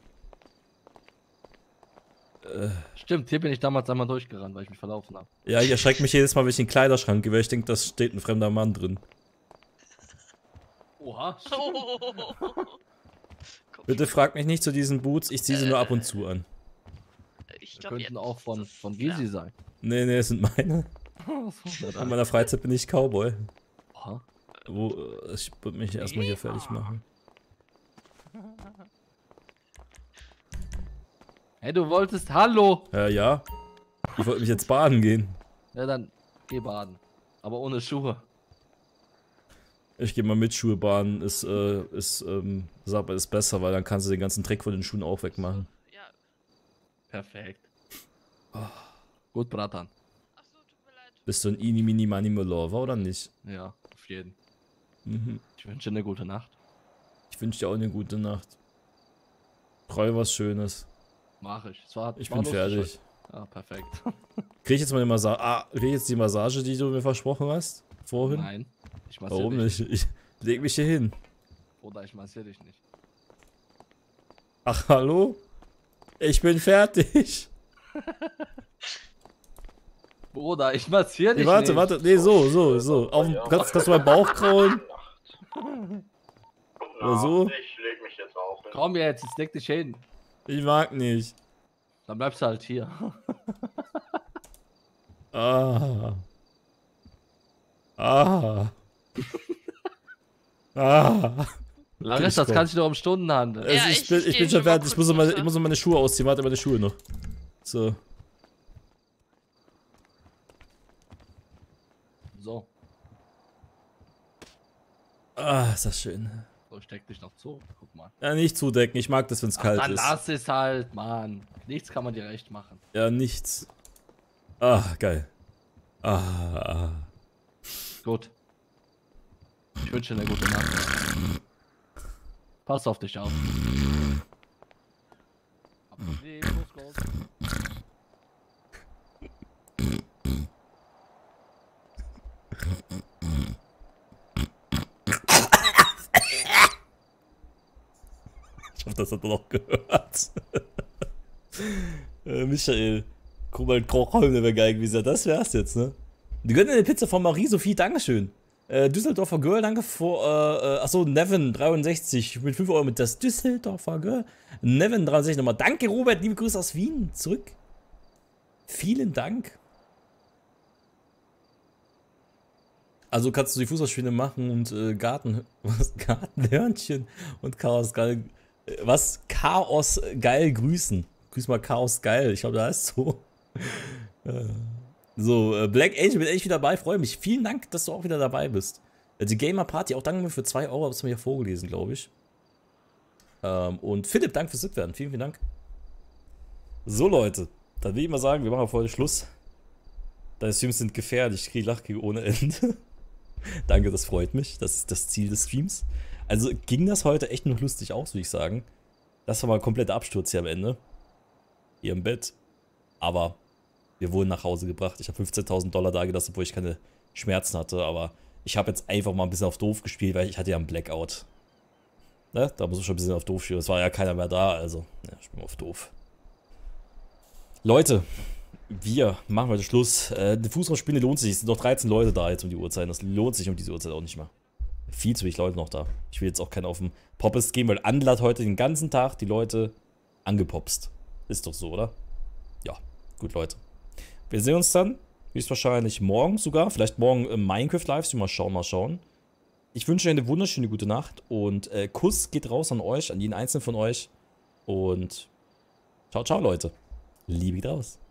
Äh, Stimmt, hier bin ich damals einmal durchgerannt, weil ich mich verlaufen habe. ja, ich erschrecke mich jedes Mal, wenn ich in den Kleiderschrank gehe, weil ich denke, da steht ein fremder Mann drin. Oha. [laughs] Bitte frag mich nicht zu diesen Boots, ich ziehe sie nur ab und zu an. Ich Die glaube, könnten auch von, von Gizi sein. Nee, nee, das sind meine. [laughs] In meiner Freizeit bin ich Cowboy. Aha. Wo, äh, ich würde mich erstmal hier fertig machen. Hey, du wolltest Hallo! Ja, ja. Ich wollte mich jetzt baden gehen. Ja, dann geh baden. Aber ohne Schuhe. Ich gehe mal mit Schuhe baden, ist, äh, ist, ähm, ist besser, weil dann kannst du den ganzen Dreck von den Schuhen auch wegmachen. Perfekt. Gut, Bratan. Bist du ein Ini Mini Mani Lover oder nicht? Ja, auf jeden. Mhm. Ich wünsche dir eine gute Nacht. Ich wünsche dir auch eine gute Nacht. Treu was Schönes. Mach ich. Es war, Ich war bin fertig. heute. Ja, perfekt. [laughs] Krieg ich jetzt mal die Massage? Ah, krieg ich jetzt die Massage, die du mir versprochen hast? Vorhin? Nein. Ich massiere Warum dich. nicht? Ich leg mich hier hin. Oder ich massiere dich nicht. Ach, hallo? Ich bin fertig. [laughs] Bruder, ich massiere dich Nee, warte, nicht. warte. Nee, so, so, so. Auf dem, kannst, kannst du meinen Bauch kraulen? [laughs] Oder so? Ich leg mich jetzt auch hin. Komm jetzt, jetzt leg dich hin. Ich mag nicht. Dann bleibst du halt hier. [laughs] Ah. Ah. [laughs] Ah. Larissa, das kann sich doch um Stunden handeln. Also ich, bin, ich bin schon fertig. Ich muss, noch meine, ich muss noch meine Schuhe ausziehen. Warte, meine Schuhe noch. So. So. Ah, ist das schön. So, steck dich noch zu. Guck mal. Ja, nicht zudecken. Ich mag das, wenn es kalt dann ist. lass es halt, Mann. Nichts kann man dir recht machen. Ja, nichts. Ah, geil. Ah. Gut. Ich wünsche dir eine gute Nacht. Pass auf dich auf. Nee, hoffe, das hat er noch gehört. [laughs] äh, Michael, guck mal, Kochholm, der wäre geil gewesen. Das wär's jetzt, ne? Die gönnen eine Pizza von Marie-Sophie, Dankeschön. Äh, Düsseldorfer Girl, danke vor, äh, äh, achso, Nevin63 mit 5 Euro mit das Düsseldorfer Girl. Nevin63 nochmal. Danke, Robert, liebe Grüße aus Wien. Zurück. Vielen Dank. Also kannst du die Fußballspiele machen und äh, Garten, [laughs] was, Gartenhörnchen und Chaos äh, was? Chaos geil grüßen. Grüß mal Chaos geil, ich glaube, da heißt so. Äh, so, äh, Black Angel bin echt wieder dabei, freue mich. Vielen Dank, dass du auch wieder dabei bist. Äh, die Gamer Party, auch danke mir für 2 Euro, hast du mir ja vorgelesen, glaube ich. Ähm, und Philipp, danke fürs Mitwerden, vielen, vielen Dank. So, Leute, dann will ich mal sagen, wir machen heute Schluss. Deine Streams sind gefährlich, ich kriege Lachkrieg ohne Ende. [laughs] [laughs] Danke, das freut mich. Das ist das Ziel des Streams. Also ging das heute echt noch lustig aus, würde ich sagen. Das war mal ein kompletter Absturz hier am Ende. Hier im Bett. Aber wir wurden nach Hause gebracht. Ich habe 15.000 Dollar da gelassen, obwohl ich keine Schmerzen hatte. Aber ich habe jetzt einfach mal ein bisschen auf doof gespielt, weil ich hatte ja einen Blackout. Ne? Da muss ich schon ein bisschen auf doof spielen. Es war ja keiner mehr da, also ja, ich bin auf doof. Leute, wir machen heute Schluss. Äh, die Fußballspiele lohnt sich. Es sind noch 13 Leute da jetzt um die Uhrzeit. Das lohnt sich um diese Uhrzeit auch nicht mehr. Viel zu wenig Leute noch da. Ich will jetzt auch keinen auf den Poppes gehen, weil Andel hat heute den ganzen Tag die Leute angepopst. Ist doch so, oder? Ja, gut, Leute. Wir sehen uns dann höchstwahrscheinlich morgen sogar. Vielleicht morgen im Minecraft-Livestream. Mal schauen, mal schauen. Ich wünsche euch eine wunderschöne gute Nacht und äh, Kuss geht raus an euch, an jeden einzelnen von euch. Und ciao, ciao, Leute. Liebe geht raus.